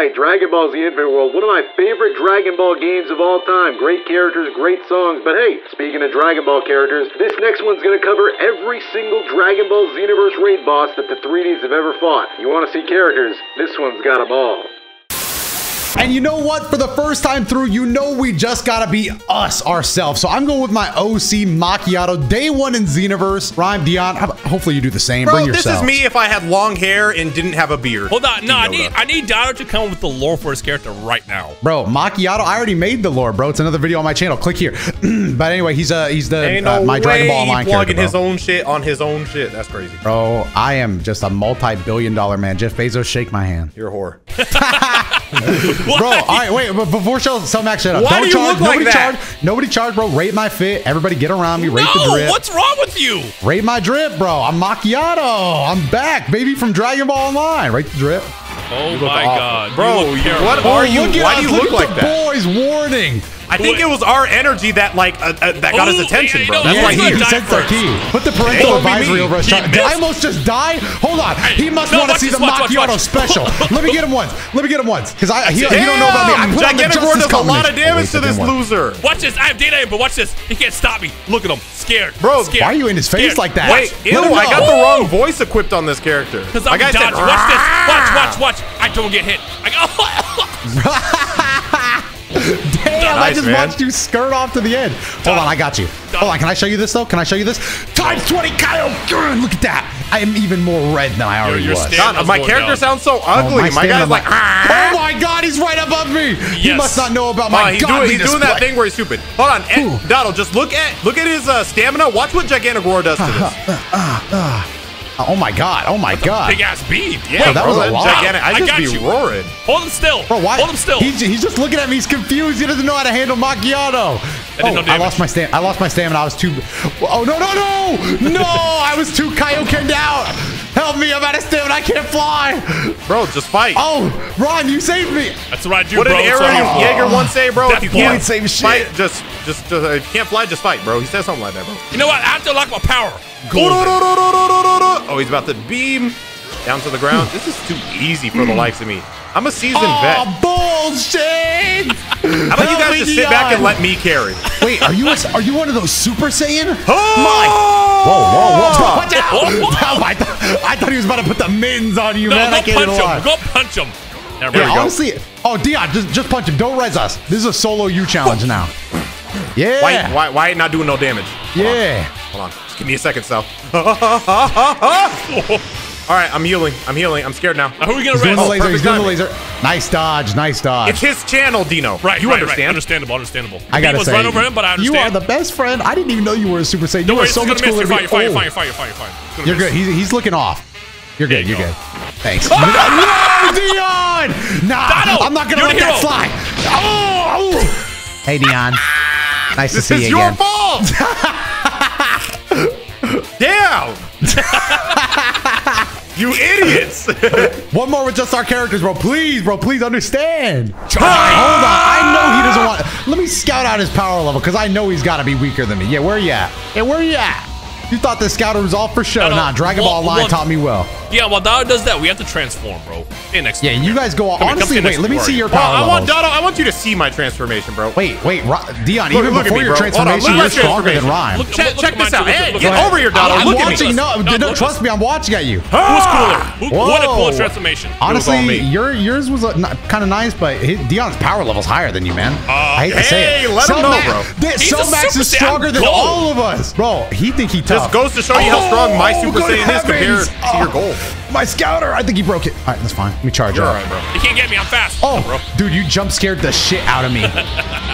right, Dragon Ball Z Infinite World, one of my favorite Dragon Ball games of all time. Great characters, great songs. But hey, speaking of Dragon Ball characters, this next one's gonna cover every single Dragon Ball Xenoverse raid boss that the 3Ds have ever fought. You wanna see characters? This one's got them all. And you know what? For the first time through, you know we just gotta be us ourselves. So I'm going with my OC Macchiato, day one in Xenoverse. Rhyme, Dion, hopefully you do the same. Bro, Bring this is me if I had long hair and didn't have a beard. Hold on, no, I need I need Dino to come with the lore for his character right now. Bro, Macchiato, I already made the lore, bro. It's another video on my channel. Click here. but anyway, he's uh he's the Ain't uh, no my way Dragon Ball he Online plugging character. his own shit on his own shit. That's crazy. bro, I am just a multi-billion dollar man. Jeff Bezos, shake my hand. You're a whore. Bro, all right, wait, but before show some Max shut up. Why Don't do you charge, look like nobody that? charge, nobody charge, bro. Rate my fit. Everybody get around me. Rate the no, drip. what's wrong with you? Rate my drip, bro. I'm Macchiato. I'm back, baby, from Dragon Ball Online. Rate the drip. Oh my awful. god, Bro, you look you- terrible. what are you? look at Why do you look at like the that? boys warning. I think it was our energy that like uh, uh, that got his attention, bro. That's yeah, why he's he. gonna die key. Put the It parental won't advisory me. over us. He Did I almost just die? Hold on. He must no, want to see this, the watch, watch, Macchiato watch. special. Let me get him once. Let me get him once. Because I he, he don't know about me. I put on the Gigantic does a lot of combination. Oh, damage to this loser. Watch this. I have data, but watch this. He can't stop me. Look at him. Scared. Bro, Scared. Why are you in his face Scared. like that? Wait, ew, I got the wrong voice equipped on this character. Because I'm guy said, dodging. Watch this. Watch, watch, watch. I don't get hit. I Damn, I just man. watched you skirt off to the end. Hold on, I got you. Hold on, can I show you this though? Can I show you this? Times 20 Kaio! Look at that. I am even more red than I already you're was. standing- God, my character down. sounds so oh, ugly. Oh, my my, guy's like, ah. Oh my god, he's right above me. He must not know about Oh, my he's, doing, godly he's doing that thing where he's stupid. Hold on, Ooh. Donald, just look at look at his uh, stamina. Watch what Gigantic Roar does to this. Ah, ah, Oh, oh my god, oh my god. Big ass bead. Yeah, that bro, was a lot. gigantic. I I just got be you. roaring. Hold him still. Bro, why? Hold him still. He's, he's just looking at me. He's confused. He doesn't know how to handle macchiato. did Oh, no I lost my stam. I lost my stamina. I was too. Oh no no no no! I was too Kaiokened out. Help me! I'm out of stamina. I can't fly. Bro, just fight. Oh, Ron, you saved me. That's what I do, what bro. did That's what I Eren do. Yeager once say, bro? If you can't save shit. fight, just just, just uh, if you can't fly, just fight, bro. He said something like that, bro. You know what? I have to lock my power. Golden. Oh, he's about to beam down to the ground. This is too easy for the likes of me. I'm a seasoned vet. Oh bullshit! How about you guys just sit back and let me carry? Wait, are you a, are you one of those Super Saiyan? Oh! Whoa, whoa, whoa! Watch out! Whoa. I, thought, I thought he was about to put the mittens on you, No, man. I go can't punch even lie. him. Go punch him. There we Yeah, go. honestly. Oh, Dion, just just punch him. Don't res us. This is a solo you challenge now. Yeah. Why, why, why not doing no damage? Hold on. Yeah. Hold on. Just give me a second, Sal. All right, I'm healing. I'm healing. I'm scared now. Now, who are we gonna He's doing the oh, laser. He's doing the laser. Nice dodge. Nice dodge. It's his channel, Dino. Right, You right, understand? Right. Understandable, understandable. I gotta was say, run over him, but I you are the best friend. I didn't even know you were a Super Saiyan. Don't you worry, are so much gonna miss. cooler. You're fine, than you're fine, you're fine, you're fine, you're fine. You're miss. good. He's, he's looking off. You're good. you You're go. good. Thanks. no, Dion! Nah, Donald, I'm not gonna you're let that hero. fly. Oh, oh! Hey, Dion. Nice to This see is you your fault. Damn. you idiots. One more with just our characters, bro. Please, bro. Please understand. Hold on. I know he doesn't want. Let me scout out his power level because I know he's got to be weaker than me. Yeah, where are you at? Yeah, where are you at? You thought the scouter was all for show? No, no, Nah, Dragon well, Ball Online well- taught me well. Yeah, while Dada does that, we have to transform, bro. Stay next. Yeah, you guys go. Come here, come Honestly, stand wait. Let me me. see your Well, power I want levels. Dono. I want you to see my transformation, bro. Wait, wait, Ro- Dion. Look- even look before me, your bro. On, transformation, you're stronger than transformation. Rhyme. Look- Check, look check this out. Hey, get over here, Dono. I'm Look at me. watching. No, No, no, trust me. I'm watching at you. Who's cooler? What a Whoa. cool transformation. Honestly, your yours was uh, kind of nice, but Dion's power level's higher than you, man. I hate to say it. hey, let him know, bro. That Max is stronger than all of us, bro. He think he tough. Just uh, goes to show you how strong my Oh, Super good Saiyan is compared heavens. to your Oh, goal. My scouter. I think he broke it. All right, that's fine. Let me charge You're up. all right, bro. You can't get me. I'm fast. Oh, bro. dude, you jump scared the shit out of me.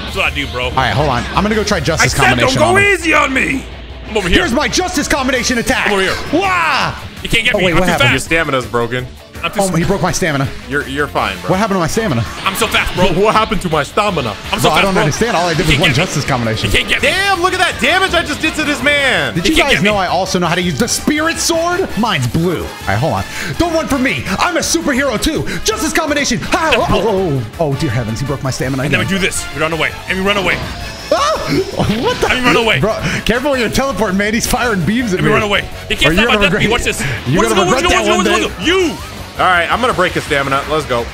That's what I do, bro. All right, hold on. I'm gonna go try justice I justice said don't go on easy on me. I'm over here. Here's my justice combination attack. Come over here. Wah! you can't get Oh, me. wait, I'm what too happened? Your stamina's broken. I'm, too, Oh, he broke my stamina. You're you're fine, bro. What happened to my stamina? I'm so fast, bro. What happened to my stamina? I'm so Bro, I don't bro. understand. All I did was one get me. justice combination. You can't get me. Damn, look at that damage I just did to this man. Did you guys get me. know I also know how to use the spirit sword? Mine's blue. All right, hold on. Don't run from me. I'm a superhero too. Justice combination. Ah, Oh, oh, oh, oh, dear heavens, he broke my stamina. And then we do this. We run away. And we run away. Ah! What the? I mean, run away. Bro, careful when you're teleporting, man. He's firing beams at And me. we run away. You can't stop my death. Watch this. You're What's gonna go? What's regret go? that What's one go? day. You. All right, I'm gonna break his stamina. Let's go.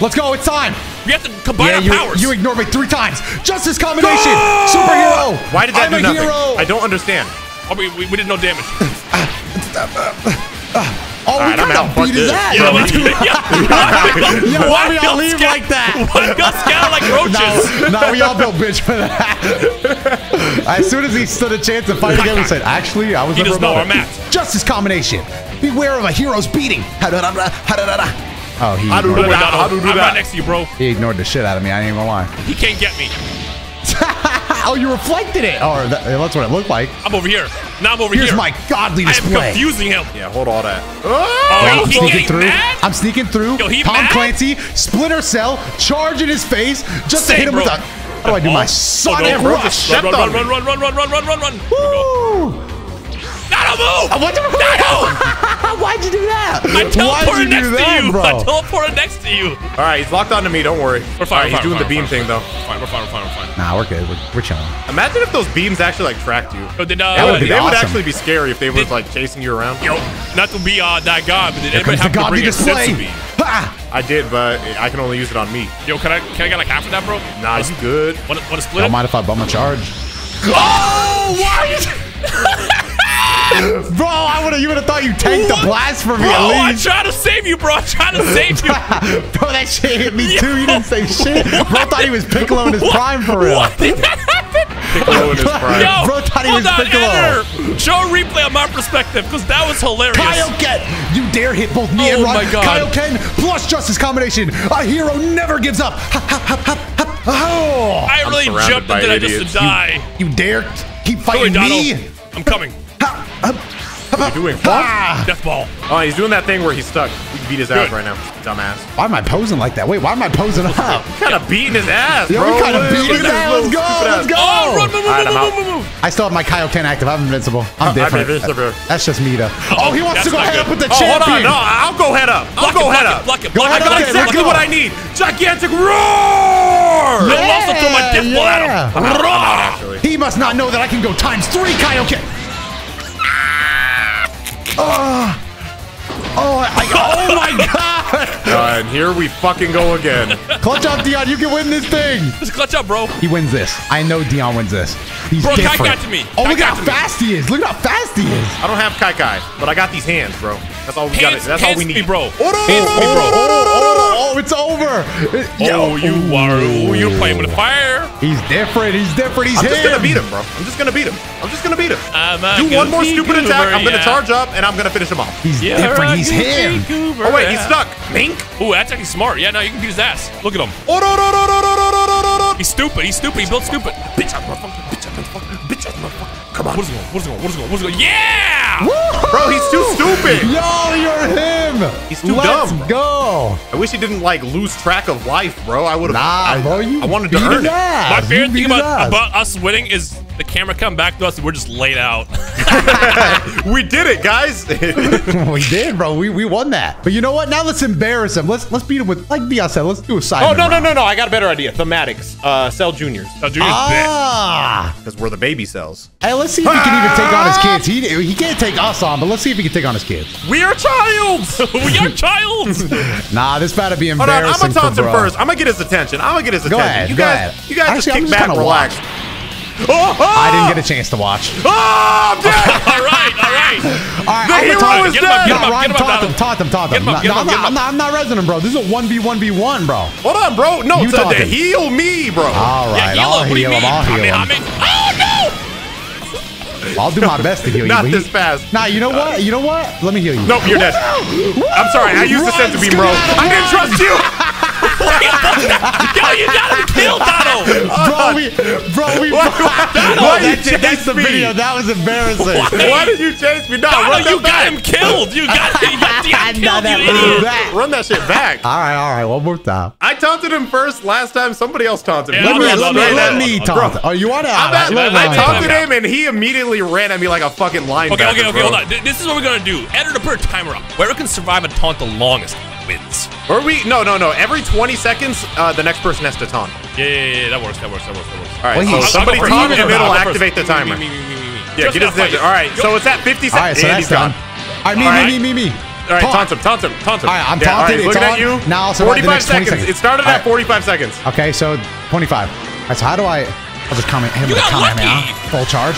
Let's go. It's time. We have to combine Yeah, our you, powers. you ignored me three times. Justice combination. Superhero. Why did that I'm do a nothing? hero. I don't understand. oh, we, we, we did no damage. Oh, we I'm out. Fuck beat his this. You know what? Yo, why we all y'all leave like that? Why you all scatter like roaches? No, no, we all built bitch for that. as soon as he stood a chance to fight again, we said, actually, I was He never know it." math. Justice combination. Beware of a hero's beating. Oh, he How do ignored, not- how do we do I'm that? right next to you, bro. he ignored the shit out of me. I ain't gonna lie. He can't get me. oh, you reflected it. Or that, that's what it looked like. I'm over here. Now I'm over Here's here. my godly display. I am confusing him. Yeah, hold all that. Oh, I'm he, he sneaking through. mad? I'm sneaking through. Yo, he Tom mad? Clancy, Splinter Cell, charge in his face, just to hit him bro. with a. How do I do my Sonic oh, no. Rush? stepped Run, run, run, run, run, run, run, run, run, run. Here we go. Woo! Not a move! What the Why'd you do that? I Why'd teleported next that, to you. bro? I teleported next to you. All right, he's locked onto me. Don't worry. We're fine. All right, we're he's fine, doing we're the beam fine, thing though. We're fine. We're fine. We're fine. We're fine. Nah, we're good. We're, we're chilling. Imagine if those beams actually like tracked you. Yo, did, uh, That would They be would actually be scary if they were like chasing you around. Yo, not to be uh, that god, but did Here anybody comes have to godly bring a display. sense of me? Ha! I did, but I can only use it on me. Yo, can I can I get like half of that, bro? Nah, you good? Want to, split Don't mind if I bum a charge. Oh, why? Bro, I would have. You would have thought you tanked the blast for me Bro, at I least. tried to save you, bro. I tried to save you. Bro, that shit hit me Yo. too. You didn't say shit. Bro thought he was Piccolo in his prime for real. What did that happen? Piccolo in his prime. Yo, Bro thought he hold was on, Piccolo. editor. Show a replay on my perspective, because that was hilarious. Kaioken! You dare hit both me and Oh Ron. my God. Kaioken plus justice combination. A hero never gives up. Ha, ha, ha, ha, ha. Oh. I really jumped by into that idiots. just to die. You dare keep Go ahead, fighting me? Donald. I'm coming. Ha, ha, What are you doing? ha. Death ball. Oh, he's doing that thing where he's stuck. Can beat his ass right now, dumbass. Why am I posing like that? Wait, why am I posing up? Kind of beating his ass, Yeah, bro. we kind of Look- beat look his ass. Let's go. Let's go. Oh, run, move, move, Alright, move, I'm move, move, move. I still have my Kaioken active. I'm invincible. I'm different. invincible. That's just me, though. Oh, he wants to go head good. up with the Oh, hold on. No, I'll go head up. I'll Block go it, head block up. it, block it, Go block ahead I got Okay, block it, let's exactly what I need. Gigantic roar. I lost it to my death ball at him. Yeah. I'm out, I'm out, actually. He must not know that I can go times three Kaioken. Oh, oh, I, oh my God! Uh, and here we fucking go again. Clutch out, Dion. You can win this thing. Just clutch up, bro. He wins this. I know Dion wins this. He's Bro, Kai different. got to me. Oh, Kai look got how to me. fast he is. Look at how fast he is. I don't have Kai Kai, but I got these hands, bro. That's all we got. Hands, That's all hands we me, need. bro. Oh, Hands me, bro. Oh, it's over. It- Oh, yo, you ooh. are. Oh, you're playing with fire. He's different. He's different. He's I'm just gonna beat him, bro. I'm just gonna beat him. I'm just gonna beat him. Do one more goofy stupid attack. I'm gonna yeah. charge up and I'm gonna finish him off. He's You're different. He's him. goober, Oh wait, he's stuck. Mink? Ooh, that's actually smart. Yeah, no, you can beat his ass. Look at him. He's stupid. He's stupid. He built stupid. Bitch, I'm motherfucker. Bitch, I'm motherfucker. Bitch, I'm motherfucker. Come on. What is going? What is going? What is going? What is going? Yeah! Bro, he's too stupid. Yo, you're him. He's too Let's dumb. Let's go. I wish he didn't like lose track of life, bro. I would have. Nah, I, bro, you. I wanted to earn it. My favorite thing about, about us winning is the camera come back to us and we're just laid out. We did it, guys. we did, bro. We, we won that. But you know what? Now let's embarrass him. Let's let's beat him with like Dion said. Let's do a side. oh no, no, no, no! I got a better idea. Thematics. Uh, Cell Juniors. Now, Junior's bit. Ah. Because we're the baby cells. Hey, let's see if he can even take on his kids. He he can't take us on, but let's see if he can take on his kids. We are childs. we are childs. Nah, this better be embarrassing. Hold on, I'm gonna taunt for him first. I'm gonna get his attention. I'm gonna get his Go attention. ahead, you go guys, ahead. you guys just Actually, I'm kick just back, gonna relax. watch. Oh, oh! I didn't get a chance to watch. Oh, I'm dead. all right, all right. All right, The I'm hero taunt is him. Get him up, dead. get him up, Ryan, get him taunt him, taunt him, taunt Get him. him up, No, get him no, up, get him I'm not, I'm not resing him, bro. This is a 1v1v1, bro. Hold on, bro. No, You to, to him. heal me, bro. All right, yeah, heal I'll him. What do you heal him. I'll heal him. Oh, no! I'll do my best to heal you. Not this fast. Nah, you know uh, what? You know what? Let me heal you. Nope, you're dead. I'm sorry. I used the sense beam, bro. skedaddle, I didn't trust you. Yo, you gotta be killed, Donald. Bro, we, bro, we, Why- bro, why you that's, that's the me? video. That was embarrassing. Why did you chase me? No, run Donald, that you got back. him killed. You got him. You got Dion Nah, killed, that you was idiot. bad. Run that shit back. All right, all right, one more time. I taunted him first last time. Somebody else taunted. Yeah, me, I'll let me, it. let I'll me taunt. Oh, you want to? I'm at, let- I let- taunted him and he immediately ran at me like a fucking linebacker. Okay, okay, okay, hold on. This is what we're gonna do. Editor, put a timer up. Whoever can survive a taunt the longest wins. Or we? No, no, no. Every 20 seconds, uh, the next person has to taunt. Yeah, yeah, yeah, yeah, that works, that works, that works, that works. All right, Well, so he's- somebody I'll taunt and it'll activate the timer. Me, me, me, me, me, me. Yeah, Just get his gotta attention. fight. All right, Yo, so it's at 50 All right, seconds. so and that's he's gone. done. All right, me, All me, me, me, me. All right, Taunt. taunt him, taunt him, taunt him. All right, I'm yeah, all taunted, right, looking on. at you. Now I'll the 45 next seconds. seconds. It started All at 45 seconds. Okay, so 25. All right, so how do I? I'll just comment him You with a got comment lucky. now. Full charge.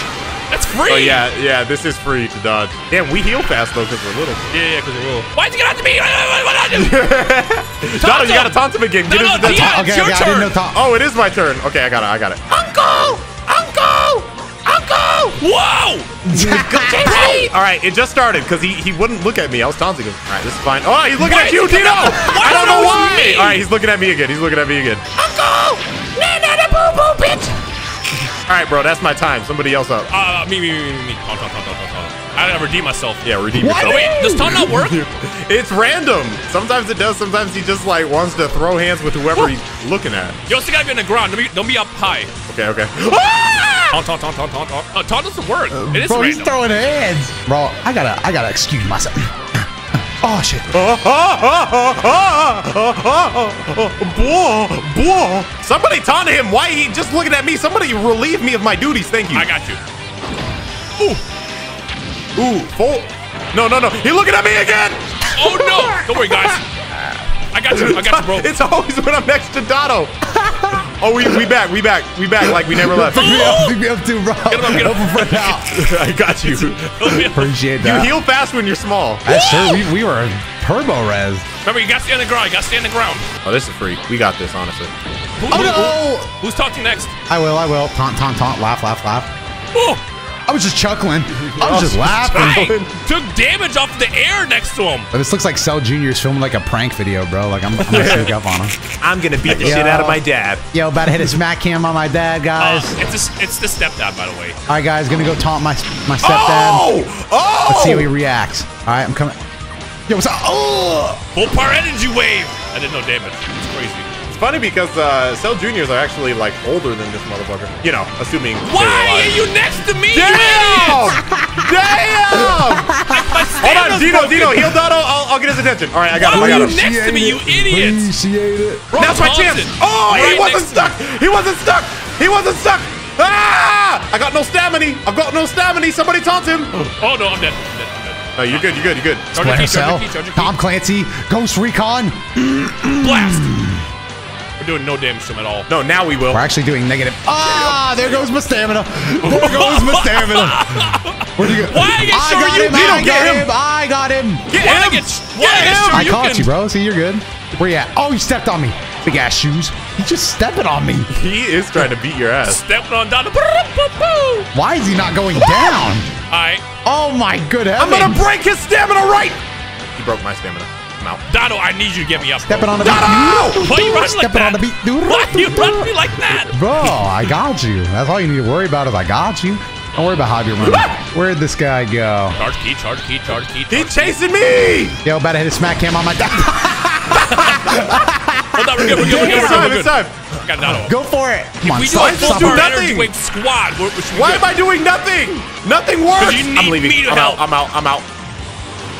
That's free. Oh yeah, yeah. This is free to dodge. Damn, we heal fast though because we're little. Yeah, yeah, because it will. Why'd you get out to me? What did I do? Donald, you gotta taunt him again. Get No, no, the yeah. taunt. it's your okay, I didn't know turn. Oh, it is my turn. Okay, I got it. I got it. Uncle, uncle, uncle. Whoa! All right, it just started because he, he wouldn't look at me. I was taunting him. All right, this is fine. Oh, he's looking Why at you, he Dino. coming out? Why I don't know why. me? All right, he's looking at me again. He's looking at me again. Uncle, Nana All right, bro, that's my time. Somebody else up. Uh, me, me, me, me, me. Taunt, taunt, taunt, taunt, taunt, taunt. I gotta redeem myself. Yeah, redeem What? yourself. Oh, wait, does taunt not work? It's random. Sometimes it does. Sometimes he just like wants to throw hands with whoever he's looking at. You also gotta be on the ground. Don't be, don't be up high. Okay, okay. Taunt, taunt, taunt, taunt, taunt, taunt. Uh, taunt doesn't work. It is Bro, he's throwing hands. Bro, I gotta, I gotta excuse myself. Oh shit. Boy, boy. Somebody taunt him. Why he just looking at me? Somebody relieve me of my duties. Thank you. I got you. Ooh, full. No, no, no. He looking at me again. Oh no! Don't worry, guys. I got you. I got you, bro. It's always when I'm next to Dotto. Oh, we we back. We back. We back like we never left. Pick me up, pick me up too, bro. Get him up, get him up. Help out. I got you. Appreciate that. You heal fast when you're small. That's true. We, we were turbo res. Remember, you gotta stay on the ground. You gotta stay on the ground. Oh, this is free. We got this, honestly. Who, Oh who- no! who- who's talking next? I will, I will. Taunt, taunt, taunt. Laugh, laugh, laugh. Oh, I was just chuckling. I was just laughing. I took damage off the air next to him. But this looks like Cell Jr.'s filming like a prank video, bro. Like, I'm, I'm gonna sneak up on him. I'm gonna beat the Yeah. shit out of my dad. Yo, about to hit a smack cam on my dad, Uh, guys. it's a, it's the stepdad, by the way. All right, guys, gonna go taunt my my stepdad. Oh! Oh! Let's see how he reacts. All right, I'm coming. Yo, what's up? Oh! Full power energy wave. I did no damage. It's funny because uh, Cell Juniors are actually like older than this motherfucker. You know, assuming. Why are you next to me? Damn! Damn! My Hold on, stamina's Dino, broken. Dino, heal Dotto. I'll, I'll get his attention. All right, I got him. Why I are you him. next to me, you idiot? Appreciate it. Bro, Now's my chance. taunted. Oh, he wasn't next to me. stuck. He wasn't stuck. He wasn't stuck. Ah! I got no stamina. I've got no stamina. Somebody taunt him. Oh no, I'm dead. I'm dead. I'm. No, you're good. You're good. You're good. Charge your Splinter Cell, your key, charge your key. Tom Clancy, Ghost Recon. Blast. We're doing no damage to him at all. No, now we will. We're actually doing negative. Ah, there goes my stamina. There goes my stamina. Where'd you go? Why I get I got you him. Dino, I get got him. him. I got him. Get Why I him. get, why I get sure I caught can, you, bro. See, you're good. Where you at? Oh, you stepped on me. Big ass shoes. He's just stepping on me. He is trying to beat your ass. Stepping on down. Why is he not going down? right, Oh my good heavens. I'm gonna break his stamina right. He broke my stamina. I'm out. Dono, I need you to get me up. bro. Stepping on the beat. Dotto! Why you running like Stepping that? on the beat. Dude. Why you running me like that? Bro, I got you. That's all you need to worry about is I got you. Don't worry about how you're running. Where'd this guy go? Charge key, charge key, charge key. He's Charge key. chasing me. Yo, better hit a smack cam on my Hold on, we're good, we're good, we're good, It's time. It's time. Got Dono. Go for it. Come on, We do stop, full stop do nothing. wave squad. We're, we should be Why good. am I doing nothing? Nothing works. you I'm leaving. me to I'm help. out. I'm out. I'm out.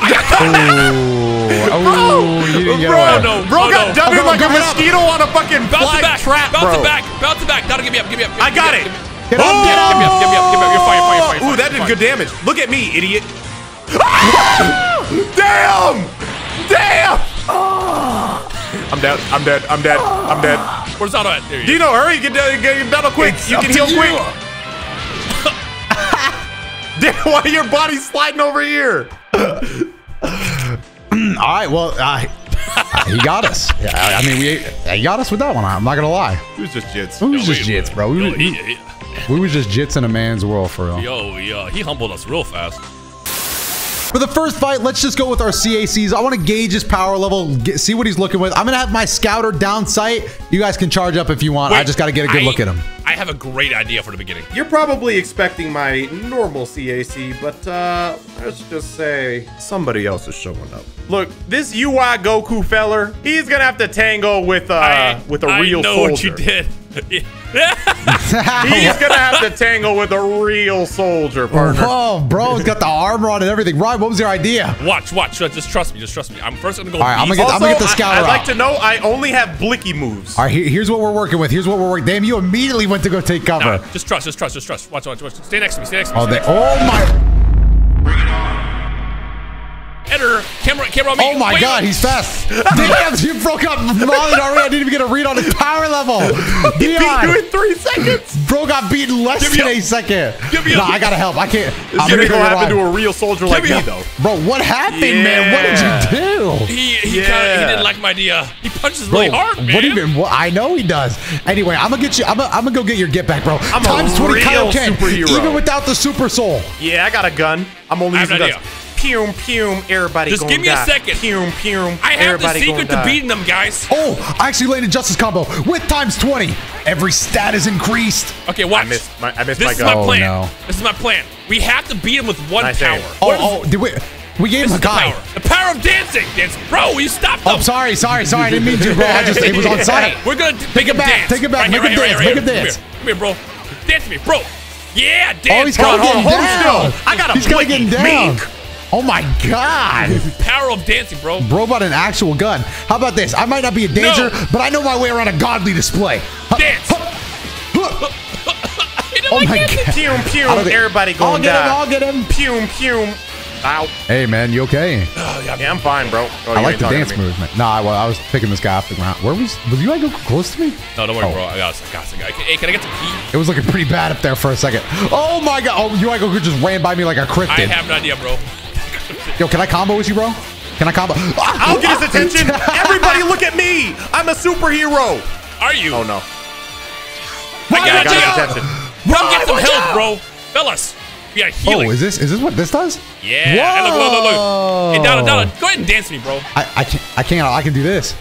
Ooh, ooh, you didn't get bro, away. no. bro Oh, got no. done Oh, like a coming up. mosquito on a fucking Bounce fly it back, trap, bounce bro. it back, bounce it back. Dono, give me up, give me up. I got it. Get up, get up. Give me up, give me up, give me up. You're fire, fire, fire, Ooh, that did fire. good damage. Look at me, idiot. Damn! Damn! Ah! I'm dead. I'm dead. I'm dead. I'm dead. Where's Dono at? There you Dino, hurry! Get down, get down quick. you can heal you. quick. Damn, why your body sliding over here? All right, well, uh, he got us. Yeah, I I mean, we he got us with that one. I'm not gonna lie. It was just jits. We was Yo, just jits, bro. We, was- we, we was just jits in a man's world for real. yo, yo, he humbled us real fast. For the first fight, let's just go with our CACs. I want to gauge his power level, get, see what he's looking with. I'm gonna have my scouter down sight. You guys can charge up if you want. I just got to get a good I- look at him. I have a great idea for the beginning. You're probably expecting my normal CAC, but uh, let's just say somebody else is showing up. Look, this UI Goku feller, he's gonna have to tangle with uh I, with a I real know soldier. what you did. He's gonna have to tangle with a real soldier, partner. Whoa, bro, he's got the armor on and everything. Ryan, what was your idea? watch, watch. Uh, just trust me. Just trust me. I'm first gonna go. All right, I'm gonna get- Also, get the scouter I, would like to know I only have blicky moves. All right, here- here's what we're working with. Here's what we're working. Damn, you immediately went to go take cover. Nah, just trust. Just trust. Just trust. Watch, watch, watch. Stay next to me. Stay next to me. Oh, stay they, next to me. oh my. Editor, camera, camera on me. Oh my Wait, god, he's fast. Damn, you broke up Molly already. I didn't even get a read on his power level. Beat you in three seconds. bro got beaten less Give than a- a second. give me a- Nah, I gotta help. I can't. This I'm gonna gonna go go happen to a real soldier like me me, though. Bro, what happened, man? What did you do? He he, Yeah. kinda, he didn't like my idea. He punches Bro, really hard, man. what even? What, I know he does. Anyway, I'm gonna get you. I'm gonna, I'm gonna go get your get back, bro. I'm a 20 real Kaioken, superhero. even without the super soul. Yeah, I got a gun. I'm only using an guns. Pew, pew, everybody Just give me a second. Pew, pew, I have everybody the secret gonna die. beating them, guys. Oh, I actually landed justice combo with times 20. Every stat is increased. Okay, watch. I missed my, I missed this my is gun. my Oh, plan. no. This is my plan. We have to beat him with one Nice power. aim. Oh, oh, did we? We gave This him is a the power. The power of dancing. Dance. Bro, you stopped them. Oh, sorry, sorry, sorry. I didn't mean to, bro. I just it was on site. We're gonna t- Take make it him back, dance. take it back, Right make here, him right here, dance, right make here. him dance. Come here, come here, bro. Dance to me, bro. Yeah, dance. Oh, he's bro. kind of getting hold down. still. I got a He's kind of getting blicky. down. Mink. Oh my god. Power of dancing, bro. Bro bought an actual gun. How about this? I might not be a danger, No. but I know my way around a godly display. Dance. huh, huh. He didn't Oh like my god. Pew, pew, I don't I'll get him. I'll get him. Pew, pew. Ow. Hey man, you okay? Oh, yeah, I'm fine, bro. Oh, I like the dance movement. Nah, well, I was picking this guy off the ground. Where was was you? I go close to me? No, don't worry, Oh. bro. I got. I got. I it. Hey, can I get key? It was looking pretty bad up there for a second. Oh my god! Oh, Yuigo just ran by me like a cryptid. I have an idea, bro. Yo, can I combo with you, bro? Can I combo? Ah! I'll get his attention. Everybody look at me. I'm a superhero. Are you? Oh, no. I got I got his Come attention. get some watch health, out. bro. Fellas, we got Oh, is this is this what this does? yeah. Hey, look, look, look, look. Hey, Donna, Whoa. Donna, go ahead and dance me, bro. I, I can't I can't I can do this.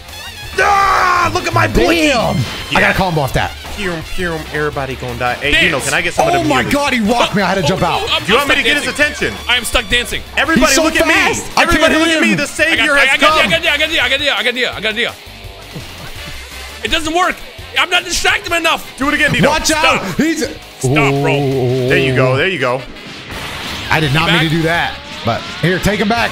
Ah, look at my blicky. Damn! I got a combo off that. Pew, pew, everybody gonna die. Hey, Dance. Dino, can I get some Oh of them my healers? god, he rocked me. I had to jump Oh, out. no, I'm- Do you I'm want me to stuck get his attention? I am stuck dancing. Everybody He's so look at me. I can't Everybody look hit at me. him. The I got, savior I, has I got, come. I got, I got, I got, I got, I got, I got, It doesn't work. I'm not distracted enough. Do it again, Dino. Watch out! Stop. He's Stop, bro. There you go. There you go. I did not mean to do that. But here, take him back.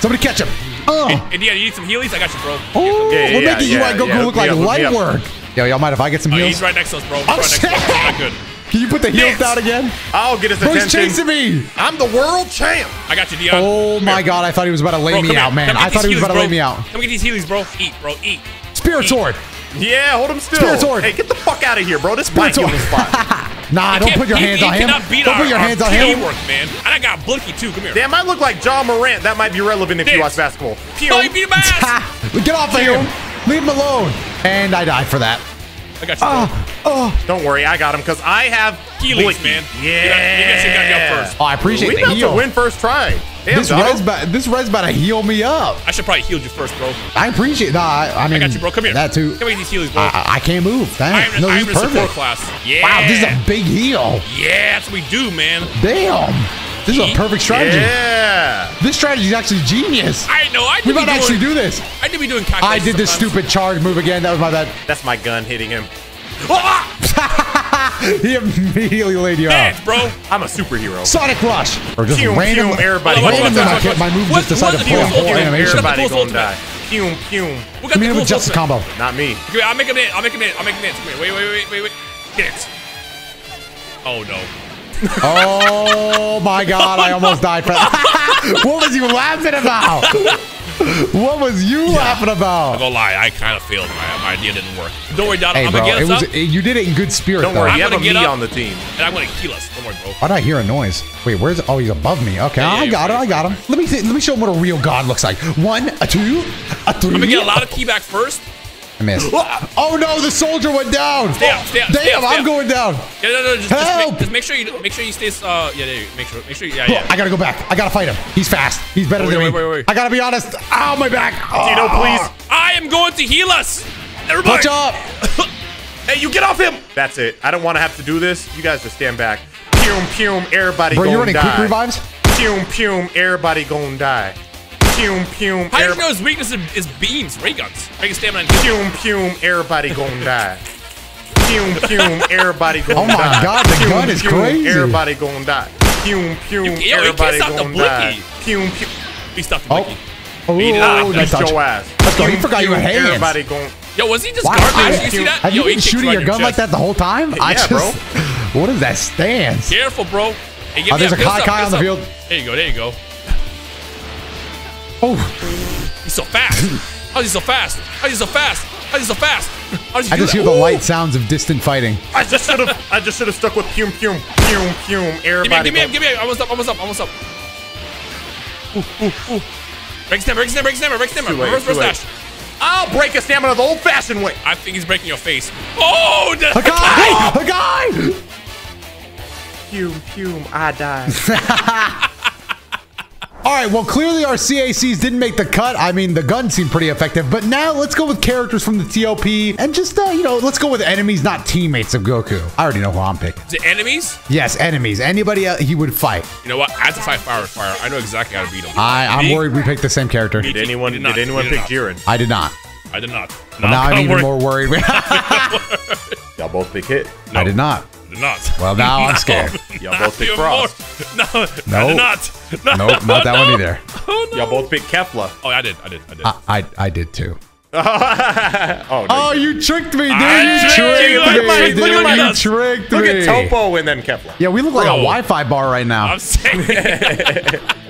Somebody catch him. Oh, And yeah, you need some healies? I got you, bro. oh Yeah, yeah, we're yeah, making yeah, you Goku yeah, look hook like me up, light up. work. Yo, y'all mind if I get some Oh, he's right next to us, bro. He's Oh, right next to us. not good. Can you put the heals Dance. down again? I'll get his Bro, he's attention. chasing me. I'm the world champ. I got you, Dion. Oh Come my here. god, I thought he was about to lay Bro, me out, here. man. I get thought he these was about to lay me out. Come get these healies, bro. Eat, bro. Eat. Spirit Eat. sword. Yeah, hold him still. Spirit sword. Hey, get the fuck out of here, bro. This is my Spirit healing spot. Nah, You don't put your hands on him. Don't put your hands on him. teamwork, man. And I got Blinky too. Come here. Damn, I look like Ja Morant. That might be relevant if you watch basketball. Pew. Oh, you beat him Get off of him. Leave him alone. And I die for that. I got you, bro. Oh, oh. Don't worry, I got him because I have Healings, Blicky. man. Yeah. You got- you guys should got me up first. Oh, I appreciate We the about heal. to win first try. Damn, This Dono. red's, about, this red's about to heal me up. I should probably healed you first, bro. I appreciate Nah, I, I mean, I got you, bro. Come here. That too. Come get these healies, bro. I, I can't move. I'm, No, I this am is in support perfect. class. Yeah. Wow, this is a big heal. Yeah, that's what we do, man. Damn. This is a perfect strategy. Yeah. This strategy is actually genius. I know. I did We might doing, actually do this. I did be doing I did this sometimes. stupid charge move again. That was my bad. That's my gun hitting him. he immediately laid you Dance, out. bro. I'm a superhero. Sonic Rush. Or just Pew, random. pew, everybody Hold on, gonna watch, randomly, watch, my, watch, kid- watch. my move What- just decided to pull a is the whole ultimate? animation. Shut. Everybody gonna full die. Pew, pew. We got Give the me full with just a ultimate. combo. Not me. Okay, I'm making it. I'm making it. I'm making it. Come here. Wait, wait, wait, wait, wait. Dance. Oh no. Oh my god, I almost died for that. what was you laughing about? What was you laughing about? I'm about? gonna lie. I kind of failed. My, my idea didn't work. Don't worry, Donald. Hey, I'm bro, gonna get it us was up, you did it in good spirit. Don't though. worry, I'm you have a gonna me on the team. and I'm gonna heal us. Don't worry, bro. Why did I hear a noise? Wait, where's? Oh, he's above me. Okay, Yeah, I got you're him. I got him. Let me see, let me show him what a real god looks like. One, a two, a three. I'm gonna get a lot of key back first. I missed. Oh no, the soldier went down. Stay up, stay up, Damn, stay up, stay I'm up. going down. Yeah, no, no, just, just, Help! make, just make sure you make sure you stay. Uh, yeah, there you make sure, make sure. Yeah, yeah. I gotta go back. I gotta fight him. He's fast. He's better Wait, than wait, me. wait, wait. I gotta be honest. Ow, my back. Dino, Oh. please. I am going to heal us. Everybody. Watch up. Hey, you get off him! That's it. I don't want to have to do this. You guys just stand back. Pew, pew, everybody Bro, you running die. quick revives? Pew, pew, everybody gonna die. Pew, pew, How do you know his weakness is, is beams, ray guns? Making stamina and heal. Pew, pew, everybody gonna die. Pew, pew, everybody gonna Oh my die. God, the Pew, gun is pew, crazy. Everybody gonna die. Pew, pew, You- yo, everybody gonna die. blicky. Pew, pew. He stopped the Oh. blicky. Oh, Beat it up. nice That's touch. your ass. Let's go. He Pew, forgot you pew, hands. Everybody gonna. Yo, was he just Wow, garbage? I- you see that? Have Yo, you been shooting your in gun like that the whole time? I Yeah, just, bro. What is that stance? Careful, bro. Hey, Oh, there's a Kai fist Kai on the up. field. There you go. There you go. Oh, He's so fast. How's he so fast? How's he so fast? How's he so fast? How does he I just that? hear the Ooh. light sounds of distant fighting. I just should have. I just should have stuck with fume, fume, fume, fume. Give me, Everybody. give me, go- give me. Almost up, almost up, almost up. Ooh, ooh, ooh. Break stammer, break stammer, break stammer, break stammer. Too late, Reverse, reverse dash. I'll break a stamina the old-fashioned way. I think he's breaking your face. Oh, the A guy! A guy! Fume, fume. I die. All right, well, clearly our CACs didn't make the cut. I mean, the gun seemed pretty effective, but now let's go with characters from the TOP and just, uh, you know, let's go with enemies, not teammates of Goku. I already know who I'm picking. The enemies? Yes, enemies. Anybody else he would fight. You know what? I have to fight fire with fire. I know exactly how to beat him. I, I'm Me? worried we picked the same character. Did anyone? He Did, did anyone did pick not. Jiren? I did not. I did not. But now I'm even more worried. Y'all both pick hit. No, I did not. I did not. Well, now I'm scared. Y'all both pick Frost. more. No, I did not. No, Nope, not that no. one either. Oh, no. Y'all both pick Kefla. Oh, I did. I did. I did. I, I, I did too. oh, no, Oh, you tricked me, dude. I you tricked tricked you. me, Look at my- dude. look at my- you tricked Look me. at Toppo and then Kefla. Yeah, we look like a Wi-Fi bar right now. I'm saying.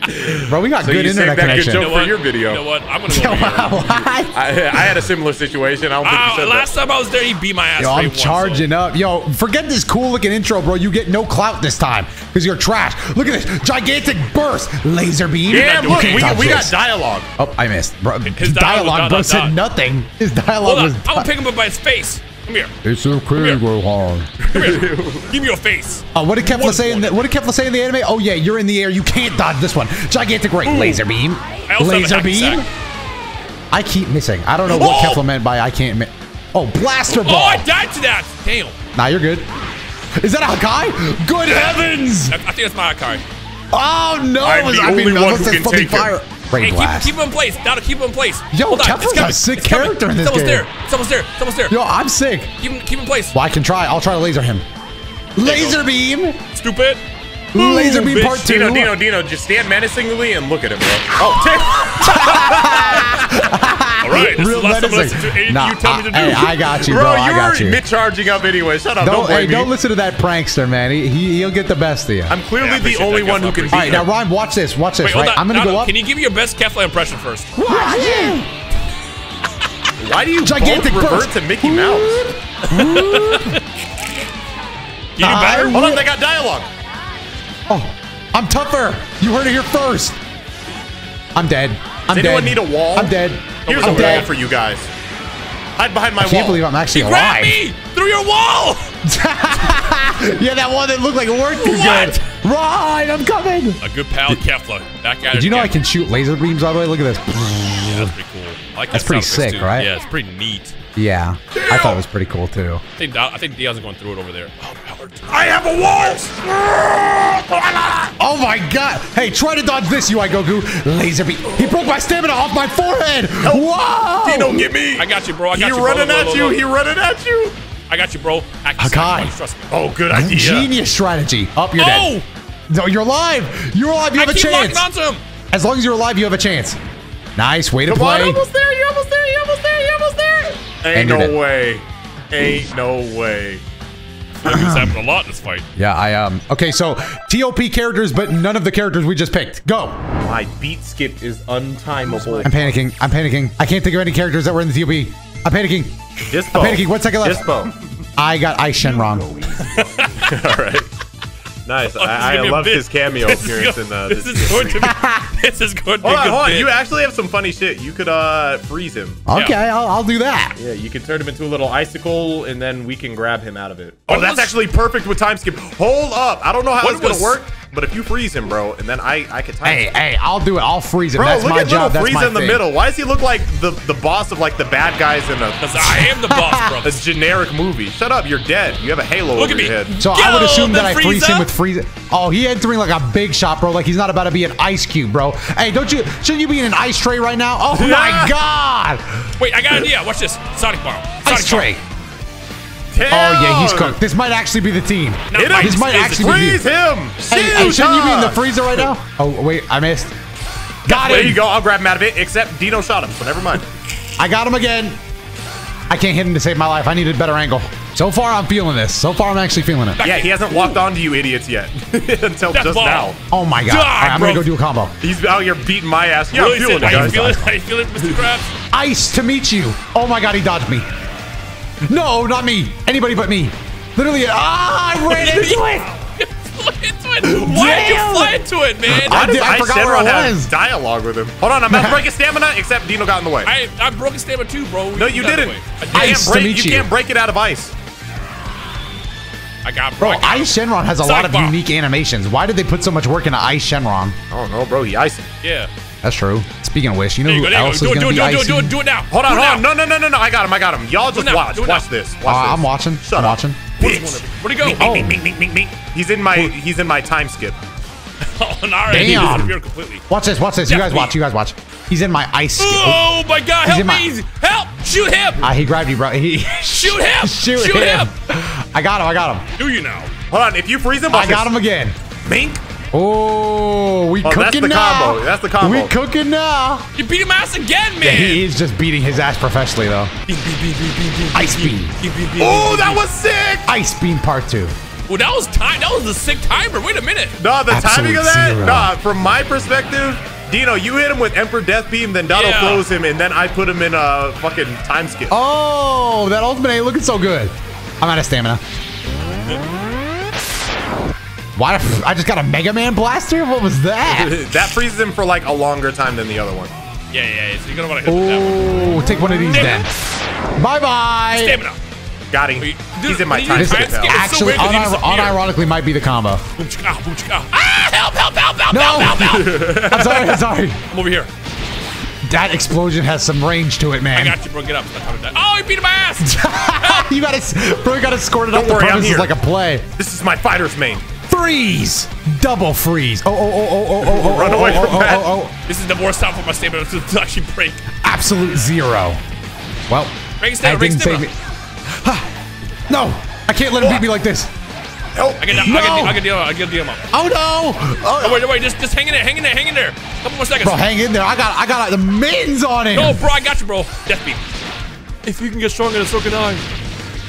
Bro, we got So good you saved internet that good connection. joke You know for your video. You know what? I'm gonna go over here. what? I, I had a similar situation. I don't think you said last time I was there, he beat my ass. Yo, I'm once, charging so- up. Yo, forget this cool looking intro, bro. You get no clout this time because you're trash. Look at this gigantic burst, laser beam. that. Damn, look, we, we got dialogue. Oh, I missed. Bro, His dialogue, dialogue bro, said dot, dot. nothing. His dialogue on. was. I'm gonna pick him up by his face. Come here. It's okay, Gohan. Come here. Give me your face. Uh, what did Kefla What say in the? What did Kefla say in the anime? Oh yeah, you're in the air. You can't dodge this one. Gigantic ray, laser beam, I also have a laser beam. I keep missing. I don't know what Oh! Kefla meant by I can't. Mi- oh, blaster ball. Oh. I died to that. Damn. nah, you're good. Is that a Hakai? Good heavens! I, I think that's my Hakai. Oh no! I'm it was- the I mean, only that one who can take him. fire. Ray Hey, keep, blast. keep him in place. Gotta keep him in place. Yo, Hold on. Kefla's It's a sick It's coming. character in this it's almost game. there. It's almost there. It's almost there. Yo, I'm sick. Keep him, keep him in place. Well, I can try. I'll try to laser him. Laser beam. Stupid. Laser beam Bitch, part two. Dino, Dino, Dino, just stand menacingly and look at him, bro. Oh, All right. Real is last time I menacing. listen to anything Nah, you tell me to do. I, hey, I got you, bro. bro, I you got you. mid-charging up anyway. Shut up. Don't, Don't, hey, me. don't listen to that prankster, man. He, he he'll get the best of you. I'm clearly Yeah, the only one who can All All beat right, now. Ryan, watch this. Watch this. Wait, hold right, on. I'm gonna No, go no, up. Can you give me your best Kefla impression first? Why do you Gigantic both revert burst. to Mickey Mouse? You do better? Hold on, they got dialogue. Oh, I'm tougher. You heard it here first. I'm dead. I'm Does dead. anyone need a wall? I'm dead. Here's I'm a wall for you guys. Hide behind my I can't wall. believe I'm actually You alive. me through your wall. Yeah, that one that looked like it worked too What? good. Right, I'm coming. A good pal, Kefla. That guy. Did you know I can shoot laser beams all the way? Look at this. Yeah, that's pretty cool. I like That's that pretty sick, right? Yeah, it's pretty neat. Yeah, I thought it was pretty cool too. I think I think Diaz is going through it over there. Oh, Howard. I have a wall. Oh my god! Hey, try to dodge this, UI Goku. Laser beam. He broke my stamina off my forehead. Whoa! Dino, get me. I got you, bro. I He got you. bro. running Look, at look, you. look, He running at you. I got you, bro. Hacky Hakai. Trust me. Oh, good idea. Genius strategy. Up, you're Oh! dead. No, you're alive. You're alive. You have I a keep chance. onto him. As long as you're alive, you have a chance. Nice way to Come on, play. almost there. You're almost there. You're almost there. You're almost there. Ain't no dead. way. Ain't no way. This happened a lot in this fight. Yeah, I um. Okay, so TOP characters, but none of the characters we just picked. Go. My beat skip is untimable. I'm panicking. I'm panicking. I can't think of any characters that were in the TOP. I'm panicking. Dispo. I'm panicking. One second left. Dispo. I got Ice Shenron. All right. Nice. Oh, I, I gonna be a loved bit- his cameo this appearance gonna- in uh, This is going to be. This is going to be Hold a on, good hold on. You actually have some funny shit. You could uh freeze him. Okay, I'll, I'll do that. Yeah, you can turn him into a little icicle, and then we can grab him out of it. Oh, What that's was- actually perfect with time skip. Hold up. I don't know how What it's gonna work, but if you freeze him, bro, and then I I could time Hey, skip. hey, I'll do it. I'll freeze him. Bro, That's look my at job. little That's Frieza in the thing. middle. Why does he look like the the boss of like the bad guys in a, Because I am the boss, bro. a generic movie? Shut up, you're dead. You have a halo Look over at me. your head. So I would assume that I freeze him with freeze. Oh, he entering like a big shot, bro. Like he's not about to be an ice cube, bro. Hey, don't you? Shouldn't you be in an ice tray right now? Oh my god! Wait, I got an idea. Watch this. Sonic bomb. Sonic Ice bomb. tray. Oh yeah, he's cooked. This might actually be the team. Not Hit him. This might is- actually be Freeze the him. Hey, hey, shouldn't you be in the ah! freezer right now? Oh wait, I missed. Got it. There him. you go. I'll grab him out of it. Except Dino shot him, so never mind. I got him again. I can't hit him to save my life. I need a better angle. So far, I'm feeling this. So far, I'm actually feeling it. Yeah, he hasn't walked onto you idiots yet until Death just ball. now. Oh my god! Die, All right, I'm gonna go do a combo. He's oh, out here beating my ass. Yeah, Really I'm feeling it, how you guys. feeling? How you feeling, Mr. Krabs? Ice to meet you. Oh my god, he dodged me. No, not me. Anybody but me. Literally, ah, I ran into it. You flew into it. Why did you fly into it, man? I did- I Ice forgot where I was. dialogue with him? Hold on, I'm about to break his stamina, except Dino got in the way. I, I broke a stamina too, bro. no, you didn't. I, You. Ice can't to break, meet you you. can't break it out of ice. I got Bro, I got- Ice Shenron has a lot of Sidebar. unique animations. Why did they put so much work into Ice Shenron? I don't know, bro. He iced. Yeah. That's true. Speaking of which, you know you who go. Else go. is gonna Do be it. Do it. Do it. Do it now. Hold on, hold on. No, no, no, no, no. I got him. I got him. Y'all just watch. Watch this. Uh, this. I'm watching. Shut I'm up. watching. Bitch. Where'd he go? Oh. Ming, ming, ming, ming, ming. He's in my he's in my time skip. Oh, all right. He Damn. completely. Watch this. Watch this. You guys watch. You guys watch. He's in my ice skip. Oh my God! He's Help my- me! Help! Shoot him! Ah, he grabbed you, bro. He Shoot him! shoot, Shoot him. him! I got him. I got him. Do you now? Hold on. If you freeze him, I got him again. Mink. Oh, we Oh, cooking that's the now. combo. That's the combo. We cooking now. You beat him ass again, Yeah, man. he is just beating his ass professionally though. Ice beam. Oh, that was sick. Ice beam part two. Well, that was time. That was a sick timer. Wait a minute. No, the timing of that. zero. Nah, from my perspective, Dino, you hit him with Emperor Death Beam, then Dotto Yeah. flows him, and then I put him in a fucking time skip. Oh, that ultimate ain't looking so good. I'm out of stamina. Why? the f- I just got a Mega Man blaster. What was that? that freezes him for like a longer time than the other one. Yeah, yeah. yeah. So you're gonna want to hit with that one. Oh, take one of these Damn then. Bye bye. Stamina. Got him. Wait, He's in my time need skip. time skip? pal. So Actually, weird 'cause he unir- unironically, might be the combo. Ah, boom, chicka, help, help, help, help, No, help, help, help. I'm sorry. I'm sorry. I'm over here. That explosion has some range to it, man. I got you, bro. Get up. Stop trying to die. Oh, he beat my ass. you got to, bro. You got to squirt it Don't up the worry, I'm premises like a play. This is my fighter's main. Freeze! Double freeze! Oh, oh, oh, oh, oh, oh, oh, Run oh, away oh, from oh, that. oh, oh. this is the worst time for my stamina to actually break. Absolute zero. Well, Break that stamina, break didn't save stamina. me. Ha! No! I can't let him beat me like this. Help. I can, I No. can, I can deal. I can deal him up. Oh no! Oh, Oh, wait, wait, just, just hang in there, hang in there, hang in there. Couple more seconds. bro, hang in there. I got, I got the mittens on him. No, bro, I got you, bro. Death beam. If you can get stronger than so can I.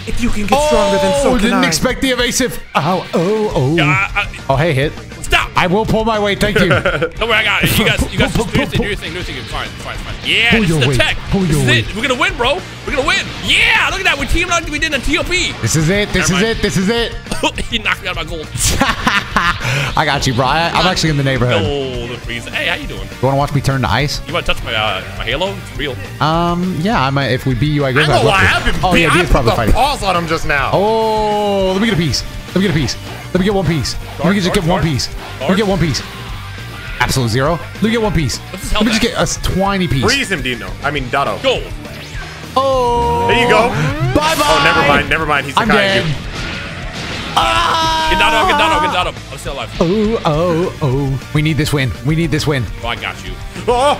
If you can get oh, didn't expect the evasive. Oh, oh, oh. Yeah, I, I, Oh, hey, hit. stop. I will pull my weight. Thank you. Don't worry, I got it. You guys, you guys just do your thing, do your thing, do your thing. Fine, fine, fine. Yeah, Pull this your is the weight, tech. pull this your is weight. it. We're gonna win, bro. We're gonna win. Yeah, look at that. We teamed up. We did a TOP. this is it. This is Never it. This is it. he knocked me out of my gold. I got you, bro. I, I'm actually in the neighborhood. Oh, the freeze. Hey, how you doing? You want to watch me turn to ice? You want to touch my uh, my halo? It's real. Um, yeah. I might. If we beat you, I guess. I'm I'd gonna love lie. to. Oh yeah, I Dia's put probably the fighting. Pause on him just now. Oh, let me get a piece. Let me get a piece. Let me get one piece. Let me just Guard, get one guard, piece. Let me get one piece. Absolute zero. Let me get one piece. What's his Let me health just get a s- tiny piece. Freeze him, Dino. I mean, Dotto. Gold. Oh. There you go. Bye bye. Oh, never mind. Never mind. He's the I'm guy. dead. Ah. Get down, dog, get down, dog, get down. dog. I'm still alive. Oh, oh, oh. We need this win. We need this win. Oh, I got you. Oh.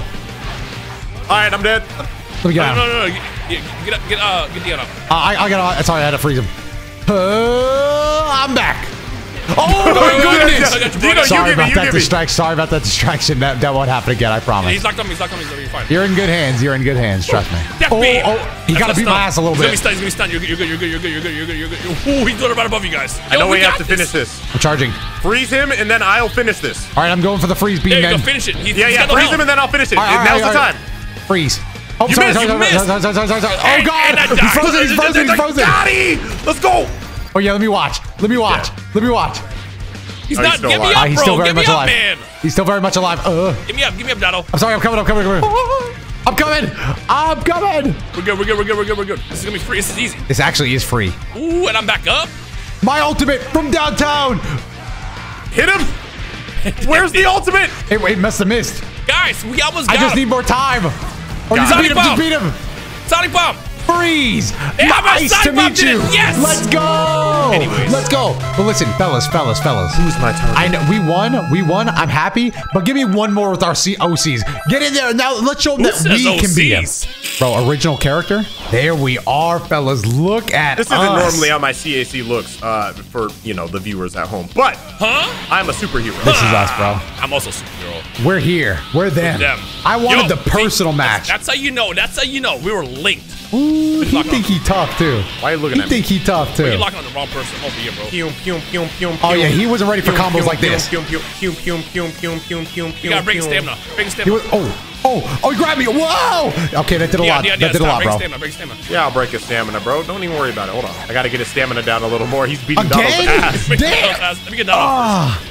All right, I'm dead. Let me get No, out. no, no, no. Get, get, get up, get, uh, get Dion up. Uh, I, I got. Sorry, I had to freeze him. Uh, I'm back. Oh my goodness! I got you, bro. Dino, you Sorry give me, about you that distraction. Sorry about that distraction. That that won't happen again. I promise. He's locked on me, he's locked on me, so you're fine. You're in good hands. You're in good hands. Trust me. Death oh, oh, you That's gotta a beat my ass a little bit. He's gonna be stunned, he's gonna be stunned. You're good, you're good, you're good, you're good, you're good, you're good, you're good, you're. Ooh, he's doing right above you guys. I know Yo, we have to finish this. I'm charging. Freeze him, and then I'll finish this. All right, I'm going for the freeze beam There you go, finish it. He's, Yeah, he's yeah. Freeze him, and then I'll finish it. All right, all Now's the time. Freeze. Oh, You sorry, missed, sorry, you sorry, missed. sorry, sorry, sorry, sorry, sorry. And- Oh God! and I He's frozen. He's frozen. He's frozen. Got him. Let's go. Oh yeah, let me watch. Let me watch. Yeah. Let me watch. He's Oh, not. he's still Get me alive. Ah, up, he's bro. still very Get me much up, alive. man. He's still very much alive. Uh, Get me up. Give me up, Dotto. I'm sorry. I'm coming. I'm coming. I'm coming. I'm coming. I'm coming. We're good. We're good. We're good. We're good. We're good. This is gonna be free. This is easy. This actually is free. Ooh, and I'm back up. My ultimate from downtown. Hit him. Where's the ultimate? Hey, wait, must have missed. Guys, we almost I just him. need more time. Just it. beat him. Just beat him. Sonic bomb. Freeze! Yeah, my nice to meet you. Yes! Let's go. Anyways. let's go. But listen, fellas, fellas, fellas. Who's my target? I know we won. We won. I'm happy. But give me one more with our C- OCs. Get in there now. Let's show them Who that says we can beat them. OCs? Bro, original character. There we are, fellas. Look at This isn't us. normally how my CAC looks uh, for you know the viewers at home, but Huh? I'm a superhero. This is us, bro. I'm also a superhero. We're here. We're them. Them. I wanted Yo, the personal see, match. That's how you know. That's how you know we were linked. Ooh, he think he tough too. Why are you looking He at me? think he tough You're locking on the wrong person over here, bro. Pew, pew, pew, pew, Oh yeah, he wasn't ready for Pew, combos pew, like this. Pew, pew, pew, pew, pew, pew, pew, pew, You gotta break stamina. Break He stamina. was, oh, oh, oh, he grabbed me. Whoa! Okay, that did a Yeah, lot. yeah, yeah. that did a stop. lot, break bro. stamina. Break stamina. Yeah, I'll break his stamina, bro. Don't even worry about it. Hold on. I gotta get his stamina down a little more. He's beating Donald's Again? ass. Damn. Let me get that off. Ah,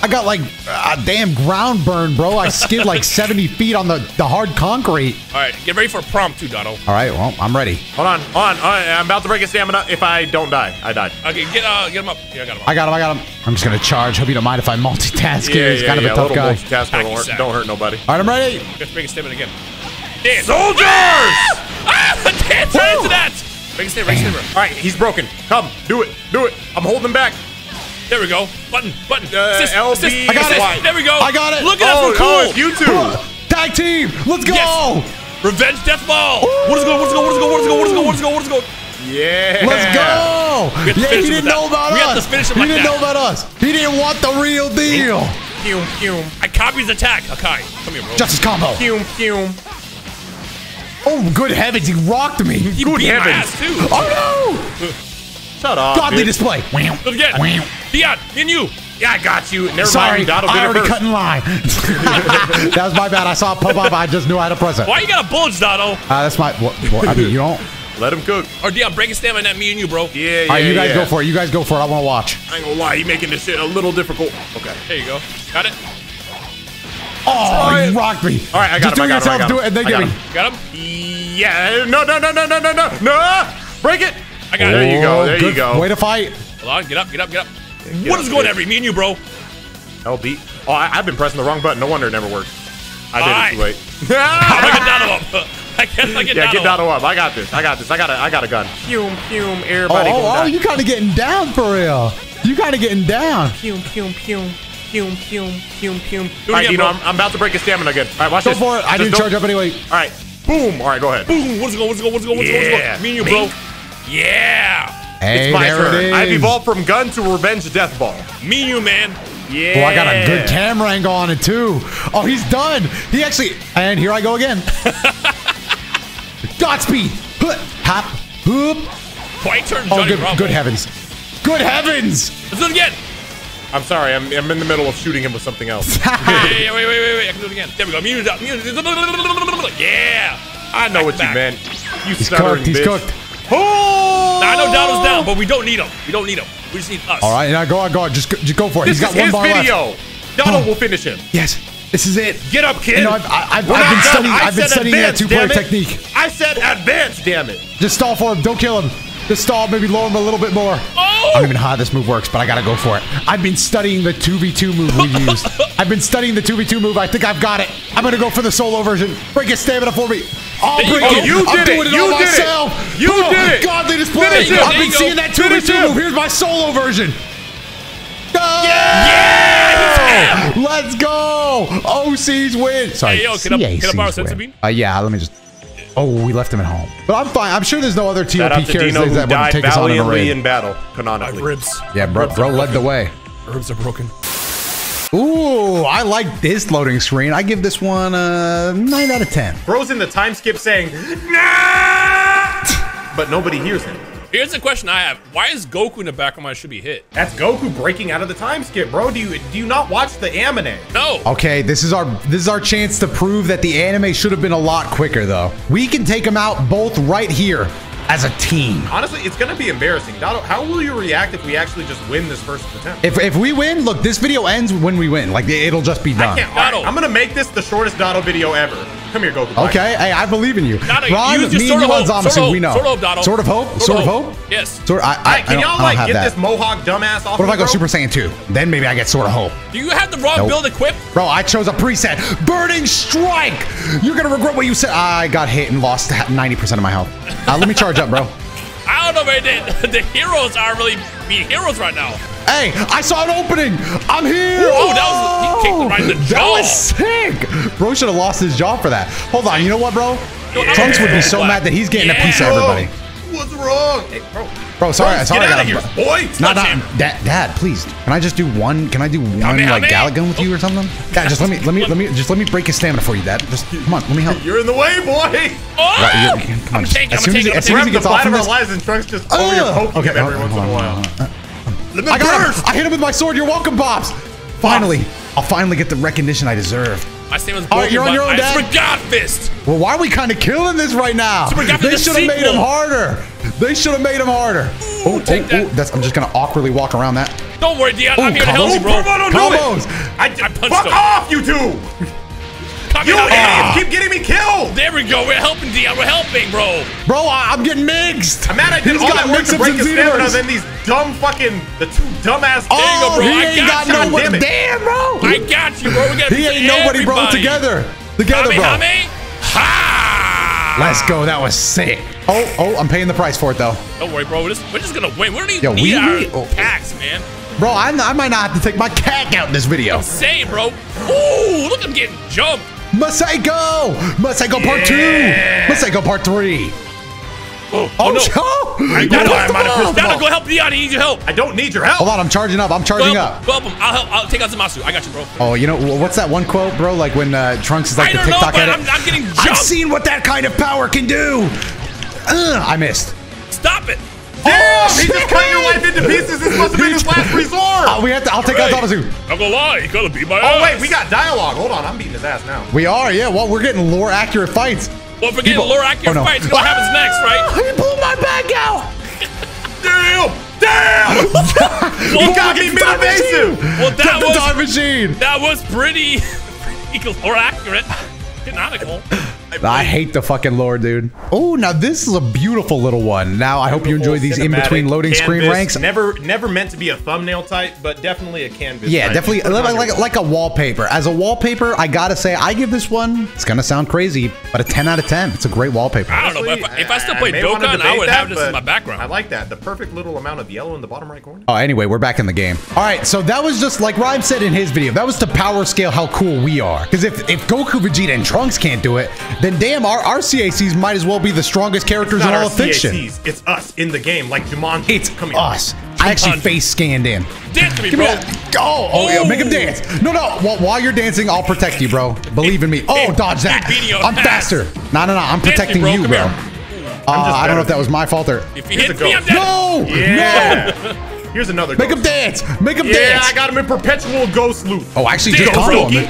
I got like a damn ground burn, bro. I skid like 70 feet on the, the hard concrete. All right, get ready for a prompt too, Dono. All right, well, I'm ready. Hold on, hold on, hold on. I'm about to break his stamina. If I don't die, I died. Okay, get uh, get him up. Yeah, I got him up. I got him. I got him. I'm just gonna charge. Hope you don't mind if I multitask Yeah, here. He's yeah, kind yeah. of a tough little guy. multitasker don't hurt, don't hurt nobody. All right, I'm ready. Let's break stamina again. Dance. Soldiers! Ah, dance right Woo! into that. Break stamina. Break stamina. All right, he's broken. Come, do it, do it. I'm holding him back. There we go. Button, button. Uh, assist, LB. assist, I got assist. it. There we go. I got it. Look at Oh, us. We're oh, cool. it's you two. Tag team. Let's go. Yes. Revenge death ball. What is going? What is going? What is going? What is going? What is going? What is going? What is going? Yeah. Let's go. We have to Yeah, he didn't know that. about We us. have to finish him he didn't that. know about us. He didn't want the real deal. Fume, fume, I copied his attack. Hakai, come here, bro. Justice combo. fume, fume. Oh, good heavens. He rocked me. he good beat my heavens. ass too. Oh, Shut up. no. Godly bitch. display. Do it again. Dion, me and you. Yeah, I got you. Never Sorry, mind. That'll I already first. cut in line. that was my bad. I saw it pop up. I just knew I had to press it. Uh, Why you got a bulge, Dono? that's my. What, what, I mean, you don't. Let him cook. Or Dion, break his stamina. At me and you, bro. Yeah, yeah. All right, you guys yeah. go for it. You guys go for it. I want to watch. I ain't gonna lie, he making this shit a little difficult. Okay. There you go. Got it. Oh, Try you it. rocked me. All right, I got Just him, do I it got him, I yourself. got Do him. it and then I give got me. him. Got him. Yeah. No, no, no, no, no, no, no. No. Break it. I got There it. There you go, Oh, there you go. Way to fight. Hold on. Get up. Get up. Get up. Get what up, is going bitch. every? Me and you, bro. LB. Oh, I, I've been pressing the wrong button. No wonder it never worked. I did Alright. it too late. I'm gonna get Dono up. I can't I get yeah, get Dono Dono up. up. I got this. I got this. I got a, I got a gun. Fume, fume. Oh, Everybody oh, gonna oh, you kind of getting down for real. You kind of getting down. Fume, fume, fume. Fume, fume, fume, fume. All right, again, Dino, bro. I'm, I'm about to break his stamina again. All right, watch Go this. for it. I Just didn't don't- charge up anyway. All right. Boom. All right, go ahead. Boom. What's going? What's going? What's going? What's going? What's Yeah. going? Me and you, bro. Yeah. Hey, it's my there turn. it is. I've evolved from gun to revenge death ball. Me you, man. Yeah. Oh, I got a good camera angle on it too. Oh, he's done. He actually, and here I go again. Godspeed. Hop. Hoop. Quiet turn, Oh, good, good heavens. Good heavens. Let's do it again. I'm sorry. I'm, I'm in the middle of shooting him with something else. Hey, hey, wait, wait, wait, wait. I can do it again. There we go. You. Me. Yeah. I know what you meant. You He's stuttering cooked. He's bitch. cooked. Oh! Now, I know Donald's down, but we don't need him. We don't need him. We just need us. All right, now go on, go on. Just, go- just go for it. This he's got is one his bar video. left. Donald Oh. will finish him. Yes, this is it. Get up, kid. You know, I've, I- I've, I've been done. studying. I've been studying that two-player technique. I said advance, damn it. Just stall for him. Don't kill him. Just stall. Maybe lower him a little bit more. I don't Oh! even know how this move works, but I gotta go for it. I've been studying the 2v2 move we used. I've been studying the 2v2 move. I think I've got it. I'm gonna go for the solo version. Break his stamina for me. I'll break it. You I'm did doing it. it, all You did it. myself. You Oh, did it. Godly display. Finish him. I've been seeing that 2v2 move. Here's my solo version. Go! Yeah! Let's go! OC's win. Sorry. Hey, yo, can I- can I CAC's borrow win. Senzu Uh, yeah, let me just. Oh, we left him at home. But I'm fine. I'm sure there's no other TOP out characters that would take us on in a valiantly raid. in battle, canonically. My canonically. ribs. Yeah, bro, Ribs bro are led the way. Ribs are broken. Ooh, I like this loading screen. I give this one a 9 out of 10. Bro's in the time skip saying, nah! but nobody hears him. Here's the question I have: Why is Goku in the back of my should be hit? That's Goku breaking out of the time skip, bro. Do you do you not watch the anime? No. Okay, this is our this is our chance to prove that the anime should have been a lot quicker though. We can take them out both right here as a team. Honestly, it's gonna be embarrassing. Dotto, how will you react if we actually just win this first attempt? If, if we win, look, this video ends when we win. Like it'll just be done. I done. can't. all right, Dotto. I'm gonna make this the shortest Dotto video ever. Come here, Goku. Okay, hey, I believe in you. Ron, use your me sword and you of on hope. Zamasu, Sword we know. Sword of hope, Dotto. Sword of hope? Sword of hope? Yes. Sword, I, I, All right, I can y'all like get that. this Mohawk dumbass off? What if I go? Super Saiyan 2? Then maybe I get Sword of Hope. Do you have the wrong Nope. build equipped? Bro, I chose a preset. Burning Strike! You're gonna regret what you said. I got hit and lost 90% of my health. Uh, let me charge up, bro. I don't know, man. The, the heroes aren't really being heroes right now. Hey, I saw an opening. I'm here. Ooh, that was- he kicked him right in the That was sick. Bro should have lost his jaw for that. Hold on. You know what, bro? I'm- Trunks would be so mad that he's getting a piece of everybody. What's wrong? Hey, bro. Bro, sorry, Bro, sorry. get I out of here, boy. Not, not, Dad, Dad, please. Can I just do one? Can I do one here, like. Galick Gun with you or something? Dad, just let me, let me, let me, just let me break his stamina for you, Dad. Just come on, let me help. You're in the way, boy. Oh! Right, come on, I'm taking, as I'm as taking, as soon as he gets off of this- lives, and Trunks just over Ugh. poking Okay, him every hold once in a while. On, hold on. Let me I got burst. him. I hit him with my sword. You're welcome, Pops. Finally, I'll finally get the recognition I deserve. My stamina's All right, broken, you're on your own, I Dad. Super God Fist. Well, why are we kind of killing this right now? Super Gaffer They the should have made sequel. him harder. They should have made him harder. Oh, take oh, that. oh, that's, I'm just gonna awkwardly walk around that. Don't worry, Dion. I'm Ooh, here to help combos. you, bro. Bro, don't do Combos. it. I, I punched fuck him. off, you two. Come You here. idiots keep getting me killed. There we go. We're helping, Dion. We're helping, bro. Bro, I, I'm getting mixed. I'm mad I did He's all got that work to mix-ups break and his stamina, Xenoverse. then these dumb fucking, the two dumbass Oh, you go, bro. he I ain't got got you. no God one. damn. Damn, bro. I got you, bro. We got he ain't nobody, bro. Together, together, bro. Hame, Ha! Let's go. That was sick. Oh, oh, I'm paying the price for it though, Don't worry, bro. We're just, we're just gonna win. We don't need, Yo, need we- our we- oh. packs, man. bro. I, I might not have to take my cat out in this video. I'm bro. Ooh, look, I'm getting jumped. Masego, Masego Part Yeah. Two, Masego Part Three. Oh, Oh, no. oh, I you got pissed it. I'm him out of off. go help Dion. He needs your help. I don't need your help. Hold on, I'm charging up. I'm charging help up. him. Go help him. I'll help. I'll take out Zamasu. I got you, bro. Oh, you know what's that one quote, bro? Like when uh, Trunks is like I the don't know, edit. I'm, I'm getting I've seen what that kind of power can do. Ugh, I missed. Stop it. Damn, Oh, he just cut your life into pieces. This must have been his last resort. Oh, we have to. I'll take out Right. Zamasu. I'm gonna lie. You gotta beat my Oh, ass. wait, we got dialogue. Hold on, I'm beating his ass now. We are, yeah. Well, we're getting lore accurate fights. Well, forget People- lore accurate oh, no. fights. You know what happens next, right? He blew my back out. Damn! Damn! he got me Time mid-evasive! Well, that was- time machine. That was pretty, pretty lore accurate. Canonical. I hate the fucking lore, dude. Oh, now this is a beautiful little one. Now I hope you enjoy these in between Cinematic loading screen canvas. ranks. Never, never meant to be a thumbnail type, but definitely a canvas. Yeah, type. definitely Put it on like, like, like a wallpaper. As a wallpaper, I gotta say, I give this one. It's gonna sound crazy, but a 10 out of 10. It's a great wallpaper. I don't know, but if I, if I still played may Dokkan, I debate would that, have this as but my background. I like that. The perfect little amount of yellow in the bottom right corner. Oh, anyway, we're back in the game. All right, so that was just like Rhyme said in his video. That was to power scale how cool we are. Because if, if Goku, Vegeta, and Trunks can't do it, then damn, our, our CACs might as well be the strongest characters in all of fiction. CACs, It's us in the game, like Jumanji. It's Come here. us. I actually on. face scanned in. Dance to me, Give bro. that. Oh, oh, yeah, make him dance. No, no. While, while you're dancing, I'll protect you, bro. Believe in me. Oh, dodge that. hey, beating your I'm ass. faster. No, no, no. I'm Dance me, protecting bro. you, bro. Uh, I don't know if that was my fault or. If he Here's hits me, I'm dead. No, no. Yeah. Here's another. Make ghost. him dance. Make him Yeah, dance. I got him in perpetual ghost loop. Oh, actually, Dance, just combo him.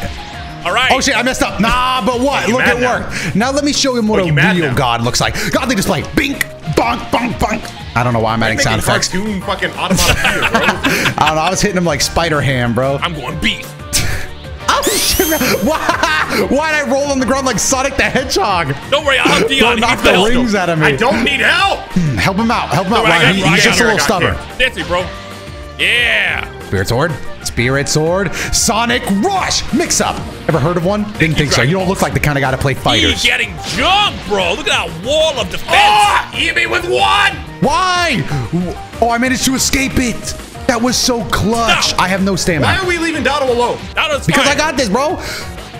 All right. Oh shit, I messed up. Nah, but what? you Look, it now? worked. Now let me show him what Oh, a you real now? god looks like. Godly display. Bink, bonk, bonk, bonk. I don't know why I'm adding sound effects. cartoon fucking automata bro. I don't know. I was hitting him like Spider Ham, bro. I'm going beast. Oh! Why? Why'd I roll on the ground like Sonic the Hedgehog? Don't worry, I'll help Dion. Don't knock the rings out of me. I don't need help. Hmm, help him out. Help him out, Don't Ryan. He- you, he's just a little stubborn. Me, bro. Yeah. Spirit Sword. Spirit Sword. Sonic Rush. Mix up. Ever heard of one? Didn't think so. You don't look like the kind of guy to play fighters. He's getting jumped, bro. Look at that wall of defense. Ah, hit me with one. Why? Oh, I managed to escape it. That was so clutch. I have no stamina. Why are we leaving Dotto alone? Was Because fine. I got this, bro.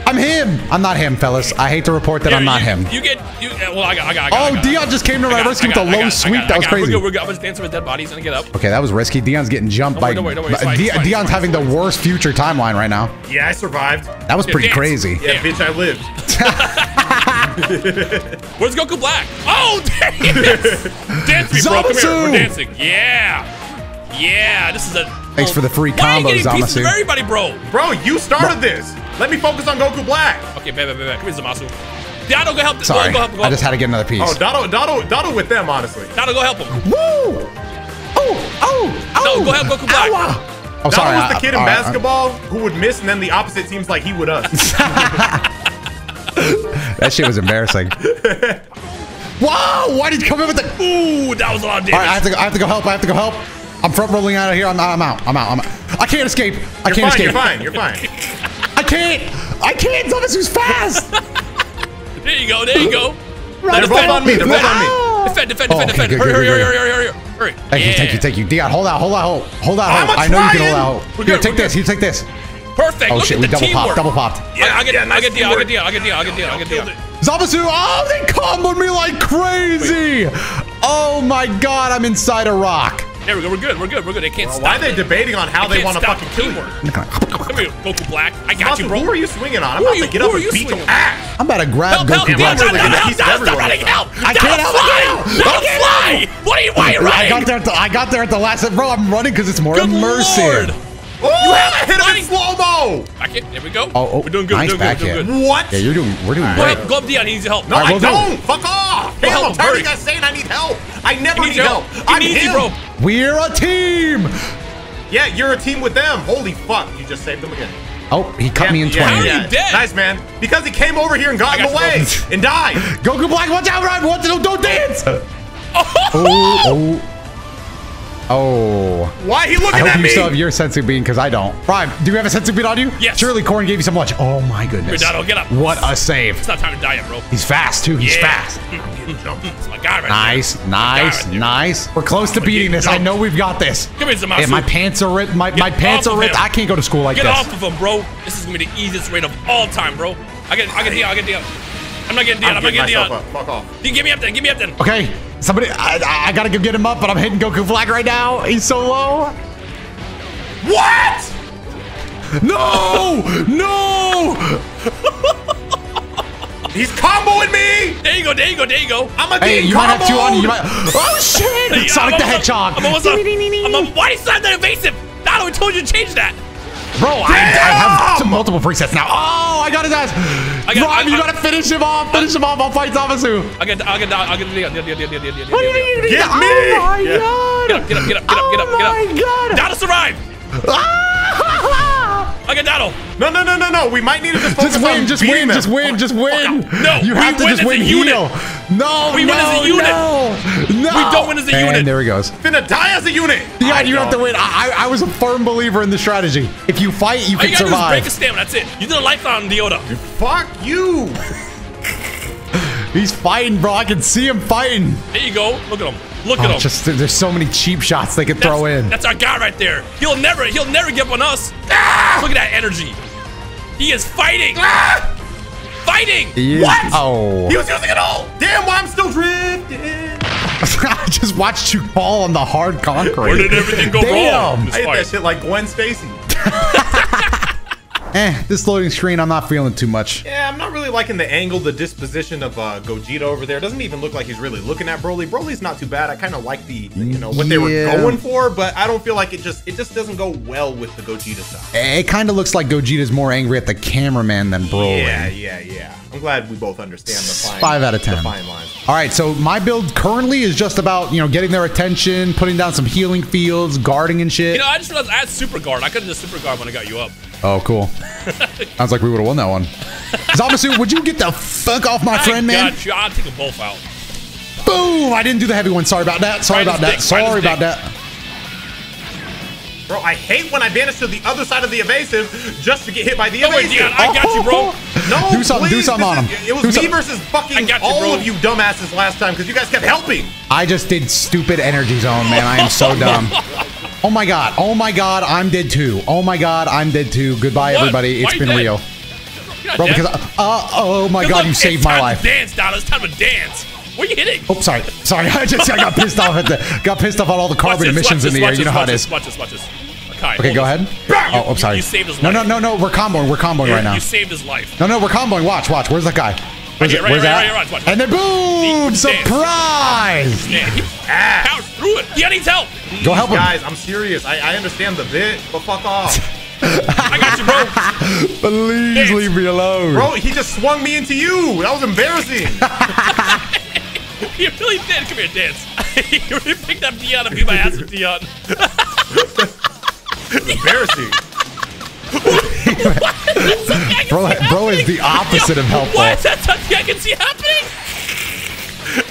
I'm him. I'm not him, fellas. I hate to report that Here, I'm not you, him. You get you. Well, I got. I got. I got oh, I Oh, got- Dion just came to I my got- rescue I with a low got- sweep. got- That was got- We're good. We're good. I'm just dancing with dead bodies and get up. Okay, that was risky. Dion's getting jumped Don't by. worry, don't worry, don't worry. Fine, Di- fine, Dion's having fine, the worst future timeline right now. Yeah, I survived. That was pretty dance. crazy. Yeah, Yeah. bitch, I lived. Where's Goku Black? Oh, dang it. Dance me, bro. Come here. We're dancing. Yeah. Yeah. This is a. Thanks for the free Why are you combo, getting pieces Zamasu. of everybody, bro? Bro, you started this. Let me focus on Goku Black. Okay, baby, baby, come here, Zamasu. Dado, go help. Sorry, Go, go help. Go I just had to get another piece. Oh, Dotto, Dotto, Dotto with them, honestly. Dado, go help him. Woo! Oh, oh, oh! No, go help Goku Black. Ow. Ah. Oh, Dotto sorry. was the I- kid in all right, basketball who would miss, and then the opposite teams like he would us. That shit was embarrassing. Whoa! Why did you come in with the? Ooh, that was a lot of damage. All right, I have to. Go, I have to go help. I have to go help. I'm front rolling out of here. I'm, I'm out. I'm out. I'm out. I can't escape. I You're can't fine, escape. you're fine, you're fine. I can't. I can't. Zamasu fast. There you go. There you go. They're both on me, they're both on me. Defend, defend, Oh, defend, okay, defend. good, Hurry, good, hurry, good, hurry, good. hurry, hurry, hurry, hurry. Thank you, thank you, Yeah. thank you. Dion, hold out, hold out, hold, hold out. I'm Hold. a I know you can trying. hold out. We're Here, good, take we're this. good. You take this. Perfect. Oh Look shit, at we the double teamwork. popped. Double popped. Yeah, I'll get, Yeah, I'll nice get Dion, I'll get teamwork. Dion, I'll get Dion, I'll get Dion, I'll get Dion. Zamasu. Oh, they comboed me like crazy. Oh my god, I'm inside a rock. There we go. We're good. We're good. We're good. They can't Why stop. are they it. debating on how they can't want to fucking kill you? Come here, Goku Black. I got you, bro. Who are you swinging on? I'm Who about are you- to get up and you beat your swinging on? ass. I'm about to grab Help, help, Goku help, Black. I'm help, gonna help, piece help, everyone help, help. I can't help, I can't. Don't fly. What are you, why are you I got there. At the, I got there at the last. Bro, I'm running because it's more Good Lord! immersive. Oh, you have a hit him in Fine. slow-mo! Back it. There we go. Oh, oh, we're doing good. nice we're doing back good. We're doing good. What? Yeah, you're doing. We're doing Go great. up, go up, Dion. He needs your help. No, All right, I we'll do. don't. Fuck off. Damn, help I'm him, tired of you guys saying I need help. I never need help. help. I'm needs you, him. bro. We're a team. Yeah, you're a team with them. Holy fuck, you just saved them again. Oh, he cut yeah, me in yeah, 20. How are yeah. you dead? Nice, man. Because he came over here and got I in the got way you, and died. Goku Black, watch out, Ryan. Watch don't, don't dance. Oh, Oh, oh. Oh. Oh. Why he looking at me? I hope you still have your senzu bean because I don't. Ryan, do you have a senzu bean on you? Yes. Surely Korin gave you some lunch. Oh my goodness. Here, oh, get up. What a save. it's not time to die yet, bro. He's fast too. He's Yeah. fast. It's my guy right Nice, there. nice, right there. nice. We're close to beating this. I know we've got this. Come here, Zamasu. Yeah, my pants are ripped. My, my pants are ripped. him. I can't go to school like Get this. Get off of him, bro. This is gonna be the easiest raid of all time, bro. I get, I get Dion. I get Dion. I'm not getting Dion. I'm, I'm not getting getting Dion. up. Fuck off. You give me up then. Give me up then. Okay, somebody, I, I, I gotta go get him up, but I'm hitting Goku Black right now. He's so low. What? No, no. He's comboing me. There you go. There you go. There you go. I'm a Hey, getting you might have two on you. You comboed. might. Oh shit! Sonic I'm the almost Hedgehog. up. I'm almost up. I'm a, why is that evasive? Nano, I told you to change that. Bro, I, I have multiple presets now. Oh, I got his ass. I got- Rob, I- you I- gotta finish him off. Finish him off. I'll fight Zamasu. I get, I get, I mean you need Get me! Oh my Yeah. god. Get up, get up, get up, get up, get up, Oh get up. my god. Dotto survived. Ah! I got Dotto. No, no, no, no, no. We might need to just focus Just win, on just beating win, them. just win, just win. No, you we have to win just as a win unit. heal. No, We no, win as a unit. No, no. We don't win as a and unit. there he goes. Finna die as a unit. Yeah, I you have to don't. win. I, I I was a firm believer in the strategy. If you fight, you All you can gotta do is break a stamina. That's it. You did a lifeline on Diota. Fuck you. He's fighting, bro. I can see him fighting. There you go. Look at him. Look at Oh, him. just there's so many cheap shots they could that's, throw in. That's our guy right there. He'll never, he'll never give up on us. Ah! Look at that energy. He is fighting. Ah! Fighting. He is- What? Oh. He was using it all. Damn, why I'm still drifting. I just watched you fall on the hard concrete. Where did everything go Damn. wrong? I hit that shit like Gwen Stacy. Eh, this loading screen, I'm not feeling too much. Yeah, I'm not really liking the angle, the disposition of uh, Gogeta over there. Doesn't even look like he's really looking at Broly. Broly's not too bad. I kind of like the, you know, what they were going for, but I don't feel like it just, it just doesn't go well with the Gogeta style. It kind of looks like Gogeta's more angry at the cameraman than Broly. Yeah, yeah, yeah. I'm glad we both understand the fine. Five out of ten. the 10. fine lines. All right, so my build currently is just about, you know, getting their attention, putting down some healing fields, guarding and shit. You know, I just realized I had super guard. I could have just super guard when I got you up. Oh, cool. Sounds like we would have won that one. Zamasu, would you get the fuck off my friend, I man? got you. I'll take them both out. Boom! I didn't do the heavy one. Sorry about that. Sorry Right about that. dick, right Sorry about dick. that. Bro, I hate when I vanish to the other side of the evasive just to get hit by the Don't worry, evasive. Dion. I got you, bro. No, Do something, do please, something this on him. It was Do me something. versus fucking I got you, all bro. of you dumbasses last time because you guys kept helping. I just did stupid energy zone, man. I am so dumb. Oh my god. Oh my god. I'm dead too. Oh my god. I'm dead too. Goodbye, What? everybody. Why It's you been dead? real. Bro, dead. because uh, oh my god, luck. you saved it's my time life. To dance, Donna. It's time to dance. Where are you hitting? Oh, sorry. Sorry. I just I got pissed off at the got pissed off on all the carbon this, emissions watch in the air. watch You know how watch it this, is. Watch this, watch this. Okay, Okay, go this. ahead. You- Oh, I'm sorry. You saved his No, life. no, no, no. We're comboing. We're comboing right now. You saved his life. No, no, we're comboing. Watch, watch. Where's that guy? Where's here, it? right Where's here, right that? here, watch, watch. And then boom! Surprise! Man, he powered through it. He needs help. Go help him. Guys, I'm serious. I, I understand the bit, but fuck off. I got you, bro. Please Dance. leave me alone. Bro, he just swung me into you. That was embarrassing. You really did. Come here, dance. you really picked up Dion and beat my ass with Dion. embarrassing. Bro, bro is the opposite of helpful. What? That's something I can see happening.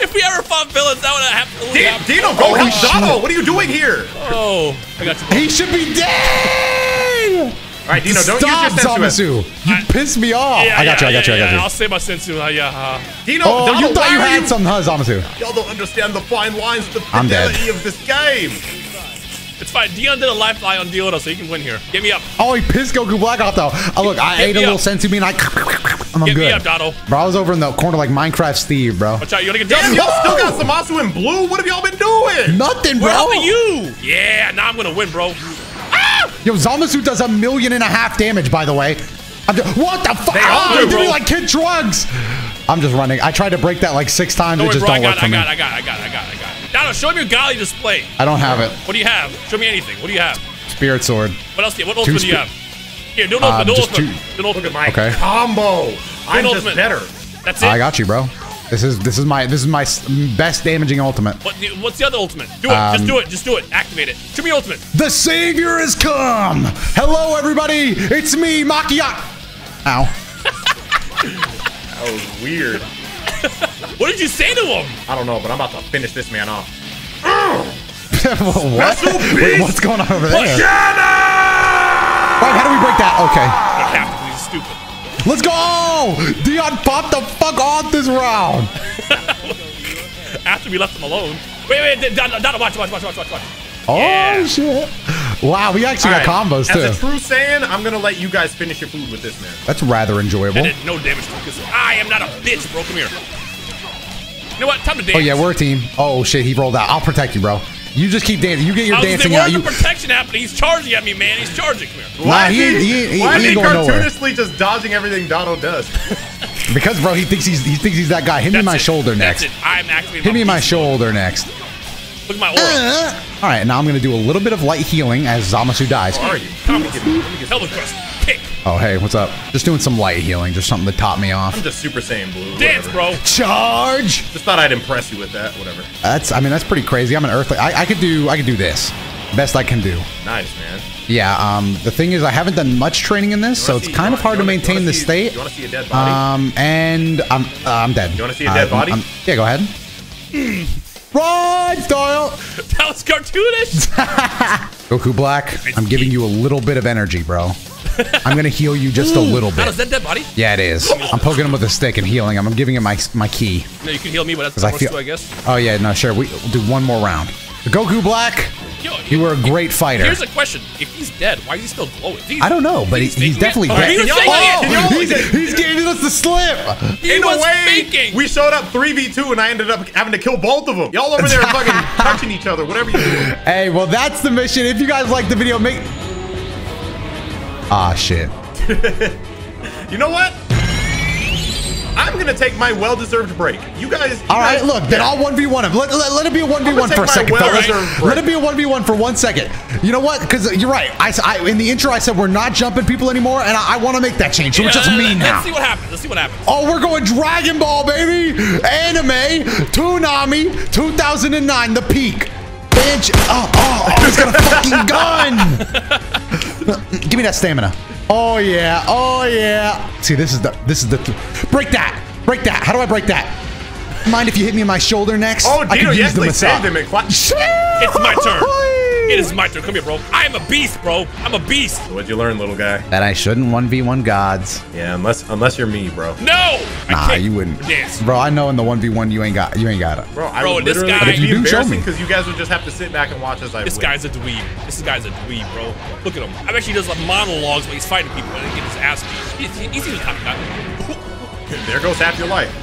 If we ever fought villains, that would have happened. D- Dino, go Holy help shit. Donald. What are you doing here? Oh, I got you. He should be dead! All right, Dino, don't Stop, use your senzu. Zamasu. You I- pissed me off. Yeah, I got you, I yeah, got you, I got yeah. you. I'll say my senzu. Uh, yeah. Uh, Dino, Oh, Donald, you thought you are had some, huh, Zamasu? Y'all don't understand the fine lines, the I'm fidelity of this game. It's fine. Dion did a life fly on Diodo, so you can win here. Get me up. Oh, he pissed Goku Black off though. Oh, look, I Get ate a little up. senzu bean. I, I'm Get good. me up, Dotto. Bro, I was over in the corner like Minecraft Steve, bro. Watch out. You want to get Damn, y'all still got Zamasu in blue? What have y'all been doing? Nothing, We're bro. you. Yeah, now I'm going to win, bro. Yo, Zamasu does a million and a half damage, by the way. I'm just, what the fuck? They all Oh, do, he did me bro. like kid drugs. I'm just running. I tried to break that like six times. Don't it worry, just bro. Don't got work it. for I me. got. I got. I got. I got. I got it. Show me your Gali display. I don't have it. What do you have? Show me anything. What do you have? Spirit sword. What else do you What ultimate do you have? Here, do an Um, ultimate. Do an ultimate. two- Do an ultimate. My Okay. combo. I'm just ultimate. better. That's it. I got you, bro. This is this is my this is my best damaging ultimate. What, what's the other ultimate? Do it. Um, just do it. Just do it. Activate it. Show me ultimate. The savior has come. Hello, everybody. It's me, Makia. Ow. That was weird. What did you say to him? I don't know, but I'm about to finish this man off. what? Wait, what's going on over there? Wait, Shanna! how do we break that? Okay. Let's go! Dion popped the fuck off this round. After we left him alone. Wait, wait, Dotto, Dotto, watch, watch, watch, watch, watch, watch. Oh Yeah. shit! Wow, we actually All got right, combos As too. a true Saiyan, I'm gonna let you guys finish your food with this man. That's rather enjoyable. I did no damage because I am not a bitch, bro. Come here. You know what? Time to dance. Oh yeah, we're a team. Oh shit, he rolled out. I'll protect you, bro. You just keep dancing. You get your How's dancing there? out. Where's You the protection happening? He's charging at me, man. He's charging. Come here. Nah, is he ain't- he ain't- he why ain't is he going nowhere. cartoonishly just dodging everything Dotto does? because bro, he thinks he's he thinks he's that guy. Hit me my it. shoulder That's next. it. I'm activating Hit me my shoulder next. Look at my aura. All right, now I'm gonna do a little bit of light healing as Zamasu dies. Where are you? Come Let me get- let me get- Helmet crust. Kick. Oh hey, what's up? Just doing some light healing, just something to top me off. I'm just Super Saiyan Blue. Dance, whatever. bro. Charge! Just thought I'd impress you with that. Whatever. That's I mean that's pretty crazy. I'm an earthly. I, I could do I could do this. Best I can do. Nice, man. Yeah. Um. The thing is, I haven't done much training in this, so it's see- kind of hard to wanna- maintain the see- state. You want to see a dead body? Um. And I'm uh, I'm dead. You wanna see a dead Uh, body? I'm- yeah. Go ahead. Run, style. That was cartoonish. Goku Black. I'm giving you a little bit of energy, bro. I'm gonna heal you just a hmm. little That was bit. that dead body? Yeah, it is. I'm poking him with a stick and healing him. I'm giving him my my ki. No, you can heal me, but that's Because I the feel. too, I guess. Oh yeah, no, sure. We, we'll do one more round. Goku Black. Yo, You were a great fighter. Here's a question: If he's dead, why is he still glowing? He's- I don't know, but he's he's definitely oh, it? dead. He's Can faking y'all- it. can y'all- he's, he's giving us the slip. He In was a way, faking. we showed up 3v2 and I ended up having to kill both of them. Y'all over there fucking touching each other, whatever you do. Hey, well, that's the mission. If you guys like the video, make. Ah, shit. You know what? I'm gonna take my well-deserved break. You guys. you All right, guys- look, then I'll 1v1 him. Let, let, let it be a 1v1 for a second, well-deserved Let it be a 1v1 for one second. You know what? Because you're right. I, I- in the intro, I said we're not jumping people anymore, and I, I want to make that change. So it's just me now. Let's see what happens. Let's see what happens. Oh, we're going Dragon Ball, baby! Anime, Toonami, 2009, the peak. Bitch. Oh, oh, oh, he's got a fucking gun! Give me that stamina. Oh yeah, oh yeah. See, this is the, this is the, break that, break that. How do I break that? Mind if you hit me in my shoulder next? Oh, Dino, could you use the actually massage. saved him. It's my turn. It is my turn. Come here, bro. I'm a beast, bro. I'm a beast. What'd you learn, little guy? That I shouldn't 1v1 gods. Yeah, unless unless you're me, bro. No. I Nah, you wouldn't. Dance. Bro, I know in the 1v1 you ain't got, you ain't got it. Bro, I Bro, would this literally guy- But if it'd you be do, show embarrassing me. because you guys would just have to sit back and watch as I This win. guy's a dweeb. This guy's a dweeb, bro. Look at him. I bet he does like monologues when he's fighting people and he gets his ass beat. He's, he's even kind of guy. There goes half your life.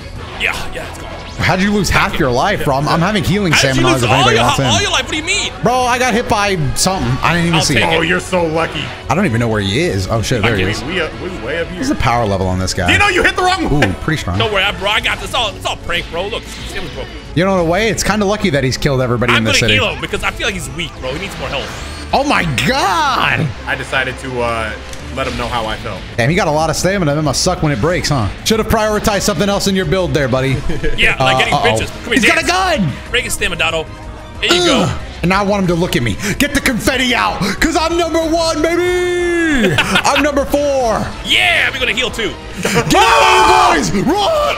Yeah, yeah, it's gone. How'd you lose half your life, bro? I'm, I'm having healing How did seminars if anybody your, wants in. all your life? What do you mean? Bro, I got hit by something. I didn't even I'll see it. Oh, you're so lucky. I don't even know where he is. Oh shit, there he is. mean, we, uh, we way up here. What's the power level on this guy? You know, you hit the wrong Ooh, one. pretty strong. Don't worry, bro. I got this. All, it's all prank, bro. Look, it was broken. You know, in a way, it's kind of lucky that he's killed everybody I'm in the gonna city. heal him because I feel like he's weak, bro. He needs more help. Oh my god! I decided to uh, let him know how I felt. Damn, he got a lot of stamina. That must suck when it breaks, huh? Should have prioritized something else in your build there, buddy. Yeah, like getting Uh, uh-oh. bitches. Come here, He's got a gun! Break his stamina, There you go. And now I want him to look at me. Get the confetti out, because I'm number one, baby! I'm number four! Yeah, we're gonna heal too. Get out of the boys! Run!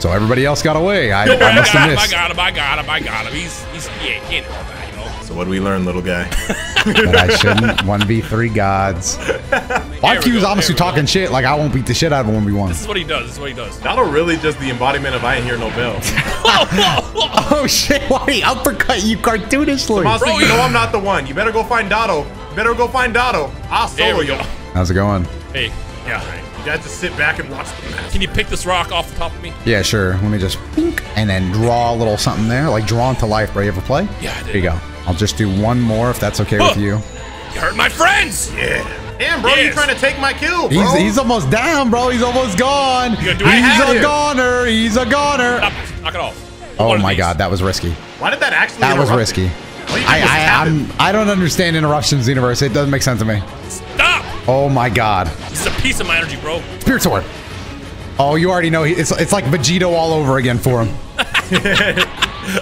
So everybody else got away. I, I I must got have him. I missed. got him. I got him. I got him. He's he's yeah, he ain't all that, you know. So what do we learn, little guy? But I shouldn't 1v3 gods. Why There we accuse Amasu talking shit like I won't beat the shit out of a 1v1? This is what he does. This is what he does. Not really just the embodiment of I ain't hear no bell. Oh shit! Why he uppercut you cartoonishly? Monster, Bro, you know you- I'm not the one. You better go find Dotto. You better go find Dotto. I'll solo we you. go. How's it going? Hey, Yeah, all right. You guys just sit back and watch the match. can you pick this rock off the top of me? Yeah, sure. Let me just pink and then draw a little something there, like drawn to life. Bro, you ever play? Yeah, I did. There you go. I'll just do one more if that's okay with you. You hurt my friends. Yeah. Damn, bro, you trying to take my kill, bro? He's, he's almost down, bro. He's almost gone. You gonna do He's it? I had a him. goner. He's a goner. Stop. Knock it off. Oh One of my these. god, that was risky. Why did that actually That was risky. me? What do you think I I, I'm, I don't understand interruptions universe. It doesn't make sense to me. Stop. Oh my god. This is a piece of my energy, bro. Spirit sword. Oh, you already know he, it's it's like Vegito all over again for him.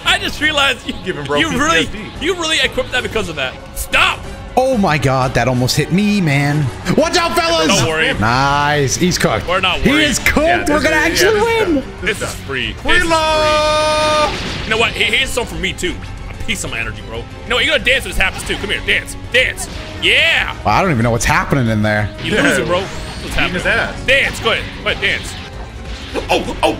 I just realized you, Giving bro you really, PTSD. you really equipped that because of that. Stop. Oh my god, that almost hit me, man. Watch out, fellas! Don't worry. Nice. He's cooked. We're not worried. He worried. is cooked. Yeah, We're gonna is- yeah, actually this win. done. This This is is free. This is free. Reload! You know what? Here- Here's some for me too. A piece of my energy, bro. You know what? You're gonna dance when this happens too. Come here, dance, dance. Yeah. Well, I don't even know what's happening in there. You Yeah. losing, bro. What's Beating happening? his ass. Dance. Go ahead. Go ahead, dance. Oh, oh!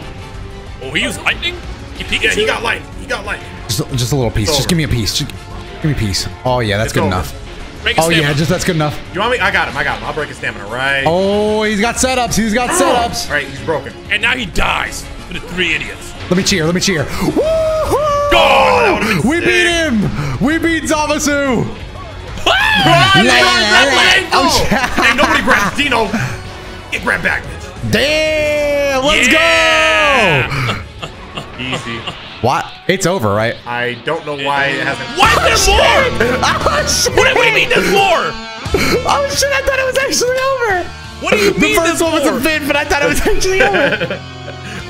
Oh, he used lightning. He peeked Yeah, he got light. He got light. Just, just a little piece. It's Just over. give me a piece. Just give me a piece. Oh yeah, that's It's good over. enough. Break his Oh yeah, just that's good enough. You want me? I got him. I got him. I'll break his stamina right. Oh, he's got setups. He's got setups. All right, he's broken. And now he dies for the three idiots. Let me cheer. Let me cheer. Woohoo! that we sick. beat him. We beat Zamasu. Ah! Yeah, yeah, yeah. Oh, Oh. Hey, nobody grabs Dino. Get grabbed back, bitch. Damn! Let's Yeah. go. Easy. What? It's over, right? I don't know why it hasn't. Why is there oh, more? Oh shit! What, what do you mean there's more? Oh shit! I thought it was actually over. What do you The mean first one was a fit, but I thought it was actually over.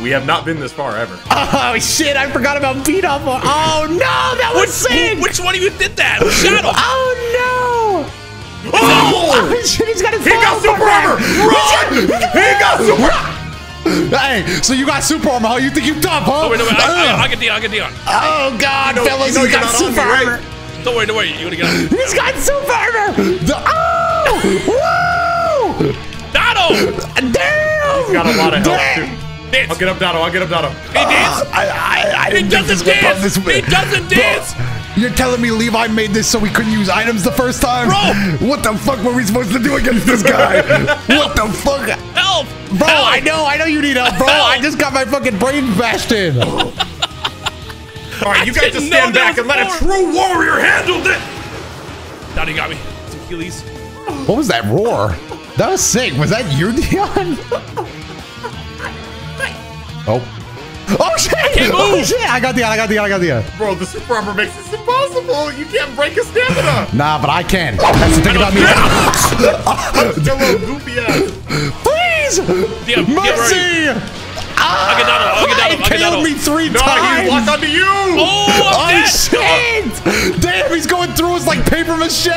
We have not been this far ever. Oh shit! I forgot about beat up. on- Oh no! That was Which, sick. which one of you did that? Who shot him? Oh no! Oh! Oh shit! He's got his He got follow-up super armor! Run! He got super. Hey, so you got super armor? Huh? You think you tough, huh? Oh, wait, no, wait, I, I, I'll get Dion, I'll get Dion. oh god, You know- fellas, you know he's you're got super me, right? armor. Don't worry, don't worry. You're gonna get him. He's got super armor. The, oh! Woo! Donald! Damn! He's got a lot of health Damn! too. Dance. I'll get up, Dotto. I'll get up, Dotto. He dance. Ah, I, I, I He didn't think doesn't this would come dance. this. He doesn't Bro, dance. You're telling me Levi made this so we couldn't use items the first time? Bro. What the fuck were we supposed to do against this guy? what the fuck? Help! Bro, Help! I know, I know you need help, bro. Help. I just got my fucking brain bashed in. All right, you guys didn't just stand back was and let a true warrior handle this. Donnie got me. Some Achilles. What was that roar? That was sick. Was that you, Dion? Oh. Oh shit! can't Oh shit! I got the I got the I got Dion. Uh. Bro, the super armor makes this impossible. You can't break his stamina. Nah, but I can. That's the thing about me. Still a little goofy ass. Please! Dion, Dion, where are Mercy! you? I'll get Donald. I'll get Donald. Ah, he I'll get killed me three No, times! he's locked onto you. Oh, I'm Oh dead. shit! Damn, he's going through us like paper mache!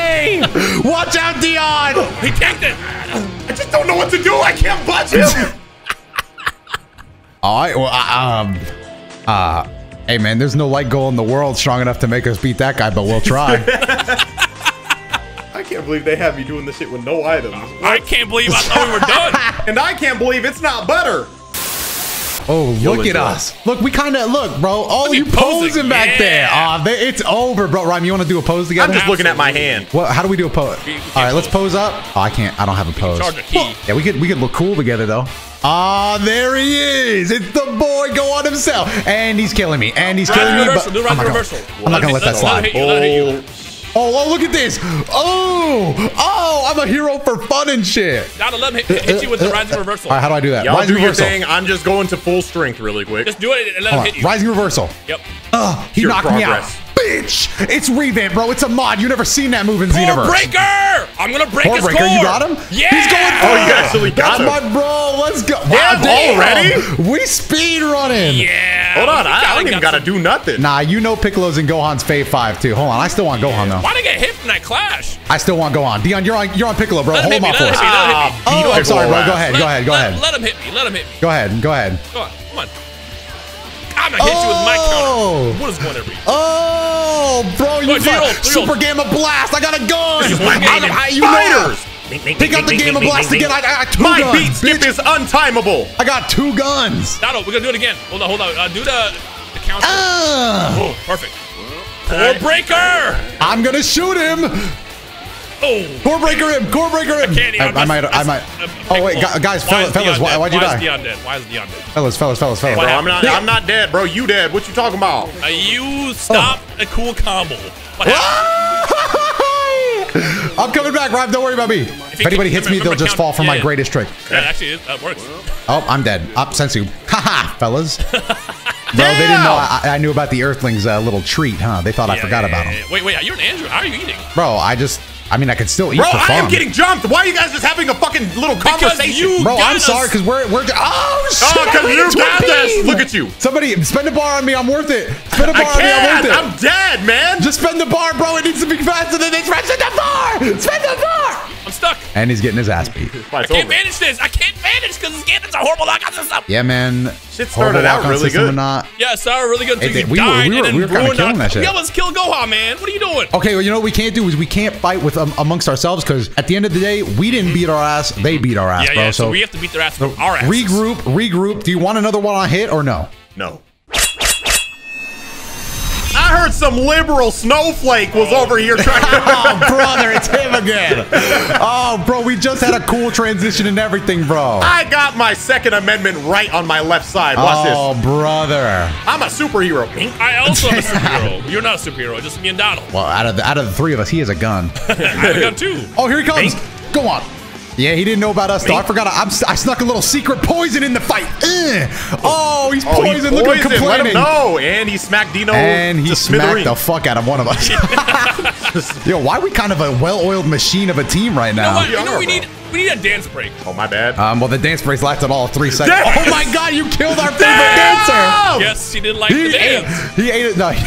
Watch out, Dion! He tanked it. I just don't know what to do. I can't budge him. All right, well, uh, um, uh, hey man, there's no light goal in the world strong enough to make us beat that guy, but we'll try. I can't believe they have me doing this shit with no items. I can't believe I thought we were done. And I can't believe it's not butter. Oh, You'll look at enjoy us! Look, we kind of look, bro. Oh, Look you posing, posing back there. yeah. Ah, they- it's over, bro. Ryan, you want to do a pose together? I'm just looking at my hand. What? How do we do a pose? We- we can't All right, let's pose. pose up. Oh, I can't. I don't have a pose. Charge a ki. Yeah, we could we could look cool together though. Ah, there he is. It's the boy Gohan himself, and he's killing me, and he's killing me. reversal. But Do I'm not gonna- reversal. I'm not gonna let that slide. hit you. Let him hit you. Oh, Oh, oh, look at this. Oh, oh, I'm a hero for fun and shit. Donald, let him hit, hit you with the rising reversal. All right, how do I do that? Y'all Rising do your reversal. thing. I'm just going to full strength really quick. Just do it and let Hold him on. hit you. Rising reversal. Yep. Ugh, he Pure knocked me out. Progress. Bitch, it's revamp, bro. It's a mod. You never seen that move in Core Xenoverse. breaker! I'm gonna break Core his breaker, core. you got him? Yeah. He's going for Oh, it. you actually got That's him. my bro. Let's go. Damn, already? We speed running. Yeah. Hold on, I, I don't even got gotta some- do nothing. Nah, you know Piccolo's in Gohan's Fave 5 too. Hold on, I still want Gohan though. Why'd I get hit from that clash? I still want Gohan. Dion, you're on you're on Piccolo, bro. Let Hold my Let him force. hit me. Let him hit me. Ah, Oh, I'm sorry, bro. Piccolo Go ahead. Go ahead. Go ahead. Let him hit me. Let him hit me. Go ahead. Go ahead. Go on. Come on. I'm gonna hit you with my Oh. counter. What is one every? Oh, bro, you Wait, fu- Theodore, Theodore. Super Gamma Blast. I got a gun. I, game. I, you know, Fighters. pick up the Gamma Blast again. I, I got two My guns. beat skip bitch. is untimable. I got two guns. Donald, we're gonna do it again. Hold on, hold on. Uh, do the the counter. Ah! Oh, perfect. Core breaker. I'm gonna shoot him. Oh. Core breaker him. Core breaker him. Can't I, I might. I might. Oh wait, guys, fellas, fellas why, why'd you Why die? is Dion dead? Why is Dion dead? Fellas, fellas, fellas, fellas. Bro, I'm not. happened? I'm not dead, bro. You dead? What you talking about? Uh, you stopped a cool combo. What? I'm coming back, Rob. Don't worry about me. If you anybody hits me, they'll just fall for yeah, my yeah. greatest trick. That actually is, that works. Oh, I'm dead. Up, senzu. Haha, fellas. Bro, they didn't know I, I knew about the Earthlings' uh, little treat, huh? They thought I forgot yeah, about yeah, them. yeah. Wait, wait, you're an Android. How are you eating? Bro, I just, I mean, I could still eat Bro, for I am getting jumped. Why are you guys just having a fucking little Because conversation? you Bro, got I'm us- sorry because we're we're. Oh, oh shit! Oh, I because you got this. Look at you. Somebody spend a bar on me. I'm worth it. Spend a bar I on me. I'm worth it. I'm dead, man. Just spend the bar, bro. It needs to be faster than this. Spend the bar. Spend the bar. I'm stuck. And he's getting his ass beat. I can't over. manage this. I can't manage because this game is a horrible lockout system. Yeah, man. Shit started Horrible out really system good. or Not. Yeah, it started really good until Hey, you we were- died we were- and we were kinda killing that shit. We almost killed Gohan, man. What are you doing? Okay, well, you know what we can't do is we can't fight with um, amongst ourselves because at the end of the day, we didn't beat our ass. They beat our ass, yeah, bro. yeah. So, so we have to beat their ass from our ass. regroup, regroup. Do you want another one on hit or no? No. I heard some liberal snowflake was over here trying to. Oh, brother, it's him again. Oh, bro, we just had a cool transition and everything, bro. I got my Second Amendment right on my left side. Watch Oh, this. Oh, brother. I'm a superhero. Mm, I also am a superhero. You're not a superhero. Just me and Donald. Well, out of the, out of the three of us, he has a gun. I have a gun too. Oh, here he comes. Mink. Go on. Yeah, he didn't know about us, though. I forgot. I, I'm, I snuck a little secret poison in the fight. Ugh. Oh, he's Oh, he poisoned. Look at him poisoned. Let him complaining. know. And he smacked Dino And he smacked the fuck out of one of us. Yo, why are we kind of a well-oiled machine of a team right You know now? what? You know we need? We need a dance break. Oh, my bad. Um, well, the dance breaks lasted all three seconds. Dance! Oh my god, you killed our favorite Damn! dancer! Yes, he didn't like He the ate, dance. he ate it. No.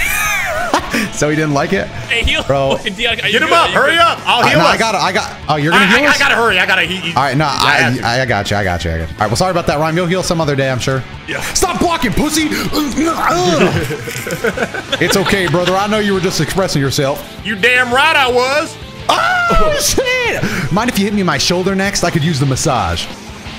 so he didn't like it? Hey, heal. Bro. Wait, Dion, are you Get him good? up. Hurry good? up. I'll Uh, heal no, us. I got it. I got. Oh, you're gonna I, heal I, us? I gotta hurry. I gotta. He, he- All right, no, I. I, I, I got you. I got you. I got you. All right, well, sorry about that, Rhyme. You'll heal some other day, I'm sure. Yeah. Stop blocking, pussy. it's okay, brother. I know you were just expressing yourself. You damn right I was. Oh shit! Mind if you hit me in my shoulder next? I could use the massage.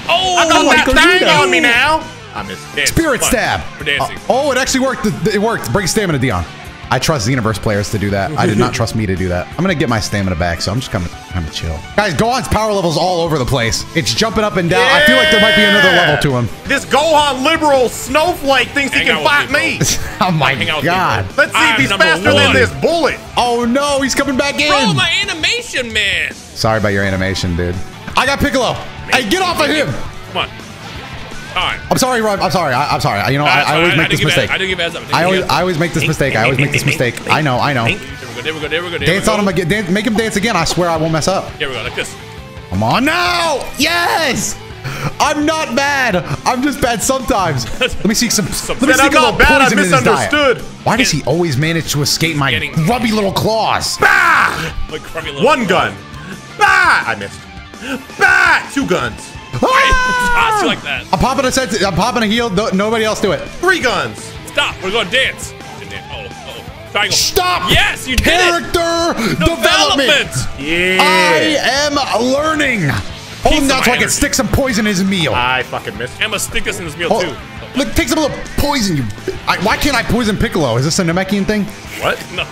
Oh, I got my that thing on me now. I missed. Dance. Spirit stab. We're dancing. Uh, oh, it actually worked. It it worked. Bring stamina, Dion. I trust Xenoverse players to do that. I did not trust me to do that. I'm gonna get my stamina back, so I'm just gonna kind of chill. Guys, Gohan's power level's all over the place. It's jumping up and down. I feel like there might be another level to him. This Gohan liberal snowflake thinks he can fight with me, me. oh my Hang out god. Let's see if I'm he's faster one. than this bullet. Oh no, he's coming back in. Bro, my animation, man. Sorry about your animation, dude. I got Piccolo. Hey, get off of him. Come on. Time. I'm sorry, Rob. I'm sorry. I, I'm sorry. I- You know, I, I always make this mistake. I didn't give heads up. I always, I always make this mistake. I always make this mistake. I know, I know. There we go. There we go. There we go. Dance on him again. Dan- make him dance again. I swear I won't mess up. Here we go. Like this. Come on now. Yes. I'm not bad. I'm just bad sometimes. Let me see some. Let me see I'm a little not bad, I poison in his diet. misunderstood. Why does he always manage to escape my Getting- grubby little claws? Bah! Like little One gun. Bah! I missed. Bah! Two guns. Ah! Like that. I'm popping a sense. I'm popping a heal. No- nobody else do it. Three guns. Stop. We're going to dance. Oh, oh. Triangle. Stop. Yes, you did it. Character development. Development. Yeah. I am learning. Hold him Piece down so my I can stick some poison in his meal. I fucking missed. I'm gonna stick this in this meal Oh, too. Look, take some of the poison. You. I, why can't I poison Piccolo? Is this a Namekian thing? What? No.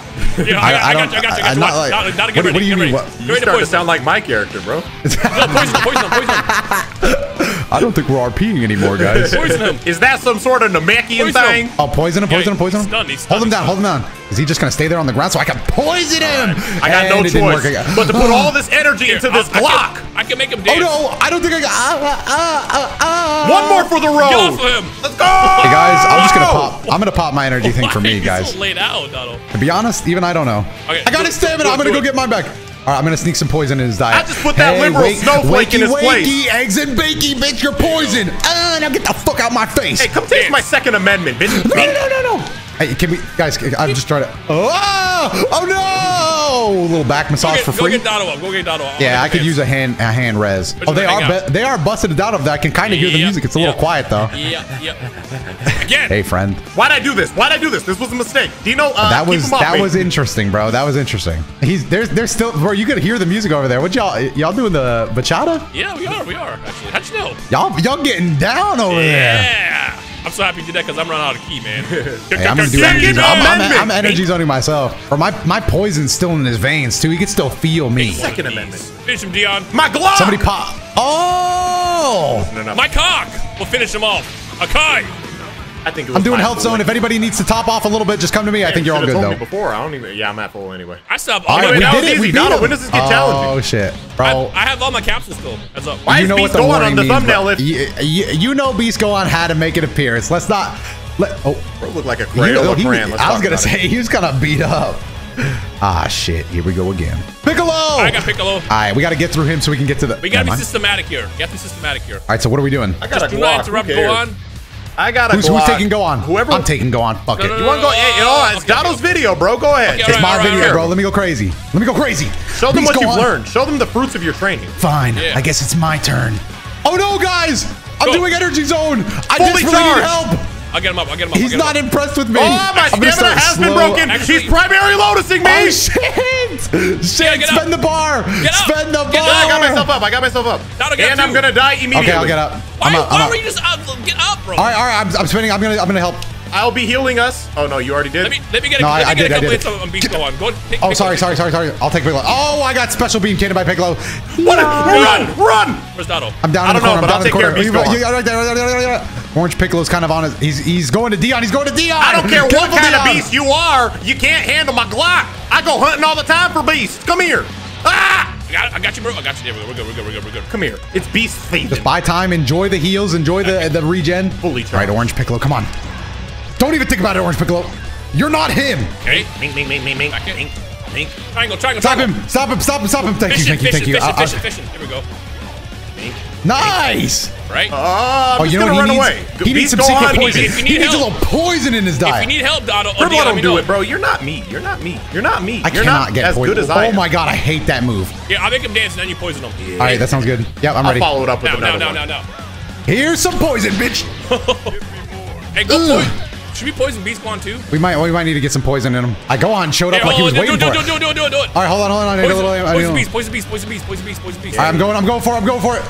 Yeah, I, I- I got don't- you. I got you. I I- got you. not Watch. like- Not, not, what- ready. what do you mean, ready. what- You ready to start to sound like my character, bro. No, poison. Poison. Poison. I don't think we're RPing anymore, guys. Poison him. Is that some sort of Namekian Poison thing? him. Oh, poison him, poison him, poison him. he's stunned, he's hold him down, hold him down. Is he just gonna stay there on the ground so I can poison him? I got And no it work choice again. but to put all this energy into this I- I can- I can make him Oh no, I don't think I got. Ah, ah, ah, ah. One more for the Get road. off of him. Let's go. Hey guys, I'm just gonna pop. I'm gonna pop my energy thing for me, guys. so laid out, Donald. To be honest, even I don't know. Okay, I got do his it, do stamina. I'm gonna do go it. get mine back. All right, I'm gonna sneak some poison in his diet. I just put that liberal snowflake in his wakey, place. wakey, eggs and bakey, bitch, you're poison. Ah, now get the fuck out of my face. Hey, come taste my Second Amendment, bitch. no, no, no, no. Hey, can we, guys? I'm just trying to. Oh, oh no! A little back massage get, for go free. get Donald up. Go get up. Yeah, I could use a hand a hand res. But Oh, they are hang out. be- they are busted it out of that. I can kind of hear the music. It's a little quiet though. Yep, yep. Again. Hey, friend. Why'd I do this? Why'd I do this? This was a mistake. Dino, uh, that was off that was interesting, bro. That was interesting. He's there's there's still bro. You could hear the music over there. What y'all y'all doing the bachata? Yeah, we are. We are actually. How'd you know? Y'all y'all getting down over there. Yeah. I'm so happy you did that because I'm running out of ki, man. Hey, I'm gonna do Second energy. I'm, I'm, Amendment. I'm energy zoning myself. Or my my poison's still in his veins too. He can still feel me. Second Amendment. Finish him, Dion. My glove. Somebody pop. Oh! No, no. My cock. We'll finish him off. Akai. I think it was I'm doing health zone. If anybody needs to top off a little bit, just come to me. I think you're all good told me though. Before I don't even. Yeah, I'm at full anyway. I still have All all right, my we that did was it. easy. We Donald, when does this get oh, challenging? shit, I, bro. I have all my capsules still. Heads up. Why you is know Beast what the going on the means, thumbnail bro. if You, you, you know Beast Gohan had to make an appearance. Let's not. Let, oh, Bro look like a you cradle know, of he- I was gonna say he was gonna beat up. Ah shit! Here we go again. Piccolo. I got Piccolo. All right, we got to get through him so we can get to the. We gotta be mind. systematic here. You have to be systematic here. All right, so what are we doing? I got a Do not interrupt. Go on. I got a Who's, who's taking Gohan? Whoever. I'm taking Gohan. Fuck No, it. no, You want to go? no, Hey, you know, it's okay, okay, Donald's okay. video, bro. Go ahead. Okay, It's alright, my alright, video, alright. bro. Let me go crazy. Let me go crazy. Show them Beast, what you've on. learned. Show them the fruits of your training. Fine. Yeah. I guess it's my turn. Oh no, guys! I'm Go. doing energy zone. I Fully desperately need charged. help. I'll get him up. I'll get him up. He's not him up. impressed with me. Oh, my I'm stamina start has been broken. Actually- He's primary lotusing me. Oh shit! Shit! get Spend up. the bar. Get up. Spend the bar. Get up. I got myself up. I got myself up. Get and up I'm gonna die immediately. Okay, I'll get up. Why, I'm up, why I'm up. were you just up? Get up, bro. All right, all right. I'm, I'm spinning. I'm gonna. I'm gonna help. I'll be healing us. Oh no, you already did. Let me let me get a, No, let I- me I get did, a I couple hits on, on Go on. Go. Pick, Oh, pick sorry, sorry, sorry, sorry. I'll take Piccolo. Oh, I got special beam cannon by Piccolo. What? Run, run. Where's Dotto? I'm down I in the don't know, corner. but I'm I'll down in take the care of corner. You- Gohan. you- right there, right there, right there, right there. Orange Piccolo's kind of on his. He's he's going to Dion. He's going to Dion. I don't care what Careful, kind of beast you are. You can't handle my Glock. I go hunting all the time for beasts. Come here. Ah! I got, I got you, bro. I got you. There we go. We're good. We're good. We're good. We're good. Come here. It's beast thieving. Just buy time. Enjoy the heals. Enjoy the the regen. Fully All right, charged. Orange Piccolo. Come on. Don't even think about it, Orange Piccolo. You're not him. Okay. Mink, mink, mink, mink, mink, Back it. mink, mink, Triangle. Triangle. Stop triangle. him. Stop him. Stop him. Stop him. Thank you. Fishing. Thank you. Thank Fishing. you. Fishing. I- I- Fishing. Fishing. There we go. mink. Nice. Right. Uh, I'm Oh, you know gonna what run he away. needs? Go- He needs some secret on. poison. If you He need needs a little poison in his if you need help, Dotto, Purple, Dion, let let him me do know. it, bro. You're not me. You're not me. You're not me. I You're cannot not get as poison. good as I oh my god, I hate that move. Yeah, I'll make him dance and then you poison him. All right, that sounds good. Yep, I'm I'll ready. follow it up with Now, now, another now, one. now, now. Here's some poison, bitch. Hey, go Ugh. poison. Should we poison Beast Gohan too? We might we might need to get some poison in him. I go on, showed up Hey, like he oh, was do, waiting do, for do, it. do, do, do, do it. All right, hold on, hold on. I need a Poison, little. I need poison beast, poison beast, poison beast, poison beast, poison beast. All right, I'm going. I'm going for it. I'm going for it.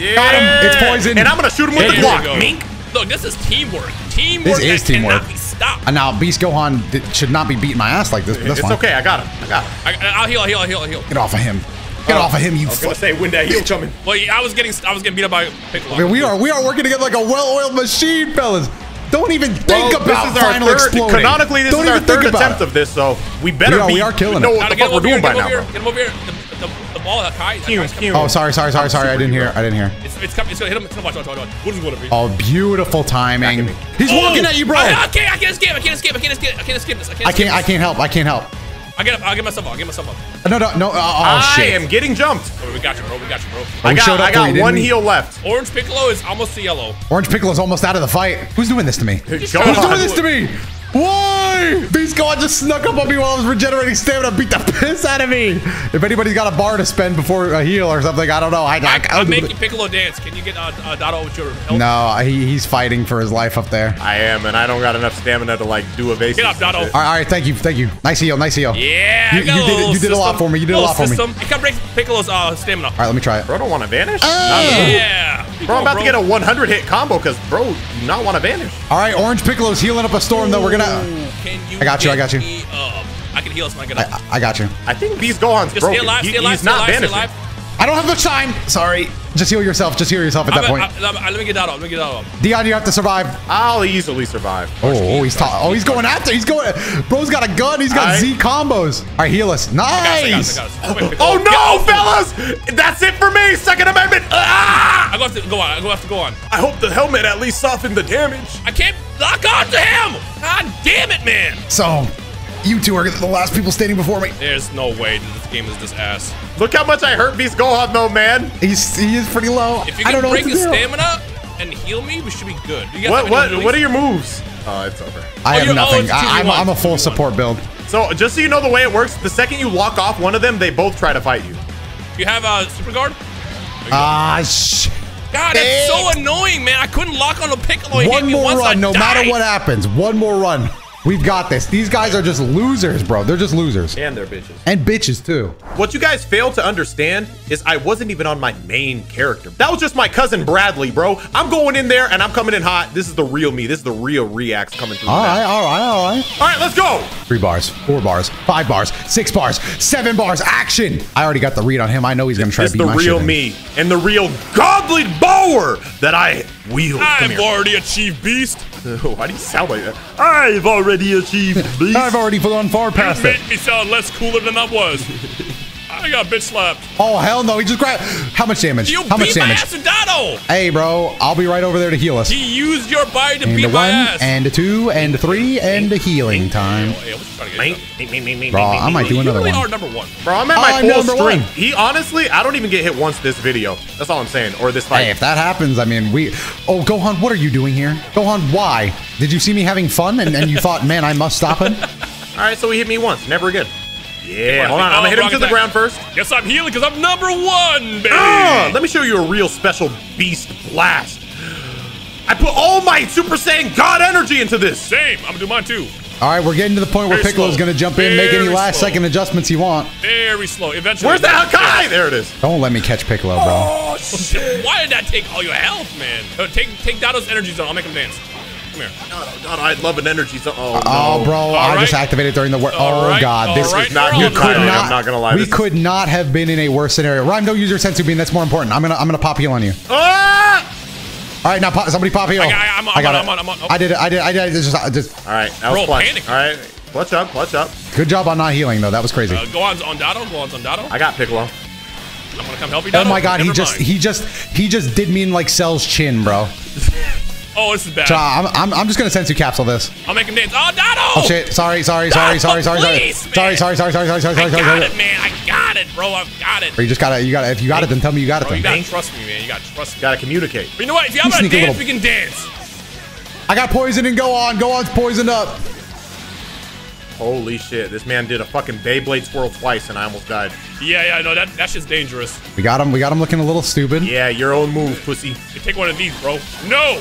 Yeah. Got him. It's poison. And I'm gonna shoot him with There the we Glock. Mink. Look, this is teamwork. Teamwork This that is teamwork. cannot be stopped. And now Beast Gohan should not be beating my ass like this, but that's It's fine. okay. I got him. I got him. I, I'll heal, I'll heal, I'll heal, I'll heal. Get off of him. Get oh, off of him, you I was gonna say when that heel coming. Well, I was getting, I was getting beat up by Piccolo. I mean, we are we are working together like a well-oiled machine, fellas. Don't even think Well, about this is our final third, exploding. Canonically, this Don't is our third attempt it. of this, so we better We are- be we are killing know it. what the fuck we're over here, doing by now, here, bro. get him over here. The, the, the ball, Kai, that Pew, Kai's coming. pew. Oh, sorry, sorry, sorry, sorry. I didn't hear. I didn't hear. It's, it's it's gonna hit him. It's gonna watch, watch, watch, watch. What is going to? Oh, beautiful timing. Back He's oh! walking at you, bro. I, I can't, I can't escape, I can't escape, I can't escape, I can't escape this. I can't I can't. I can't help. I can't help. I get up, I'll get myself up, I'll get myself up. No, no, no. Oh, oh I shit. am getting jumped. Oh, we got you, bro, we got you, bro. Oh, I got, I got one we? heel left. Orange Piccolo is almost to yellow. Orange Piccolo's almost out of the fight. Who's doing this to me? Who's doing this to me? Why? Beast God just snuck up on me while I was regenerating stamina, beat the piss out of me. If anybody's got a bar to spend before a heal or something, I don't know. I, I, I, I'll I'm making. Piccolo dance. Can you get uh, uh, Dotto with your help? No, he, he's fighting for his life up there. I am, and I don't got enough stamina to like do evasive. Get up, Dotto. All right, all right, thank you, thank you. Nice heal, nice heal. Yeah, You- you did it- you did a lot for me, you did a Little lot for me. system. It can break Piccolo's uh, stamina. All right, let me try it. Bro, don't want to vanish. Yeah. Bro, I'm about to get a 100 hit combo because bro, do not want to vanish. All right, Orange Piccolo's healing up a storm though. We're gonna. Can you I got you, I got you. me up? I can heal us when I get. I, I got you. I think these Gohan's Just broken. stay alive, He- stay alive, he's stay not alive, stay alive. I don't have much time. Sorry. Just heal yourself. Just heal yourself at that I'm- point. I'm- I'm- let me get Dotto. Let me get Dotto. up. Dion, you have to survive. I'll easily survive. Oh, oh, he's ta- oh, he's going after. He's going. Bro's got a gun. He's got Alright. Z combos. All right, heal us. I got us, I got us, Nice. I got us. Come here, Oh no, off fellas! That's it for me. Second Amendment. Ah! I go have to go on. I go have to go on. I hope the helmet at least softened the damage. I can't lock on to him. God damn it, man. So, you two are the last people standing before me. There's no way that this game is this ass. Look how much I hurt Beast Gohan though, man. He's he is pretty low. If you I don't can break his do. stamina and heal me, we should be good. You What what any what are your moves? Oh, it's over. I Oh, have you're- oh, nothing. it's I, I'm, I'm a full support build. So just so you know the way it works, the second you lock off one of them, they both try to fight you. You have a uh, super guard? Ah, sh- God, it's so annoying, man. I couldn't lock on a Piccolo. He hit One me more once, I run, no matter what happens. One more run. We've got this. These guys are just losers, bro. They're just losers. And they're bitches. And bitches, too. What you guys fail to understand is I wasn't even on my main character. That was just my cousin Bradley, bro. I'm going in there and I'm coming in hot. This is the real me. This is the real reacts coming through. All the right, map. all right, all right. All right, let's go. Three bars, four bars, five bars, six bars, seven bars. Action! I already got the read on him. I know he's gonna try to is beat the my real shit in. me and the real godly power that I wield. Come I've here. already achieved beast. Why do you sound like that? I've already achieved beast. I've already gone far You past it. made me sound less cooler than I was. I got bitch slapped. Oh hell no! He just grabbed. How much damage? You How much beat my damage? ass Dotto. Hey, bro, I'll be right over there to heal us. He used your body to And beat a my one, ass. and a two, and a three, and a healing time. Hey, what's trying to get done? Bro, I might do another really one. are number one. Bro, I'm at Oh, my I'm full number strength. one. He honestly, I don't even get hit once this video. That's all I'm saying. Or this fight. Hey, if that happens, I mean, we. Oh, Gohan, what are you doing here? Gohan, why? Did you see me having fun and, and you thought, man, I must stop him? All right, so he hit me once, never again. Yeah, hold on. I'm gonna hit him rocket to the ground first. Yes, I'm healing because I'm number one, baby. Ah, let me show you a real special beast blast. I put all my Super Saiyan God energy into this. Same. I'm gonna do mine too. All right, we're getting to the point where Very Piccolo's slow. going to jump in, make any last slow. second adjustments he want. Very slow. Eventually. Where's the Hakai? There it is. Don't let me catch Piccolo, bro. Oh shit! Why did that take all your health, man? Take take Dotto's energy zone. I'll make him dance. Come here. God, oh, God, I'd love an energy. So, oh, Oh, no. bro, I right. just activated during the war. Oh, right, God. all This right, is not we're good could timing, track. I'm not gonna lie, We this could not have been in a worse scenario. Rhyme, don't use your senzu beam. That's more important. I'm gonna, I'm gonna pop heal on you. Ah! All right, now pop, somebody pop heal. I got- I'm- I'm I got on, it. I'm on, I'm on. Oh. I did it. I did. I did. it. Just, just. All right, that was Bro, clutch. panic. All right, clutch up, clutch up. Good job on not healing though. That was crazy. Uh, go on on Dotto. Go on on Dotto. I got Piccolo. I'm gonna come help you. oh my God, he Never just, he just, he just did me in like Cell's chin, bro. Oh, this is bad. So I'm, I'm, I'm just gonna senzu capsule this. I'll make him dance. Oh, Dotto. Oh shit! Sorry, sorry, sorry, sorry, sorry, sorry, Please, sorry, man. sorry, sorry, sorry, sorry, sorry, I got sorry. it, man. I got it, bro. I've got it. Or you just gotta, you gotta. If you got it, then tell me you got it. Bro, you Then gotta trust me, man. You gotta trust me. Gotta communicate. But you know what? If y'all You wanna sneaky dance, little- we can dance. I got poison and go on. Gohan's poisoned up. Holy shit! This man did a fucking Beyblade swirl twice, and I almost died. Yeah, yeah, no, that that shit's dangerous. We got him. We got him looking a little stupid. Yeah, your own move, pussy. You take one of these, bro. No.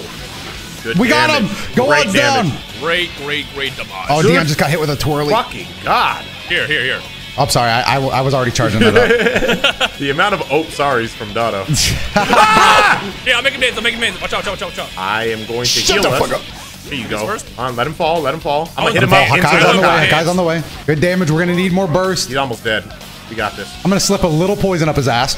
Good We got him. Go Great on's down. Great, great, great damage. Oh, Good. Dion just got hit with a twirly. Fucking god! Here, here, here. I'm sorry. I, I, w- I was already charging that up. The amount of oh sorries from Dotto. Yeah, I'll make him. I'll make him. Watch out, watch out, watch out. I am going to Shut heal the us. fuck up. Here you go. first? On, let him fall. Let him fall. I'm gonna oh, hit him up ball. into Hakai's on the way. sky. Hakai's on the way. Good damage. We're gonna need more burst. He's almost dead. We got this. I'm gonna slip a little poison up his ass.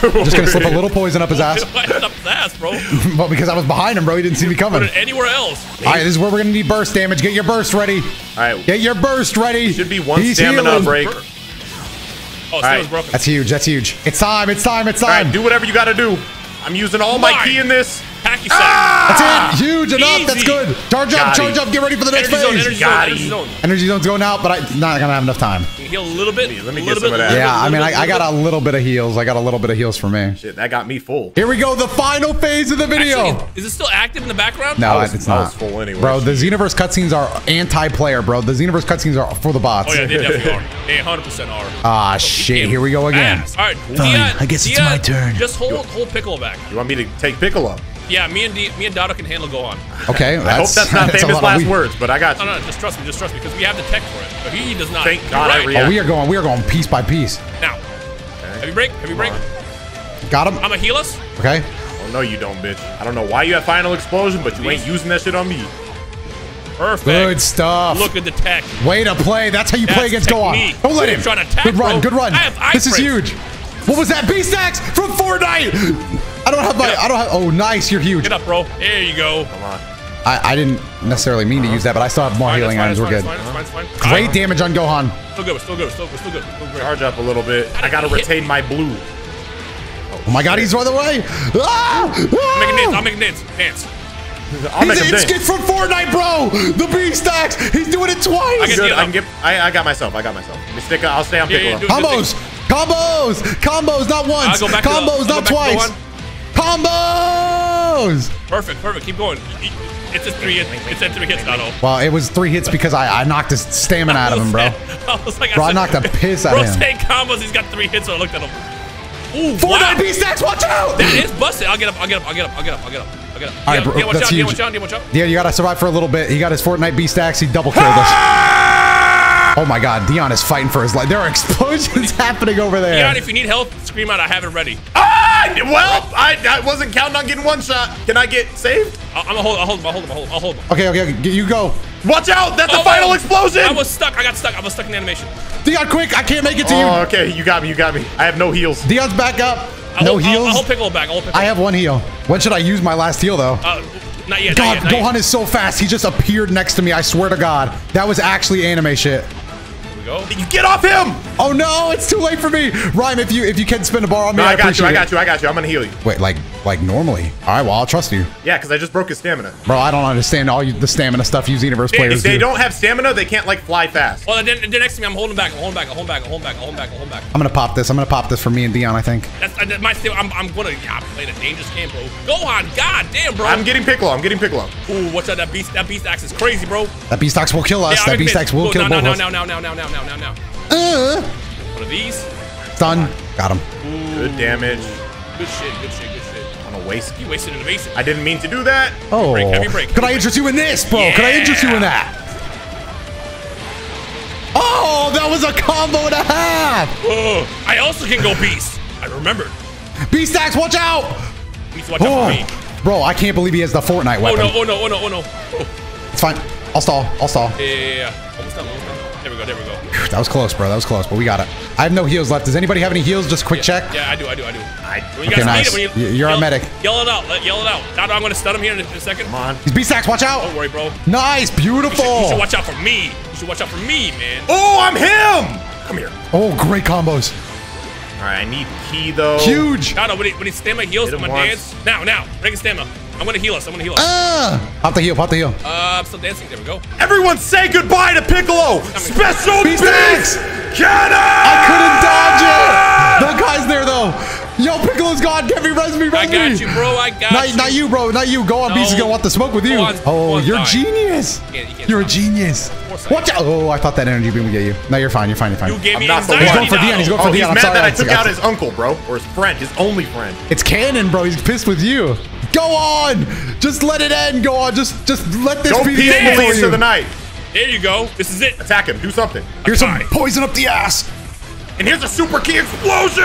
Just gonna slip a little poison up his ass. Why is it up his ass, bro? but because I was behind him, bro, he didn't see me coming. Put it anywhere else. All right, this is where we're gonna need burst damage. Get your burst ready. All right. Get your burst ready. Should be one He's stamina healing. break. Oh, right. Broken. That's huge. That's huge. It's time. It's time. It's time. right, do whatever you gotta do. I'm using all my ki in this. Hacky sack. Ah! That's it. Huge enough. That's good. Charge up. Got Charge him. up. Get ready for the next Energy zone, phase. energy zone, energy zone. Energy zone's going out, but I'm not gonna have enough time. You heal a little bit. Let me- let me get some bit, of that. Yeah, I mean, little I, I got a little bit of heals. I got a little bit of heals for me. Shit, that got me full. Here we go. The final phase of the video. Actually, is it still active in the background? No, was- it's not. full anyway. Bro, the Xenoverse cutscenes are anti-player, bro. The Xenoverse cutscenes are for the bots. Oh yeah, they definitely are. They 100% are. Ah, shit. Here we go again. Ass. All right, Fine, Dion, I guess it's Dion, my turn. Just hold hold Piccolo back. You want me to take Piccolo? Yeah, me and D, me and Dotto can handle Gohan. Okay, I hope that's not a famous last we- words, but I got No, you. no, no, just trust me, just trust me, because we have the tech for it. But he does not. Thank You're God I right. react- Oh, we are going. We are going piece by piece. Now, heavy break, heavy break. Got him. I'm a heal us. Okay. Oh no, you don't, bitch. I don't know why you have final explosion, but you ain't using that shit on me. Perfect. Good stuff. Look at the tech. Way to play. That's how you play That's against Gohan. technique. Don't let him. trying to attack, good run. bro. Good run. I have eye This is huge. What was that? Beast axe from Fortnite. I don't have my. I don't have. Oh, nice. You're huge. Get up, bro. There you go. Come on. I, I didn't necessarily mean to use that, but I still have more Fine, healing that's items. We're good. fine, that's fine, that's fine. Great Alright. damage on Gohan. Still good. We're still good. We're still, we're still good. We're still great. Charge up a little bit. I gotta Hit. retain my blue. Oh my God, he's right away. Ah! Make a dance. Ah! I'm making a dance. Dance. I'll make He's him it's dance. from Fortnite, bro. The beast axe. He's doing it twice. I can- Good. get I can get. I, I got myself. I got myself. Let me stick. I'll stay on Yeah, yeah, Piccolo. do. Combos, combos, combos, not once. I'll go back to the- I'll Combos, not twice. Combos. Perfect. Perfect. Keep going. It's a three. It's a three hits, Dotto. Well, it was three hits because I, I knocked his stamina out of him, bro. I was like, Bro, I said- knocked the piss out bro of him. saying combos. He's got three hits. So I looked at him. Ooh, Fortnite wow. beast axe, watch out! That is busted. I'll get up. I'll get up. I'll get up. I'll get up. I'll get up. I'll get I it. All right, bro, watch that's out, huge. watch out, watch out. Yeah, you gotta survive for a little bit. He got his Fortnite B stacks. He double killed us. Oh my god, Dion is fighting for his life. There are explosions happening over there. Dion, if you need help, scream out. I have it ready. Ah, well, I, I wasn't counting on getting one shot. Can I get saved? I'll, I'm gonna hold. I'll hold him. I'll hold him. I'll hold him. I'll hold him. Okay, okay, okay, you go. Watch out! That's Oh, a final oh, explosion! I was stuck. I got stuck. I was stuck in the animation. Dion, quick! I can't make it to oh, you. okay, you got me, you got me. I have no heals. Dion's back up. I'll no hold, I'll, heals. I'll hold Piccolo back. I'll hold I have one heal. When should I use my last heal though? Uh, not yet. God, not yet, not Gohan yet. is so fast. He just appeared next to me. I swear to God, that was actually anime shit. Here we go. You get off him! Oh no, it's too late for me. Rhyme, if you if you can spin a bar on me, No, I, I got you, appreciate I it. got you, I got you. I'm gonna heal you. Wait, like like normally? All right, well I'll trust you, Yeah, because I just broke his stamina. bro. I don't understand all you, the stamina stuff you Xenoverse players If they do. don't have stamina, they can't like fly fast. Well, then, then next to me, I'm holding back. I'm holding back. I'm holding back. I'm holding back. I'm holding back. I'm holding back. I'm gonna pop this. I'm gonna pop this for me and Dion. I think. That's uh, that might. I'm, I'm gonna. Yeah, I'm playing a dangerous game, bro. Gohan, god damn, bro. I'm getting Piccolo, I'm getting Piccolo. Ooh, watch out. That beast. That beast axe is crazy, bro. That beast axe will kill us. Yeah, that beast axe will miss. kill no, both no, of no, us. no, no, no, no, no, no, no, no. Uh, One of these. done. Got him. Good damage. Good shit. Good shit. Good shit. On a waste. You wasted an evasive. I didn't mean to do that. Oh, break, heavy break, could heavy I interest you in this, bro? Could I interest you in that? Oh, that was a combo and a half. Oh, I also can go beast. I remembered. Beast axe, watch out! You need to watch out for me. Oh, bro, I can't believe he has the Fortnite weapon. Oh weapon. no! Oh no! Oh no! Oh no! Oh. It's fine. I'll stall. I'll stall. Yeah, yeah, yeah. Almost done. Almost done. There we go. There we go. That was close, bro. That was close, but we got it. I have no heals left. Does anybody have any heals? Just quick check. Yeah, I do. I do. I do. I, When you okay, guys nice. Need you, You're our medic. Yell it out. Let, yell it out. Now I'm gonna stun him here in a, in a second. come on. He's beast axe. Watch out. Don't worry, bro. Nice. You should, you should watch out for me. You should watch out for me, man. Oh, I'm him! Come here. Oh, great combos. All right, I need ki though. Huge. No, no. When he, when he stamina heals, Hit I'm gonna dance. Now, now. Break his stamina. I'm gonna heal us. I'm gonna heal us. Ah. Pop the heal. Pop the heal. Uh, I'm still dancing. There we go. Everyone say goodbye to Piccolo! Special Beast Beast, Axe! I couldn't dodge it. That guy's there though. Yo, Piccolo's gone. Get me, res me, res I me. got you, bro. I got Not, you. not you, bro. Not you. Go on. Beast is gonna want to smoke with you. Go on. Oh, Go on, you're fine. genius. can't- you can't You're a genius. course I Watch out. Oh, I thought that energy beam would get you. No, you're fine. You're fine. You're fine. You gave I'm not the anxiety. one. He's going for oh, Dion, he's going Oh, for he's Dion. I'm mad sorry. that I I took out his uncle, bro. Or his friend, his only friend. It's canon, bro. He's pissed with you. Go on. Just let it end. Go on. Just just let this Don't be the end peacefully for into you. the night. There you go. This is it. Attack him. Do something. Here's some poison up the ass. And here's a super ki explosion!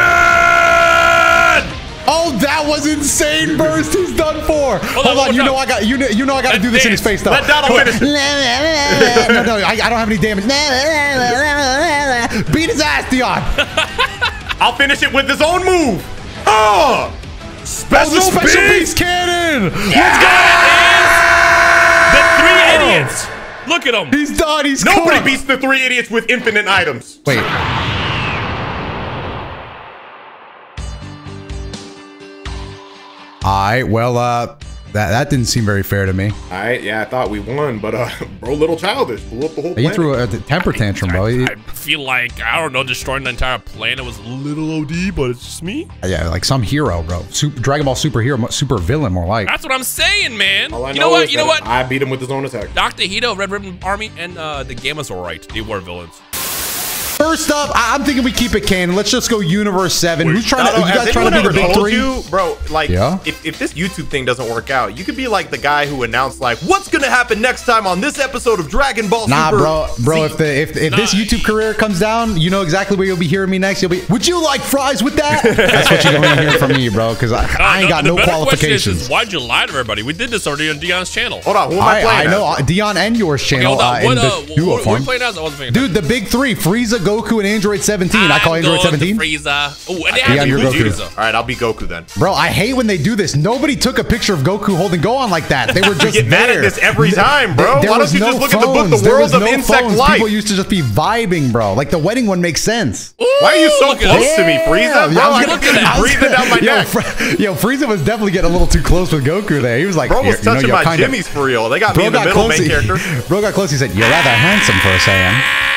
Oh, that was insane burst. He's done for. Hold, on, on. You know I got you know you know I got to do this in his face though. Let Donald Hold finish no, no, I, I don't have any damage. Beat his ass, Dion. I'll finish it with his own move. Oh! Oh, Special, the special beast! beast cannon. The three idiots. Look at them. He's done. He's Nobody beats the three idiots with infinite items. Wait. All right. Well, uh, that that didn't seem very fair to me. All right, yeah, I thought we won, but uh, bro, little childish blew up the whole He planet. threw a, a temper tantrum, bro. He- I feel like I don't know, destroying the entire planet was a little OD, but it's just me. yeah, like some hero, bro. Super, Dragon Ball superhero, mo- super villain, more like. That's what I'm saying, man. All I You know is what? You know what? I beat him with his own attack. Dr. Hedo, Red Ribbon Army, and uh, the Gammas were right. They were villains. First up, I- I'm thinking we keep it canon. Let's just go Universe Seven. Who's trying to? No, no, You guys trying to be the ever big three? you, bro? Like, Yeah? if, if this YouTube thing doesn't work out, you could be like the guy who announced, like, what's gonna happen next time on this episode of Dragon Ball Nah, Super? bro, bro. Z?" If the if, if this YouTube career comes down, you know exactly where you'll be hearing me next. You'll be. Would you like fries with that? That's what you're going to hear from me, bro. Because I, I ain't got the no better question is, qualifications. is, why'd you lie to everybody? We did this already on Dion's channel. Hold on, who am I, I, playing? I know uh, Dion and yours Okay, channel hold on. uh, in what, the uh, duo what, what are form. we playing as? I wasn't paying Dude, the big three: Frieza, Goku, and Android 17. I call I'm Android 17. Frieza. Uh, oh, and they Yeah, have you're Goku. Frieza. All right, I'll be Goku then. Bro, I hate when they do this. Nobody took a picture of Goku holding Gohan like that. They were just get mad at this every time, bro. There Why was don't you no just look at the book, The phones. There World of no Insect phones. Life? People used to just be vibing, bro. Like the wedding one makes sense. Ooh, Why are you so close to me, Frieza? Bro, I I was can gonna- I it down my yo, neck. Fr- yo, Frieza was definitely getting a little too close with Goku there. He was like, Bro was "Here, you know, touching my jimmies for real. They got me in the middle, main character. Bro got close. He said, "You're rather handsome for a Saiyan."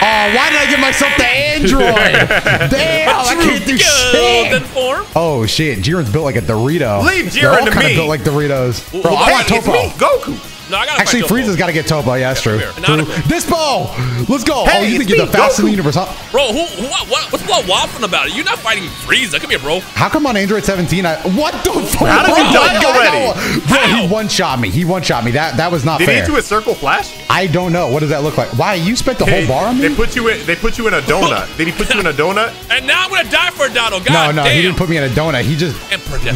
Oh, why did I give myself the android? Damn, I can't do Golden shit. form. Oh shit, Jiren's built like a Dorito. Leave They're all Jiren to kinda me. built like Doritos. Bro, Well, I Hey, want it's Toppo. me, Goku. No, I gotta Actually, fight Frieza's got to get Toppo. Yeah, that's true. fair. true. Canonical. Dyspo! Let's go. oh, you think it's you're the me, fastest in the universe, huh? Bro, who, who what, what, what's Blood waffling about it? You're not fighting Frieza. Come here, bro. How come on Android 17? I, what the fuck? How did he Bro, die already? Bro, How? he one shot me. He one shot me. That that was not Did he fair. hit you with circle flash? I don't know. What does that look like? Why you spent the They, whole bar on me? they put you in. They put you in a donut. Did he put you in a donut? And now I'm gonna die for a Dono. no, God no, damn. he didn't put me in a donut. He just,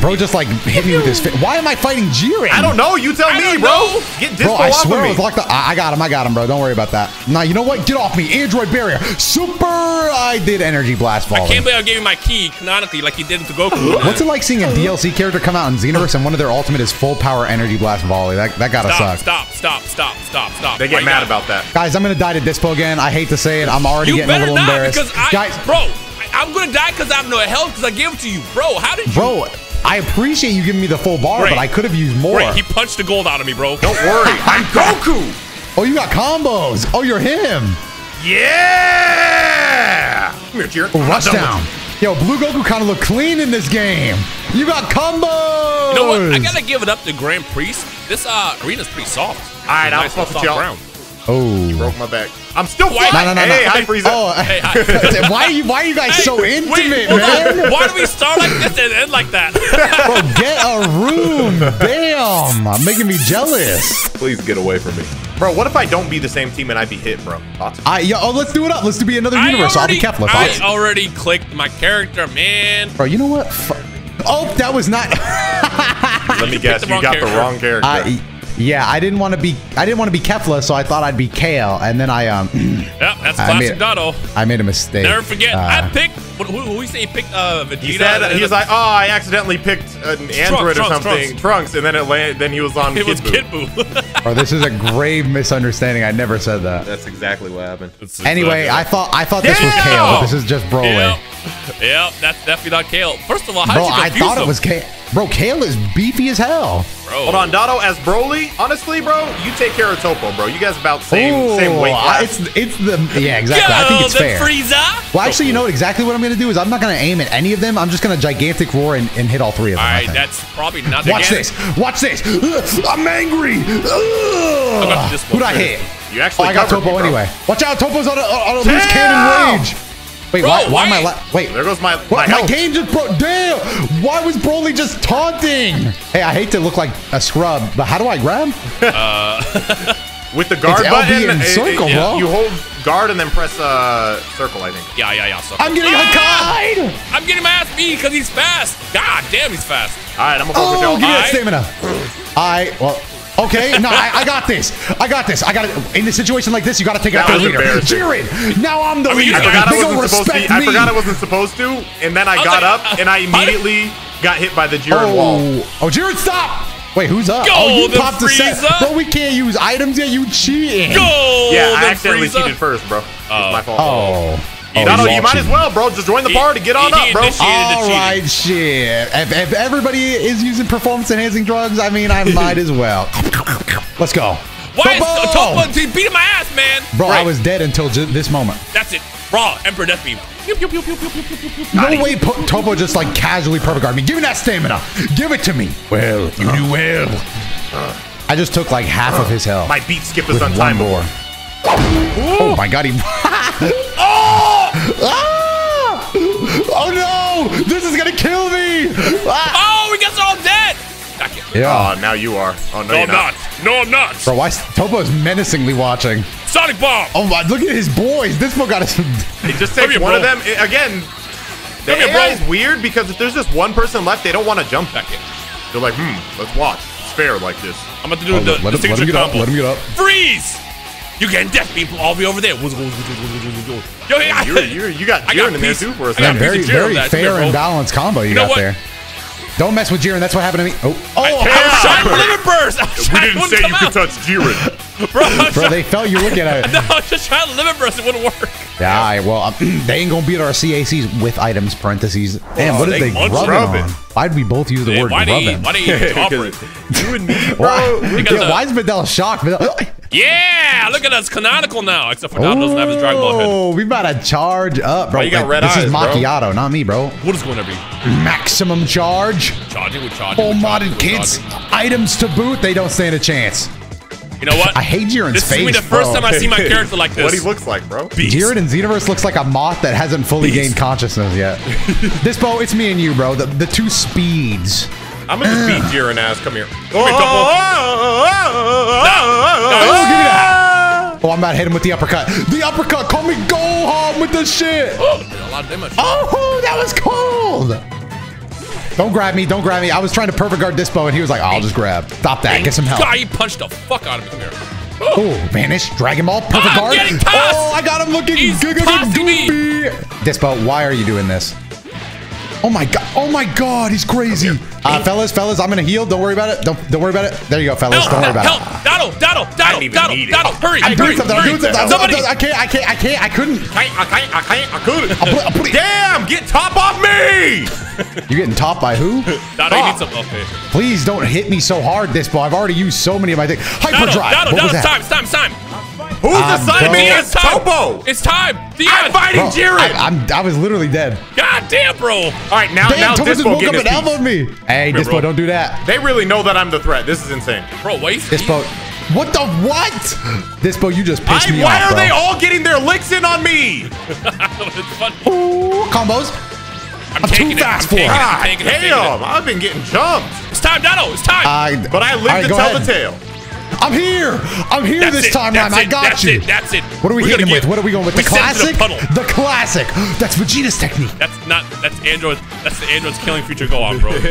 bro, just like hit me with his. Why am I fighting Jiren? I don't know. You tell me, bro. Know. Get Bro, I off swear of it me. was locked up. I, I got him. I got him, bro. Don't worry about that. Nah, you know what? Get off me. Android barrier. Super. I did energy blast volley. I can't believe I gave you my ki canonically like you did into Goku. What's it like seeing a DLC character come out in Xenoverse and one of their ultimate is full power energy blast volley? That that gotta Stop, suck. stop, stop, stop, stop, stop. They get you mad gotta- about that. Guys, I'm gonna die to Dyspo again. I hate to say it. I'm already You getting a better little not embarrassed. because I, Guys, bro, I, I'm gonna die because I have no health because I gave it to you, bro. How did you? bro, I appreciate you giving me the full bar, Great. but I could have used more. Wait, he punched the gold out of me, bro. Don't worry. I'm Goku. oh, you got combos. Oh, you're him. Yeah. Come here, Jiren. I'm Rush down. Yo, Blue Goku kind of look clean in this game. You got combos. You know what? I gotta give it up to Grand Priest. This uh arena's pretty soft. All right, I'll nice fuck with soft y'all. Ground. Oh. Broke my back. I'm still Why- flying. No, no, no, no. Hey, hi, Frieza. Oh, Hey, hi. why are you? Why are you guys Hey, so intimate, hold on. man? Why do we start like this and end like that? Bro, get a room. Damn, I'm making me jealous. Please get away from me. Bro, what if I don't be the same team and I be hit, bro? Thoughts? I yo, oh, let's do it up. Let's do be another I universe. I'll be already- Kefla. I Thoughts? already clicked my character, man. Bro, you know what? Fu- oh, that was not. Let me guess. You wrong got the wrong character. I, yeah, I didn't want to be. I didn't want to be Kefla, so I thought I'd be Kale, and then I um, Yep, that's I classic made- Dono. I made a mistake. Never forget. Uh, I picked. Who, who, who we say he picked? Uh, Vegeta. he said and he was like, "Oh, I accidentally picked an android or something, Trunks. Trunks, and then it landed. Then he was on. it was Kid Kid Buu. Buu. bro, this is a grave misunderstanding. I never said that. That's exactly what happened. Anyway, I thought I thought this was Kale, but this is just Broly. Yep. Yep, that's definitely not Kale. First of all, how Bro, did you I thought him? it was Kale. Bro, Kale is beefy as hell. Bro. Hold on, Dotto as Broly. Honestly, bro, you take care of Toppo, bro. You guys about same same weight class. It's it's the yeah exactly. I think Go, it's the fair. Frieza. Well, actually, you know what? Exactly what I'm gonna do is I'm not gonna aim at any of them. I'm just gonna gigantic roar and, and hit all three of them. All I right, think. that's probably not. Watch again. this. Watch this. Ugh, I'm angry. Ugh. got this one Who'd I hit? You Oh, actually I got Toppo me, anyway. Watch out. Toppo's on a, on a loose cannon rage. Wait, Bro, why, why am I? why- La- wait. There goes my What, my my game just broke. Damn! Why was Broly just taunting? Hey, I hate to look like a scrub, but how do I grab? Uh, with the guard It's LB button. and it- it- yeah, bro. You hold guard and then press uh circle. I think. Yeah, yeah, yeah. So. I'm getting Ah! Hakai'd! I'm getting my ass beat because he's fast. God damn, he's fast. All right, I'm gonna focus Oh, y'all. give me that Alright. stamina. I well. Okay, no, I, I got this. I got this. I got it. In a situation like this, you got to take it That after the was leader. embarrassing. Jiren, now I'm the I mean, leader. I forgot they I don't wasn't supposed to. respect I forgot I wasn't supposed to, and then I, I got like, up and I how immediately got hit by the Jiren oh. wall. Oh, oh, Jiren, stop! Wait, who's up? Go, oh, you the popped the set. Frieza. Bro, we can't use items yet. You cheating? Go. Yeah, I the accidentally Frieza. cheated first, bro. It was oh. my fault. Oh. You, you might as well, bro. Just join the party. Get on up, bro. All right, shit. If, if everybody is using performance-enhancing drugs, I mean, I might as well. Let's go. Why Toppo! top one team beating my ass, man? Bro, right. I was dead until this moment. That's it. Raw, Emperor Deathbeam. No way po Toppo just like casually perfect guard me. Give me that stamina. Give it to me. Well, you uh. Uh, I just took like half uh, of his health. My beat skip is on time more. Oh my god, he. oh! Ah! Oh no! This is gonna kill me! Ah! Oh, we got all dead. Yeah. Oh, now you are. Oh no, No, you're I'm not. No, I'm not. Bro, why Toppo is menacingly watching? Sonic Bomb. Oh my, look at his boys. This one got us. It just Come takes one bro. of them. I- again, the Come AI bro. is weird because if there's just one person left, they don't want to jump. Back in. They're like, hmm, let's watch. It's fair like this. I'm about to do Oh, the, let, the him, let him signature get up. combo. Let him get up. Freeze! You getting Death Beam from all the way over there. Yo, hey, I, You're, you're, you got I got Jiren in there too for a I got second. very, very fair and balanced combo you, You know got what? there. Don't mess with Jiren. That's what happened to me. Oh, oh, I, I was trying to limit burst. I We didn't say you come could touch Jiren. Bro, bro, trying- they felt you looking at it. no, I was just trying to limit burst. It wouldn't work. Yeah, well, um, they ain't gonna beat our CACs with items parentheses. Damn, Oh, what is they they munch grubbing rubbing. on? Why'd we both use the Yeah, word why do you, why do you offer it? you and me, Why, bro. Because, yeah, uh, why is Vidal shocked? Vidal, Yeah, look at us, canonical now. Except for Dom doesn't have his Dragon Ball head. Oh, we about to charge up, bro. Why you got Wait, red this eyes, is bro? macchiato, not me, bro. What is going to be? Maximum charge. Charging with charging. Full modded charging, kits, charging. items to boot. They don't stand a chance. You know what? I hate Jiren's This is face, gonna be the first bro. time I see my character like this. what he looks like, bro. Beast. Jiren in Xenoverse looks like a moth that hasn't fully Beast. gained consciousness yet. Dyspo, it's me and you, bro. The, the two speeds. I'm gonna just beat Jiren ass. Come here. here, Toppo. Oh, give me oh, oh, oh, that. Oh, I'm about to hit him with the uppercut. The uppercut. Call me Gohan with the shit. Oh, did a lot of damage. Oh, that was cold. Don't grab me. Don't grab me. I was trying to perfect guard Dyspo, and he was like, oh, I'll just grab. Stop that. Get some help. God, he punched the fuck out of me. Come here. Oh, vanish. Dragon Ball. Perfect I'm guard. Oh, I got him looking He's good, good, tossing me. goofy. Dyspo, why are you doing this? Oh my god. Oh my god, he's crazy. Uh, fellas, fellas, I'm gonna heal. Don't worry about it. Don't don't worry about it. There you go, fellas. Help! Don't worry about help! it. Donald! Donald! didn't Donald! even Donald! need it. Donald! Hurry! I'm doing something. I'm doing something. Somebody! I can't. I can't. I can't. I couldn't. I can't, I can't, I can't, I couldn't. put- I'll put it- Damn, get top off me! You're getting topped by who? Donald, you Ah. need some. Okay. Please don't hit me so hard, Dyspo. I've already used so many of my things. Hyper Donald! Donald! Donald! It's time! It's time! It's time! Who's Um, deciding bro. me as it's time! Toppo? It's time! I'm fighting Bro, Jiren! I, I'm. I was literally dead. God damn, bro! All right, now, now Damn, Toppo just Dyspo woke up getting and elbowed me. Hey, Here, Dyspo, bro. don't do that. They really know that I'm the threat. This is insane. Bro, wait. Dyspo. What the what? Dyspo, you just pissed I, me why off, Why are bro. they all getting their licks in on me? it's. Ooh, combos? I'm, I'm too taking it. fast I'm for it. it. I'm God taking it. I'm taking damn, I've been getting jumped. It's time, Donald. It's time. I, But I live All right, to tell ahead. the tale. I'm here. I'm here That's this it. time, That's Rhyme. I it. got That's you. it. That's it. What are we We're hitting gonna with? get- What are we going with? we The sent it to classic? the. The classic. That's Vegeta's technique. That's not. That's Android. That's the Android's killing future go on, bro.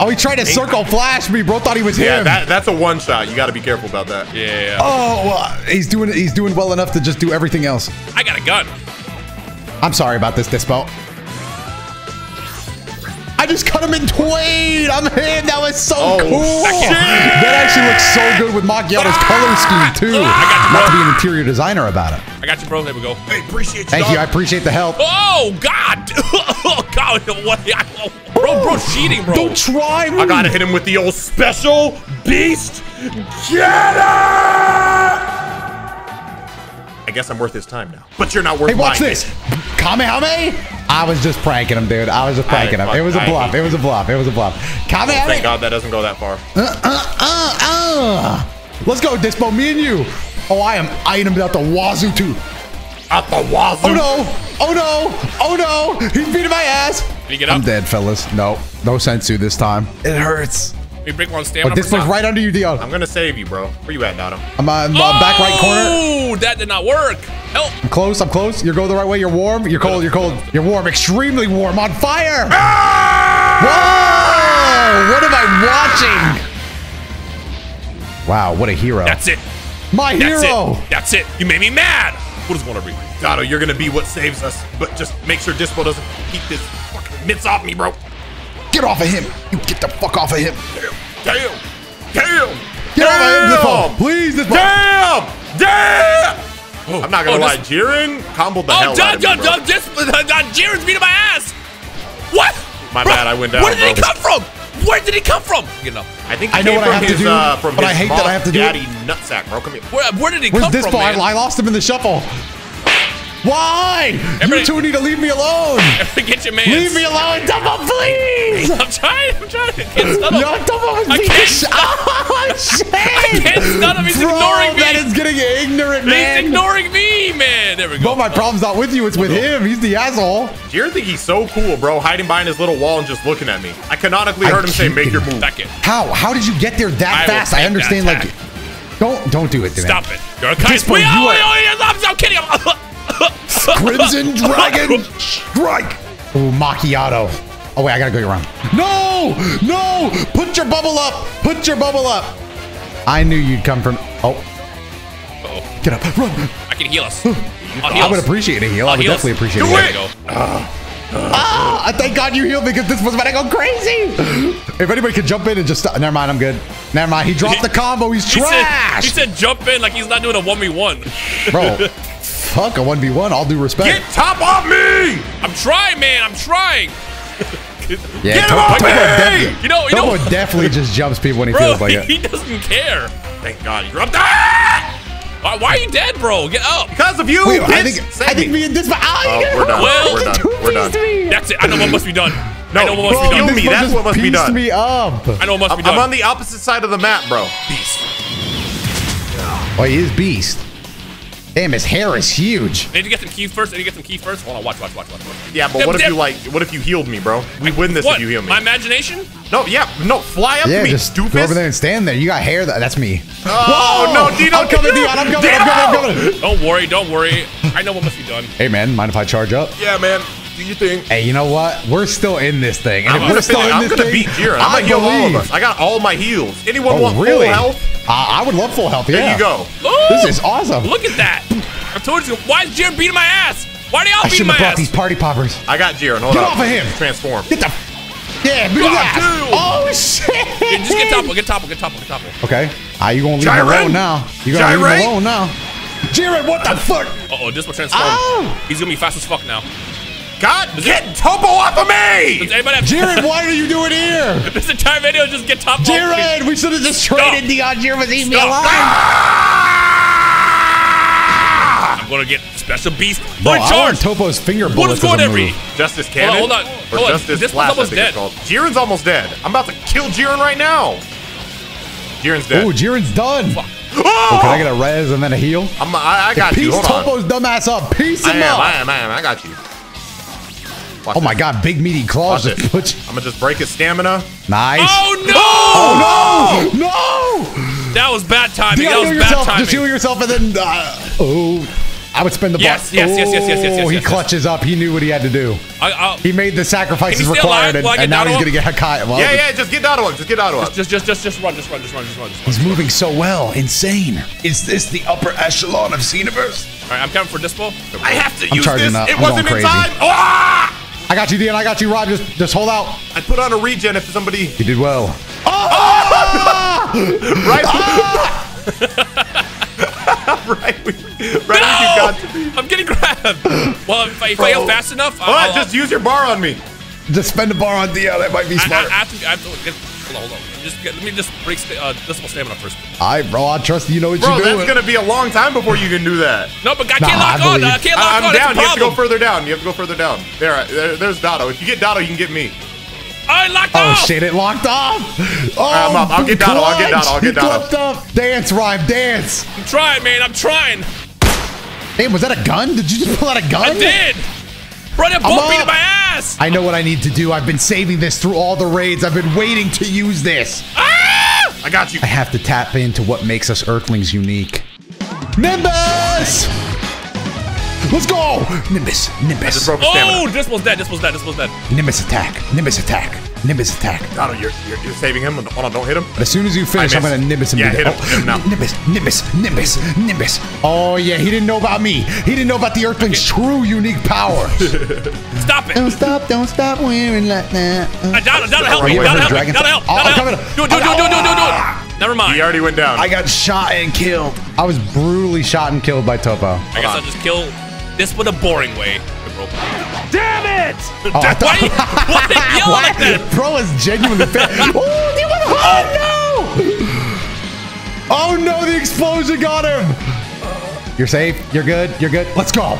Oh, he tried to circle flash me, bro. Thought he was Yeah, him. that, that's a one shot. You got to be careful about that. yeah, yeah, yeah. oh, well, he's doing he's doing well enough to just do everything else. I got a gun. I'm sorry about this, Dyspo. I just cut him in twain. I'm him. That was so Oh, cool. shit. That actually looks so good with Macchiato's ah! color scheme too. Ah, I got you, Not to be an interior designer about it. I got you, bro. There we go. Hey, appreciate you. Thank you. I appreciate the help. Oh God! Oh God! What? Bro, bro, cheating, bro. Don't try me. I gotta hit him with the old special beast. Get it! I guess I'm worth his time now. But you're not worth Hey, watch mine. this. Kamehameha? I was just pranking him, dude. I was just pranking him. fuck- It was a bluff. It was a bluff. It was a bluff. Kamehame. Thank God that doesn't go that far. Uh, uh, uh. Let's go, Dyspo. Me and you. Oh, I am items out the wazoo too. Out the wazoo. Oh no! Oh no! Oh no! He's beating my ass. Can you get up? I'm dead, fellas. No, no senzu this time. It hurts. We break one Oh, stamina. Dyspo's percent. right under you, Dion. I'm gonna save you, bro. Where you at, Dotto? I'm on uh, back right corner. Oh, that did not work. Help! I'm close. I'm close. You're going the right way. You're warm. You're cold. You're cold. You're warm. Extremely warm. On fire. Whoa! What am I watching? Wow, what a hero. That's it. my That's hero. it. That's it. You made me mad. What is going to be? Dotto, you're gonna be what saves us. But just make sure Dyspo doesn't keep this fucking mitts off me, bro. Get off of him. You get the fuck off of him. Damn. Damn. Get off of him. This ball. Damn. Please, this ball. Damn. Damn. Oh, I'm not gonna oh, lie, this- Jiren comboed the Oh, hell out done, of me, done, bro. done. This, uh, Jiren's beating my ass. What? My bad, I went down, Where did he come from? Where did he come from? Get up. I think he I know came what I from have to do, uh, from but I his hate that I have to do it. daddy nutsack, bro. Come here. Where, where did he Where's come this from, ball? I, man? I lost him in the shuffle. Why? Everybody- you two need to leave me alone. Get your man. leave me alone, Dumbo, please. I'm trying. I'm trying. I can't stun him. Yo, Dumbo is I being can't. Oh, shit. I can't stun him. He's Bro, ignoring me. that is getting ignorant, man. He's ignoring me, man. There we go. Bro, my problem's not with you. It's with him. He's the asshole. Jiren think he's so cool, bro, hiding behind his little wall and just looking at me. I canonically I heard him say, "Make your move." Back in. How? How did you get there that I fast? I understand, like, don't don't do it, dude. Stop it. You're a kind Dyspo, Wait, you oh, are- oh, oh, yes, I'm, I'm kidding. I'm- Crimson Dragon Strike. Oh, macchiato. Oh wait, I gotta go around. No, no. Put your bubble up. Put your bubble up. I knew you'd come from. Oh, Uh-oh. get up, run. I can heal us. I'll heal I would us. appreciate a heal. I I'll would heal us. definitely appreciate Do a There heal. it. we go. Ah, thank God you healed me because this was about to go crazy. If anybody could jump in and just stop. Never mind, I'm good. Never mind. He dropped the combo. He's He said, trash. he said jump in like he's not doing a 1v1. Bro, fuck a 1v1. All due respect. Get top off me! I'm trying, man. I'm trying. yeah, Get To- him off Toppo me! definitely, You know, you Toppo know, definitely just jumps people when he bro, feels like he, it. he doesn't care. Thank God he dropped that! Why, why are you dead, bro? Get up. Because of you, Wait, I think Save I think me. me and this. Ah, oh, Oh, we're done. Well, we're done. We're done. That's it. I know what must be done. No, I know what must be done. me. That's just what must be done. me up. I know what must I'm, be done. I'm on the opposite side of the map, bro. beast. Oh, he is beast. Damn, his hair is huge. I need to get some ki first. I need to get some ki first. Hold on, watch, watch, watch, watch. watch. Yeah, but Dip, what if dip. you like? What if you healed me, bro? We win this What? if you heal me. My imagination? No, yeah, no, fly up Yeah, to me, just doofus. go over there and stand there. You got hair. That, that's me. Oh Whoa! no, Dino! I'm coming, Dion. I'm coming. I'm coming. I'm coming. Don't worry, don't worry. I know what must be done. Hey, man, mind if I charge up? Yeah, man. Do you think? Hey, you know what? We're still in this thing. And I'm if gonna, we're still in I'm this gonna thing, beat Jiren. I'm I gonna heal all of us. I got all my heals. Anyone Oh, want really? full health? Uh, I would love full health. Yeah. There you go. Ooh, This is awesome. Look at that. I told you. Why is Jared beating my ass? Why do y'all I beating shouldn't my have brought ass? these party poppers. I got Jiren. Hold Get on. off of him. Transform. Get the. Yeah, beat his God, ass. dude. Oh shit. Yeah, just get topple, get topple, get topple, get topple. Okay. Ah, you gonna leave Jiren? him alone now? You gonna leave Jiren? him alone now? Jiren, what the fuck? Uh oh, this will transform. Ow! He's gonna be fast as fuck now. God, get Toppo off of me! Does anybody have Jiren, what are you doing here? This entire video just get top. Jiren, we should have just traded Dion Jiren with Eat Me Stop. Alive. Ah! I'm gonna get special beast. Bro, Fully I want. Toppo's finger What bullets is going as every? move. Justice Cannon? Hold on, hold on, Or hold on. Justice This Flash, one's almost I think it's dead. called. Jiren's almost dead. I'm about to kill Jiren right now. Jiren's dead. Ooh, Jiren's done. Fuck. Oh! Can I get a res and then a heal? I'm, I, I got you. Piece Hold on. Toppo's dumbass up. Piece I him am, up. I am, I am. I got you. Watch Oh my this. god, big meaty claws Watch it. put you. I'm gonna just break his stamina. Nice. Oh no! Oh, no! No! That was bad timing. Dion, that heal was bad yourself. timing. Just heal yourself and then. Uh, oh. I would spend the Yes, buck. yes, yes, yes, yes, yes, yes, Oh, he yes, yes. clutches up. He knew what he had to do. I, I, He made the sacrifices Can required, and, while I get and now he's gonna get Hakai. Well, Yeah, yeah, just get out of him. Just get out of him. just, just, just, just run, just run, just run, just run, just run. He's moving so well. Insane. Is this the upper echelon of Xenoverse? All right, I'm coming for Dyspo. I have to I'm use charging this. up. It I'm wasn't going in time. Ah! I got you, Dion. I got you, Rob. Just, just hold out. I put on a regen if somebody. You did well. Right? right. We, right when you got to me. I'm getting grabbed. Well, if I, if I Bro. heal fast enough, All I'll, right, just use your bar on me. Just spend a bar on Dion. That might be I, I, smart. I have to, I have to get, hold on, hold on. Just get, let me just break sta- uh, Dyspo stamina first. All right, bro. I trust you know what Bro, you're doing. Bro, that's gonna be a long time before you can do that. No, but I can't I lock on. believe- I can't lock I'm on. That's down. You have to go further down. You have to go further down. There, there there's Dotto. If you get Dotto, you can get me. I locked Oh off. shit! It locked off. Oh, I'm up. I'll get Dotto, I'll get clutch. Dotto, I'll get He Dotto. clutched up. Dance, rhyme, dance. I'm trying, man. I'm trying. Hey, was that a gun? Did you just pull out a gun? I did. Bro, that I'm both beat up. my ass. I know what I need to do. I've been saving this through all the raids. I've been waiting to use this. Ah! I got you. I have to tap into what makes us Earthlings unique. Nimbus! Let's go! Nimbus, Nimbus, Oh, stamina. this was dead. This was dead. This was dead. Nimbus attack, Nimbus attack, Nimbus attack. Dotto, you're, you're, you're saving him. Hold on, don't hit him. But as soon as you finish, I I'm gonna Nimbus him. Yeah, hit death. him, hit him now. Nimbus, Nimbus, Nimbus, Nimbus. Oh yeah, he didn't know about me. He didn't know about the Earthling's true unique powers. Stop it. don't stop, don't stop wearing like that. Uh, Donna, Donna, help Run me. away Donna, help me. Dragon. Donna, help. Oh, Donna, help. coming. Do it, do it, do it, do it, do it, do it, do it. Never mind. He already went down. I got shot and killed. I was brutally shot and killed by Toppo. I guess I'll just kill this with a boring way. Damn it! Oh, Why, thought- why did you yell like that? Bro is genuinely fit. oh, do you want to- oh no! Oh no, the explosion got him. You're safe. You're good. You're good. Let's go.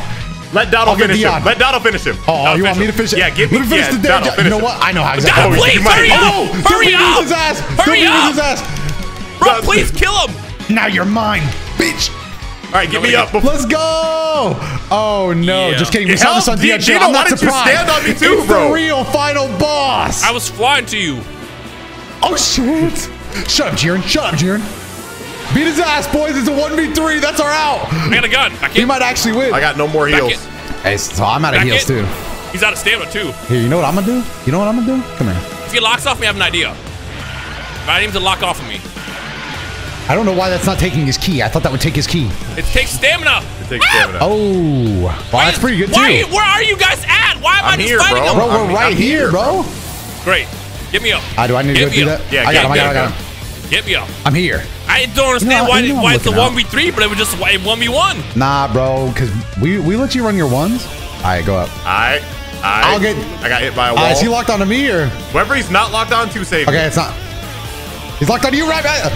Let Dotto I'll finish him. Let Dotto finish him. Oh, Dotto you want me to finish him? it? Yeah, give me. Me finish yeah, the damn. finish You know what? I know how exactly. You please, hurry oh, up! Hurry up! his ass. Hurry up! his ass. Bro, please kill him! Now you're mine, bitch. All right, give me up. before- Let's go. Oh no, Yeah. just kidding. We It saw this helped. on DMG. Gino, I'm not didn't you surprised. stand on me too, it's bro? the real final boss. I was flying to you. Oh shit! Shut up, Jiren. Shut up, Jiren. Beat his ass, boys. It's a 1v3. That's our out. I got a gun. Back He might actually win. I got no more Back heals. Hey, so I'm out of Back heals in. too. He's out of stamina too. Here, you know what I'm gonna do? You know what I'm gonna do? Come here. If he locks off me, I have an idea. But I need him to lock off of me. I don't know why that's not taking his ki. I thought that would take his ki. It takes stamina. It takes stamina. Oh, well, that's pretty good Why? too. Where are you guys at? Why am I I'm just here, fighting bro. him? Bro, we're I'm- right I'm here, here. bro. Great. Get me up. Ah, do I need to go do up. that? Yeah, I got get- him. I got him. I get- got him. Get me up. I'm here. I don't understand You know- why, you know why it's a 1v3, but it was just a 1v1. Nah, bro, because we we let you run your ones. All right, go up. I, I, I'll get- I got hit by a Uh, is he locked onto me or? Whoever he's not locked on to, save Okay, me. it's not. He's locked onto you, right? Uh,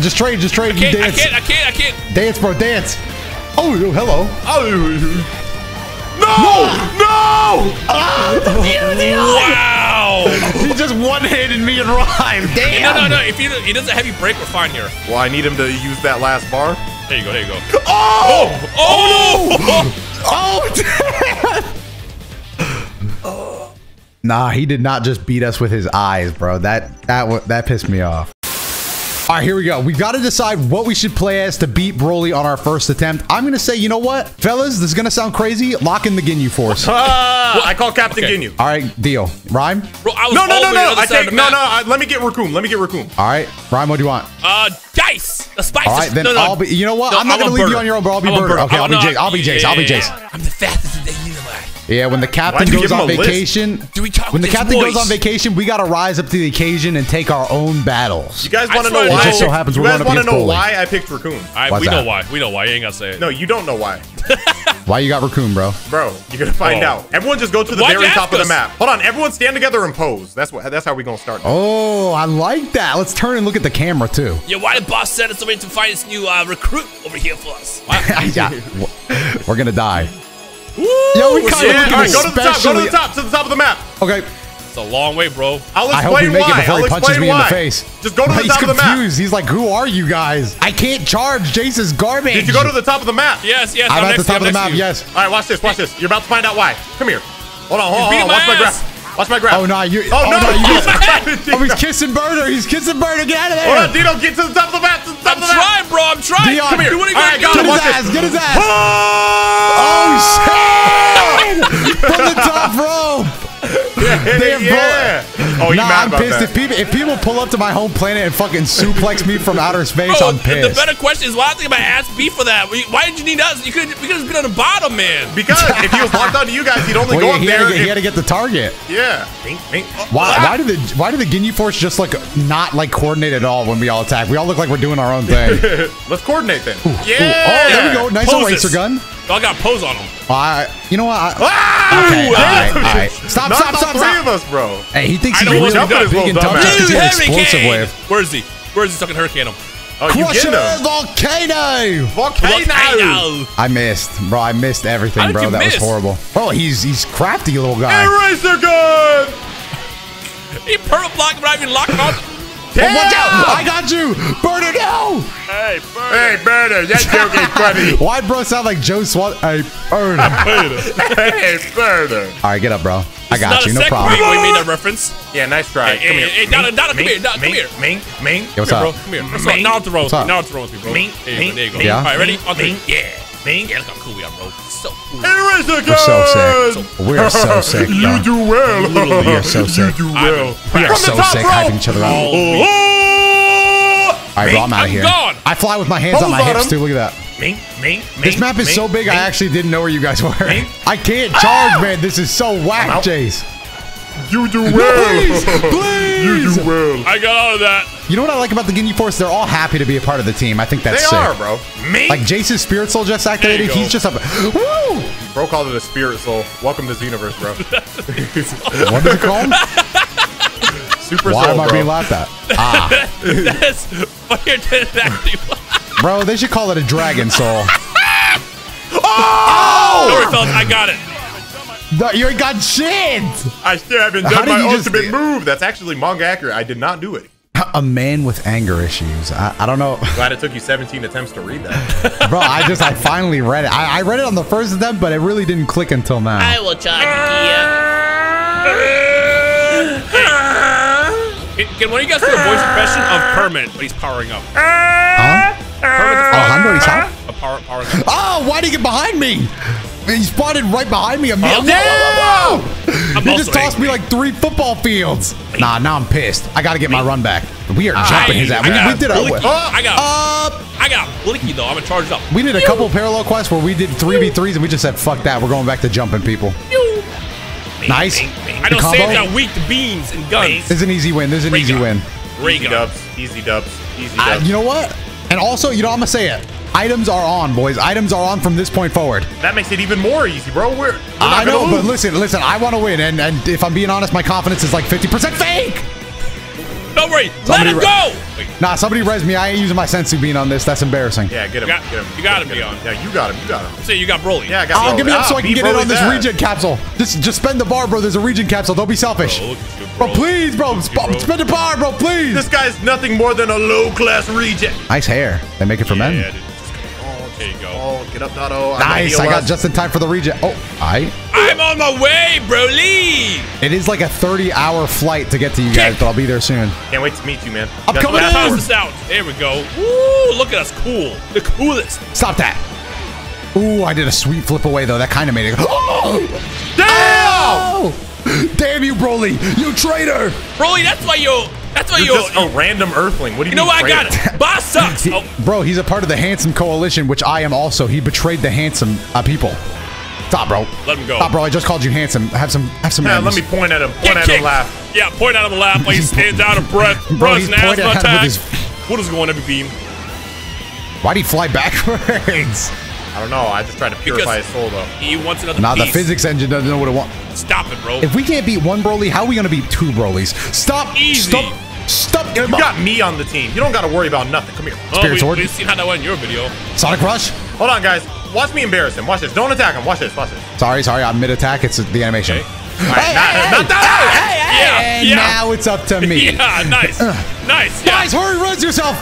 Just trade, just trade. Can't, I can't, I can't, I can't. dance, bro, dance. Oh, hello. Oh. No! No! Ah! Wow. He just one-handed me and Rhyme. Damn. No, no, no. If he, he doesn't have you break, we're fine here. Well, I need him to use that last bar. There you go. There you go. Oh! Oh! Oh! oh, oh nah, he did not just beat us with his eyes, bro. That that that pissed me off. All right, here we go. We got to decide what we should play as to beat Broly on our first attempt. I'm gonna say, you know what, fellas, this is gonna sound crazy. Lock in the Ginyu Force. All Ah, I call Captain Okay. Ginyu. right, deal. Rhyme. Bro, I was No, no, no, the way on no. I take no, no. I, let me get Recoome. Let me get Recoome. All right, Rhyme. What do you want? Uh, dice. The spice. All right, then no, no. I'll be. You know what? No, I'm not gonna want leave you on your own, bro. I'll be I want Burter. Okay, Oh, I'll be no, Jeice. I'll be Jeice. I'll be Jeice. I'm the fastest in the universe. Yeah, when the captain goes on a list? vacation, Do we talk when the with his captain goes on vacation, we gotta rise up to the occasion and take our own battles. You guys want to know why? I It just so picked- happens you we're guys going up want to know Broly. why I picked Recoome? All right, Why's we know why. We know why. You ain't gotta say it. No, you don't know why. Why you got Recoome, bro? Bro, you're gonna find Oh. out. Everyone just go to the Why'd very top ask of the map. Hold on, everyone stand together and pose. That's what that's how we gonna start. Oh, I like that. Let's turn and look at the camera too. Yeah, why the boss sent us away to find this new uh, recruit over here for us? Why? yeah, we're gonna die. Woo! Yo, we We're kinda Yeah, looking all right, go to the top, go to the top, to the top of the map. Okay, It's a long way, bro. I'll I hope we explain make it before I'll he punches explain me in the face. Just go to the He's top of the map. confused. He's like, "Who are you guys? I can't charge Jeice's garbage." Did you go to the top of the map? Yes, yes. I'm I'm at the next to top you, of the map. to. Yes. All right, watch this, watch this. You're about to find out why. Come here. Hold on, hold on, hold on. Watch my my graph. Watch my graph. Oh no, you. Oh, oh no. no, you Oh, just- Dino. oh, he's kissing Burter. He's kissing Burter. Get out of oh, Hold there. on, Dino, get to the top of the map. To the top I'm of the map. trying, bro. I'm trying. Dion, Come here. Do what you All right, gotta go. Get his watch ass. this. Get his ass. Oh, Oh shit! From the top rope. Damn, bro. yeah. Oh, you nah, mad I'm about pissed. that. If people if people pull up to my home planet and fucking suplex me from outer space, Bro, I'm pissed. the better question is why I think my ass beat for that. Why did you need us? You could we could have been on the bottom, man. Because if he was locked onto you guys, he'd only Well, go yeah, up he, there. had to get, he had to get the target. yeah. Mink, mink. Why, Ah. why did the why did the Ginyu Force just like not like coordinate at all when we all attack? We all look like we're doing our own thing. Let's coordinate then. oh, Yeah. there we go. Nice Poses. eraser gun. I got pose on him. I, you know what? I, Ah! Okay, all right, all right. Stop, Knocked stop, all stop, three stop. of us, bro. hey, he thinks I he's know really what you got, big and little tough just because Dude, he's an explosive wave. Where is he? Where is he stuck in hurricane him? Oh, you Crusher get him. volcano. Volcano. I missed, bro. I missed everything, bro. That miss? was horrible. Bro, he's he's crafty little guy. Eraser gun. He perma blocked without even locking on. But watch out! I got you, Burter. No. Hey, Bird. Hey, Burter, that joke ain't funny. Why, bro? Sound like Joe Swat? Hey, Burter. hey, Burter. all right, get up, bro. I got not you. a No second problem. week we made that reference. Yeah, nice try. Hey, come hey, here. hey, Donna, Mink, Donna, come mink, here, Donna, come mink, here. Mink, mink. Yo, what's Come here, up? bro. Come here. Let's Mink. now to roll with What's me. Now to roll with me, bro. Mink, There you mink, go. There you go. Yeah? All right, ready? mink, On three. mink. Yeah. Mink. Yeah, look how cool we are, bro. So cool. Eraser gun. We're so sick. We're so sick, bro. You do well. Literally, We are so sick. You do well. We are so sick, rope. hyping each other up. Oh. all All week. Oh! right, bro, I'm out of here. gone. I fly with my hands on my hips him. too. Look at that. Mink, mink, mink. This map is mink, so big, I actually didn't know where you guys were. Mink. I can't charge, man. This is so whack, out. Jeice. You do well. please. You do well. I got out of that. You know what I like about the Ginyu Force? They're all happy to be a part of the team. I think that's They sick. are, bro. Mink. Like Jeice's spirit soul just activated. He's just up. Woo! Bro called it a spirit soul. Welcome to Xenoverse, bro. What does it call him? Super Why soul, am I bro. being laughed at? Ah, That's fire than it actually was. bro, they should call it a dragon soul. Don't worry. I got it. No, you ain't got shit. I still haven't done did my you just- ultimate move. That's actually manga accurate. I did not do it. A man with anger issues. I, I don't know, Glad it took you 17 attempts to read that. bro. I just I finally read it. I, I read it on the first attempt, but it really didn't click until now. I will charge you, Can, can one of you guys do a voice impression of Permit when he's powering up? Huh? Permit the Alejandro, he's Frog. out? A power, powering up. Oh, why'd he get behind me? He spotted right behind me. A Oh, Whoa! I'm He just tossed angry. me like three football fields. Nah, now I'm pissed. I gotta get my run back. We are jumping his ass. We, we did a Blicky. I got, uh, I got Blicky though. I'm gonna charge up. we did a couple parallel quests where we did three v threes and we just said fuck that. We're going back to jumping people. Nice. I know The combo? Sam's got weak to beans and guns. This is an easy win. This is an Ray easy gun. win. Ray Easy gun. dubs. Easy dubs. Easy Uh, dubs. you know what? And also, you know, I'm gonna say it. Items are on, boys. Items are on from this point forward. that makes it even more easy, bro. We're, we're I know, gonna but listen, listen. I want to win, and and if I'm being honest, my confidence is like 50% fake. Don't worry. Let Somebody him go. Wait, Nah, somebody res me. I ain't using my senzu bean on this. That's embarrassing. Yeah, get him. You got- get him. you got him, Get Dion. Yeah, you got him. You got him. say you got Broly. Yeah, I got Oh, Broly. give me up so Ah, I can beat get in on this ass. regen capsule. Just, just spend the bar, bro. There's a regen capsule. Don't be selfish. Bro, you, Bro, bro. please, bro. Look you, Sp- bro. Spend the bar, bro, please. This guy's nothing more than a low-class reject. Nice hair. They make it for Yeah, men. dude. Oh, there you go. Oh, get up, Doto. I'm Nice. I got just in time for the regen. Oh, I. I'm on my way, Broly. It is like a 30 hour flight to get to you guys, but I'll be there soon. Can't wait to meet you, man. I'm Got coming the in. power. This out. There we go. Woo! Look at us, cool. The coolest. Stop that. Ooh, I did a sweet flip away, though. That kind of made it. Oh! Damn! Oh! Damn you, Broly. You traitor. Broly, that's why you. That's why You're you. just a random Earthling. What do you, you know what? I got it. Boss sucks. Oh, Bro, he's a part of the Handsome Coalition, which I am also. He betrayed the Handsome uh, people. Stop, bro. Let him go. Stop, bro. I just called you handsome. Have some, have some. Yeah, manners. let me point at him. Point kick, at kick. him. Laugh. Yeah, point at him, the lap while he stands out of breath. Bro, Bro, he's an asthma pointing at him with attack. his- What is going every beam? Why'd he fly backwards? I don't know. I just tried to purify his soul, though. He wants another Nah, the physics engine doesn't know what it wants. Stop it, bro. If we can't beat one Broly, how are we gonna beat two Brolys? Stop! Easy. Stop! Stop! You got me on the team. You don't got to worry about nothing. Come here. oh, Spirit we, Sword. We've seen how that went in your video. Sonic Rush. Hold on, guys. Watch me embarrass him. Watch this. Don't attack him. Watch this. Watch this. Sorry, sorry. I'm mid attack. It's the animation. Okay. All right, not, not that. Yeah, And yeah. now it's up to me. Yeah, nice. Uh, nice. Yeah. Guys, hurry, res yourself.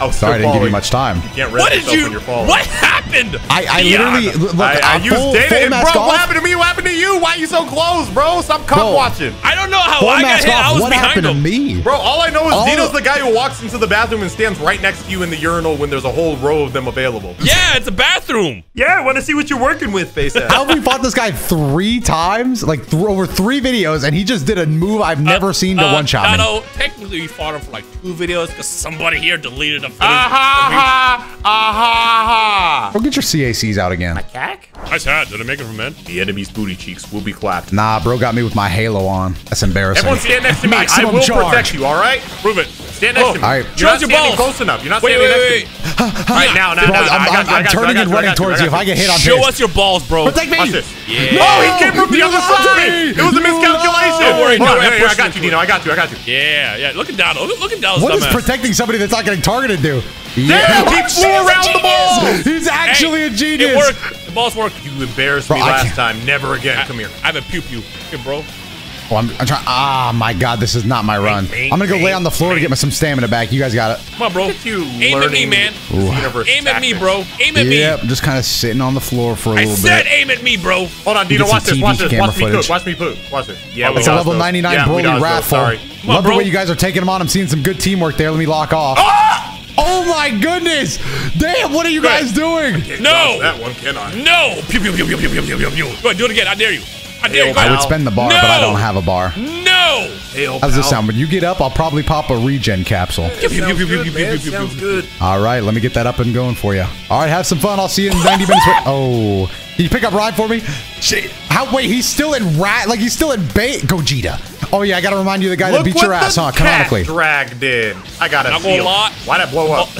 I was Sorry, I didn't give you much time. You can't What did you? when you're falling. What happened? I, I Dion. literally look. I, I uh, used full, data. full mask bro, off. what happened to me? What happened to you? Why are you so close, bro? Stop cup Bro. watching. I don't know how Full I got hit. off. I was What behind happened to him. me? Bro, all I know is All- Dino's the guy who walks into the bathroom and stands right next to you in the urinal when there's a whole row of them available. Yeah, it's a bathroom. Yeah, I want to see what you're working with, face ass. How have we fought this guy three times? Like th- over three videos, and he just did a move I've never seen to Uh, one shot me. Nato, technically we fought him for like two videos because somebody here deleted a footage. Aha ha! Aha ah, ha! Go get your CACs out again. My Cack? Nice hat. Did I make it from men? The enemy's booty cheeks will be clapped. Nah, bro got me with my halo on. That's embarrassing. Everyone stand next to me. I will charge. protect you, all right? Prove it. Stand next oh, to me. all right. You're Show not us your standing balls. close enough. You're not Wait, standing wait, next wait, to wait. me. All right, now, now, Bro, now. I'm, I got I'm, you, I I'm got you, I turning got and you, I running got you, towards I you. If I get hit, I'm Show pissed. us your balls, bro. Protect me. Watch this. Yeah. Oh, he came from the other side. It was a You miscalculation. Don't worry, Hold no, on, I hey, I got you, Dino. I got you. I got you. Yeah, yeah. Look at Donald. Look, look at Donald's What is protecting somebody that's not getting targeted do? Damn, he flew around the ball. He's actually Hey, a genius. It worked. The balls work. You embarrassed Bro, me last time. Never again. Come here. I have a pew pew. Here, bro. Oh, I'm, I'm trying. Ah, my God, this is not my run. bang, I'm gonna go lay on the floor to get my some stamina back. You guys got it. Come on, bro. You Aim at me, man. universe Aim at me, bro. Aim at me. Yep, me. just kind of sitting on the floor for a I little said bit. aim at me, bro. Hold on, You Dino. Watch this. Watch TV this. camera Watch me footage. cook. Watch me poop. Watch this. Yeah, we It's a level those. 99 Yeah, we Broly dodged those. raffle. Sorry. Come on, Love the way you guys are taking them on. I'm seeing some good teamwork there. Let me lock off. Ah! Oh my goodness! Damn, what are you guys doing? No. That one cannot. No. Pew pew pew pew pew pew pew pew pew. Go ahead, do it again. I dare you. I dare you. I would spend the bar, No. but I don't have a bar. No. Hail, How's this sound? When you get up, I'll probably pop a regen capsule. Pew pew pew Sounds pew pew good, pew pew pew Sounds good. All right, let me get that up and going for you. All right, have some fun. I'll see you in 90 minutes. Oh, can you pick up ride for me? Shit. How? Wait, he's still in rat. Like he's still in bait. Gogeta. Oh yeah, I gotta remind you the guy Look that beat your ass, huh? cat Canonically. drag did. I got a Not gonna shield. lie. Why'd that blow up?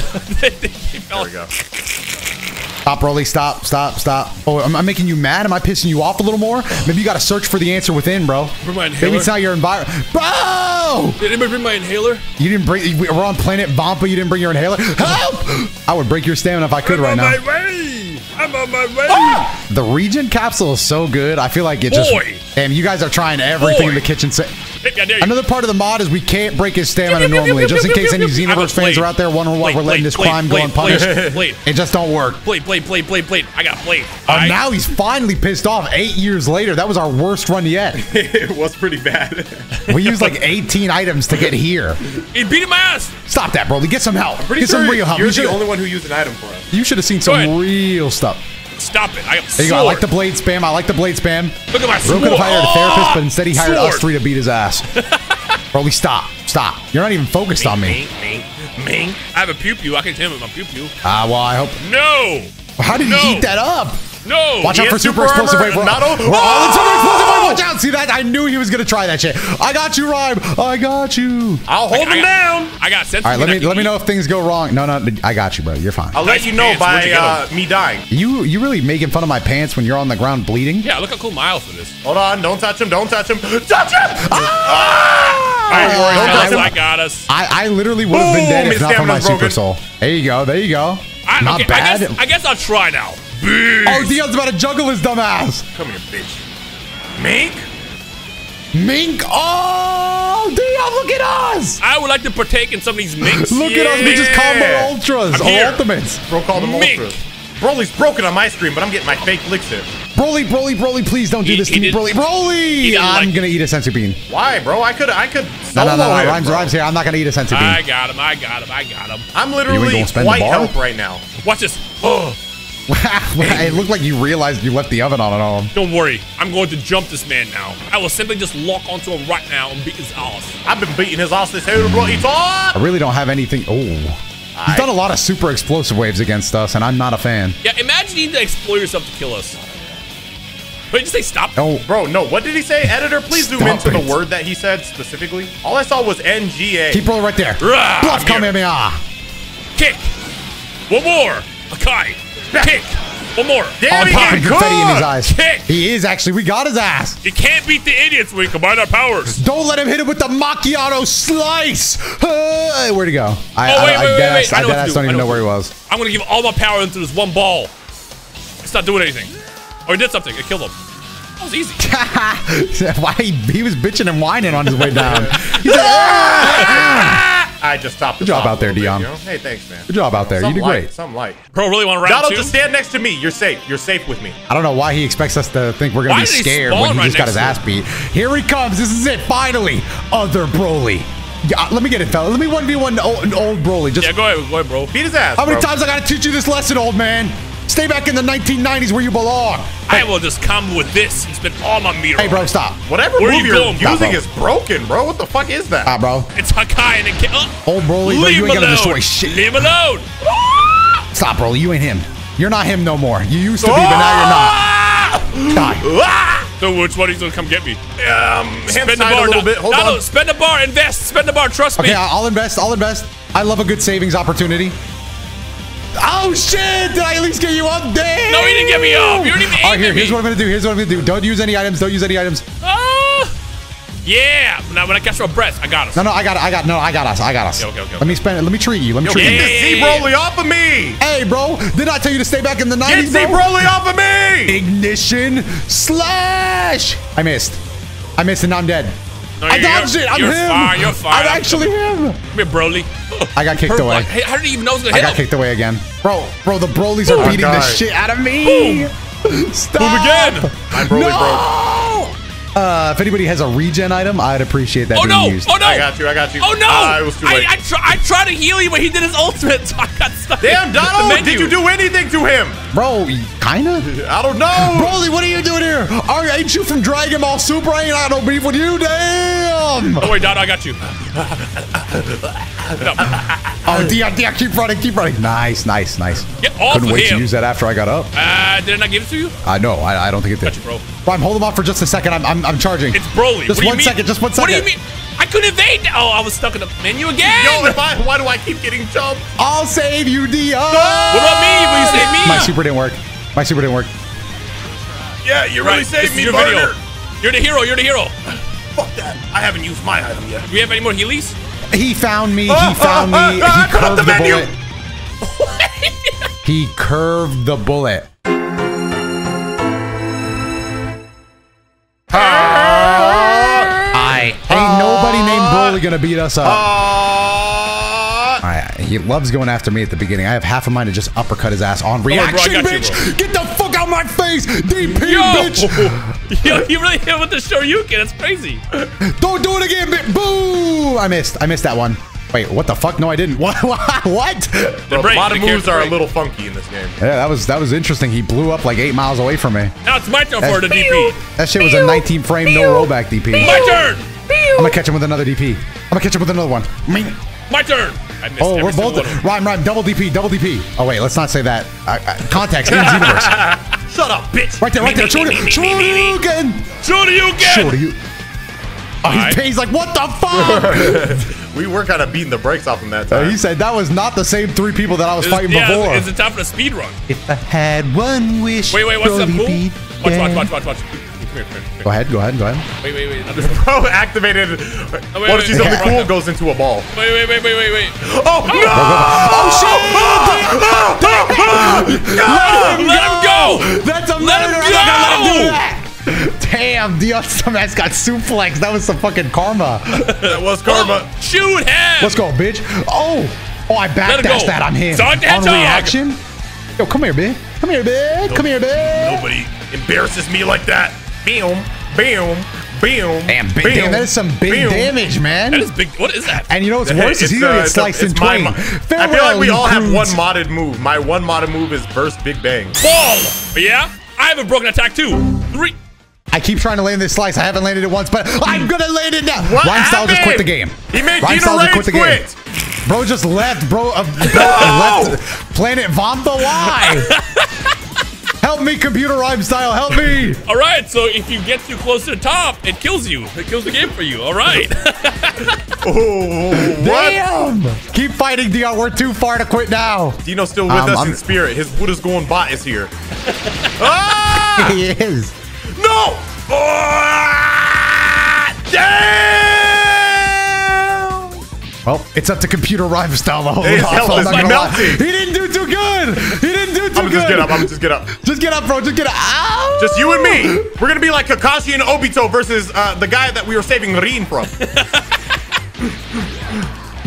There we go. Stop, Broly. Stop. Stop. Stop. Oh, am I making you mad? Am I pissing you off a little more? Maybe you gotta search for the answer within, bro. Bring my Maybe it's not your environment, bro. Did anybody bring my inhaler? You didn't bring. We're on planet Vampa. You didn't bring your inhaler. Help! I would break your stamina if I could right now. I'm on my way. Ah! The regen capsule is so good. I feel like it just. Boy. Damn, you guys are trying everything in the kitchen. Sa- I dare you. Another part of the mod is we can't break his stamina normally. Just in case any pew, pew. Xenoverse fans are out there wondering why Blade, we're letting this crime go unpunished. blade, blade. It just don't work. Blade, blade, blade, blade, blade. I got blade. Oh, now he's finally pissed off. Eight years later, that was our worst run yet. it was pretty bad. We used like 18 items to get here. He beat my ass. Stop that, Broly. Get some help. Get some real help. you're the only one who used an item for us. you should have seen some real stuff. Stop it. I got There you go. I like the blade spam. I like the blade spam. Look at my sword. could have hired a therapist, but instead he hired us Sword. three to beat his ass. Broly, stop. Stop. You're not even focused on me. Ming, ming, ming. I have a pew pew. I can hit him with my pew pew. Ah, well, I hope. No. How did No. you eat that up? No. Watch out for super, super explosive armor, wave. We're, not o- we're all in super Oh! explosive wave. Watch out. See that? I knew he was going to try that shit. I got you, Rhyme. I got you. I'll hold I him got- down. I got sense. All right, let me let me know if things go wrong. No, no, I got you, bro. You're fine. I'll let you know pants. By you uh, me dying. You you really making fun of my pants when you're on the ground bleeding? Yeah, look how cool my outfit is. Hold on. Don't touch him. Don't touch him. Touch him! Ah! Don't I- I- I got us. I, I literally would have been dead if his not for my stamina's super soul. There you go. There you go. I, not okay, bad. I guess, I guess I'll try now. Oh, Dion's about to juggle his dumb ass. Come here, bitch. Mink? Mink. Oh, Dion, look at us. I would like to partake in some of these minks. Look at us. We just combo Yeah. ultras. I'm or here. ultimates. Bro called him Mink. ultras. Broly's broken on my stream, but I'm getting my fake licks in. Broly, Broly, Broly, please don't do He- this to me, Broly. Broly! I'm like gonna eat a senzu bean. Why, bro? I could, I could No, no, no, no. him, Rhymes, bro. rhymes here. I'm not gonna eat a senzu bean. I got him. I got him. I got him. I'm literally ain't gonna spend the white health right now. Watch this. Oh, it looked like you realized you left the oven on at home. don't worry. I'm going to jump this man now. I will simply just lock onto him right now and beat his ass. I've been beating his ass this whole bro. It's I really don't have anything. Oh. He's done a lot of super explosive waves against us, and I'm not a fan. Yeah, imagine you need to explode yourself to kill us. Wait, just say stop. Oh, Bro, no. What did he say? Editor, please zoom into it. the word that he said specifically. All I saw was NGA. keep rolling right there. Rah, Bluff I'm here. Kamehameha. Kick. One more. Akai. Kick. One more. Damn, I'm he confetti in his eyes. Kick. He is actually. We got his ass. You can't beat the idiots when we combine our powers. Don't let him hit it with the macchiato slice. Uh, where'd he go? I, Oh, I, wait, I, wait, wait, wait. ass- I I know dead what to ass do. don't I even know know where he was. I'm gonna give all my power into this one ball. It's not doing anything. Oh, he did something. It killed him. That was easy. Why he, he was bitching and whining on his way down. He's like, "Ah!" I just stopped. Good job out there, Dion. Hey, thanks, man. Good job out there. You did light, great. Some light. Bro, really want round Donald, two? just stand next to me. You're safe. You're safe with me. I don't know why he expects us to think we're gonna Why be scared when he right just got his ass beat. Here he comes. This is it. Finally, other Broly. Yeah, let me get it, fella. Let me one v one old, old Broly. Just Yeah, go ahead, go ahead, bro. Beat his ass. how many bro. times I gotta teach you this lesson, old man? Stay back in the 1990s where you belong. I will just come with this and spend all my meter. Hey, bro, it. stop. Whatever Where move you you're going, using bro? is broken, bro. What the fuck is that? Ah, bro. It's Hakai and it ki- uh, Old Broly, bro, you him ain't gonna alone. destroy shit. Leave him alone. Stop, Broly. You ain't him. You're not him no more. You used to be, but now you're not. Die. Ah! So which one he's gonna come get me? Um, Spend the bar a little now. bit. Hold no, on. no, spend the bar. Invest. Spend the bar. Trust Okay, me. I- I'll invest. I'll invest. I love a good savings opportunity. Oh shit! Did I at least get you up? Damn! No, he didn't get me up. You didn't even All aim right, here, at here's me. what I'm gonna do. Here's what I'm gonna do. Don't use any items. Don't use any items. Ah, yeah. Now when I catch my breath, I got us. No, no, I got it. I got no, I got us. I got us. Okay, okay, okay, Let me spend it. Let me treat you. Let me Yo, treat get you. this Z Broly off of me! Hey, bro, didn't I tell you to stay back in the 90s, Get Z? Broly off of me! Ignition slash. I missed. I missed and now I'm dead. No, I you're- dodged it. I'm you're him. fine, you're fine. I'm I'm actually him. Come here, Broly. I got kicked Perfect. away. Hey, how did he even know it was gonna I got him? kicked away again. Bro, bro, the Brolys are Oh, beating the shit out of me. Stop. Boom again. My Broly no! broke. Uh, if anybody has a regen item, I'd appreciate that Oh being no! used. Oh no! I got you, I got you. Oh no! Ah, it was too late. I, I, try, I tried to heal you, but he did his ultimate, so I got stuck. Damn, in the Donald! Did you do anything to him? Bro, kinda? I don't know. Broly, what are you doing here? Are, ain't you from Dragon Ball Super? I ain't got no beef with you, damn! Don't worry, Dad, I got you. Get up. Oh, Dion, Dion, keep running, keep running. Nice, nice, nice. Get off Couldn't of wait to use that after I got up. Uh, did I not give it to you? I know, I, I don't think it did. Got you, bro. Rhyme, hold him off for just a second. I'm, I'm, I'm charging. It's Broly. Just what do you one mean? second, just one second. What do you mean? I couldn't evade. Oh, I was stuck in the menu again. Yo, if I, why do I keep getting jumped? I'll save you, Dion. what about me? Will you save me? My super didn't work. My super didn't work. Yeah, you Right, really this saved is me, your partner. video. You're the hero. You're the hero. Fuck that. I haven't used my item yet. Do we have any more Heelys? He found me. He Ah, found ah, me. ah, He come up curved the the menu. bullet. He curved the bullet. I ain't nobody named Broly ah. gonna beat us up. Ah. All right, he loves going after me at the beginning. I have half a mind to just uppercut his ass on oh, bro, I reaction, got you, bitch. Get the fuck out my face, DP, Yo! bitch. Yo, you really hit with the Shoryuken. It's crazy. Don't do it again, bitch. Boo! I missed. I missed that one. Wait, what the fuck? No, I didn't. What? what? bro, a lot of moves character are a little funky in this game. Yeah, that was that was interesting. He blew up like eight miles away from me. Now it's my turn for the DP. That shit was a 19 frame no rollback DP. My turn. I'm gonna catch him with another DP. I'm gonna catch him with another one. My turn. I Oh, we're both one of them. rhyme, rhyme, double DP, double DP. Oh wait, let's not say that. Uh, uh, context in universe. Shut up, bitch. Right there, right there. Shoryuken, Shoryuken, Shoryuken. Shoryuken. Oh, Alright. he's, he's like, what the fuck? We were kind of beating the brakes off him that Uh, he said that was not the same three people that I was It's- fighting yeah, before. It's, it's time for the speed run. if I had one wish. Wait, wait, what's that Broly move? beat Watch, watch, dead. watch, watch, watch. here, come here, come Go ahead, go ahead, go ahead. Wait, wait, wait. Not this Bro activated. wait, what if wait, she's wait, something wait. cool goes into a ball? Wait, wait, wait, wait, wait, wait. Oh, no! Oh shit! Let him go! That's a Let him murder. I'm not gonna let him do that. Damn, Dion dumbass got suplexed. That was some fucking karma. That was karma. Shoot him! Let's go, bitch. Oh, oh, I Let him backdashed that on him. Sonic the on Hedgehog. reaction. Yo, come here, bitch. Come here, bitch. Come here, bitch. Nobody embarrasses me like that. Boom, boom, boom. Damn, big, boom, damn, that is some big boom. damage, man. That is big. What is that? and you know what's worse is It's, he's gonna uh, get sliced in it's my twain. mo- I feel like we all have one modded move. My one modded move is burst big bang. Ball! Yeah? I have a broken attack too. Three. I keep trying to land this slice. I haven't landed it once, but I'm gonna land it now. What style just quit the game. He made Rhyme Dino style just quit the game. Bro just left, bro. Uh, bro No! left Planet Vampa. Why? Help me, computer rhyme style. Help me. All right, so if you get too close to the top, it kills you. It kills the game for you. All right. Oh? Damn. Keep fighting, Dion. We're too far to quit now. Dino's still with Um, us I'm- in spirit. His Buddha's going bot is here. ah! He is. No! Ah! Damn! Well, it's up to computer rhyme down the whole His health is melting. He didn't do too good. He didn't do too I'm good. just get up. I'm gonna just get up. Just get up, bro. Just get up. Ow! Just you and me. We're gonna be like Kakashi and Obito versus uh, the guy that we were saving Rin from.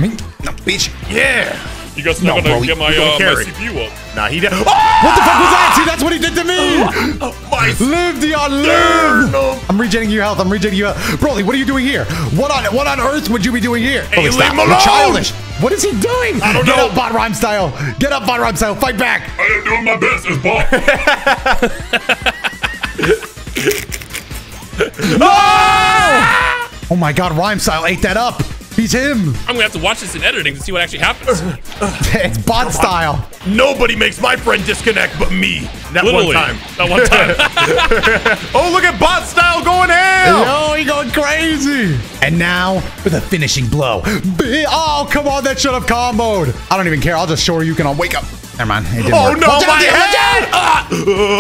Me? No, bitch. Yeah. You guys No, not gonna bro, get my, uh, my. CPU up. Nah, he did. Oh! What the fuck was that? See, that's what he did to me. My Live, Dion, live. I'm regenerating your health. I'm regenerating your health. Broly, what are you doing here? What on what on earth would you be doing here? Hey, Broly, stop. You're childish. What is he doing? I don't Get know. up, bot rhyme style. Get up, bot rhyme style. Fight back. I am doing my best as ball. Oh my god, rhyme style ate that up. He's him. I'm gonna have to watch this in editing to see what actually happens. it's bot style. Nobody makes my friend disconnect but me. That Literally, one time. that one time. Oh, look at bot style going ham. Yo, he going crazy. And now with a finishing blow. Oh, come on, that should have comboed. I don't even care. I'll just show her you can wake up. Never mind. It didn't Oh work. no, Watch out, my Dion, watch out. head! Ah!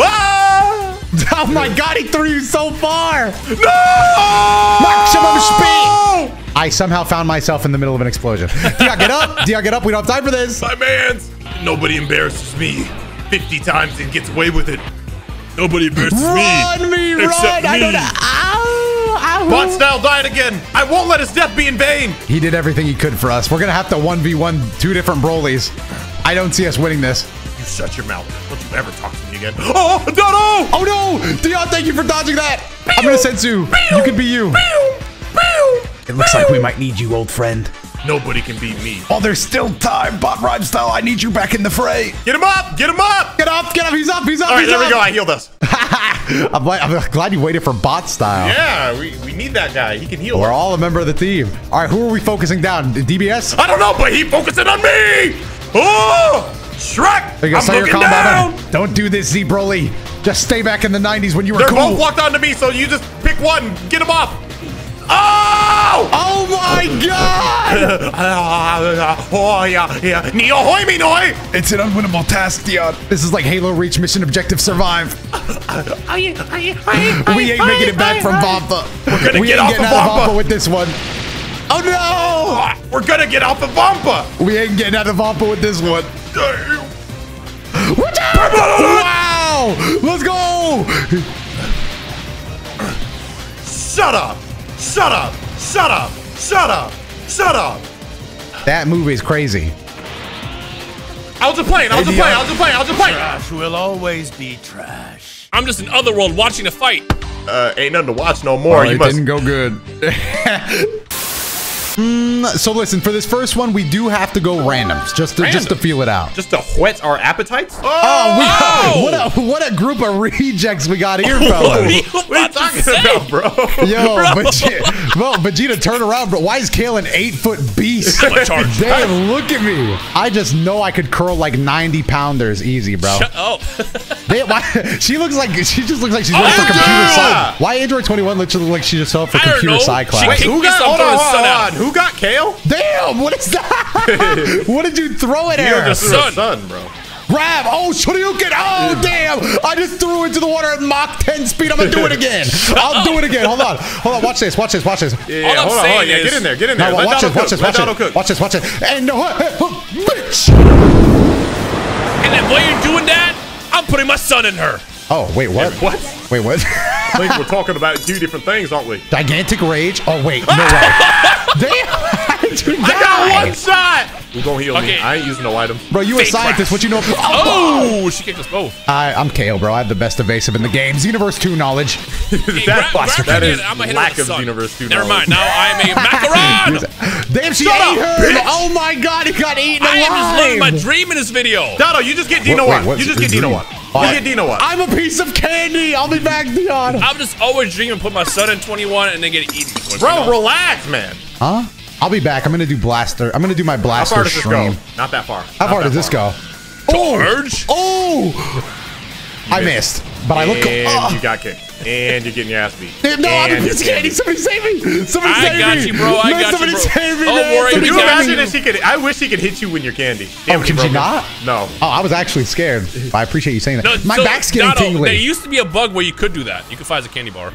Ah! Oh my god, he threw you so far. No! Maximum speed. I somehow found myself in the middle of an explosion. Dion, get up. Dion, get up. We don't have time for this. My man's. Nobody embarrasses me. 50 times and gets away with it. Nobody embarrasses Run me, run. Except I don't me. know. Ow, ow. Bot style died again. I won't let his death be in vain. He did everything he could for us. We're going to have to 1v1 two different Brolys. I don't see us winning this. You shut your mouth. Don't you ever talk to me again. Oh, no, no! Oh no! Dion, thank you for dodging that. I'm going to senzu. You can be you. It looks like we might need you, old friend. Nobody can beat me. Oh, there's still time, bot rhyme style. I need you back in the fray. Get him up! Get him up! Get up, get up. He's up, he's up, All right, there up. we go. I healed us. I'm, glad, I'm glad you waited for bot style. Yeah, we, we need that guy. He can heal. We're all a member of the team. All right, who are we focusing down? DBS? I don't know, but he focusing on me. Oh, Shrek! There you go, I'm your looking down. Don't do this, Z Broly. Just stay back in the 90s when you were They're cool. both locked onto me, so you just pick one. Get him off. Oh! oh my god! oh yeah, yeah. Neo hoi me noi. it's an unwinnable task, Dion. This is like Halo Reach mission objective survive. We ain't making it back from Vampa. We're gonna we get ain't off getting of out of Vampa. Vampa with this one. Oh Ah, We're gonna get off of Vampa. We ain't getting out of Vampa with this one. Watch out! Wow! Let's go! Shut up! Shut up! Shut up! Shut up! Shut up! That movie is crazy. I was just playing. I was just playing. I was just playing. I was just playing. Trash will always be trash. I'm just in Otherworld watching a fight. Uh, ain't nothing to watch no more. Oh, you must. go good. Mm, so listen, for this first one, we do have to go randoms just to just to feel it out. Just to whet our appetites? Oh, we, Oh! what a what a group of rejects we got here, What fellas. What are you talking about, bro? Yo, Vegeta, well, Vegeta, turn around, bro. Why is Kale an eight foot beast? I'm a charge. Damn, look at me. I just know I could curl like 90 pounders easy, bro. Shut- Oh, They- why, she looks like she just looks like she's ready for yeah! computer science. Why Android 21 looks like she just fell for I computer know. sci class? kicked Who me got? Hold on, the hold sun on. out. Who got Kale? Damn, what is that? what did you throw it at You're her? the sun. Son, bro. Grab. Oh, Shoryuken. Oh, damn. I just threw it into the water at Mach 10 speed. I'm going to do it again. I'll do it again. Hold on. Hold on. Watch this. Watch this. Watch this. Yeah, All yeah, I'm hold on, hold on. saying Yeah, is- get in there, get in there. Now, Let watch Donald this. Watch cook. this. Let Watch Donald this. cook. Watch this. Watch this. And no. Bitch. And then while you're doing that, I'm putting my son in her. Oh, wait. What? What? Wait, what? I think we're talking about two different things, aren't we? Gigantic rage. Oh, wait. No way. Damn. I got one shot. We're gonna heal Okay. me. I ain't using no item. Bro, you a scientist. crash. What you know? Oh! oh, she kicked us both. I, I'm KO, bro. I have the best evasive in the games. Universe 2 knowledge. Hey, that grab- grab her that again. is I'm gonna hit her lack of the. Universe 2 Never knowledge. mind. Now I am a macaron. Damn, she Shut ate up, her. bitch. Oh my god, he got eaten I am just living my dream in this video. Dono, you just get Dino Wait, one. You just get Dino one. Oh, You get Dino one. I'm a piece of candy. I'll be back, Dion. I'm just always dreaming, put my son in 21, and then get eaten. before Bro, 21. relax, man. Huh? I'll be back. I'm gonna do blaster. I'm gonna do my How blaster far does this stream. go? Not that far. How far does this go? Charge. Oh! oh! I missed, but I look. And Oh. you ah. got kicked. And you're getting your ass beat. No, I'm And of you're candy. Somebody save me! Somebody I save me. I got you, bro. I Man, got you, somebody bro. save me, Don't man. worry, Could we you imagine you. if she could? I wish she could hit you when you're candy. Oh, Damn, can she not? No. Oh, I was actually scared. I appreciate you saying that. No, my so, back's getting Dono, tingly. There used to be a bug where you could do that. You could find a candy bar.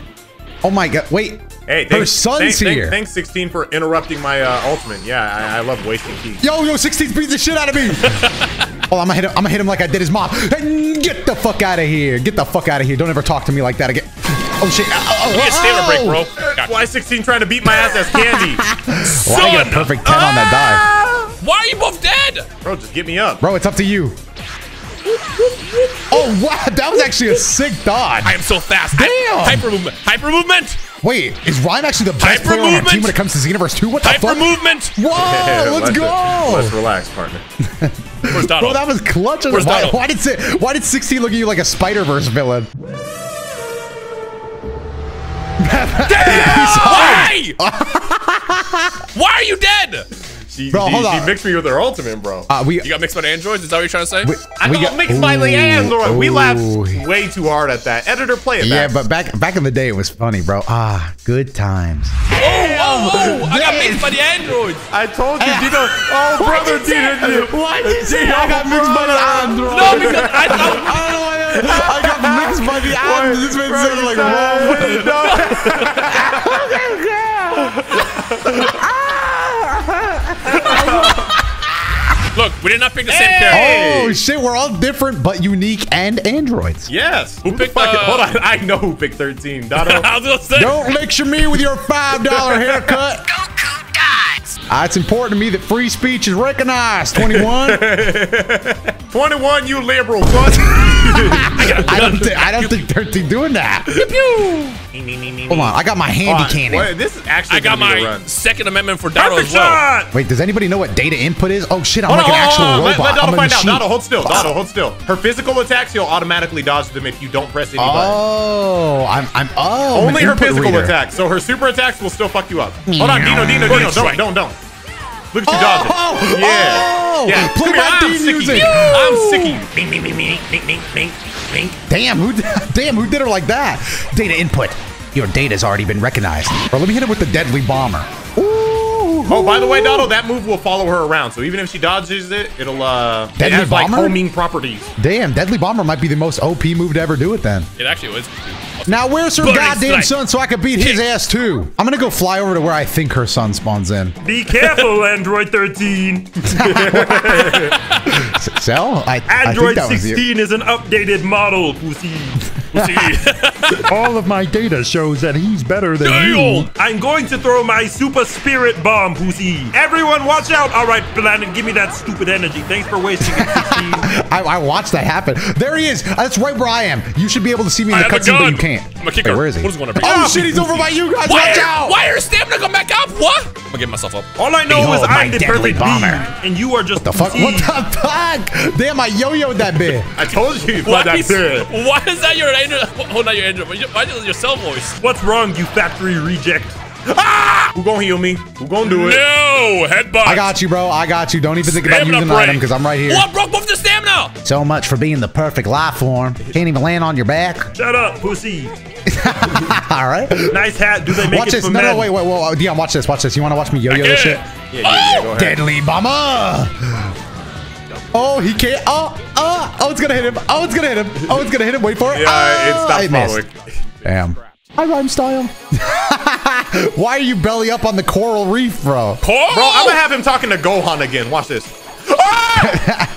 oh my god! Wait. Hey, her thanks, son's thanks, here. Thanks, thanks, 16 for interrupting my uh, ultimate. Yeah, I, I love wasting keys. Yo, yo, 16 beats the shit out of me. oh, I'm gonna hit him. I'm gonna hit him like I did his mom. Hey, Get the fuck out of here. Get the fuck out of here. Don't ever talk to me like that again. Oh shit. Oh, oh, You get a stamina break, bro. oh. Got you. Why 16 trying to beat my ass as candy? Well, I get a perfect 10 on that Ah! Why are you both dead? Bro, just get me up. Bro, it's up to you. Oh, wow. That was actually a sick dodge. I am so fast. Damn. Hy- hyper movement. Hyper movement. Wait, is Ryan actually the best Hyper player on our team when it comes to Xenoverse 2? What the Hyper fuck? movement. Whoa, let's go. Let's relax, partner. Where's Donald? Bro, that was clutch. Where's Why, Donald? why did why did 16 look at you like a Spider Verse villain? Why? Why are you dead? She, Bro, she, hold she on. mixed me with her ultimate, bro. Uh, we You got mixed by androids? Is that what you're trying to say? we, I we got got- mixed by the Ooh, Android. We laughed way too hard at that. Editor, play it Yeah, back. but back back in the day, it was funny, bro. Ah, good times. Oh, oh, oh, I got mixed by the androids. I told you, Dino. Oh, brother, Dino. Why did you say I got mixed by the androids? No, because I, I, I don't know. I got mixed by the androids. This made sense like wrong way. Look, we did not pick the same Hey! character. Oh shit, we're all different but unique and androids. Yes. Who picked, fuck- uh, Hold on. I know who picked 13. Dono. I was gonna say. Don't lecture me with your five dollar haircut. Goku dies. Uh, it's important to me that free speech is recognized. Twenty one. 21, you liberal fuck. I don't. Th- I don't think they're doing that. Hold on, I got my handy Hold on. cannon. Wait, this is actually I got gonna be a my second amendment for Dono Perfect as well. shot. Wait, does anybody know what data input is? Oh shit, I'm Hold like on, an actual on, hold robot. Let, let Dono I'm a find out. machine. Dono, hold still. Dono, hold still. Her physical attacks, you'll automatically dodge them if you don't press any buttons. Oh, I'm. I'm. Oh, I'm Only her physical reader. attacks. So her super attacks will still fuck you up. Hold on, Dino, Dino, Dino. Don't, don't, don't. Look at you Oh, dodging. oh, yeah. oh. yeah. Play Come here, my I'm theme sick music. you. I'm sick of you. Bing, bing, bing, bing, bing, bing, bing. Damn, who? Damn, who did her like that? Data input. Your data's already been recognized. Or let me hit her with the deadly bomber. Ooh. Oh, by the way, Donald, that move will follow her around. So even if she dodges it, it'll uh, it Deadly has like bomber? homing properties. Damn, deadly bomber might be the most OP move to ever do it. Then. It actually was. Now where's her Burning goddamn strike. son so I can beat his ass too? I'm gonna go fly over to where I think her son spawns in. Be careful, Android 13. S- Cell? I, I think Android that was 16 is an updated model, pussy. All of my data shows that he's better than Damn. I'm going to throw my super spirit bomb, pussy. Everyone, watch out. All right, Brandon, give me that stupid energy. Thanks for wasting it, 16. I, I watched that happen. There he is. That's right where I am. You should be able to see me in I the cutscene, but you can't. I'm gonna kick Wait, her. where is he? What is going to be? Oh ah, shit, he's over by you guys. Why, Watch are- out! why are stamina come back up? What? I'm gonna get myself up. All I know Behold is I'm the deadly perfect bomber. being, and you are just The fuck? pussy. What the fuck? Damn, I yo-yoed that bit. I told you. Why Why is, that why is that your Android? Oh, not your Android, but your- why is your cell voice? What's wrong, you factory reject? Ah! Who gonna heal me? Who gonna do it? No, headbutt. I got you, bro. I got you. Don't even think about Stamina using an item because I'm right here. What broke both the stamina? So much for being the perfect life form. Can't even land on your back. Shut up, pussy. All right. Nice hat. Do they make Watch it this. for No, men? no, wait, wait, wait. Dion, watch this. Watch this. You want to watch me yo-yo this shit? Yeah. Yeah, yeah, yeah, go ahead. Deadly bomber. Oh, he can't. Oh, oh, oh, it's gonna hit him. Oh, it's gonna hit him. Oh, it's gonna hit him. Wait for it. Yeah, oh, it's not I missed. following. Damn. Hi, rhyme style. Why are you belly up on the coral reef, bro? Coral! Bro, I'm gonna have him talking to Gohan again. Watch this.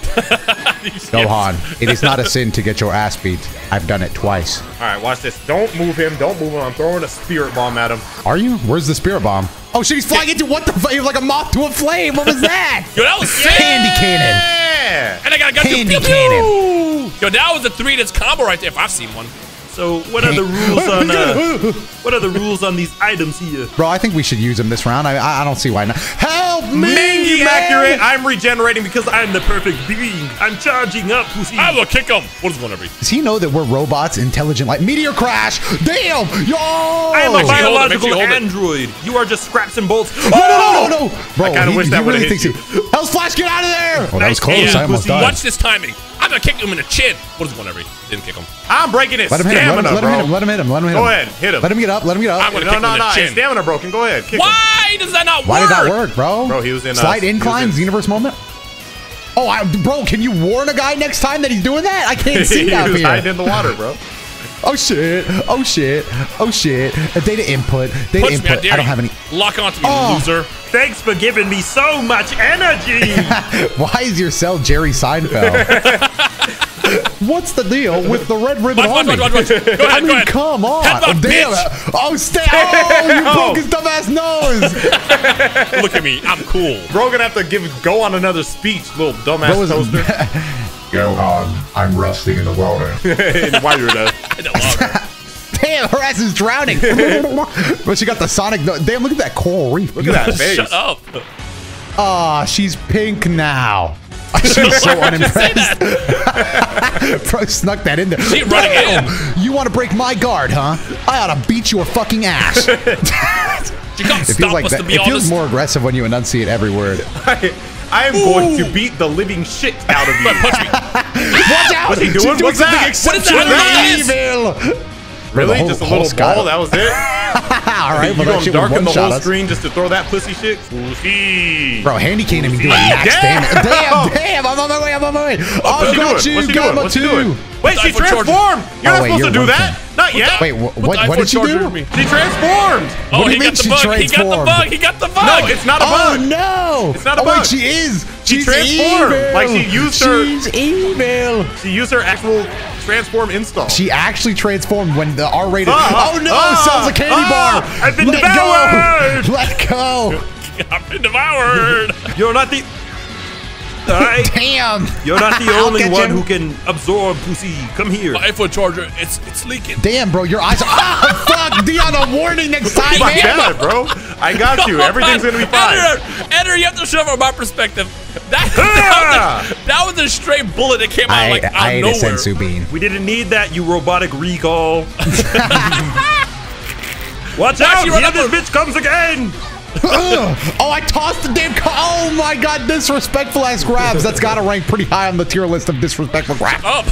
Gohan, it is not a sin to get your ass beat. I've done it twice. All right, watch this. Don't move him. Don't move him. I'm throwing a spirit bomb at him. Are you? Where's the spirit bomb? Oh shit, he's flying into what the fuck? He like a moth to a flame. What was that? Yo, that was sick! Candy cannon. Yeah. And I got a gun. Candy Pew, pew, pew. cannon. Yo, that was a three that's combo right there if I've seen one. So what are the rules on uh, what are the rules on these items here? Bro, I think we should use them this round. I I, I don't see why not. Help me! Mangy man! accurate. I'm regenerating because I. I'm the perfect being. I'm charging up, pussy. I will kick him. What is one every? Does he know that we're robots, intelligent like meteor crash? Damn! Yo! I am a Make sure you hold it, make biological you hold it. android. You are just scraps and bolts. No, no, no, no, no, bro! I kind of he, wish he that really would've thinks hit he. Hell's Flash, get out of there! Oh, that was close. aim, I almost pussy. died. Watch this timing. I'm gonna kick him in the chin. What is one every? Didn't kick him. I'm breaking his Let him hit him. Let him, stamina, let him hit him. Let him hit him. Let him hit him. Go ahead, hit him. Let him get up. Let him get up. I'm gonna No, kick no, him in no. the His chin. stamina broken. Go ahead. Kick him. Why does that not Why did work? that work, bro? Bro, he was in, uh, slight he was inclines, in- universe moment. Oh, I, bro, can you warn a guy next time that he's doing that? I can't see he that was here. hiding in the water, bro. Oh shit! Oh shit! Oh shit! Uh, data input. Data Punch me, I input. dare I don't have any. Lock onto me, Oh. loser. Thanks for giving me so much energy. Why is your cell Jerry Seinfeld? What's the deal with the red ribbon Watch, watch, army? watch, watch, watch. Go ahead, I mean, go ahead. come on! Headbutt, oh, damn! bitch. Oh, stay! Oh, you broke his dumbass nose! Look at me. I'm cool. Bro, gonna have to give go on another speech, little dumbass Bro toaster. Gohan, I'm rusting in the water. Why you're the I know, uh, Damn, her ass is drowning. but she got the sonic. No- damn, look at that coral reef. Look at that face. Shut up. Ah, she's pink now. She's so unimpressed. Bro snuck that in there. She running Damn, You want to break my guard, huh? I ought to beat your fucking ass. She can't It stop feels like us, that. to be It feels more aggressive when you enunciate every word. I, I am going to beat the living shit out of you. punch me. Watch out! What's he doing? doing What's something that? What is that? exceptionally What is evil. Really? whole- just a little sky- ball? That was it? All right, you well, going shit dark would the whole us. screen just to throw that pussy shit? Pussy. Bro, handy cane me doing Damn! max damage. Damn, damn, I'm on my way, I'm on my way. Oh, What's got you, What's he got doing? my What's he two. Doing? Wait, she transformed! You're Oh, not wait, supposed you're to do one that! Not yet! Wait, wh- what, what did she do? in me. She transformed! Oh, What do he you mean got the she bug. He got the bug. He got the bug. No, it's not a bug! Oh no! It's not a oh, wait, she is. She She's transformed. evil. Like, she used her- She's evil. She used her actual transform install. She actually transformed when the R-rated. Ah, oh no! ah, sounds a candy ah, bar. I've been Let devoured. go. Let go. I've been devoured. You're not the. I, Damn. you're not the only one you. who can absorb pussy. Come here. My iPhone charger, it's it's leaking. Damn, bro, your eyes are. Oh, fuck, Dion, a warning next time, My man. bad, bro. I got you. Everything's gonna be fine. Editor, editor, you have to show from my perspective. That, that, was a, that was a straight bullet that came out I, like out I of ate a nowhere. senzu bean. We didn't need that, you robotic recall. Watch Now out! she Here this bitch comes again! Oh, I tossed the damn. Oh my god, disrespectful ass grabs. That's got to rank pretty high on the tier list of disrespectful grabs. Up.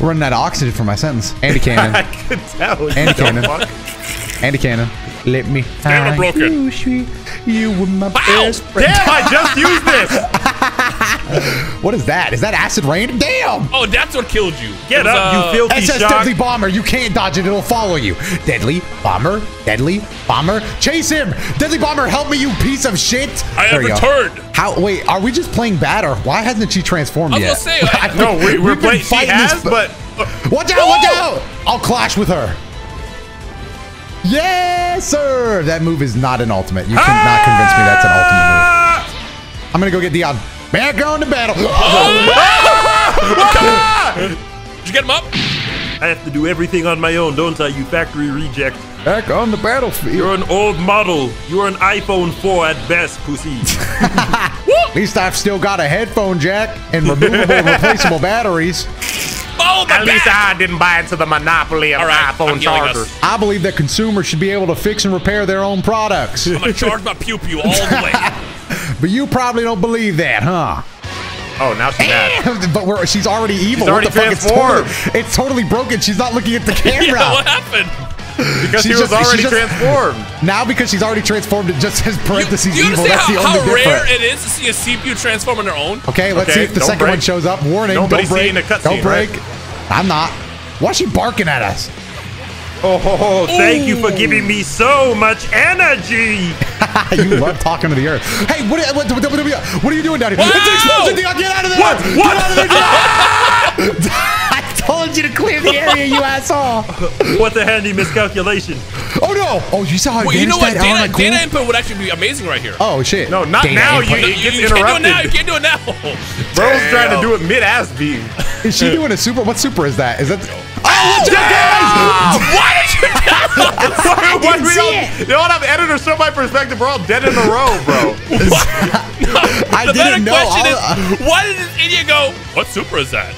Running out of oxygen for my sentence. Andy Cannon. I could tell. Andy Cannon. fuck. Andy Cannon. Let me. Camera broken. You. You were my best friend. Damn, I just used this. What is that? Is that acid rain? Damn! oh, that's what killed you. Get was, up, uh, you filthy SS shark! Deadly Bomber. You can't dodge it. It'll follow you. Deadly Bomber. Deadly Bomber. Chase him. Deadly Bomber, help me, you piece of shit. I have There you go. returned. How? Wait, are we just playing bad or why hasn't she transformed I was yet? gonna say, I- No, we, we're playing. She fighting this has, but Watch out! Watch out! I'll clash with her. Yes, sir. That move is not an ultimate. You cannot convince me that's an ultimate move. Ah! I'm gonna go get Dion. Back on the battle. Ah! Ah! Did you get him up? I have to do everything on my own, don't I, you factory reject? Back on the battlefield. You're an old model. You're an iPhone 4 at best, pussy. At least I've still got a headphone jack and removable, replaceable batteries. Oh, my at least back. I didn't buy into the monopoly of All right, I'm iPhone healing us. chargers. I believe that consumers should be able to fix and repair their own products. I'm gonna charge my pew pew all the way. But you probably don't believe that, huh? Oh, now she's mad. but we're, she's already evil. She's already what the fuck? It's transformed. totally, it's totally broken. She's not looking at the yeah, camera. what happened? Because She's he was just- already just- transformed. Now because she's already transformed, it just says You, parentheses you evil. understand That's the how, how only rare difference. it is to see a CPU transform on their own? Okay, let's Okay, see if the second one shows up. Warning, Nobody's don't break. seeing the cutscene, don't break. right? I'm not. Why is she barking at us? Oh, thank you for giving me so much energy. you love talking to the earth. Hey, what, what, what, what, what are you doing down here? Wow! It's an explosion, Dion. Get out of there! What? Get out of there! Get I told you to clear the area, you asshole. What's a handy miscalculation? Oh no! Oh, you saw how I Well, you know what? that? Oh, Data, cool. data input would actually be amazing right here. Oh shit! No, not Data now. input. You, No, it gets you can't do it now. You can't do it now. Bro's trying to do it mid ass beam. Is she doing a super? What super is that? Is that? Oh, watch guys! Why did you Why didn't we see don't, it. They don't have editors from my perspective. We're all dead in a row, bro. I The better didn't know. question is, why did this idiot go, what super is that?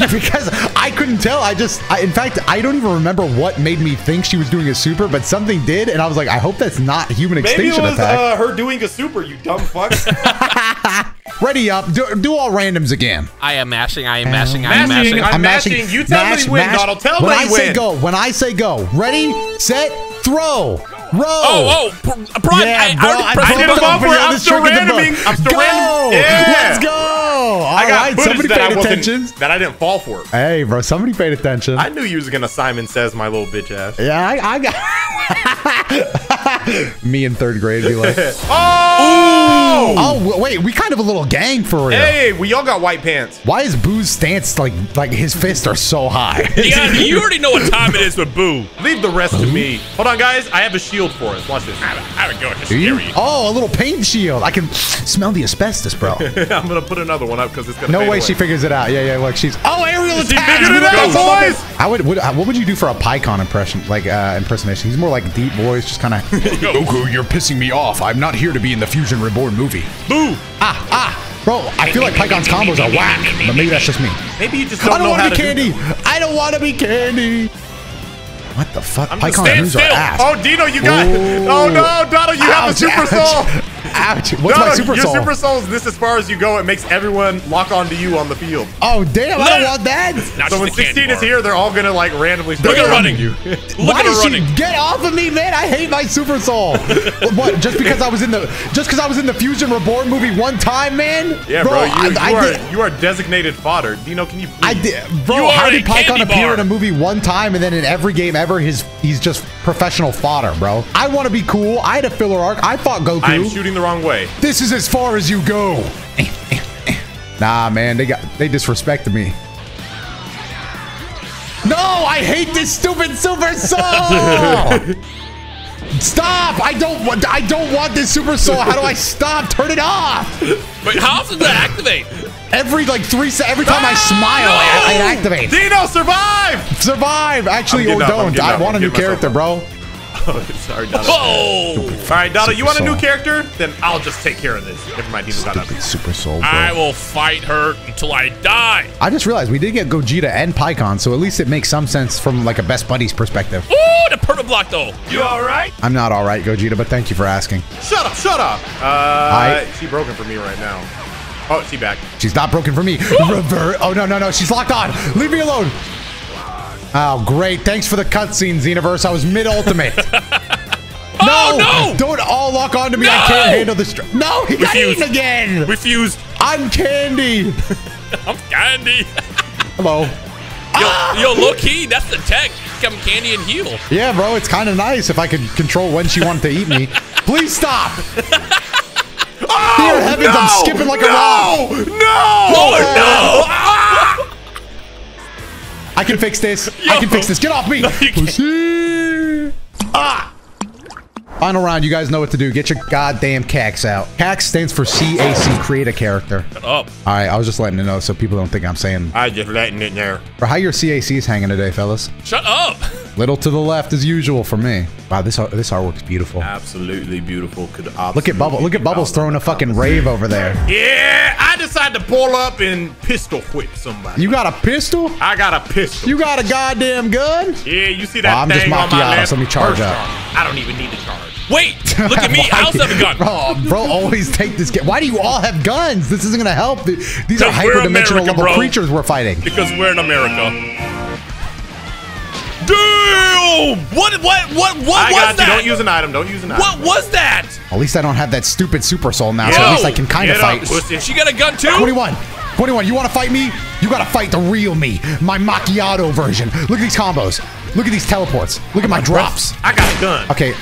because I couldn't tell. I just, I, in fact, I don't even remember what made me think she was doing a super, but something did, and I was like, I hope that's not human Maybe it extinction was attack. uh, her doing a super, you dumb fuck. Ready up. Do, do all randoms again. I am mashing. I am mashing. I am Mashing, mashing. I'm mashing. You tell me when, Donald. Tell when me I say go. When I say go. Ready, set, throw. Row. Oh, oh, pr- Prime, Yeah, I, bro, I already I I did the a booked button. bump for where you. I'm This still the randoming. I'm still Go. random. Yeah. Let's go. All I got right, somebody that I paid wasn't attention. that I didn't fall for. Hey, bro, somebody paid attention. I knew you was gonna Simon Says my little bitch ass. yeah, I, I got me in third grade be like, Oh! oh wait, we kind of a little gang for real. Hey, we all got white pants. Why is Buu's stance like like his fists are so high? Yeah, you already know what time it is with Buu. Leave the rest to me. Hold on, guys. I have a shield for us. Watch this. I would go to Do you? Oh, a little paint shield. I can smell the asbestos, bro. I'm gonna put another one up because it's gonna. No fade way away. she figures it out. Yeah, yeah. Look, she's oh aerial She attacks. figured it out, boys. go. I would, would. uh, What would you do for a Pycon impression, like uh, impersonation? He's more like deep voice, just kind of. Goku, you're pissing me off. I'm not here to be in the Fusion Reborn movie. Boo. Ah, ah, bro. I feel like Pikkon's combos are whack, but maybe that's just me. Maybe you just don't, don't know how want to be candy. I don't want to be candy. What the fuck? I'm Pikkon moves still. ass. Oh, Dino, you got. Ooh. Oh no, Donald, you have a super ouch. soul. Ouch. What's my Donald, super your soul? super soul is this as far as you go. It makes everyone lock onto you on the field. oh, damn. I don't want that. Now So when 16 is here, they're all gonna like randomly Look start at running. you. Look Why at her did running. she get off of me, man? I hate my super soul. what? Just because I was in the just because I was in the Fusion Reborn movie one time, man? Yeah, bro, you, I, you I are did. you are designated fodder. Dino, can you? Please? I did, bro. You how are did a Pikkon candy appear in a movie one time and then in every game ever, his he's just professional fodder, bro? I want to be cool. I had a filler arc. I fought Goku. I am shooting the wrong way. This is as far as you go. nah, man, they got they disrespected me. No, I hate this stupid super soul. Stop! I don't want. I don't want this super soul. How do I stop? Turn it off. But how often does that activate? Every like three every time I ah, smile, I, I activate. Dino, survive! Survive. Actually, or oh, up, don't. I want a new character, bro. Oh, sorry, Donald. Whoa. All right, Donald, you want a new character? Then I'll just take care of this. Never mind, Dino got up. Stupid super soul, bro. I will fight her until I die. I just realized we did get Gogeta and Pikkon, so at least it makes some sense from like a best buddies perspective. Ooh, the perma block though. You all right? I'm not all right, Gogeta, but thank you for asking. Shut up, shut up. Uh, I- she broken for me right now. Oh, she back. She's not broken for me. Revert. Oh no, no, no. She's locked on. Leave me alone. Oh, great. Thanks for the cutscene, Xenoverse. I was mid ultimate. Oh, no! Don't all lock onto me. I can't handle this. Str- no, he got Refuse. eaten again. Refused. I'm Candy. I'm candy. Hello. Ah! Yo, yo, low key, that's the tech. Become candy and heal. Yeah, bro. It's kind of nice if I could control when she wanted to eat me. Please stop. Oh, Dear heavens, I'm skipping like a rock. no, no! Oh, I can fix this. I can fix this. Get off me. can't. Ah. Final round. You guys know what to do. Get your goddamn CAX out. CAX stands for CAC, create a character. Up. All right, I was just letting you know so people don't think I'm saying. I just letting it there. For how your CAC's hanging today, fellas? Shut up. Little to the left as usual for me. Wow, this this artwork's beautiful. Absolutely beautiful. Could Look at Bubble. Look at Bubbles throwing a fucking rave over there. Yeah, I decided to pull up and pistol whip somebody. You got a pistol? I got a pistol. You got a goddamn gun? yeah, you see that Oh, I'm just thing on my Macchiato, left? let me charge First up. charge. I don't even need to charge. Wait, look at me. I also have a gun. Bro, bro, always take this. Why do you all have guns? This isn't gonna help. These are hyperdimensional level bro. creatures we're fighting. Because we're in America. Damn! What? What? What? What I was got that? you. Don't use an item. Don't use an item. what was that? At least I don't have that stupid super soul now, so at least I can kind of get up, fight. pussy. She got a gun too? 21. 21, you want to fight me? You got to fight the real me, my macchiato version. Look at these combos. Look at these teleports. Look at my drops. I got a gun. Okay.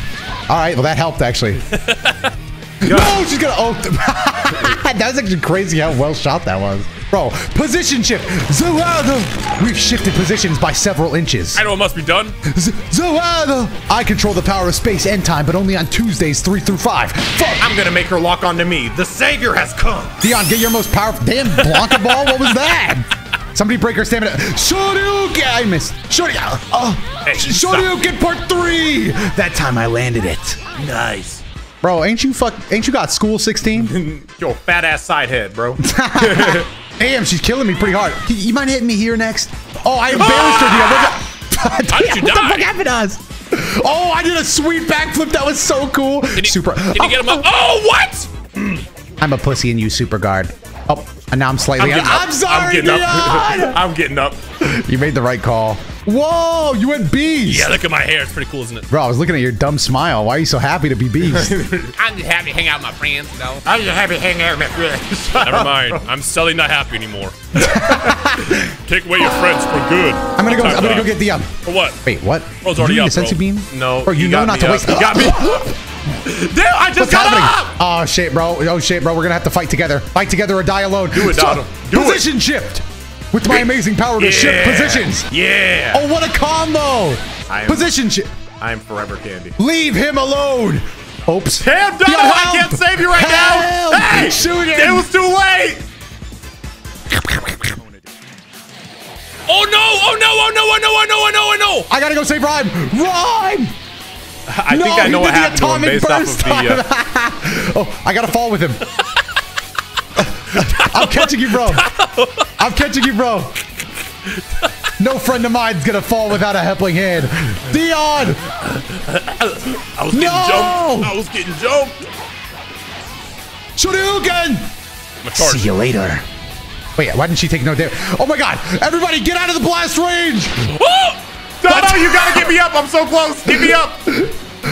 All right. Well, that helped actually. no, she's gonna. Oh, that was actually crazy how well shot that was, bro. Position shift. Zoada. We've shifted positions by several inches. I know it must be done. Z- Zoada. I control the power of space and time, but only on Tuesdays three through five. Fuck. I'm gonna make her lock onto me. The savior has come. Dion, get your most powerful. Damn, Blanca ball. What was that? Somebody break her stamina. Shoryuken. I missed. Shoryuken. Oh, uh, Hey, you Shoryuken part three. That time I landed it. Nice. Bro, ain't you fuck? Ain't you got school 16? Yo, fat ass side head, bro. Damn, she's killing me pretty hard. You, you mind hitting me here next? Oh, I embarrassed her. How did you what die? the fuck happened to us? Oh, I did a sweet backflip. That was so cool. Did he, Super. Did he get him up? Oh, oh, oh what? I'm a pussy and you super guard. Oh, and now I'm slightly. I'm. I'm sorry, I'm getting up. I'm getting up. you made the right call. Whoa, you went beast. Yeah, look at my hair. It's pretty cool, isn't it? Bro, I was looking at your dumb smile. Why are you so happy to be beast? I'm just happy to hang out with my friends, you know. I'm just happy hanging out with my friends. Never mind. I'm suddenly not happy anymore. Take away your friends for good. I'm gonna go. I'm gonna go get Dion. Um, for what? Wait, what? Oh, Bro's You already need up, a senzu bro. beam? No, Bro, you he know not to up. waste. He got me. Damn, I just What's got happening? up. Oh shit, bro. Oh shit, bro. We're gonna have to fight together. Fight together or die alone. Do it, So, Donald. Do it. position shift. With my amazing power to shift positions. Yeah. Oh, what a combo! Am- Position shift. I am forever candy. Leave him alone. Oops. Damn, Dion, I can't save you right Help! now. Hey, Shoot him. it was too late. Oh no! Oh no! Oh no! Oh no! Oh no! Oh no! Oh no! I gotta go save Rhyme. Rhyme. I no, think I know what happened to him based off of the. Uh, oh, I gotta fall with him. I'm catching you, bro. I'm catching you, bro. No friend of mine's gonna fall without a helping hand. Dion! I was getting No! jumped. I was getting jumped. Shoryuken! I'm. See you later. Wait, why didn't she take no damage? Oh my god! Everybody get out of the blast range! Oh! no, no, you gotta get me up. I'm so close. Get me up.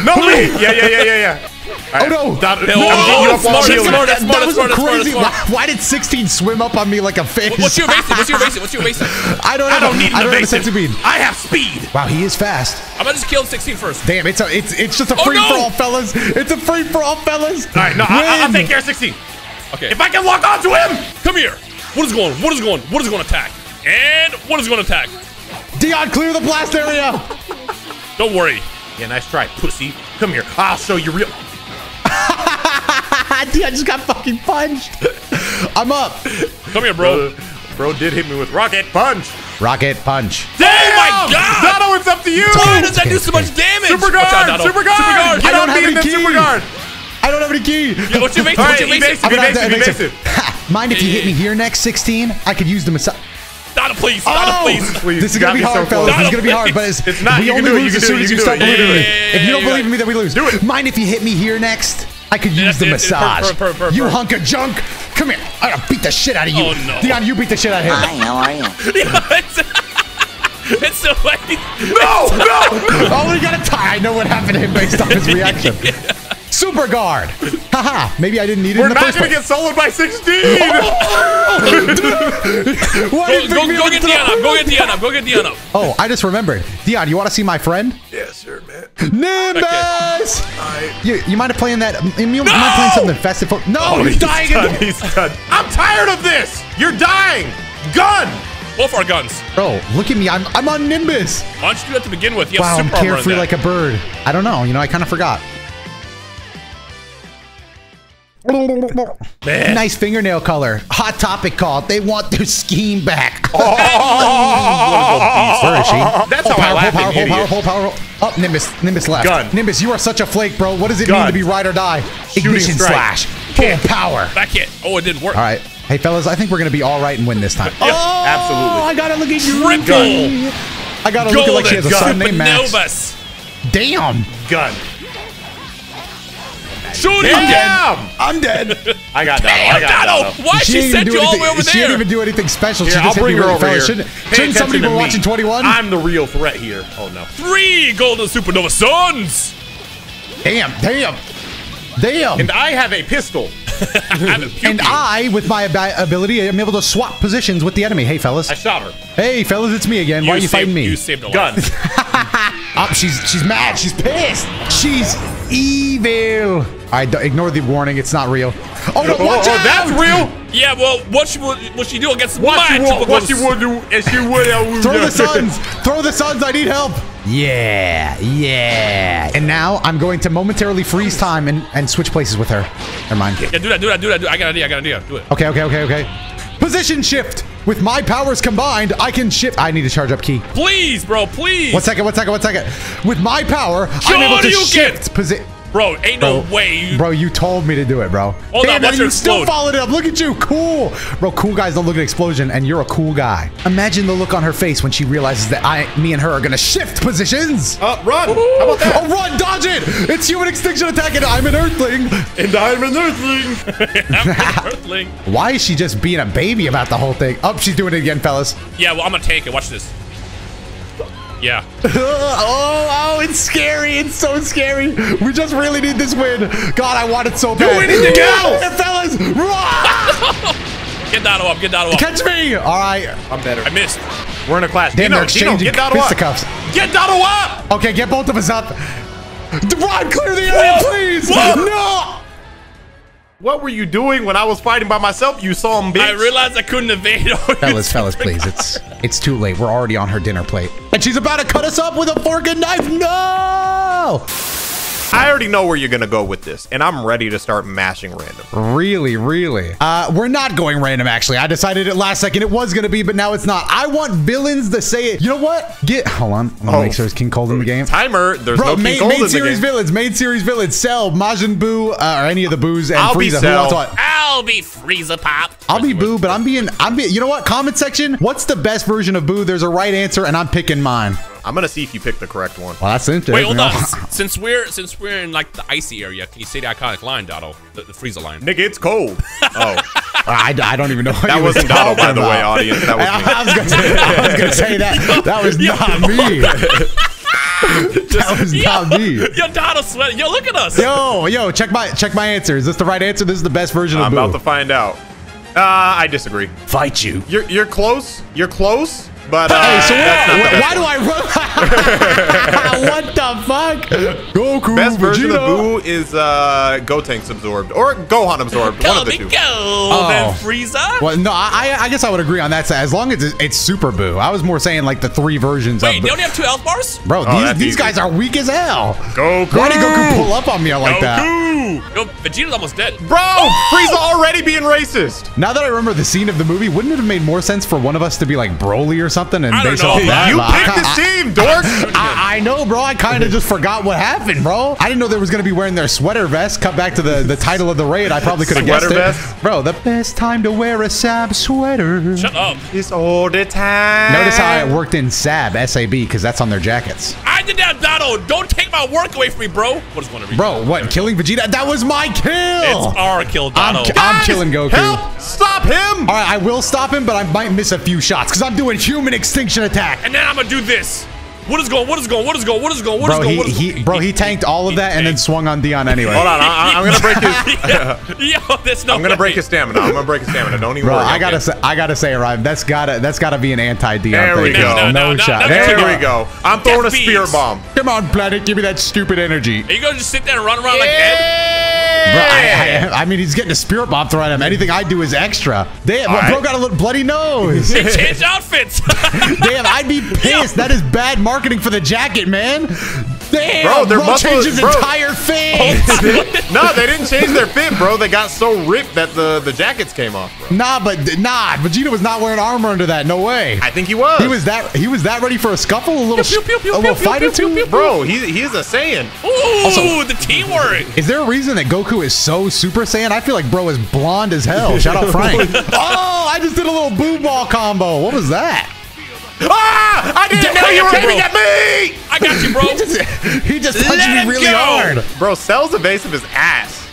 No, me. Yeah, yeah, yeah, yeah, yeah. Oh no! Don- No, I'm getting you up while smart, I'm healing. smart. That was smart, that's smart, crazy. smart. Why, why did 16 swim up on me like a fish? What's your basic? What's your basic? What's your basic? I don't. I don't need I don't have a evasive. sense of being. I have speed. Wow, he is fast. I'm gonna just kill 16 first. Damn, it's a, it's it's just a Oh, free no! for all, fellas. It's a free for all, fellas. All right, no, I, I- I'll take care of 16. Okay. If I can lock onto him. Come here. What is going? What is going? What is going to attack? And what is going to attack? Dion, clear the blast area. Don't worry. Yeah, nice try, pussy. Come here. I'll show you real. Dion just got fucking punched. I'm up. Come here, bro. Bro, bro did hit me with rocket punch. Rocket punch. Damn! Oh my God! Dono, it's up to you. Why does that do so much damage? Super Watch out, guard! Super guard! Super guard. Get I don't on have me and any then super key. guard. I don't have any key. Yeah, what's your basic? All What's your basic? evasive, I'm gonna have to evasive, evasive. evasive. Mind if you hit me here next, 16? I could use the massage. Donna, please. Donna, oh! please. Please, this is gonna be me so hard, fellas. close. This is gonna be hard, but it's, It's not. We You only do lose as soon as you you can start do it, you can believing me. If you don't Yeah, believe in me, then we lose. Do it. Mind if you hit me here next? I could use That's the it. massage. You hunk of junk. Come here. I gotta beat the shit out of you. Oh, no. Dion, you beat the shit out of him. Hi, how are you? it's, it's so late. No, no. Oh, we got a tie. I know what happened to him based off his reaction. Super guard. Haha. Maybe I didn't need it We're in the not first gonna place. get soloed by 16. Why Go, did go, pick go get to Dion up. Go get Dion up. Go get Dion up. Oh, I just remembered. Dion, you want to see my friend? yes, sir, man. Nimbus! I... You, you mind playing that? You, you mind playing something festive? No, Oh, he's, dying. done. again. He's done. I'm tired of this. You're dying. Gun. Both our guns. Bro, look at me. I'm I'm on Nimbus. Why don't you do that to begin with? You have Wow, I'm super armor carefree like a bird. I don't know. You know, I kind of forgot. Nice fingernail color. Hot topic call. They want their scheme back. Oh. Where is she? That's oh, how I power, laugh power, at power, you, power, idiot. power, power. Oh, Nimbus. Nimbus left. Gun. Nimbus, you are such a flake, bro. What does it mean to be ride or die? Shooting Ignition strike. slash. Full power. Back hit. Oh, it didn't work. All right. Hey, fellas, I think we're going to be all right and win this time. oh, absolutely. I got to look at you. I got to look at like she has a son named Max. Damn. Gun. Shoot him! Damn! I'm dead. I got Doto. I got Doto! Doto. Why she, didn't even sent do you all the anything- way over there? She didn't even do anything special. Here, she I'll just hit bring me her really over fast. here. Shouldn't, shouldn't somebody attention be watching 21? I'm the real threat here. Oh no. Three golden supernova suns! Damn, damn, damn. And I have a pistol. I'm a pew And. I, with my abi- ability, am able to swap positions with the enemy. Hey, fellas. I shot her. Hey, fellas, it's me again. Why are you saved, fighting me? You saved a Gun. life. Up, ah, she's she's mad. She's pissed. She's evil. All right, don't- ignore the warning. It's not real. Oh no! Oh, oh, Watch oh, out! that's real. Yeah, well, what she would, what she do against What my you want? What you typical- would do? If you would, I would. Throw the suns! Throw the suns! I need help! Yeah, yeah. And now I'm going to momentarily freeze time and, and switch places with her. Never mind. Yeah, do that, do that, do that. Do that. I got an idea. I got an idea. Do it. Okay, okay, okay, okay. Position shift! With my powers combined, I can shift. I need to charge up key. Please, bro, please. One second, one second, one second. With my power, I'm able to shift position. Bro, ain't no way. Bro, you told me to do it, bro. Hold on, Damn, watch and her you still explode. followed it up. Look at you, cool. Bro, cool guys don't look at explosion, and you're a cool guy. Imagine the look on her face when she realizes that I, me and her are gonna shift positions. Uh, run. How about that? Oh, run, dodge it! It's human extinction attack, and I'm an earthling. And I'm an earthling. I'm an earthling. Why is she just being a baby about the whole thing? Oh, she's doing it again, fellas. Yeah, well, I'm gonna take it. Watch this. Yeah. oh, oh, it's scary. It's so scary. We just really need this win. God, I want it so bad. anything Run, else. fellas! Run! Get Doto up. Get Doto up. Catch me! All right. I'm better. I missed. We're in a clash. Damn, Dino, they're Dino, exchanging get Doto up. fisticuffs. Get Doto up. Okay, get both of us up. Run, clear the area, Whoa! please! Whoa! No! What were you doing when I was fighting by myself? You saw him, bitch. I realized I couldn't evade. Fellas, fellas, please. It's it's too late. We're already on her dinner plate. And she's about to cut us up with a fork and knife. No! I already know where you're gonna go with this, and I'm ready to start mashing random. Really, really. Uh, we're not going random, actually. I decided it last second it was going to be, but now it's not. I want villains to say it. You know what? Get, hold on. Let me Oh. make sure it's King Cold in the game. Timer. There's Bro, no King main, Cold main in the series game. villains, main series villains, Cell, Majin Buu, uh, or any of the Buus, and I'll be Frieza. Who else? I'll be Frieza Pop. I'll be Buu, but I'm being, I'm being, you know what? Comment section, what's the best version of Buu? There's a right answer, and I'm picking mine. I'm gonna see if you pick the correct one. Well, that's interesting. Wait, hold on. Since we're since we're in like the icy area, can you say the iconic line, Doto? The, the Frieza line. Nigga, it's cold. Oh, I, I don't even know what that you was wasn't Doto, by talking the way, audience. That was me. I, I was gonna say, I was gonna say that. That was not me. that was not me. Yo, Doto sweat. Yo, look at us. Yo, yo, check my check my answer. Is this the right answer? This is the best version I'm of Buu. about to find out. Uh, I disagree. fight you. You're you're close. You're close, but uh, Hey, so that's not the why, best why do I run? what the fuck? Goku, Best version Vegeta. of Buu is uh, Gotenks absorbed or Gohan absorbed. One of the me two. go. Then Frieza. Well, no, I, I guess I would agree on that. side. As long as it's, it's Super Buu. I was more saying like the three versions Wait, of they Buu. only have two health bars? Bro, Oh, these, these guys are weak as hell. Goku. Why did Goku pull up on me like that? Goku. Yo, Vegeta's almost dead. Bro, Frieza already being racist. Now that I remember the scene of the movie, wouldn't it have made more sense for one of us to be like Broly or something and I don't know, off that? You But I picked the I- team, dork. I, I know, bro. I kind of just forgot what happened, bro. I didn't know they was gonna be wearing their sweater vest. Cut back to the, the title of the raid. I probably could have guessed Sweater it, bro. The best time to wear a Sab sweater. Shut up. It's all the time. Notice how I worked in Sab SAB because that's on their jackets, I did that, Doto. Don't take my work away from me, bro. What is one of these? bro. What killing Vegeta? That was my kill. It's our kill, I'm, Doto. I'm killing Goku. Help! Stop him! All right, I will stop him, but I might miss a few shots because I'm doing human extinction attack. and then I'm gonna do this. What is going? What is going? What is going? What is going? What is Bro, going? he, What is he, going? bro, he tanked all of that and then swung on Dion anyway. Hold on, I, I'm gonna break his. Yo, there's no I'm gonna way. break his stamina. I'm gonna break his stamina. Don't even Bro, worry. I gotta Okay. say, I gotta say, Ryan, that's gotta, that's gotta be an anti-Dion There thing. we go. No, no, no, shot. no, there There we we go. I'm throwing a Death spear beats. bomb. Come on, planet, give me that stupid energy. Are you gonna just sit there and run around like Ed? Bro, I, I, I mean, he's getting a spirit bomb thrown at him. Anything I do is extra. Damn, All bro right. got a little bloody nose. They changed outfits. Damn, I'd be pissed. That is bad marketing for the jacket, man. Damn, Bro, their bro muscle- changed his bro. entire face. Oh, no, they didn't change their fit, bro. They got so ripped that the the jackets came off, bro. nah, but nah, Vegeta was not wearing armor under that. No way. I think he was. He was that. He was that ready for a scuffle, a little, Pew, pew, pew, a little pew, fight pew, or two. pew, pew, Bro, he, he's a Saiyan. Ooh, the teamwork. Is there a reason that Goku is so Super Saiyan? I feel like bro is blonde as hell. Shout out Frank. oh, I just did a little boo ball combo. What was that? Ah! I didn't know you were aiming at me! I got you, bro. He just, he just punched Let me really go. hard. Bro, Cell's evasive as ass.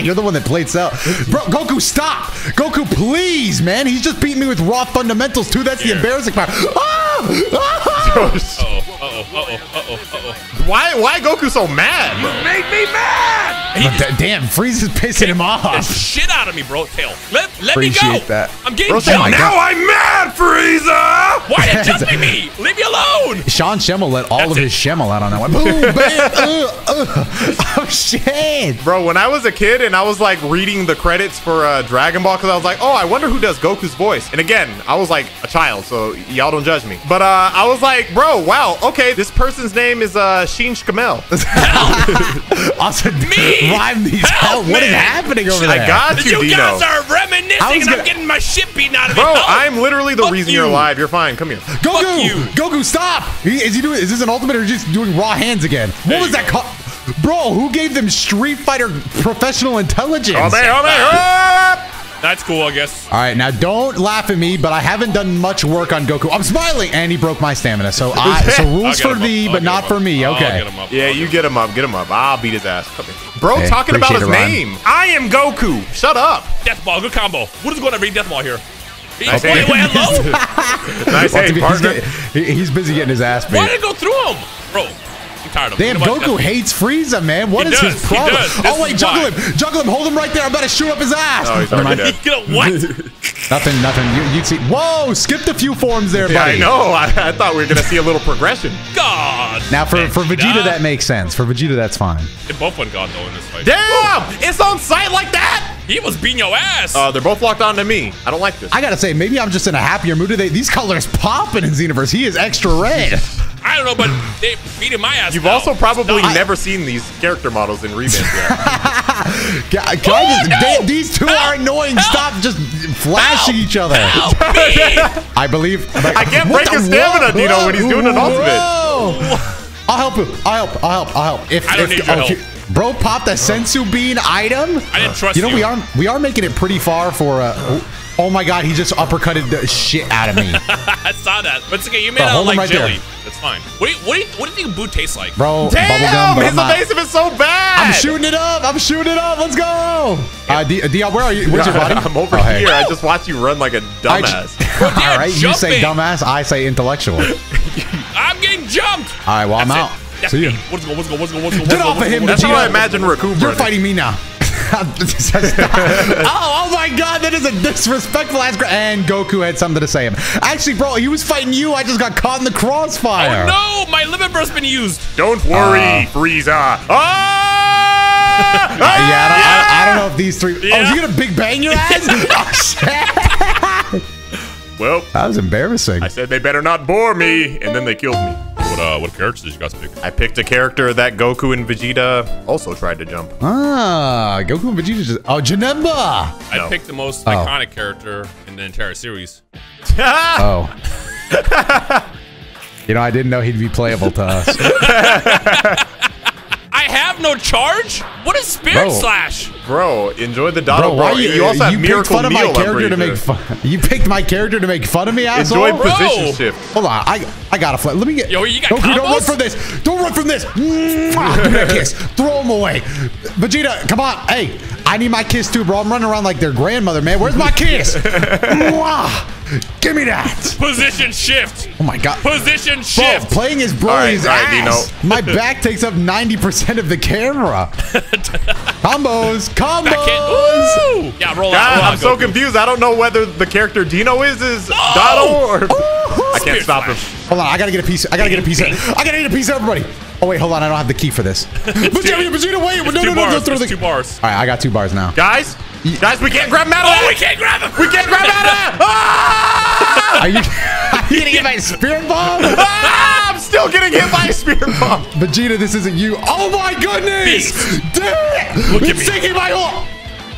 You're the one that played Cell. Bro, Goku, stop! Goku, please, man. He's just beating me with raw fundamentals, too. That's the embarrassing part. Ah! Ah! Uh-oh, uh-oh, uh-oh, uh-oh, uh-oh. Why why Goku so mad? bro? Make me mad! He D- Damn, Frieza's pissing him the off. shit out of me, bro. Tail. Let, let me go. That. I'm getting Bro, Tail, jumped. now Now I'm mad, Frieza! Why are you jumping me? Leave me alone. Sean Schemmel let all That's of it. his Schemmel out on that one. Boom, bam, uh, uh. Oh, shit. Bro, when I was a kid and I was like reading the credits for uh, Dragon Ball, because I was like, oh, I wonder who does Goku's voice. And again, I was like a child, so y'all don't judge me. But uh, I was like, bro, wow, okay, this person's name is uh, Sheen Shkamel. Also, Me? rhyme these Help out. What is happening over I there? got you, You Dino. guys are reminiscing, I was and gonna- I'm getting my shit beaten out of me. Bro, Help. I'm literally the Fuck reason you. you're alive. You're fine. Come here. Goku! Goku, stop! He, is he doing? Is this an ultimate or just doing raw hands again? What There was that called? Bro, who gave them Street Fighter professional intelligence? Ome, ome, up! That's cool, I guess. All right, now don't laugh at me, but I haven't done much work on Goku. I'm smiling, and he broke my stamina. So, I, so rules for him up. thee, I'll but not for me. I'll Okay. get him up. Yeah, you get him up. Get him up. I'll beat his ass. Come here. Bro, Hey, talking about his it, name. I am Goku. Shut up. Death ball, good combo. What is going to read death ball here? Wait, Nice wait, aim. wait, hello? Nice Well, hey, be- he's, partner. getting- he's busy getting his ass Why did it go through him? Bro, I'm tired of Damn, him. You know what? Goku hates Frieza, man. What He is does, his he problem? does. Oh wait, is juggle why. him, juggle him, hold him right there. I'm about to shoot up his ass. Oh, he's already dead. You know what? Nothing, nothing. You, you'd see. Whoa, skipped a few forms there, Yeah, buddy. I know. I, I thought we were gonna see a little progression. God. Now for for Vegeta, that makes sense. For Vegeta, that's fine. They both went God though in this fight. Damn! It's on sight like that. He was beating your ass. Uh, they're both locked onto me. I don't like this. I gotta say, maybe I'm just in a happier mood today. These colors popping in Xenoverse. He is extra red. I don't know, but they beating my ass. You've now. also probably Stop. never seen these character models in revamp yet. Can, can I just? no! they- these two are Help! annoying. Help! Stop just flashing Help! each other. Help me! I believe. I can't break his stamina, whoa, Dino, when he's doing an ultimate. whoa. I'll help you. I'll help. I'll help. I'll help. If, I don't if need your if you- bro popped a senzu bean item. I didn't trust You You know you. we are we are making it pretty far for. Uh, oh my god, he just uppercutted the shit out of me, I saw that. But it's okay. You made Bro, out like right there. jelly. That's fine. What do you what do you, what do you think boot tastes like? bro. Damn! bubblegum, his evasive is so bad. I'm shooting it up. I'm shooting it up. Let's go. Uh, D- Dion, where are you? Where's your body? I'm over Oh, hey. here. I just watched you run like a dumbass. All right, you say dumbass. I say intellectual. I'm getting jumped. All right, well I'm That's out. it. That's See you. me. What's going? What's going? What's going? What's going? Get off of him, That's how I imagine Raccoon You're fighting me now. oh, oh my god, that is a disrespectful ass. And Goku had something to say. Him. Actually, bro, he was fighting you. I just got caught in the crossfire. Oh no, my limit burst's been used. Don't worry, Uh, Frieza. Ah! Uh, yeah, I don't, I, I don't know if these three. Oh, is Yeah. he gonna big bang your ass? oh shit! Well, That was embarrassing. I said they better not bore me, and then they killed me. What uh, what characters did you guys pick? I picked a character that Goku and Vegeta also tried to jump. Ah, Goku and Vegeta just. Oh, Janemba. I No. picked the most Oh. iconic character in the entire series. Oh. you know, I didn't know he'd be playable to us. I have no charge. What is Spirit Bro. Slash? Bro, enjoy the Doto, Bro, bro. you, you also have you picked Miracle fun of my character to make fun? You picked my character to make fun of me, asshole. Enjoy position Bro. shift. Hold on, I I gotta flip. Let me get. Yo, you got Goku, don't run combos? from this. Don't run from this. Mwah, Give me a kiss. Throw him away. Vegeta, come on. Hey, I need my kiss too, bro. I'm running around like their grandmother, man. Where's my kiss? Mwah. Give me that. Position shift. Oh my god. Position Bro, shift. playing his All right, Broly's all right, ass. My back takes up 90% of the camera. combos, combos. Backhand. Ooh. Yeah, roll out. God, roll I'm so Goku. confused. I don't know whether the character Dino is is No! Doto or I can't Spirit stop him. Hold on, I gotta get a piece. I gotta get a piece. Of, I gotta get a piece of everybody. Oh wait, hold on. I don't have the key for this. Vegeta, Vegeta, wait. No, It's no, two no, no, bars. throw the. two bars. All right, I got two bars now. Guys, guys, we can't grab Madeline. Oh, we can't grab him. We can't grab Madeline. Ah! Are you? Are you gonna get my spirit bomb? Ah! Still getting hit by a spear bomb. Vegeta, this isn't you. Oh my goodness! Beast. It! Look at it's me. taking my whole.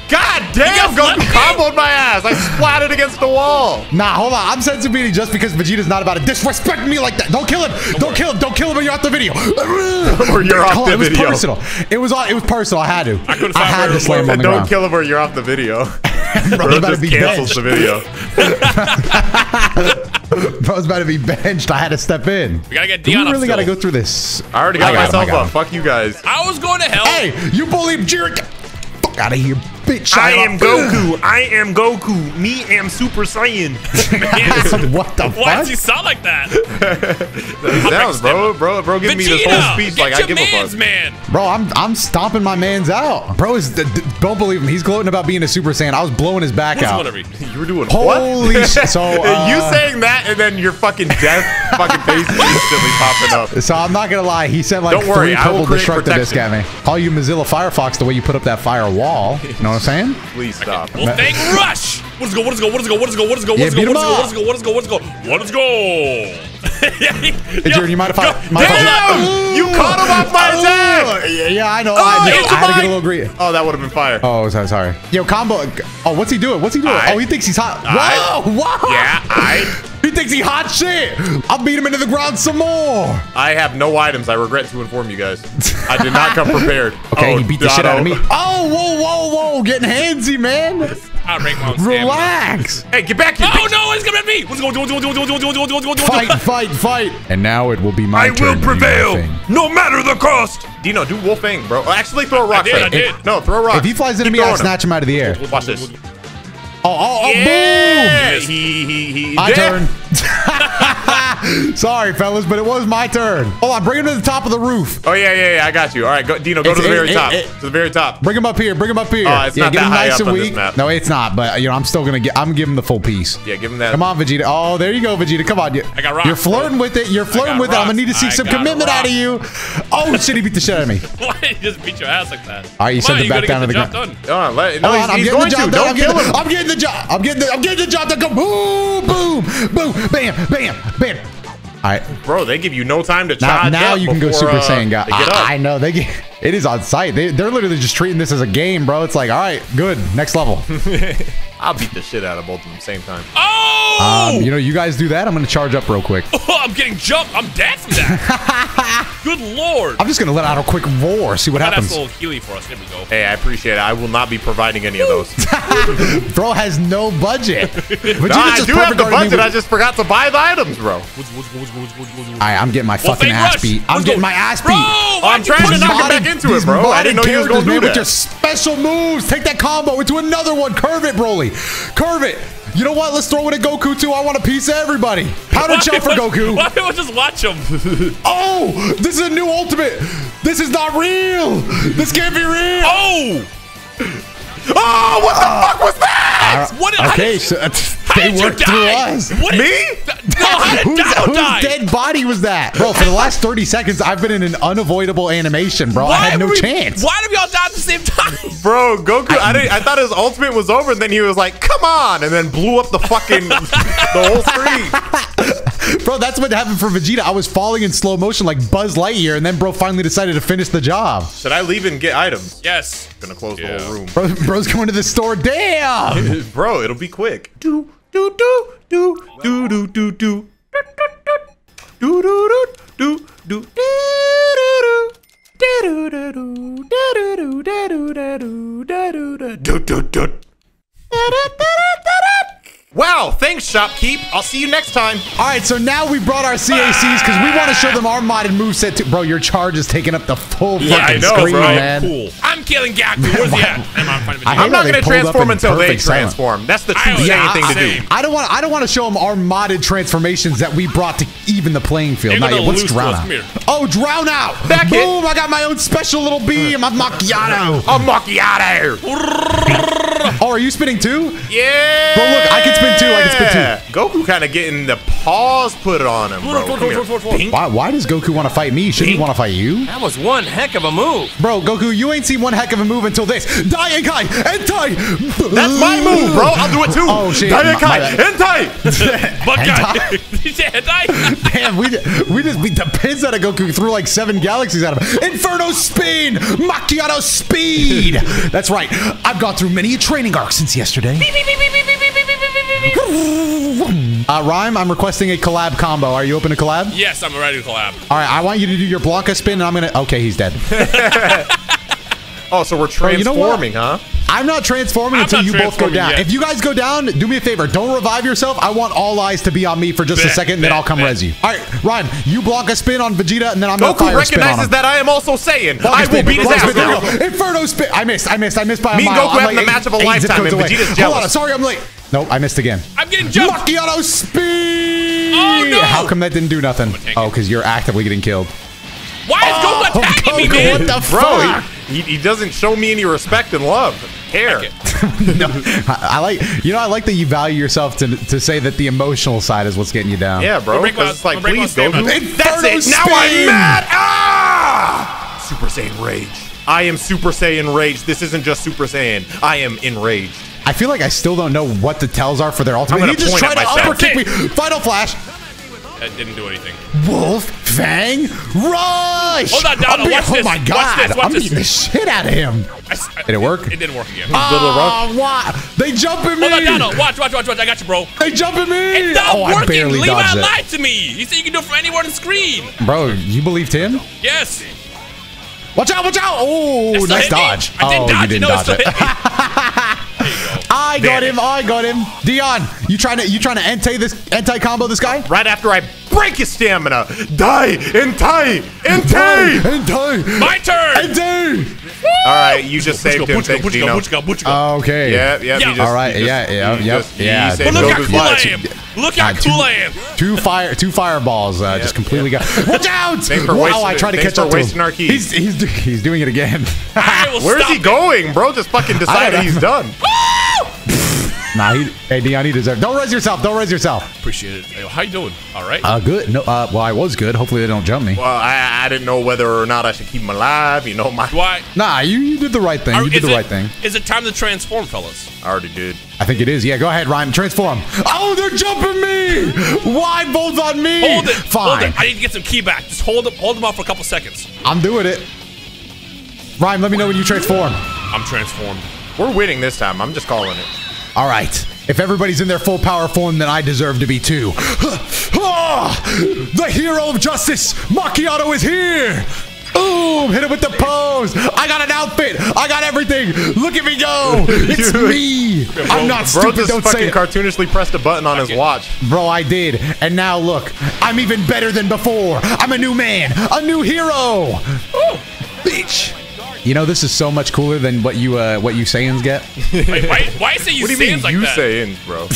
God damn, got Goku flipped? comboed my ass. I splatted against the wall. Nah, hold on. I'm senzu beating just because Vegeta's not about to disrespect me like that. Don't kill him. Don't kill him. Don't kill him or you're off the video. Or you're off Hold on, the it was personal. It was on. It was personal. I had to. I couldn't I had to slam him where- on the Don't ground. kill him or you're off the video. Bro, Bro he's about to just be cancels benched. the video. Bro's about to be benched. I had to step in. We gotta get Do Dion we up really got to still. go through this? I already oh got I got him, oh I myself got up. him. Fuck you guys. I was going to hell. Hey, you bully Jirik. fuck out of here, bitch. I am Boom. Goku. I am Goku. Me am Super Saiyan. what the fuck? Why does fuck? he sound like that? Sounds, bro, bro, bro, give me this whole speech like I give a fuck. man. Bro, I'm I'm stomping my man's out. Bro is d- d- don't believe him. He's gloating about being a Super Saiyan. I was blowing his back What's out. whatever. You were doing Holy shit. So, uh, you saying that and then your fucking death fucking face is instantly popping up. So I'm not gonna lie, he sent like Don't worry, three I will purple destructive disc at me. Call you Mozilla Firefox the way you put up that firewall. You know what I'm saying? Please stop. Well, thank Rush. What is go? What is go? What is go? What is go? What is go? What Yeah, is go? beat What him is go? What is go? What is go? What is go? What is go? Hey, Yo, Jordan, you mind if I? go- mind if I- Damn! You caught him off my attack! Yeah, yeah, I know. I, it's I had to mine. get a little green. Oh, that would have been fire. Oh, sorry, sorry. Yo, combo. Oh, what's he doing? What's he doing? I- oh, he thinks he's hot. I- Whoa, whoa. Yeah, I He thinks he hot shit. I'll beat him into the ground some more. I have no items. I regret to inform you guys. I did not come prepared. Okay, oh, he beat the shit out of me. Oh, whoa, whoa, whoa. Getting handsy, man. I break my. Relax. Hey, get back here. Oh no! It's coming at me. What's going? Fight, fight, fight. And now it will be my I turn. will to do my prevail, no matter the cost. Dino, do Wolf Fang, bro. Actually, throw a rock. did. I did. No, throw a rock. If he flies into Keep me, I throwing snatch him out of the air. Watch this. Oh, oh, oh, Yeah, Missed. he, he, he. My turn. Sorry, fellas, but it was my turn. Hold on, bring him to the top of the roof. Oh yeah, yeah, yeah. I got you. All right, go, Dino, go It's- to the it- very it- top. it- to the very top. Bring him up here. Bring him up here. Oh, it's yeah, not that high nice up and on this weak. map. No, it's not. But you know, I'm still gonna get. I'm give him the full piece. Yeah, give him that. Come on, Vegeta. Oh, there you go, Vegeta. Come on. You, I got rocks, You're flirting bro. with it. You're flirting with it. I'm gonna need to see I some commitment out of you. Oh shit, he beat the shit out of me. Why did he just beat your ass like that? All right, you Come sent on, it back down to the ground. Hold on, let, no, he's, I'm he's getting going the job to. done. Don't kill him. I'm getting the job. I'm getting the. I'm getting the job done. Go boom, boom, boom, bam, bam, bam. All right. Bro, they give you no time to Now, charge now up you can go Super uh, Saiyan guy. get up. I, I know they get it is on site. They, they're literally just treating this as a game, bro. It's like, all right, good, next level. I'll beat the shit out of both of them same time. Oh! Um, you know, you guys do that. I'm gonna charge up real quick. Oh, I'm getting jumped. I'm dead from that. Good lord. I'm just gonna let out a quick roar, see what That's happens. a little Healy for us. There we go. Hey, I appreciate it. I will not be providing any of those. Bro has no budget. Vegeta's no, I just do have the budget. I just forgot to buy the items, bro. What's, what's, what's, right, I'm getting my Well, fucking ass Rush. beat. I'm Let's getting go. my ass beat. Bro, I'm why'd trying to knock on? him back into it, bro. I didn't know you was gonna characters, man, do With your special moves, take that combo into another one. Curve it, Broly. Curve it. You know what? Let's throw in a Goku too. I want a piece of everybody. Powder Why shell for Goku. Why don't we just watch him? Oh, this is a new ultimate. This is not real. This can't be real. oh! Oh, what the fuck was that? What did, okay, did, so uh, they worked through us. What did- Me? No, how did Whose, Doto whose die? dead body was that? Bro, for the last 30 seconds, I've been in an unavoidable animation, bro. I had no we- chance. Why did we all die at the same time? Bro, Goku, I, didn't, I thought his ultimate was over, and then he was like, come on, and then blew up the fucking, the whole screen. Bro, that's what happened for Vegeta. I was falling in slow motion like Buzz Lightyear, and then bro finally decided to finish the job. Should I leave and get items? yes. Gonna close the whole room. Bro, bro's going to the store. Damn! Bro, it'll be quick. Do, do, do, do, do, do, do, do. Do, do, do, do, do, do, do, do, do, do, Wow, thanks, Shopkeep. I'll see you next time. All right, so now we brought our CACs because we want to show them our modded moveset too. Bro, your charge is taking up the full Yeah, I fucking know, screen, bro. man. Cool. I'm killing Goku. Where's he at? I finding I Vegeta? hate I'm not gonna transform until they perfect silence. transform. That's the true I was- sane yeah, thing to same. do. I don't want. I don't want to show them our modded transformations that we brought to even the playing field. You're Not gonna yet. What's lose drown out? Oh, drown out! Back it. Boom! I got my own special little beam. I'm macchiato. A macchiato. Oh, are you spinning too? Yeah. Bro, look, I can spin too, I can spin too. Goku kind of getting the paws put on him, bro. Come here. Why? Why does Goku want to fight me? Shouldn't he want to fight you? That was one heck of a move. Bro, Goku, you ain't seen one heck of a move until this. Daiekai Entai. That's my move, bro. I'll do it too. Oh shit! My- my Daiekai, bad. hentai. But Hentai? guy. He said hentai? Damn, we we just beat the piss out of Goku. Threw like seven galaxies out of him. Inferno spin, macchiato speed. That's right. I've gone through many a training arc since yesterday. Uh, Rhyme, I'm requesting a collab combo. Are you open to collab? Yes, I'm ready to collab. All right, I want you to do your Blanca spin, and I'm gonna. Okay, he's dead. Oh, so we're Bro, you know what? transforming, huh? I'm not transforming I'm until not you both go down. yet. If you guys go down, do me a favor. Don't revive yourself. I want all eyes to be on me for just a Bet, second, then bet, I'll come bet. res you. All right, Ryan, you block a spin on Vegeta, and then I'm gonna Goku fire spin on recognizes that I am also saying Block a I will spin, beat his ass spin, now. you go. Inferno spin. I missed. I missed. I missed by a Me and mile. Goku I'm having like the match of a lifetime, codes and away. Vegeta's Hold on. Sorry, I'm late. Nope, I missed again. I'm getting jumped. Macchiato speed. Oh, no. How come that didn't do nothing? Oh, because you're actively getting killed. Why is Goku oh, attacking me, man? what the Bro, fuck? He, he, he doesn't show me any respect and love, care. No, I, I like you know I like that you value yourself to to say that the emotional side is what's getting you down. Yeah, bro. I'll break 'cause it's like, I'll break my please, stamina. Goku. That's Inferno it. Now I'm mad. Ah! Super Saiyan Rage. I am Super Saiyan Rage. This isn't just Super Saiyan. I am enraged. I feel like I still don't know what the tells are for their ultimate. gonna He just point tried at to myself. upper kick me. Final flash. That didn't do anything. Wolf Fang Rush. Hold on, Donald, I'm watch oh this. my Watch god! this, watch I'm this. beating the shit out of him. I s- Did it work? It, didn't work again. Ah, oh, what? They jump at me. Hold on, Donald. Watch, watch, watch, watch. I got you, bro. They jump at me. It's not oh, I barely Levi dodged it. lied to me. He said you can do it from anywhere on the screen. Bro, you believed him? Yes. Watch out! Watch out! Oh, nice hit me. dodge. I did oh, dodge. you didn't no, dodge it I got Vanish. him. I got him. Dion, you trying to you trying to anti this anti combo this guy? Right after I break his stamina. Die. Entai. Entai. Anti. My turn. Anti. All right, you just saved him. Butchka, Thanks, Butchka, Dino. Butchka, Butchka. Okay. Yeah, yeah. Yeah. Just, All right, you just- yeah, yeah, yep, just- yeah. But look how Goku's cool I am. Look how Ah, two- cool I am. Two fire, two fireballs uh, just completely got. Watch out! Thanks for wow, wasting I it. tried to catch for up to wasting him. our keys. He's he's he's doing it again. Where's he going, bro? Just fucking decided he's done. nah, he, hey Dion, he deserves. Don't raise yourself. Don't raise yourself. Appreciate it. Hey, How you doing? All right. Uh, good. No, uh, well, I was good. Hopefully they don't jump me. Well, I, I didn't know whether or not I should keep him alive. You know, my Why? Nah, you you did the right thing. Are- You did the it- right thing. Is it time to transform, fellas? I already did. I think it is. Yeah, go ahead, Ryan. Transform. Oh, they're jumping me. Why both on me? Hold it. Fine. Hold it. I need to get some key back. Just hold them. Hold them off for a couple seconds. I'm doing it. Ryan, let me know when you transform. I'm transformed. We're winning this time. I'm just calling it. All right. If everybody's in their full power form, then I deserve to be too. Ah, the hero of justice, Macchiato, is here. Boom! Hit him with the pose. I got an outfit. I got everything. Look at me go. It's me. Bro, I'm not Bro stupid. just Don't say fucking it. cartoonishly pressed a button on his it. watch. Bro, I did. And now look, I'm even better than before. I'm a new man, a new hero. Oh, Bitch. You know this is so much cooler than what you uh, what you Saiyans get. Wait, why, why say you What do you mean sayings like you that? Saiyans, bro?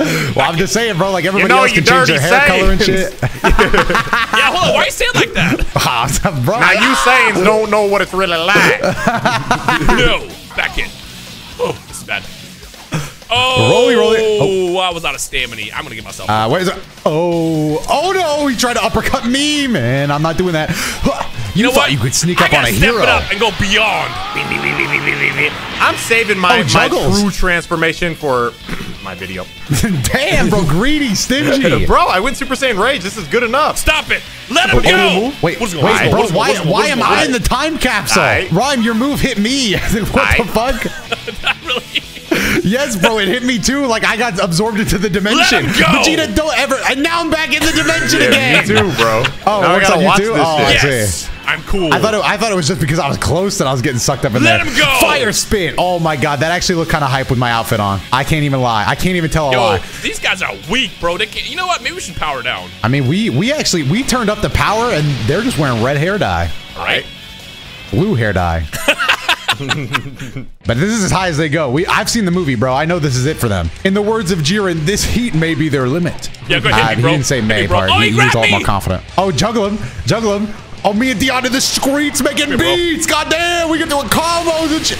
Well, I'm just saying, bro. Like everybody know, else you can change their dirty hair color and shit. Yeah, hold on. Why you saying like that? bro, now you Saiyans don't know what it's really like. no. Back in. Oh, Rolly, rolly. Oh. I was out of stamina. I'm gonna get myself. Uh, where is it? Oh, oh no! He tried to uppercut me, man. I'm not doing that. You, you know thought what? you could sneak up on a step hero? it up and go beyond. I'm saving my, Oh, my true transformation for my video. Damn, bro, greedy, stingy. Bro, I went Super Saiyan Rage. This is good enough. Stop it. Let him go. Wait, wait, bro, What's going on? why, why am I in the time capsule? Aight. Rhyme, your move hit me. what the fuck? on? really? Yes, bro, it hit me too. Like I got absorbed into the dimension. him go. Vegeta, don't ever. And now I'm back in the dimension Yeah, again. me too, bro. Oh, now I gotta watch YouTube? this Oh, shit. I see. Yes. I'm cool. I thought it, I thought it was just because I was close that I was getting sucked up in Let there. him go. Fire spin. Oh my god, that actually looked kind of hype with my outfit on. I can't even lie. I can't even tell a lie. these guys are weak, bro. They can't, you know what? Maybe we should power down. I mean, we we actually we turned up the power and they're just wearing red hair dye, All right. blue hair dye. but this is as high as they go. We I've seen the movie, bro. I know this is it for them. In the words of Jiren, this heat may be their limit. Yeah, go ahead, Uh, me, he didn't say may me, bro. part. Oh, he he, was grabbed a more confident. Oh, juggle him, juggle him. Oh, me and Dion in the streets making bro. beats. God damn, we can do combos and shit.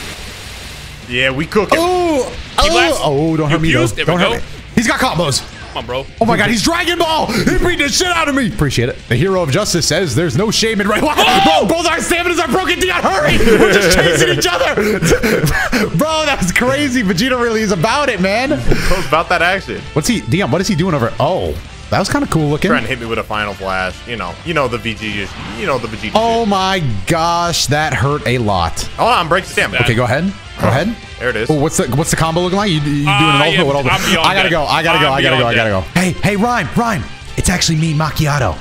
Yeah, we cooking. Oh, blast. oh, oh, don't hurt me, though. fused? There we Don't hurt me. He's got combos. Come on, bro. Oh my god, he's Dragon Ball! He beat the shit out of me! Appreciate it. The hero of justice says there's no shame in right. Oh! Bro, both our staminas are broken. Dion, hurry! We're just chasing each other! Bro, that was crazy. Vegeta really is about it, man. Bro, about that action. What's he, Dion, what is he doing over? Oh, that was kind of cool looking. Trying to hit me with a final flash. You know, you know the VG. You know the Vegeta. Oh shit. my gosh, that hurt a lot. Hold on, break stamina. Okay, go ahead. Go ahead. There it is. Oh, what's the what's the combo looking like? You, you doing Ah, an ultimate? yeah, what ultimate? I'm I gotta that. go. I gotta go. I'm I gotta go. I gotta go. Hey, hey, Rhyme, Rhyme. It's actually me, Macchiato.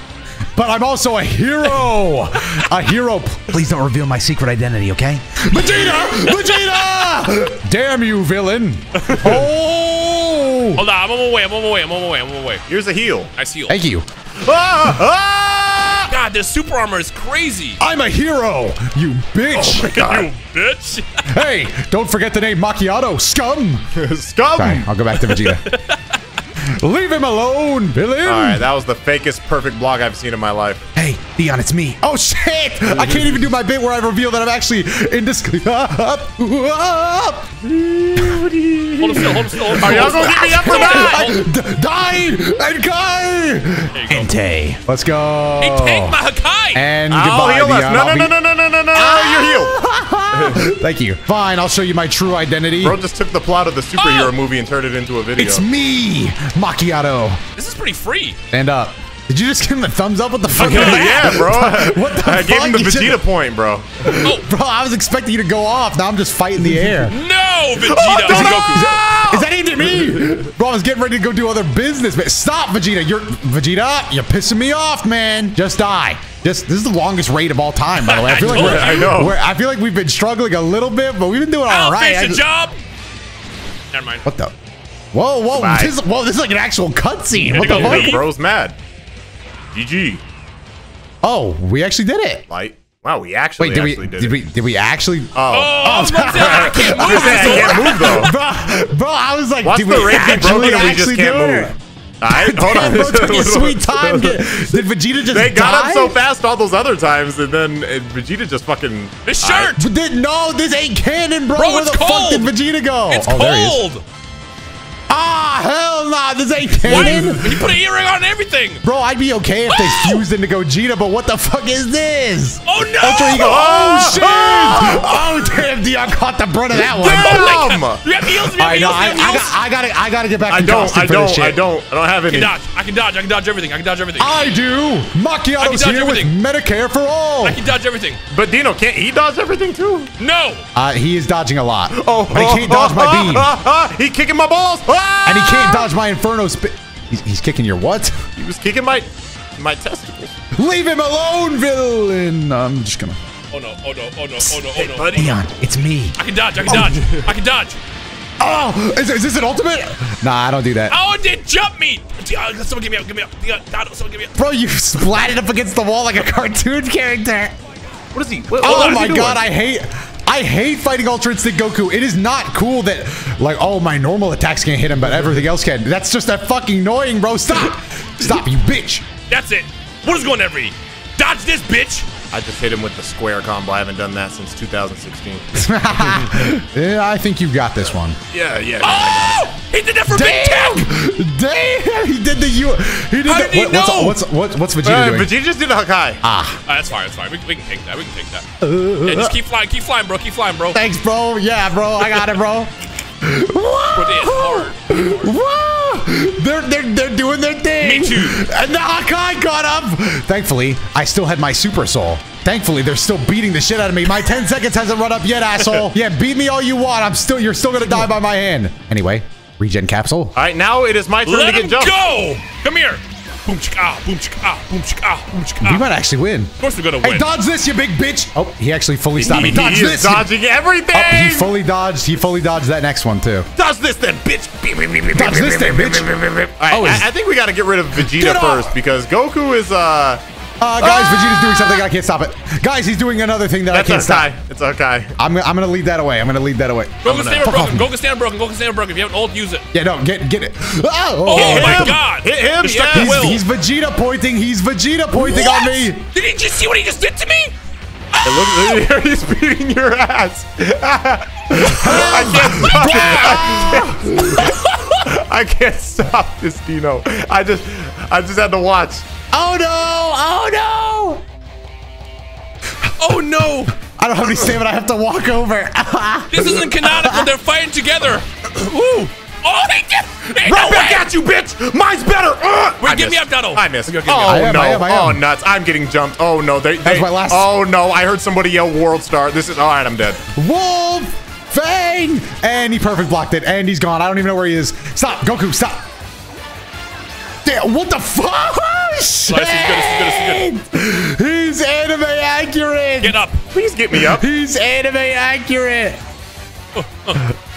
but I'm also a hero. a hero. Please don't reveal my secret identity, okay? Vegeta! Vegeta! Damn you, villain. Oh! Hold on, I'm on my way. I'm on my way. I'm on my way. I'm on my way. Here's a heal. Nice heal. Thank you. Ah, ah! God, this super armor is crazy. I'm a hero, you bitch. Oh God. You bitch. hey, don't forget the name Macchiato, scum. Scum! Sorry, I'll go back to Vegeta. Leave him alone, villain. All right, that was the fakest perfect block I've seen in my life. Hey, Theon, it's me. Oh shit! I can't even do my bit where I reveal that I'm actually in this. Hold him still. Hold him still. Hold him Are y'all gonna get me up or not? D- die and Kai. There. Entei. Let's go. Hey, tank my Hakai. And I'll goodbye, heal us. Dion. No, no, no, no, no, no, no, no, you're healed. Thank you. Fine, I'll show you my true identity. Bro just took the plot of the superhero Oh! movie and turned it into a video. It's me, Macchiato. This is pretty free. Stand up. Uh, did you just give him the thumbs up? What the fuck? yeah, bro. What the I gave him the? You Vegeta just- point, bro. Oh. Bro, I was expecting you to go off. Now I'm just fighting the air. No, Vegeta. Oh, don't Goku. Is that aimed at me? Bro, I was getting ready to go do other business, man. Stop, Vegeta. You're Vegeta. You're pissing me off, man. Just die. Just this is the longest raid of all time, by the way. I feel I like we're, I know. We're, I feel like we've been struggling a little bit, but we've been doing all I'll right. I finish the just- job. Never mind. What the? Whoa, whoa! Bye. This is, whoa! This is like an actual cutscene. What the fuck? Lee. Bro's mad. GG. Oh, we actually did it. Light. Wow, we actually Wait, did we? Did, did, we? Did we actually? Oh, I was about I can't move. I can't move though. bro, bro, I was like, Watch did the we raid be actually, broken and we just actually can't do move. it? All right, hold on. Damn, bro, took his sweet time. Get- Did Vegeta just They got die? him so fast all those other times, and then uh, Vegeta just fucking. This shirt. But did- no, this ain't canon, bro. Bro, Where it's the fuck did. Vegeta go? It's oh, there he is. cold. Ah, hell nah, this ain't Why? You put an earring on everything. Bro, I'd be okay if they Oh! fused into Gogeta, but what the fuck is this? Oh no! Ultra Ego. Oh, shit! Oh, damn, Dion caught the brunt of that one. Damn! You have heals. You have I know. heals. I, You have I, heals. got, I gotta, I gotta get back I in don't. I don't. I don't. I don't have any. I can dodge. I can dodge. I can dodge everything. I can dodge everything. I do. Macchiato's dodge here with everything. Medicare for all. I can dodge everything. But Dino, can't he dodge everything too? No. Uh, he is dodging a lot. Oh, but he can't dodge my beam, he kicking my balls. Ah! and he can't dodge my Inferno spin. He's, he's kicking your what? He was kicking my my testicles. Leave him alone, villain. I'm just gonna. Oh no. Oh no. Oh no. Oh no. Oh no. buddy. Theon, it's me. I can dodge. I can dodge. I can dodge. Oh, is, is this an ultimate? Nah, I don't do that. Oh, it did jump me. Uh, Someone give me up. Give me up. Someone give me up. Bro, you splatted up against the wall like a cartoon character. What is he? What, Oh what is my he doing? god, I hate I hate fighting Ultra Instinct Goku. It is not cool that like oh my normal attacks can't hit him, but everything else can. That's just that fucking annoying, bro. Stop! Stop, you bitch! That's it. What is going on, every? Dodge this bitch. I just hit him with the square combo. I haven't done that since 2016. yeah, I think you got this one. yeah, yeah. Oh! He did that for Big Damn! Tech. Damn! He did the you. He did How the, did he what- know? what's what's what's Vegeta Uh, doing? Vegeta just did a Hakai. ah, Uh, that's fine. That's fine. We, we can take that. We can take that. Yeah, just keep flying. Keep flying, bro. Keep flying, bro. thanks, bro. Yeah, bro. I got it, bro. Put it hard. Whoa! They're, they're, they're doing their thing. Me too. And the Hakai got up. Thankfully, I still had my Super Soul. Thankfully, they're still beating the shit out of me. My 10 seconds hasn't run up yet, asshole. Yeah, beat me all you want. I'm still, you're still gonna die by my hand. Anyway, regen capsule. All right, now it is my turn Let to him get jumped. go. Come here. Boom chicka, ah, boom chicka, ah, boom chicka, ah, boom chicka. We might actually win. Of course we're gonna win. Hey, dodge this, you big bitch. Oh, he actually fully stopped me. He, Dodge he is this. dodging everything. Oh, he fully dodged. He fully dodged that next one too. Dodge this then, bitch. Dodge this then, bitch. All right, Oh, I, I think we got to get rid of Vegeta first because Goku is uh. Uh, guys, Vegeta's doing ah! something. I can't stop it. Guys, he's doing another thing that That's I can't stop. okay. It's okay. I'm, I'm gonna lead that away. I'm gonna lead that away. Go I'm can gonna- stand fuck broken. off. Go can stand broken. Go can stand broken. If you have an ult, use it. Yeah, no, get get it. Ah! Oh, Oh Hit my him. god. Hit him, yeah. He's, he's Vegeta pointing. He's Vegeta pointing what? on me. Did he just see what he just did to me? Hey, look, he's beating your ass. I can't stop. Ah! I can't stop this, Dino. I just, I just had to watch. Oh no! Oh no! Oh no. I don't have any stamina. I have to walk over. This isn't canonical. They're fighting together. Ooh. Oh, he did. Ain't no Right back way. at you, bitch. Mine's better. Ugh. Wait, I get me missed. up, Donald. I missed. Get Oh me. I am, no! I am, I Oh am. nuts! I'm getting jumped. Oh no! They, they, my last- Oh no! I heard somebody yell "World Star." This is all right. I'm dead. Wolf Fang! And he perfect blocked it. And he's gone. I don't even know where he is. Stop, Goku, stop. Damn, what the fuck? Oh, this is good. Is good. Is it! He's anime accurate! Get up. Please get me up. He's anime accurate!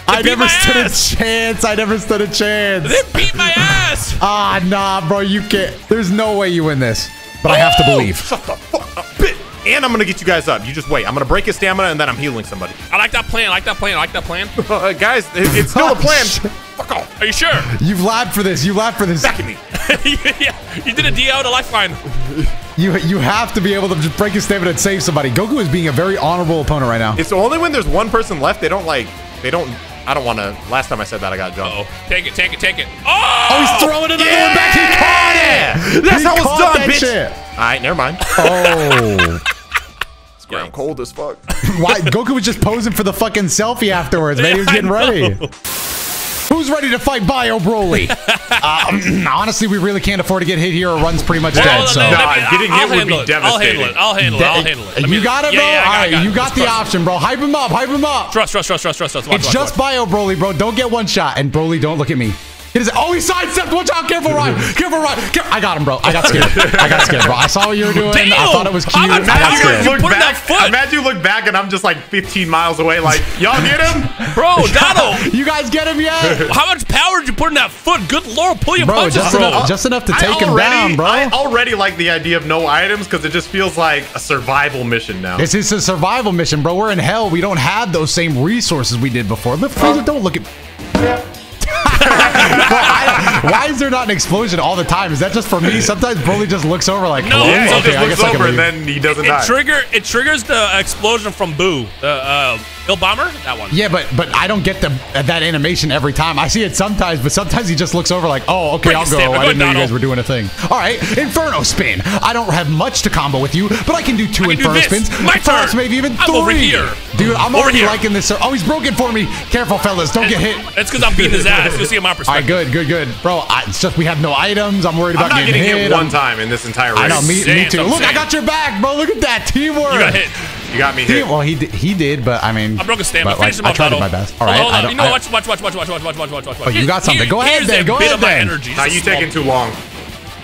I never stood ass. a chance. I never stood a chance. They beat my ass. Ah, nah, bro. You can't. There's no way you win this. But I have to Oh! believe. Shut the fuck up, bit. And I'm gonna get you guys up. You just wait. I'm gonna break his stamina and then I'm healing somebody. I like that plan. I like that plan. I like that plan. Uh, guys, it- it's still a plan. Fuck off. Are you sure? You've labbed for this. You labbed for this. Back at me. yeah, you did a DO to lifeline. You you have to be able to just break his stamina and save somebody. Goku is being a very honorable opponent right now. It's only when there's one person left. They don't like. They don't. I don't want to. Last time I said that, I got jumped. Oh, take it, take it, take it. Oh, Oh, he's throwing another one back. He caught it. That's He how it's done, that bitch. shit. All right, never mind. Oh, I'm cold as fuck. why? Goku was just posing for the fucking selfie afterwards, man. He was Yeah, I getting ready. know. Who's ready to fight Bio Broly? uh, honestly, we really can't afford to get hit here. Or Run's pretty much Well, dead. So. let Nah, I'll- getting I'll hit would handle be it. I'll handle it. devastating. I'll handle it. I'll handle it. You got it, yeah, bro. yeah, I All right, got you got the option, bro. Hype him up. Hype him up. Trust, trust, trust, trust, trust, trust. Watch, It's watch, just watch. Bio Broly, bro. Don't get one shot. And Broly, don't look at me. Get his, oh, he sidestepped. Watch out. Careful, Ryan. Careful, Ryan. Care- I got him, bro. I got scared. I got scared, bro. I saw what you were doing. I thought it was cute. How much I got power scared. is You put in that foot. Imagine you look back and I'm just like 15 miles away. Like, y'all get him? bro, Donald. You guys get him yet? How much power did you put in that foot? Good lord, pull your Bro, punches, just bro. enough, just enough to I take him down, bro. I already like the idea of no items because it just feels like a survival mission now. This is a survival mission, bro. We're in hell. We don't have those same resources we did before. Look, Frieza, don't look at. Bro, I- why is there not an explosion all the time? Is that just for me? Sometimes Broly just looks over like, No, "Hello? yeah, he okay, just I looks I can over and then he doesn't it die. trigger it triggers the explosion from Boo, the uh, Bill Bomber, that one. Yeah, but but I don't get the that animation every time. I see it sometimes, but sometimes he just looks over like, oh, okay, Break I'll go. stamina. I didn't know you guys were doing a thing. All right, Inferno Spin. I don't have much to combo with you, but I can do two can Inferno this. spins. My Perhaps turn. maybe even I'm three. over here. Dude, I'm Over already here. liking this. Oh, he's broken for me. Careful, fellas. Don't get hit. That's because I'm beating his ass. You'll see in my All right, good, good, good. Bro, I, it's just we have no items. I'm worried I'm about not getting hit, hit. one I'm- time in this entire race. I know, me, me too. something, Look, I got your back, bro. Look at that teamwork. You got hit. You got me Team, hit. well, he did, he did, but I mean, I broke a stamina. like, I tried my best. All Hold on, I hold don't- on. You know, watch, watch, watch, watch, watch, watch, watch, watch, watch, watch. Oh, you got something. Go ahead then, go bit ahead of then. energy. Nah, you taking too long.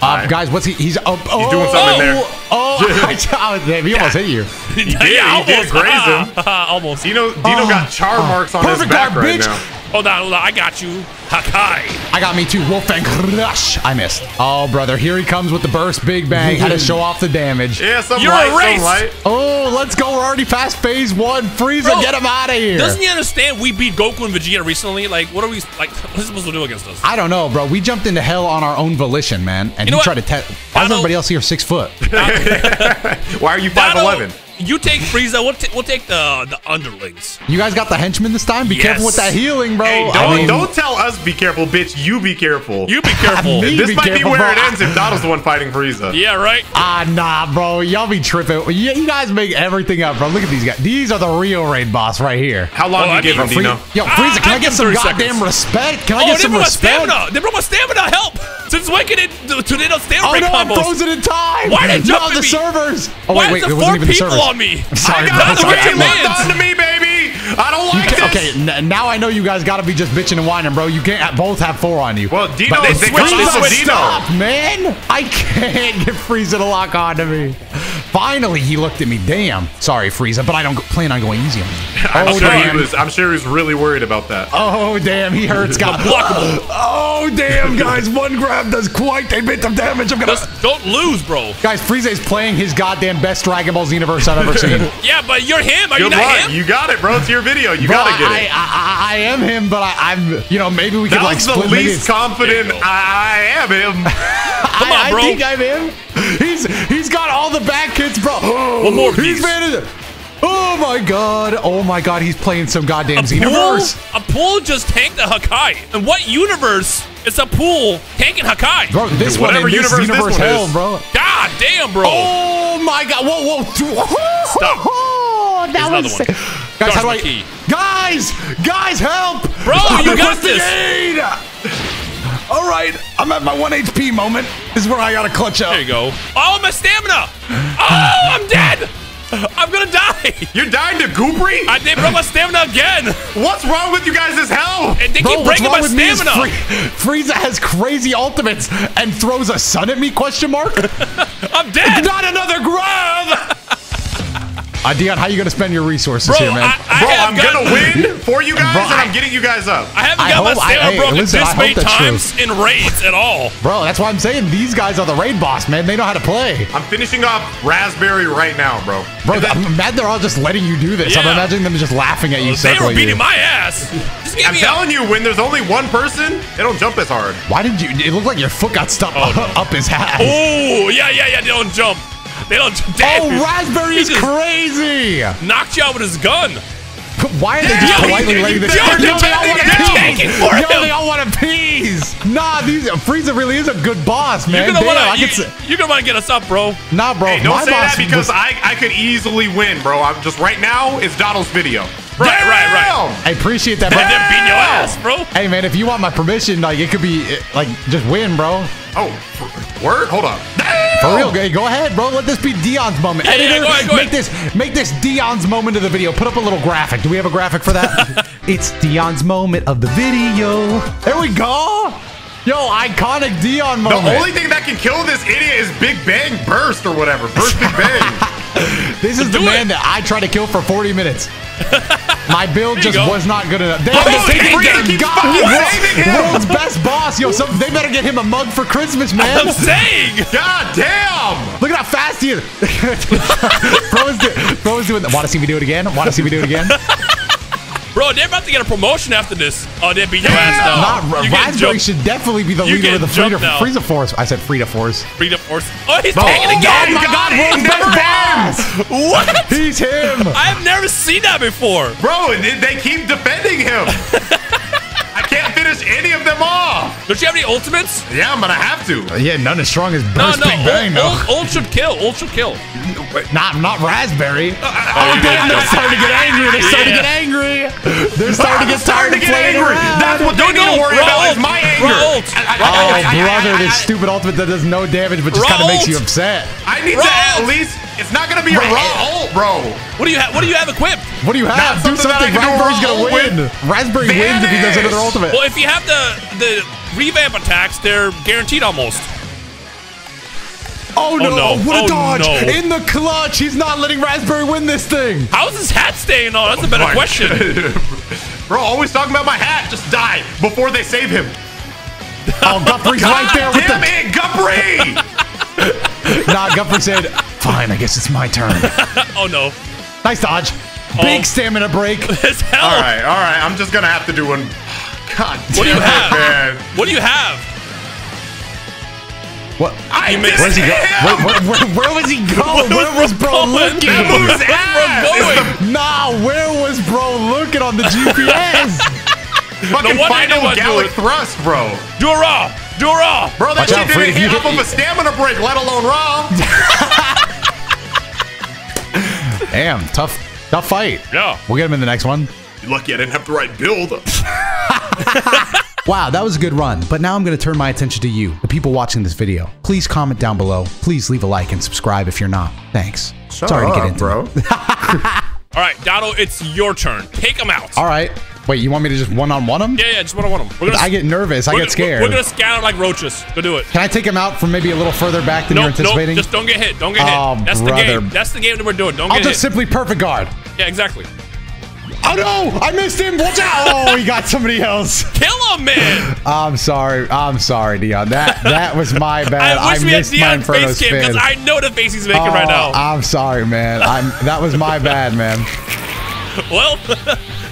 Uh, guys, what's he? He's oh, oh, doing something in there. Oh, oh, damn, he almost hit you. He did. Yeah, he did almost. graze him. almost. Dino, Dino Oh, got char oh. marks on his back guard, right bitch. now. Hold on, hold on. I got you. Hakai. I got me too. Wolf Fang Crush. I missed. Oh, brother, here he comes with the burst, big bang. Had to show off the damage. Yeah, some You're light, erased. some light. Oh, let's go. We're already past phase one. Frieza, Bro, get him out of here. Doesn't he understand we beat Goku and Vegeta recently? Like, what are we like? What's he supposed to do against us? I don't know, bro. We jumped into hell on our own volition, man. And You know he tried to test. Why is everybody else here six foot? Why are you 5'11? You take Frieza. We'll, ta- we'll take the the underlings. You guys got the henchmen this time? Be Yes. careful with that healing, bro. Hey, don't, mean- don't tell us be careful, bitch. You be careful. You be careful. Me? this be might careful, be where bro. it ends if Donald's the one fighting Frieza. yeah, right. Ah, nah, bro. Y'all be tripping. You, you guys make everything up, bro. Look at these guys. These are the real raid boss right here. How long Oh, do I you give him, mean- Dino? Yo, Ah, Frieza, can I, I get some goddamn seconds. respect? Can I Oh, get they some brought my respect? stamina. They brought my stamina. Help! Since when can it tornado stand oh, no, combos? I'm frozen in time. Why did it jump no, the me? servers? Oh, wait, Why wait, is four people the on me? Sorry, I got the sorry, man. on to me, baby. I don't like this. okay, now I know you guys got to be just bitching and whining, bro. You can't both have four on you. Well, Dino, they they switched it. this Dino. Stop, man! I can't get Frieza to lock onto me. Finally, he looked at me. Damn. Sorry, Frieza, but I don't plan on going easy on you. I'm Oh, sure he damn. was. I'm sure he was really worried about that. Oh, damn, he hurts, guys. Oh, damn, guys. One grab does quite a bit of damage. I'm gonna. Just don't lose, bro. Guys, Frieza is playing his goddamn best Dragon Ball Xenoverse I've ever seen. Yeah, but you're him. Are you not luck. him? You got it, bro. It's your video. You Bro, gotta get I, it. I, I, I am him, but I, I'm, you know, maybe we could that like was the split least it's- confident There you go. I am him. Come on, bro. I think I'm him. He's he's got all the back kits, bro. One more of He's these. managed. Oh my god. Oh my god. He's playing some goddamn Appule, Xenoverse. a pool just tanked the Hakai. In what universe is a pool tanking Hakai? Bro, this one Whatever this universe this universe one hell, is. bro. God damn, bro. Oh my god. Whoa, whoa. Stop. that There's another was one. Guys, how do I Darth Guys, guys, help! Bro, I'm you got this. aid! All right, I'm at my one HP moment. This is where I gotta clutch up. There you go. Oh, my stamina. Oh, I'm dead. I'm gonna die. You're dying to Goopri? I they broke my stamina again. What's wrong with you guys' health? And they Bro, keep what's breaking wrong my with me stamina. Free- Frieza has crazy ultimates and throws a sun at me? Question mark. I'm dead. Not another grab. Uh, Dion, how you gonna spend your resources Bro, here, man? I, I Bro, I'm gonna win for you guys, Bro, and I- I'm getting you guys up. I haven't I got my hope- I- stamina hey, broken listen, this many that's true. times in raids at all. Bro, that's why I'm saying these guys are the raid boss, man. They know how to play. I'm finishing off Raspberry right now, bro. Bro, I'm mad they're all just letting you do this. I'm imagining them just laughing at you, They were beating you. my ass. Just I'm me telling you, when there's only one person, they don't jump as hard. Why did you? It looked like your foot got stuck up his ass. a. Oh yeah, yeah, yeah. They don't jump. They don't. jump. Damn. Oh, Raspberry He is crazy. knocked you out with his gun. Why are they just Yo, politely he- letting this? yo, Yo, they're they all want taking- to they're taking for Yo, they all want to peas. Nah, these Frieza really is a good boss, man. You're gonna wanna. You, could you're gonna wanna get us up, bro. nah, bro. Hey, don't my say boss that because was- I, I could easily win, bro. I'm just right now, it's Donald's video. Right, right, right. I appreciate that, bro. And they're beating your ass, bro. Hey, man, if you want my permission, like it could be eh, like just win, bro. Oh, f- word? Hold up. For real, hey, go ahead, bro. Let this be Dion's moment. Yeah, yeah, Editor, go ahead, go make ahead. this make this Dion's moment of the video. Put up a little graphic. Do we have a graphic for that? it's Dion's moment of the video. There we go. Yo, iconic Dion moment. The only thing that can kill this idiot is Big Bang Burst or whatever. Burst Big Bang. this is the Do man that I tried to kill for 40 minutes. My build just go. was not good enough. They Oh, they- he they- freaking they keeps got fucking world's- him. World's best boss. Yo, some, they better get him a mug for Christmas, man. I'm saying. God damn. Look at how fast he is. Bro is, do, bro is doing. Want to see me do it again? Want to see me do it again? Bro, they're about to get a promotion after this. Oh, they beat your ass now. Not You Raspberry should definitely be the leader of the Frida. Frieza Force. I said Frida Force. Freedom Force. Oh, he's Oh, taking it again. oh my God, world's never best boss. What? He's him. I've never seen that before. Bro, they, keep defending him. I can't any of them off. Don't you have any ultimates? Yeah, I'm gonna have to. Uh, yeah, none as strong as Burst no. Big Bang, Ult, though. ult, ult should kill. Ult should kill. Not, not Raspberry. Uh, uh, oh, damn, they're starting to get angry. They're starting to get angry. They're starting to get starting to get angry. around. That's what they Don't need to go. worry about is my anger. ult. I- I- Raw Oh, brother, this stupid ultimate that does no damage but just kind of makes you upset. I need Raw to at least. It's not gonna be a Right. raw ult, bro. What do you have? What do you have equipped? What do you have? Do something that something. I can do Raspberry's gonna wrong win. with. Raspberry wins if he does another ultimate. Well, if you have the the revamp attacks, they're guaranteed almost. Oh, oh no! no. Oh, what a Oh, dodge! no. In the clutch, he's not letting Raspberry win this thing. How's his hat staying on? That's a better oh, My question. Bro, always talking about my hat. Just die before they save him. Oh, Guthry's right there with Damn the. it, Gupri! Nah, Guthrie said, "Fine, I guess it's my turn." oh no. nice dodge. Oh. Big stamina break. It's hell. all right, all right. I'm just gonna have to do one. God What do you have? man. What do you have? What? I You missed Where's he go? Where, where, where, where was he going? Where was bro going? looking? That moves Where's ass. bro going? the Nah, where was bro looking on the GPS? fucking No final didn't wanna do Gallic thrust, bro. Do a raw. Do raw. Bro, that Watch shit out, didn't if you hit off hit- of a stamina break, let alone raw. Damn, tough, tough fight. Yeah. We'll get him in the next one. You're lucky I didn't have the right build. Wow, that was a good run. But now I'm going to turn my attention to you, the people watching this video. Please comment down below. Please leave a like and subscribe if you're not. Thanks. Sorry to get into bro. All right, Donald, it's your turn. Take him out. All right. Wait, you want me to just one on one him? Yeah, yeah, just one on one him. We're gonna, I get nervous. I we're get scared. We're, gonna scatter like roaches. Go do it. Can I take him out from maybe a little further back than No, you're no, anticipating? just don't get hit. Don't get Oh, hit. That's brother. the game. That's the game that we're doing. Don't I'll get hit. I'll just simply perfect guard. yeah, exactly. Oh no! I missed him. Watch out! Oh, he got somebody else. Kill him, man. I'm sorry. I'm sorry, Dion. That that was my bad. I wish we had missed my Dion Inferno face cam because. I know the face he's making Oh, right now. I'm sorry, man. I'm that was my bad, man. well,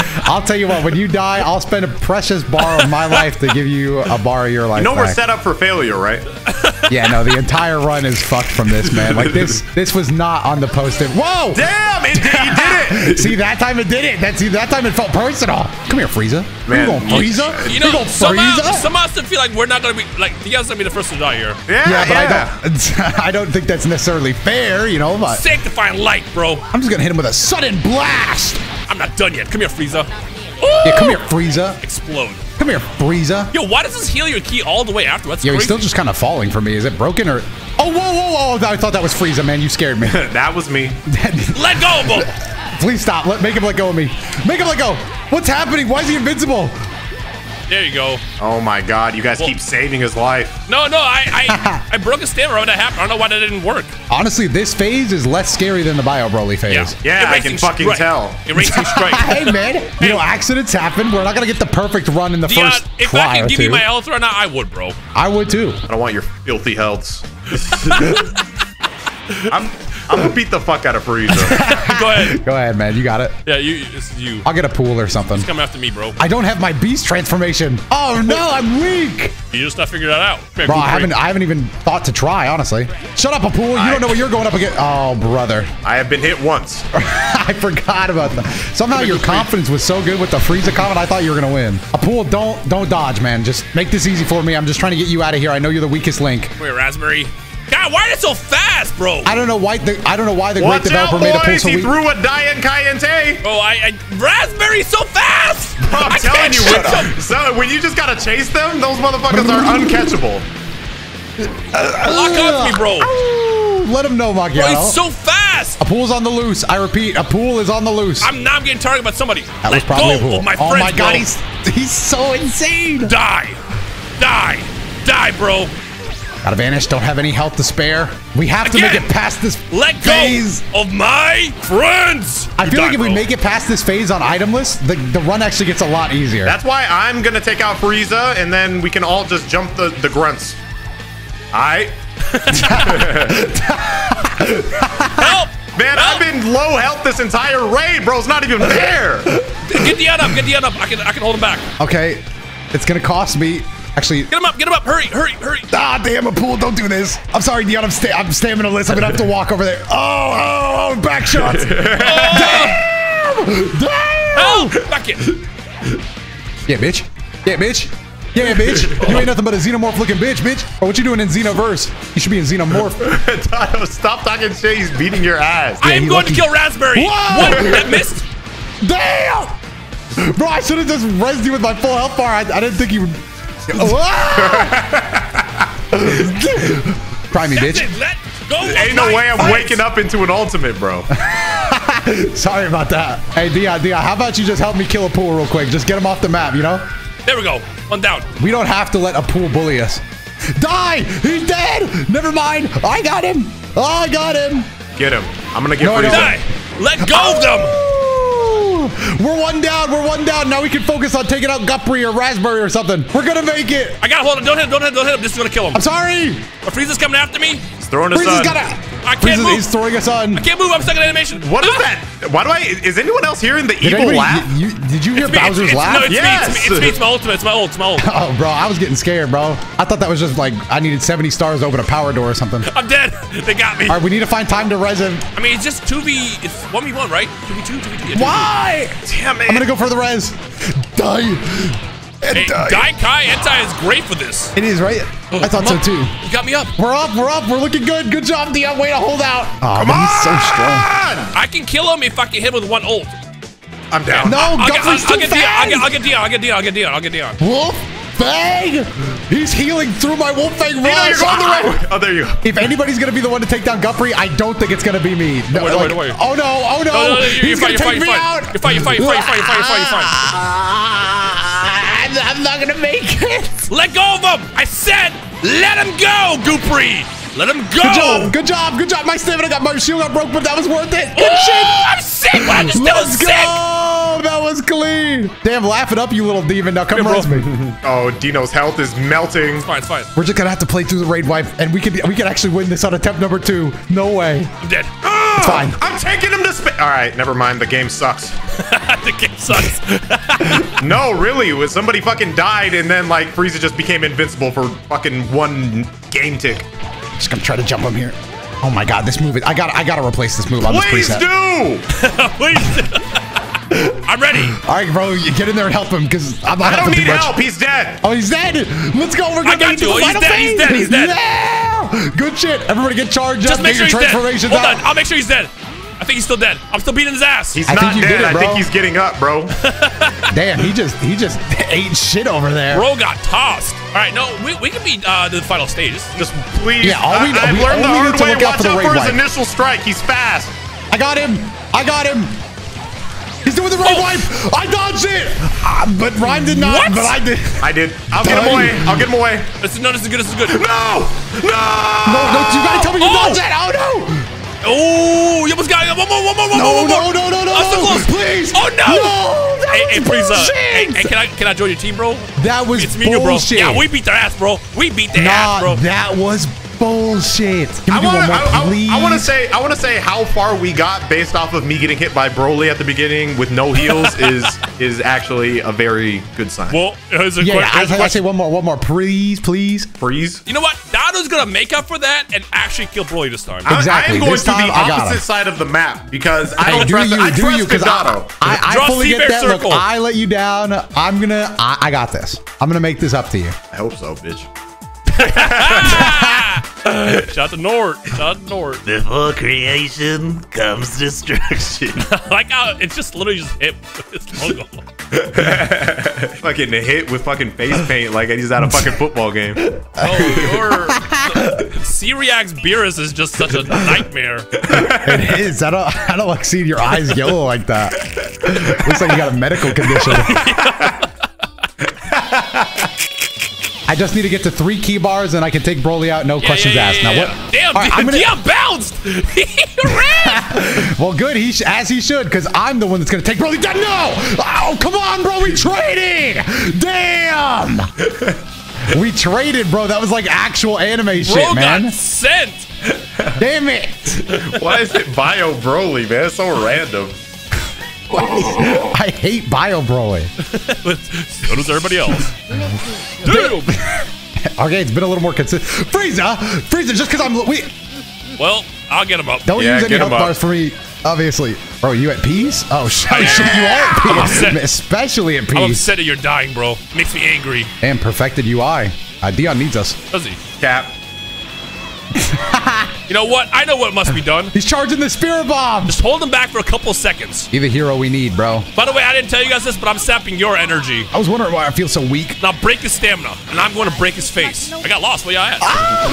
I'll tell you what. When you die, I'll spend a precious bar of my life to give you a bar of your life. You know we're set up for failure, right? Yeah, no. The entire run is fucked from this, man. Like this. This was not on the post-it. Whoa! Damn, it, he did it. See, that time it did it. That see, that time it felt personal. Come here, Frieza. Man, you going to Frieza? you You know, going somehow, Frieza? somehow I still feel like we're not gonna be like Dion's gonna be the first to die here. Yeah, yeah, but yeah. I don't. I don't think that's necessarily fair, you know. But Sanctifying light, bro. I'm just gonna hit him with a sudden blast. I'm not done yet. Come here, Frieza. Yeah, come here, Frieza. Explode. Come here, Frieza. Yo, why does this heal your key all the way after? That's Yo, he's still just kind of falling for me. Is it broken or? Oh, whoa, whoa, whoa. Oh, I thought that was Frieza, man. You scared me. that was me. Let go of him. Please stop. Let, make him let go of me. Make him let go. What's happening? Why is he invincible? There you go. Oh my god, you guys Well- keep saving his life. No, no, I I, I broke a stamina when that happened. I don't know why that didn't work. Honestly, this phase is less scary than the Bio Broly phase. Yeah, yeah I can fucking strike. tell. Erasing strike. hey, man. You know, accidents happen. We're not going to get the perfect run in the Dion, first if try I or can give two. you my health right now, I would, bro. I would too. I don't want your filthy healths. I'm I'm gonna beat the fuck out of Frieza. Go ahead. Go ahead, man. You got it. Yeah, you. This is you. I'll get Appule or something. Come after me, bro. I don't have my beast transformation. Oh no, I'm weak. You just not figured that out. Come Bro, I haven't I haven't even thought to try, honestly. Shut up, Appule. You don't know what you're going up against. Oh, brother. I have been hit once. I forgot about that. Somehow your confidence was so good with the Frieza comment, I thought you were gonna win. Appule, don't don't dodge, man. Just make this easy for me. I'm just trying to get you out of here. I know you're the weakest link. Wait, Raspberry. God, why are they so fast, bro? I don't know why the I don't know why the Watch great out, developer made Appule boys! so He weak. threw a Dian Kayente. Oh, I, I Raspberry's so fast. I'm I telling you, shoot when, so when you just gotta chase them, those motherfuckers are uncatchable. Lock onto me, bro. Ooh, Let him know, Bro, Macchiato. he's so fast. Appule's on the loose. I repeat, Appule is on the loose. I'm now getting targeted by somebody. that Let was probably go Appule. my oh friends, my god, bro. he's he's so insane. die, die, die, bro. Gotta vanish. Don't have any health to spare. We have to Again. make it past this Let go phase. of my friends. I You feel like die, if we make it past this phase on itemless, the, the run actually gets a lot easier. That's why I'm gonna take out Frieza, and then we can all just jump the, the grunts. Alright? help. Man, Help! I've been low health this entire raid, bro. It's not even fair. Get Dion up. Get Dion up. I can I can hold him back. okay. It's gonna cost me. Actually, Get him up. Get him up. Hurry, hurry, hurry. ah, damn, a pool. Don't do this. I'm sorry, Dion. I'm, sta- I'm stamina list. I'm gonna have to walk over there. Oh, oh, oh back shots. damn! Damn! Help! Back it. Yeah, bitch. Yeah, bitch. Yeah, bitch. You ain't nothing but a xenomorph looking bitch, bitch. Or what you doing in Xenoverse? You should be in Xenomorph. Stop talking shit. He's beating your ass. I am going lucky. to kill Raspberry. Whoa! What? That missed. Damn! Bro, I should have just rezzed you with my full health bar. I, I didn't think you would. Cry me, That's bitch. Let go. Ain't no my way I'm friends. waking up into an ultimate, bro. Sorry about that. Hey, Dion, Dion, how about you just help me kill Appule real quick? Just get him off the map, you know? There we go. One down. We don't have to let Appule bully us. Die! He's dead! Never mind. I got him. I got him. Get him. I'm gonna get No, I don't. Frieza. Die. Let go of them. Ooh, We're one down. We're one down. Now we can focus on taking out Guppy or Raspberry or something. We're gonna make it. I gotta hold him. Don't hit him. Don't hit him. Don't hit him. This is gonna kill him. I'm sorry. But Frieza's coming after me. He's throwing us Frieza's on. got a. I can't Frieza's, move. he's throwing us on. I can't move. I'm stuck in animation. What is ah! that? Why do I? Is anyone else hearing the Did, evil anybody, laugh? you, did you hear It's me, it's- Bowser's it's- laugh? No, it's Yes. me. It's me. It's me. It's my ultimate. It's my ult. It's my ult. Oh, bro, I was getting scared, bro. I thought that was just like I needed 70 stars to open a power door or something. I'm dead. They got me. right, we need to find time to res him. I mean, it's just 2v. It's 1v1, right? 2v2, 2v2. Yeah, Why? Damn it. I'm gonna go for the res. Die. And 2v2. Hey. Dai Kai Entai is great for this. It is, right? I thought so too. You got me up. We're up, we're up, we're looking good. Good job, Dion. Way to hold out. Oh, Come man, on! he's so strong. I can kill him if I can hit him with one ult. I'm down. No, I'll, get, I'll, too I'll get Dion. I'll get, fast. I'll get Dion. I'll get Dion. I'll get Dion. I'll get Dion. Wolf Fang! He's healing through my Wolf Fang You know rush. you're going the right way. Oh, there you go. If anybody's gonna be the one to take down Guthrie, I don't think it's gonna be me. No, Don't worry, like- don't worry. Oh no! Oh no! No, no, no, you're, He's you're fine. gonna You're take fine. me You're fine. out. You're fine. You're fine. You're fine. You're fine. You're fine. You're fine. You're fine. I'm, I'm not gonna make it. Let go of him! I said, let him go, Goopri! Let him go! Good job. Good job. Good job. My stamina got my shield got broke, but that was worth it. Good Oh, shit. I'm sick! Why am I still Let's sick? go! That was clean. Damn, laugh it up, you little demon. Now come Here, bro. res me. Oh, Dino's health is melting. It's fine, it's fine. We're just gonna have to play through the raid wipe, and we could we could actually win this on attempt number two. No way. I'm dead. Ah! It's fine. I'm taking him to space. All right, never mind. The game sucks. the game sucks. No, really, was somebody fucking died, and then like Frieza just became invincible for fucking one game tick. Just gonna try to jump him here. Oh my god, this move! is- I got I gotta replace this move on Please this preset. do. Please. I'm ready. All right, bro, you get in there and help him because I'm not I don't need too much. help. He's dead. Oh, he's dead. Let's go. We're gonna got make it to you. the He's final dead, he's dead, he's dead. Yeah. Good shit. Everybody get charged Just up. make Get sure your he's dead. Hold out. on. I'll make sure he's dead. I think he's still dead. I'm still beating his ass. He's I not think dead. it, I think he's getting up, bro. Damn, he just he just ate shit over there. Bro got tossed. All right, no, we, we can beat uh, the final stages. Just please. Yeah, all we- I, have we learned the only hard way. look out Watch for out for his wipe. initial strike. He's fast. I got him. I got him. He's doing the right Oh. wipe. I dodged it. Ah, but Rhyme did not. What? But I did. I did. I'll get him away. I'll get him away. This is, no, this is good. This is good. No! No! No, no, you gotta tell me you Oh. dodged it. Oh no. Oh, you almost got it. One more, one more, one No, more, one no, more. no, no, no, I'm so no. close. Please. Oh, no. No, Hey, hey, Frieza. Uh, bullshit. Hey, hey, can I can I join your team, bro? That was It's me and you, bro. bullshit. Yeah, we beat their ass, bro. We beat their Nah, ass, bro. that was bullshit. Can we I do want one to. more, I, please? I, want to say. I want to say how far we got based off of me getting hit by Broly at the beginning with no heals is is actually a very good sign. Well, here's a, Yeah, que- yeah, here's a I, I question. say one more, one more, please, please. freeze. You know what? Dado's gonna make up for that and actually kill Broly this time. I- Exactly. I am going This to the time I opposite side of the map because I don't do trust. you, I do trust you? Because Dado. I, I, I fully get that. Look. I let you down. I'm gonna. I, I got this. I'm gonna make this up to you. I hope so, bitch. Shout to Nord. Shout out to Nord. Before creation comes destruction. Like how it's just literally just hit with his logo. fucking hit with fucking face paint like he's at a fucking football game. Oh, your C-React's Beerus is just such a nightmare. It is. I don't. I don't like seeing your eyes yellow like that. Looks like you got a medical condition. I just need to get to three key bars and I can take Broly out. No Yeah, questions yeah, yeah, asked. Now what? Damn, All right, I'm gonna- Dion bounced. he ran. Well, good. He sh- as he should, because I'm the one that's gonna take Broly down. No! Oh, come on, bro. We trading. Damn. we traded, bro. That was like actual anime Bro shit, man. got sent. Damn it. Why is it Bio Broly, man? It's so random. I hate Bio Broly. so does everybody else. Damn. Okay, it's been a little more consistent. Frieza, Frieza, just because I'm. We Well, I'll get him up. don't Yeah, use any get 'em health up. bars for me. Obviously, bro. You at peace? Oh shit, I you are at I'm peace, especially at peace. I'm upset that you're dying, bro. Makes me angry. And perfected UI. Uh, Dion needs us. Does he? Cap. You know what? I know what must be done. He's charging the spirit bomb. Just hold him back for a couple seconds. Be the hero we need, bro. By the way, I didn't tell you guys this, but I'm sapping your energy. I was wondering why I feel so weak. Now break his stamina, and I'm going to break his face. I got lost. Where y'all at?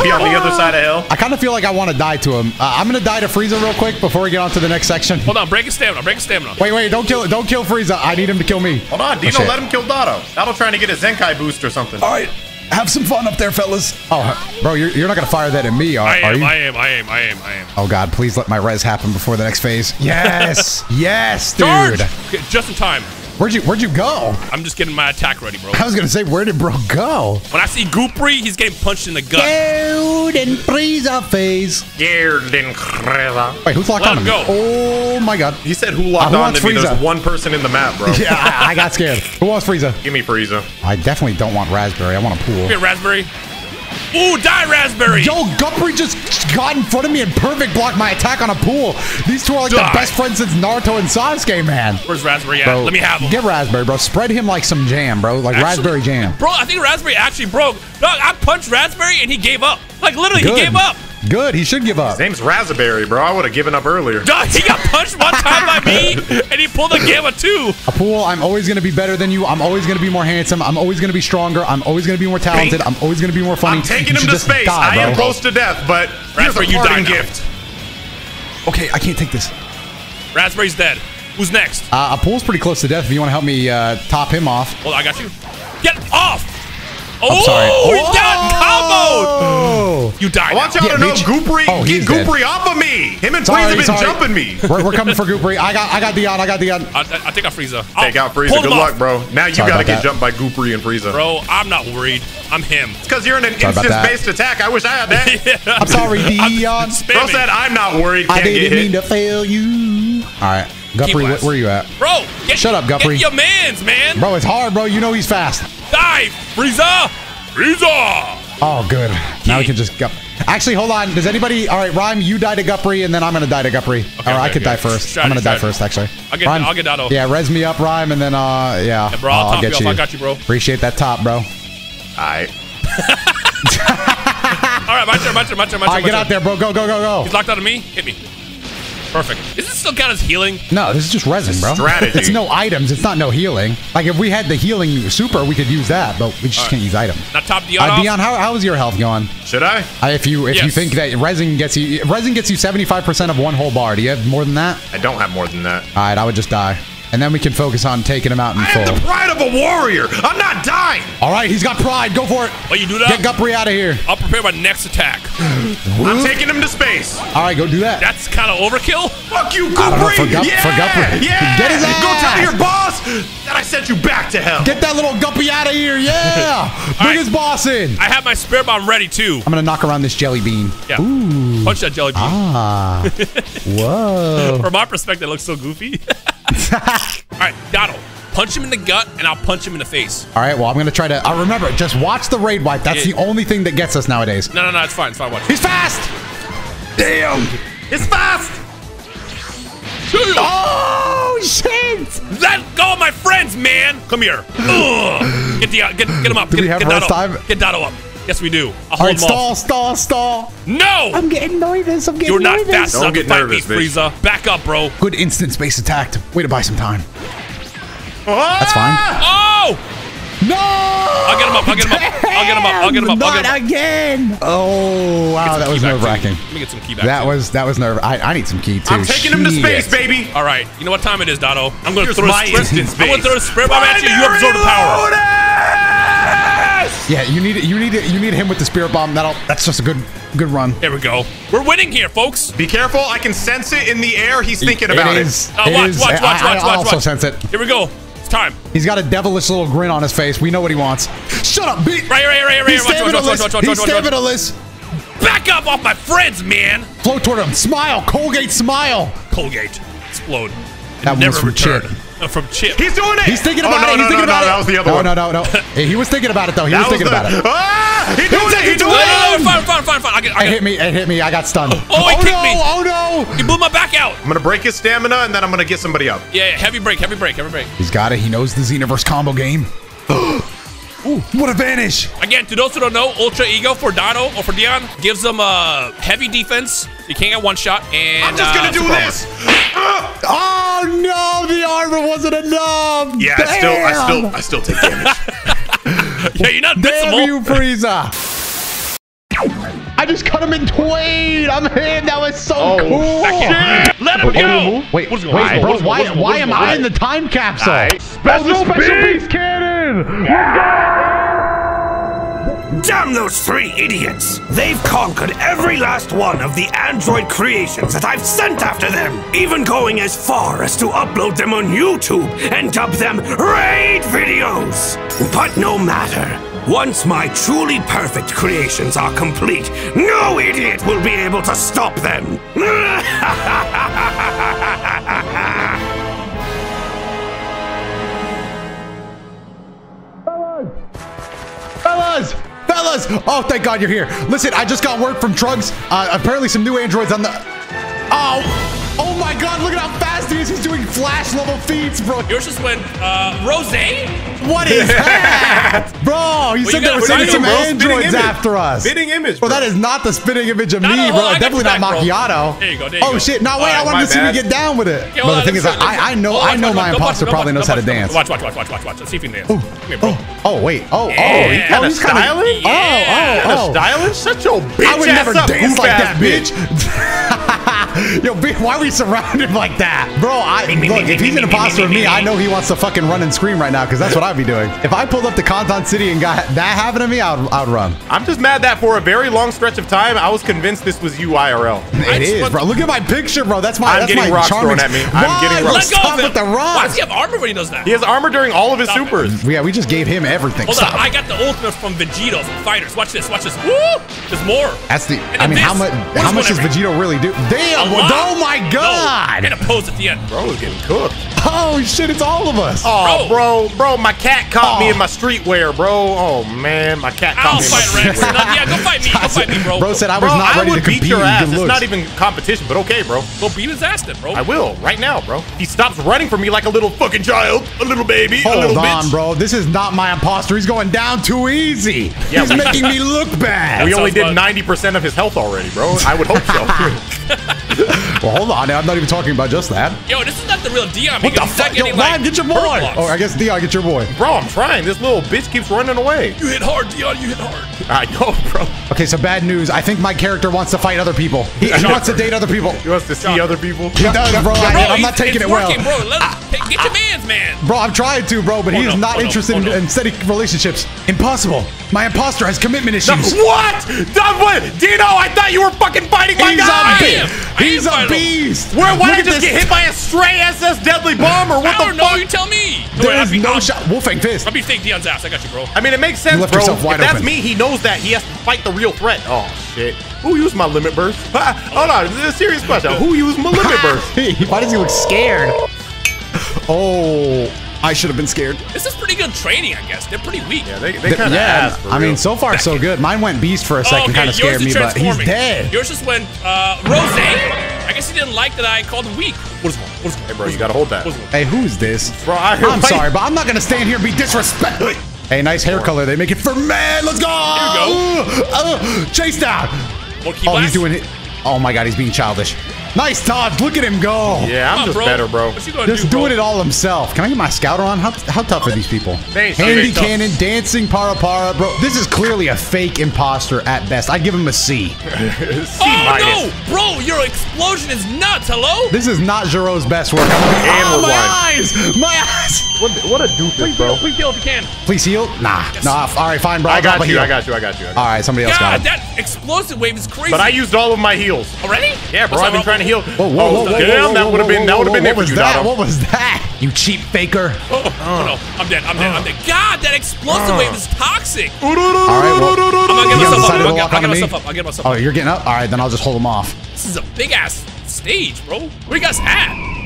Be on the other side of hell. I kind of feel like I want to die to him. Uh, I'm gonna die to Frieza real quick before we get on to the next section. Hold on, break his stamina. Break his stamina. Wait, wait, don't kill, don't kill Frieza. I need him to kill me. Hold on, Dino, Oh, let him kill Dado. Dado trying to get a Zenkai boost or something. All right, have some fun up there, fellas. Oh, bro, you're, you're not gonna fire that at me, are, I are am, you? I am, I am, I am, I am. Oh God, please let my res happen before the next phase. Yes, yes, dude. Charge! Okay, just in time. Where'd you Where'd you go? I'm just getting my attack ready, bro. I was gonna say, where did bro go? When I see Goopri, he's getting punched in the gut. Golden Frieza phase. Golden Krilla. Wait, who's locked Let on him to go. me? Oh my God. He said who locked Uh, who on wants to me? There's Frieza? one person in the map, bro. Yeah, I, I got scared. Who wants Frieza? Give me Frieza. I definitely don't want Raspberry. I want Appule. Here, Raspberry. Ooh, die, Raspberry! Yo, Guppy just got in front of me and perfect blocked my attack on Appule. These two are like Die. the best friends since Naruto and Sasuke, man. Where's Raspberry at? Bro, Let me have him. Get Raspberry, bro. Spread him like some jam, bro. Like Actually- raspberry jam. Bro, I think Raspberry actually broke. Dog, I punched Raspberry and he gave up. Like, literally, Good. he gave up. Good. He should give up. His name's Raspberry, bro. I would have given up earlier. Dog, he got punched one time by me and he pulled a gamma two. Appule. I'm always gonna be better than you. I'm always gonna be more handsome. I'm always gonna be stronger. I'm always gonna be more talented. I'm always gonna be more funny. I'm taking You him to space. die, I am close to death, but here's a Raspberry, you parting die now. gift. Okay, I can't take this. Raspberry's dead. Who's next? Uh, Appule's pretty close to death. If you want to help me uh, top him off. Hold on, I got you. Get off! Oh, I'm sorry. he got comboed! Oh. You died Watch out! now. y'all Yeah, know Meech- Goopri, Oh, get he's dead. Goopri off of me. Him and Sorry, Please have been sorry. jumping me. We're, we're coming for Goopri. I got I got Dion. I got Dion. I, I, I think I Frieza. Take I'll out Frieza. hold Good luck, off. bro. Now you Sorry gotta get that. jumped by Goopri and Frieza. Bro, I'm not worried. I'm him. Because you're in an Sorry about that. instance-based attack. I wish I had that. I'm sorry, Dion. Spamming. Bro said I'm not worried. I Can't get didn't mean hit. to fail you. All right, Guppy, where, West. where you at? Bro, get, Shut up, Guppy. Get your mans, man. Bro, it's hard, bro. You know he's fast. Die, Frieza. Frieza. Oh, good. Now we can just go. Actually, hold on. Does anybody? All right, Rhyme, you die to Guppy, and then I'm gonna die to Guppy. or I could okay. die first. Strategy, I'm gonna die first, actually. I'll get- Rhyme, I'll get Dado. Yeah, res me up, Rhyme, and then uh, yeah, Yeah, bro, I'll top get you off. I got you, bro. Appreciate that top, bro. Alright. All right, my turn, my turn, my turn, my turn. right, my get turn. out there, bro. Go, go, go, go. He's locked out of me. Hit me. Perfect. Is this still count as healing? No, this is just resin, bro. strategy. It's no items. It's not no healing. Like if we had the healing super, we could use that, but we just can't use items. Not top Dion Uh? Dion, how, how is your health going? Should I? Uh, if you if you think that resin gets you resin gets you 75% of one whole bar. Do you have more than that? I don't have more than that. All right, I would just die. And then we can focus on taking him out in I full. am the pride of a warrior. I'm not dying. All right, he's got pride. Go for it. Oh, you do that? Get Guppy out of here. I'll prepare my next attack. I'm taking him to space. All right, go do that. That's kind of overkill. Fuck you, I Gupri. for Gup- yeah, for Guppy. Yeah. Get his Go tell ass. your boss that I sent you back to hell. Get that little Guppy out of here. Yeah. Bring right. his boss in. I have my spare bomb ready too. I'm going to knock around this jelly bean. Yeah. Ooh. Punch that jelly bean. Ah. Whoa. From my perspective, it looks so goofy. All right, Donald, punch him in the gut, and I'll punch him in the face. All right, well, I'm going to try to. Uh, remember, just watch the raid wipe. That's Yeah. the only thing that gets us nowadays. No, no, no, it's fine. It's fine. Watch. He's fast. Damn. It's fast. Oh, shit. Let go of my friends, man. Come here. Ugh. Get the get get him up. Do get, we have get rest Doto. time? Get Doto up. Yes, we do. I'll All hold right, him stall, off. stall, stall. No, I'm getting nervous. I'm getting you're not nervous. fast Don't enough to get fight nervous, me, bitch. Frieza. Back up, bro. Good instant space attack. Way to buy some time. Ah! That's fine. Oh, No! I'll get him up. I'll get him up. I'll get him up. I'll get him up. I'll Not get him up. again. Oh wow, that was nerve wracking. Let me get some key back. That too. was that was nerve. I, I need some key too. I'm taking him to space, baby. All right. You know what time it is, Doto? I'm gonna Here's throw a my spray. instant I'm gonna throw a spray bomb at you. You absorb the power. Yeah, you need it. you need it. you need him with the spirit bomb. That'll that's just a good good run. There we go. We're winning here, folks. Be careful. I can sense it in the air. He's thinking about it it. is. Oh, it watch, is- watch, watch, I, watch, I watch, also watch. sense it. Here we go. It's time. He's got a devilish little grin on his face. We know what he wants. Shut up, beat. Right, right, right, right. He's Watch, watch, watch, watch, watch, He's watch, watch, watch. Back up off my friends, man. Float toward him. Smile. Colgate smile. Colgate. Explode. That Never was from return. Chip. No, from Chip. He's doing it. He's thinking Oh, about no, it. He's no, thinking no, about no, it. That was the other no, one. No, no, no, Hey, He was thinking about it though. He That was thinking the- about it. Ah! He doing it. He it, doing no, he no, it. No, fine, fine, fine, fine. I get, I It hit me. It hit me. I got stunned. Oh, he kicked no! me. Oh no! He blew my back out. I'm gonna break his stamina and then I'm gonna get somebody up. Yeah, yeah, heavy break, heavy break, heavy break. He's got it. He knows the Xenoverse combo game. Ooh, what a vanish! Again, to those who don't know, Ultra Ego for Dono or for Dion gives them a heavy defense. You can't get one shot. And I'm just gonna uh, do this. Oh no! The armor wasn't enough. Yeah, I still, I still, I still take damage. Yeah, you're not Damn invincible. you, Frieza! I just cut him in twain. I'm him. That was so oh, cool. Let him go. Wait, What's wait, going on? bro. What's- why, what's- why what's am going I in the time capsule? Special, beast cannon! Damn those three idiots! They've conquered every last one of the android creations that I've sent after them, even going as far as to upload them on YouTube and dub them raid videos! But no matter. Once my truly perfect creations are complete, no idiot will be able to stop them! Fellas! Fellas! Oh, thank God you're here. Listen, I just got word from Trugs. Uh, apparently some new androids on the... Oh! Oh my God, look at how fast he is. He's doing flash level feats, bro. Yours just went, uh, Rose? What is that? Bro, you you said they were sending some him, bro. Spitting androids after us. Spitting image, Bro, bro. that is not the spitting image of No, me, no, bro. on, Definitely not back, bro. macchiato. There you go, there you oh go. shit! No, wait. All I wanted to see me get down with it. Okay, but hold the thing is, me see, let me I, I know, Oh, I know watch, my watch, imposter watch, probably watch, knows how to dance. Watch, watch, watch, watch, watch, watch. Let's see if he can dance. Come here, bro. Oh wait. Oh, Yeah, oh, he- oh, he's kind of. stylish. Oh, Yeah. oh, oh. Stylish? Shut your bitch I would never dance like that, bitch. Yo, bitch, why are we surrounded like that, bro? I look. If he's an imposter of me, I know he wants to fucking run and scream right now because that's what I'd be doing. If I pulled up to Conton City and got that happen to me, I'd, I'd run. I'm just mad that for a very long stretch of time, I was convinced this was you IRL. It just is, bro. Look at my picture, bro. That's my. I'm that's getting my rocks charming- thrown at me. I'm Why, getting bro? rocks. Let go Stop of him. with the Why does he have armor when he does that? He has armor during all of his Stop it. supers. Yeah, we just gave him everything. Hold Stop. on, I got the ultimate from Vegeta from FighterZ. Watch this, watch this. Woo! There's more. That's the. And I then mean, how much? how much does whatever? Vegito really do? Damn! Oh my No, god! and a pose at the end. Bro is getting cooked. Oh shit! It's all of us. Oh, bro, bro, my cat caught me Oh. in my streetwear, bro. Oh man, my cat caught I'll me in my fight Rex. No, yeah, go fight me. Go fight me, bro. Bro said I was Bro, not I ready would to compete. beat your ass. It's not even competition, but okay, bro. Go beat his ass then, bro. I will right now, bro. He stops running from me like a little fucking child, a little baby, a Hold little on, bitch. bro. This is not my imposter. He's going down too easy. Yeah, He's making me look bad. We only did ninety percent of his health already, bro. I would hope so. well, hold on. I'm not even talking about just that. Yo, this is not the real Dion What the because he's not fuck? Yo, getting Ryan, like get your boy. Oh, I guess Dion, get your boy. bro, I'm trying. This little bitch keeps running away. You hit hard, Dion. You hit hard. I know, bro. Okay, so bad news. I think my character wants to fight other people. He, he wants to date other people. He wants to see other people. He does, bro. Bro, I, am not taking it's it well. working, bro. Let, take- get your man's man. Bro, I'm trying to, bro, but he Oh, is no. not Oh, interested Oh, in, no. in steady relationships. Impossible. My imposter has commitment No, issues. what? Done what? Dino, I thought you were fucking fighting my He's guy. a I beast. am. I He's a beast. Where, why Look did I just this. get hit by a stray SS Deadly Bomb or what I the don't know. You tell me. There I'll is be- no I'll- shot. Wolf Fang fist. I'll be fake Dion's ass. I got you, bro. I mean, it makes sense, left bro. yourself wide if that's open. me, he knows that. He has to fight the real threat. Oh, shit. Who used my limit burst? Hold on. This is a serious question. Who used my limit burst? Why does he look scared? Oh, I should have been scared. This is pretty good training, I guess. They're pretty weak. Yeah, they, they kind of yeah, ass, for I mean, so far so good. Mine went beast for a second, kind of scared me, but he's dead. Yours just went uh, Rose. I guess he didn't like that I called him weak. What is wrong? What is wrong? Hey, bro, you gotta hold that. What is? Hey, who's this? Bro, I, I'm wait. sorry, but I'm not gonna stand here and be disrespectful. Hey, nice hair color. They make it for men. Let's go. Here we go. chase down. More key Oh, he's doing it. Oh my God, he's being childish. Nice dodge. Look at him go. Yeah, I'm on, just bro. better, bro. What you gonna Just do, bro? doing it all himself. Can I get my scouter on? How, how tough are these people? They ain't Handy tough. cannon, dancing para para, bro. This is clearly a fake imposter at best. I'd give him a C. C Oh minus. no, bro! Your explosion is nuts. Hello? This is not Gero's best work. Oh, my blind. eyes! My eyes! What, what a doofus, bro. Please heal if you can. Please heal. Nah, nah. All right, fine, bro. I I'll got you. I got you, I got you. I got All right, somebody else God, got him. that explosive wave is crazy. But I used all of my heals. already? Yeah, bro, I've been trying to heal. Whoa, whoa, whoa, oh, whoa, whoa, damn, whoa, that would have been that would have been it what for was you, that? Doto. What was that? You cheap faker. Oh, oh, oh. no, I'm dead. I'm dead. I'm dead. God, that explosive wave is toxic. All right, well, I'm not getting You myself up. I'll get, walk I'll get myself up. I'll get myself Oh, you're getting up? All right, then I'll just hold him off. This is a big ass stage, bro. Where you guys at?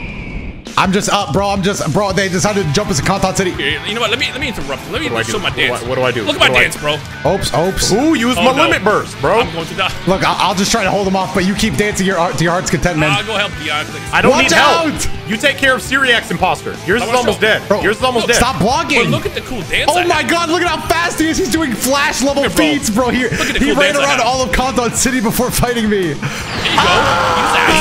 I'm just up, bro. I'm just, bro. They decided to jump us in Conton City. You know what? Let me let me interrupt. Let me What do show do? my What do I- dance. what do I do? Look at What my do I dance, bro. Oops, oops. Who used Oh, my no. limit burst, bro? I'm going to die. Look, I- I'll just try to hold him off, but you keep dancing your, to your heart's content, man. I'll go help Dion. I don't Watch need help. out! You take care of Syriac's imposter. Yours is almost show- dead. Bro, Yours is almost look, dead. Stop But blocking. look at the cool dance. Oh I my have. god, look at how fast he is. He's doing flash level Look at bro. feats, bro. He, Look at the he cool ran around all of Conton City before fighting me. There you go.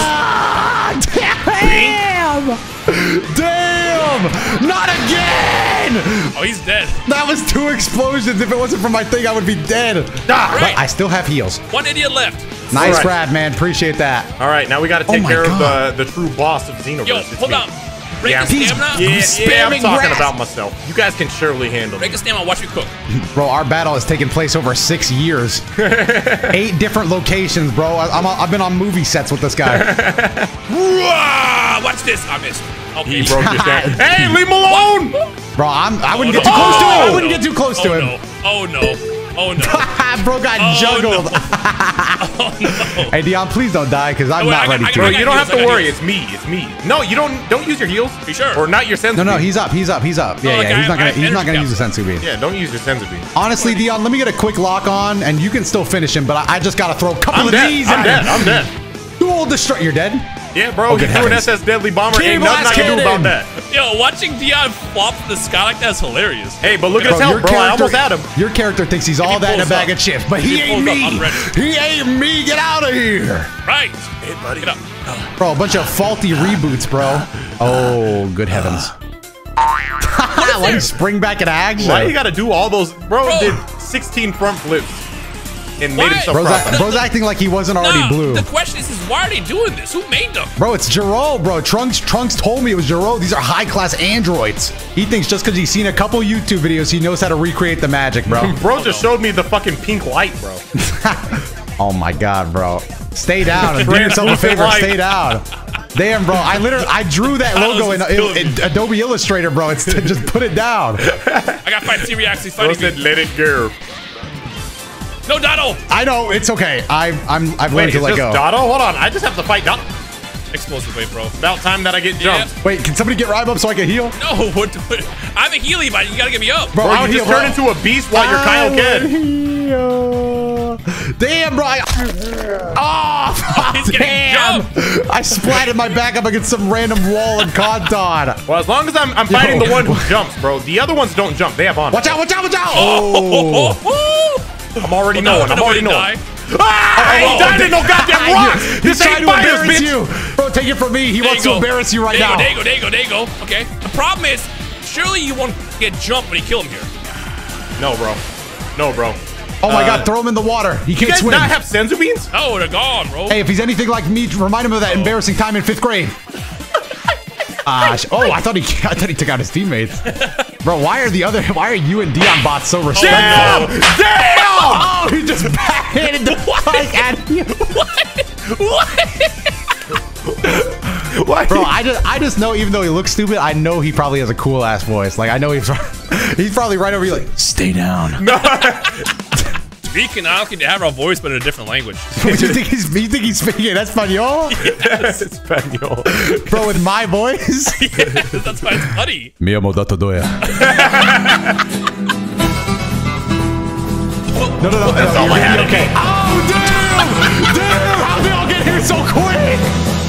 Ah, damn! Damn! Not again! Oh, he's dead. That was two explosions. If it wasn't for my thing, I would be dead. Ah, Right. But I still have heals. One idiot left. Nice Alright. grab, man. Appreciate that. All right, now we got to Oh take my care God. of the the true boss of Xenoverse. Yo, hold me. on. Break Yeah, the he's- stamina. Yeah, yeah, I'm talking grass. about myself. You guys can surely handle Break me. the stamina. Watch me cook. Bro, our battle has taken place over six years. Eight different locations, bro. I, I'm, I've been on movie sets with this guy. Wah! Watch this. I missed. Okay. He broke your stand. Hey, leave him alone! Bro, I'm, I wouldn't Oh, get too no. close to him. I Oh, wouldn't no. get too close to oh, him. No. Oh no. Oh no. bro got Oh, juggled. oh no. Hey, Dion, please don't die because I'm Oh, wait, not got- ready I to. Bro, I you don't have heals, I to worry. heals. It's me. It's me. No, you don't. Don't use your heals. Be sure? Or not your sense. No, no, he's up. He's up. He's up. Yeah, like, yeah. I He's not gonna. He's not gonna energy use the senzu beam. Yeah, don't use your sense beam. Honestly, Dion, let me get a quick lock on, and you can still finish him. But I, I just gotta throw a couple I'm of dead. these I'm dead. I'm dead. Dual destroy. You're dead. Yeah, bro. Oh, he good threw an. SS Deadly Bomber. King Ain't nothing I can do Blast about Cannon. that. Yo, watching Dion flop from the sky like that's hilarious. Hey, but look at his Bro, health, bro. I almost had him. Your character thinks he's all he that in a bag up. of chips, but he, he ain't me. He ain't me. Get out of here, Right. Hey, buddy. Get up. bro. A bunch of faulty reboots, bro. Oh, good heavens. Why do you spring back in action? Why you gotta do all those? Bro, Bro. did 16 front flips and Why? made himself Bro's, proper. act- bro's acting like he wasn't already Nah, blue. The question is, is, why are they doing this? Who made them? Bro, it's Gero, bro. Trunks Trunks told me it was Gero. These are high class androids. He thinks just because he's seen a couple YouTube videos, he knows how to recreate the magic, bro. Bro just showed me the fucking pink light, bro. oh my god, bro. Stay down and do yourself a favor. Right. Stay down. Damn, bro. I literally I drew that logo in, in- in Adobe Illustrator, bro. It's just put it down. I got five fight Syriax. He's Bro said, let it go. No, Donald. I know it's okay. I I'm I've Wait, learned it's to let just go. Doto? Hold on. I just have to fight Doto. explosive wave, bro. About time that I get Yeah. jumped. Wait, can somebody get Rybe up so I can heal? No, what? what I'm a Healy, but you gotta get me up. Bro, Bro, I would you just heal, turned bro. into a beast while you're I Kyle would heal. Damn, bro. I, oh, He's getting damn. I splatted my back up against some random wall in Conton. Well, as long as I'm, I'm fighting the one who jumps, bro. The other ones don't jump. They have on. Watch out, watch out, watch out. Oh, Oh. oh, I'm already no, knowing. I'm already he knowing. die. Ah, he died in no goddamn rocks. He's This trying ain't to fires, embarrass bitch. you. Bro, take it from me. He There wants to embarrass you right there now. You go, there you go, there you go, there you go. Okay. The problem is, surely you won't get jumped when you kill him here. No, bro. No, bro. Oh my Uh, god, throw him in the water. He can't guys swim. not have senzu beans? Oh, they're gone, bro. Hey, if he's anything like me, remind him of that embarrassing time in fifth grade. Sh- oh, I thought he, I thought he took out his teammates. Bro, why are the other, why are you and Dion bots so respectful? Damn! Damn! Oh, he just backhanded the mic at you. What? What? Bro, I just, I just know, even though he looks stupid, I know he probably has a cool ass voice. Like, I know he's, he's probably right over you, like, stay down. Speaking, I can have our voice, but in a different language. you think he's, you think he's speaking Espanol? Yes, Espanol. Bro, with my voice? yes, that's why it's funny. Mi amo dato doya. No, no, no. That's all I had. Okay. Oh, damn! Damn! How'd they all get here so quick?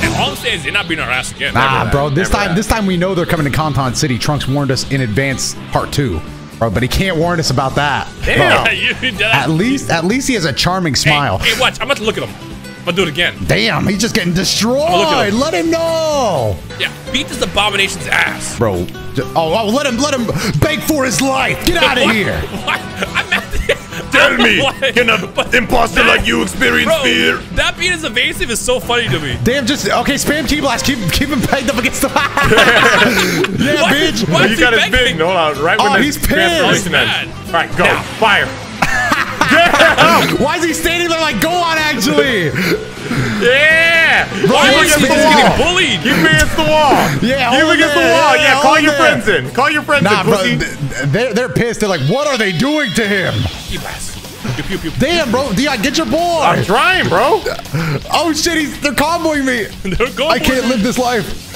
And all I'm saying is they're not beating our ass again. Nah, bro. This Never time, that. this time we know they're coming to Conton City. Trunks warned us in advance, part two, bro. But he can't warn us about that. Damn. Bro, you at least, at least he has a charming smile. Hey, hey, watch. I'm about to look at him. I'm gonna do it again. Damn, he's just getting destroyed. him. Let him know, Yeah, beat this abomination's ass. bro. Oh, oh, let him, let him beg for his life. Get out of here. What? I'm Tell me, can an But imposter that- like you experience Bro, fear? that beat is evasive is so funny to me. Damn, just okay. Spam T blast. Keep keep him pegged up against the. wall. yeah, What? bitch. What? you got his begging? big. Hold on, right Oh, when he's this pissed. transformation Mad. ends. All right, go. Now. Fire. Why is he standing there like go on? Actually, Yeah. Bro, me he's against getting bullied. Keep me against the wall. Yeah, hold me against the wall. Yeah, Yeah, call your there. friends in. Call your friends nah, in, bro. pussy. th- They're they're pissed. They're like, what are they doing to him? Keep ass. Pew, pew, pew. Damn, bro. Dion, get your boy. I'm trying, bro. Oh shit, he's they're comboing me. They're going I can't live this life.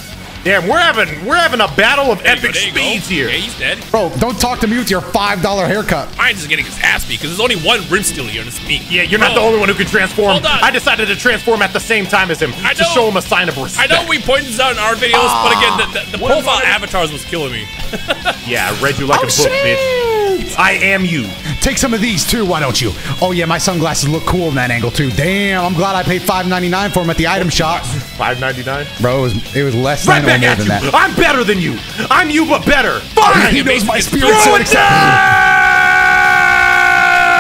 Damn, we're having we're having a battle of There you go, epic go. speeds here. Yeah, he's dead. Bro, don't talk to me with your five dollar haircut. Mine's just getting his ass beat because there's only one rim steal here, and it's me. Yeah, you're not the only one who can transform. Hold on. I decided to transform at the same time as him I to know. show him a sign of respect. I know we pointed this out in our videos, but again, the, the, the ah. profile avatars was killing me. Yeah, I read you like Oh a book, oh, bitch. Shit! I am you. Take some of these too, why don't you? Oh yeah, my sunglasses look cool in that angle too. Damn, I'm glad I paid $5.99 for them at the item shop. Five ninety nine. Bro, it was, it was less Right than or more than you. that. I'm better than you. I'm you, but better. Fine. He knows my spirit Throw sword it except-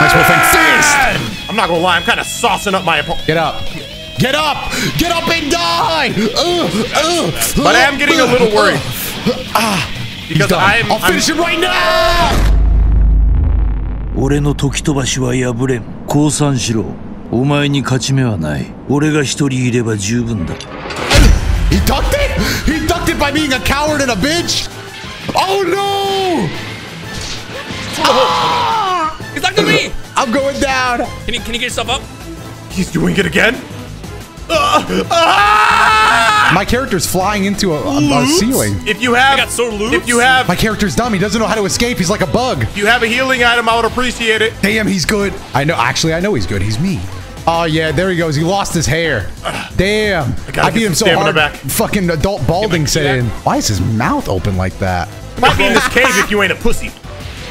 Nice down. little. Fist! I'm not gonna lie. I'm kind of saucing up my opponent. Get up. Get up! Get up and die! Uh, uh, But I am getting a little worried. Because. I'm, I'll finish I'm him right now! 俺の時飛ばしは破れん降参しろお前に勝ち目はない俺が一人いれば十分だ He ducked it? He ducked it by being a coward and a bitch? Oh no! It's not gonna be. I'm going down. Can you can you get yourself up? he's doing it again. Uh, ah! My character's flying into a, a, a ceiling. If you have, I got so loose. if you have, My character's dumb. He doesn't know how to escape. He's like a bug. if you have a healing item, I would appreciate it. Damn, he's good. I know. Actually, I know he's good. He's me. Oh yeah, there he goes. He lost his hair. Damn. I, gotta beat him so hard. back. Fucking adult balding set in. Why is his mouth open like that? Might be in this cave if you ain't a pussy.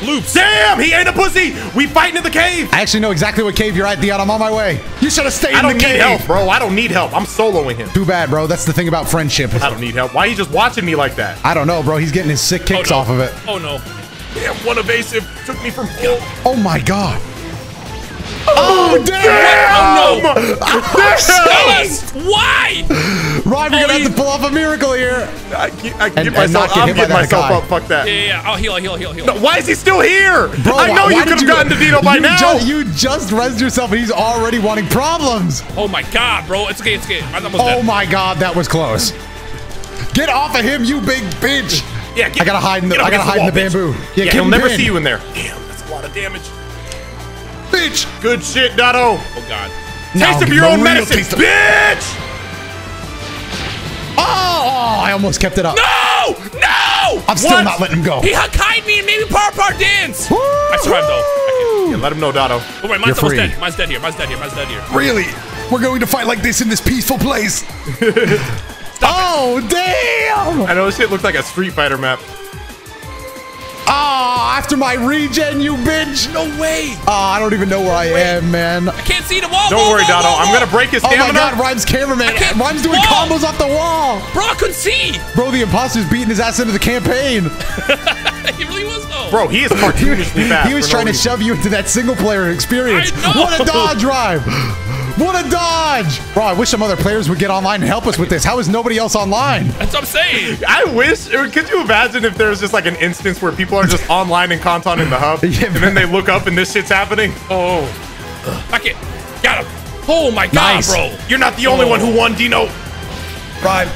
Loops. Damn, he ain't a pussy. We fighting in the cave. I actually know exactly what cave you're at, Dion. I'm on my way. You should have stayed I in the cave. I don't need help, bro. I don't need help. I'm soloing him. Too bad, bro. That's the thing about friendship. I don't need help. Why are you just watching me like that? I don't know, bro. He's getting his sick oh, kicks no. off of it. Oh no. Damn, one evasive took me from. Oh my god. Oh, oh damn! Oh no. Tell us why. Ryan, you're Oh, gonna have to pull off a miracle here. I, get- I And- get myself. get I'm getting myself guy. up. Fuck that. Yeah, yeah, yeah. I'll heal, heal, heal, heal. No, why is he still here? Bro, I know why- you could have gotten to Dino by you now. Ju- you just resed yourself and he's already wanting problems. Oh my god, bro. It's okay, it's okay. I'm almost Oh dead. my god, that was close. Get off of him, you big bitch. yeah, I gotta hide in the- I gotta against hide in the bamboo. Yeah, Yeah, he'll never pinned. see you in there. Damn, that's a lot of damage. Bitch. Good shit, Doto. Oh god. Now Taste of your own medicine, taste Oh, I almost kept it up. No! No! I'm still What? not letting him go. He hugged me and made me power power dance. I survived though. I Yeah, let him know, Doto. oh wait, mine's You're almost free. dead. Mine's dead here. Mine's dead here. Mine's dead here. Really? We're going to fight like this in this peaceful place. oh, damn! I know this shit looks like a Street Fighter map. Oh, after my regen, you bitch! No way. Oh, I don't even know where I am, man. I can't see the wall. Don't wall, worry, wall, Doto. wall, I'm gonna break his Oh my stamina. god, Rhymes cameraman. Rhymes doing Whoa! combos off the wall. Bro, I couldn't see. Bro, the imposter's beating his ass into the campaign. He really was though. Bro, he is cartoonishly fast. he was for no trying to reason. shove you into that single player experience. I know. What a dodge, Rhyme! What a dodge! Bro, I wish some other players would get online and help us with this. How is nobody else online? That's what I'm saying. I wish. Could you imagine if there's just like an instance where people are just online and content in the hub, Yeah, and then they look up and this shit's happening? Oh, back it. Got him. Oh my god, Nice. bro. You're not the only oh. one who won, Dino. Rhyme.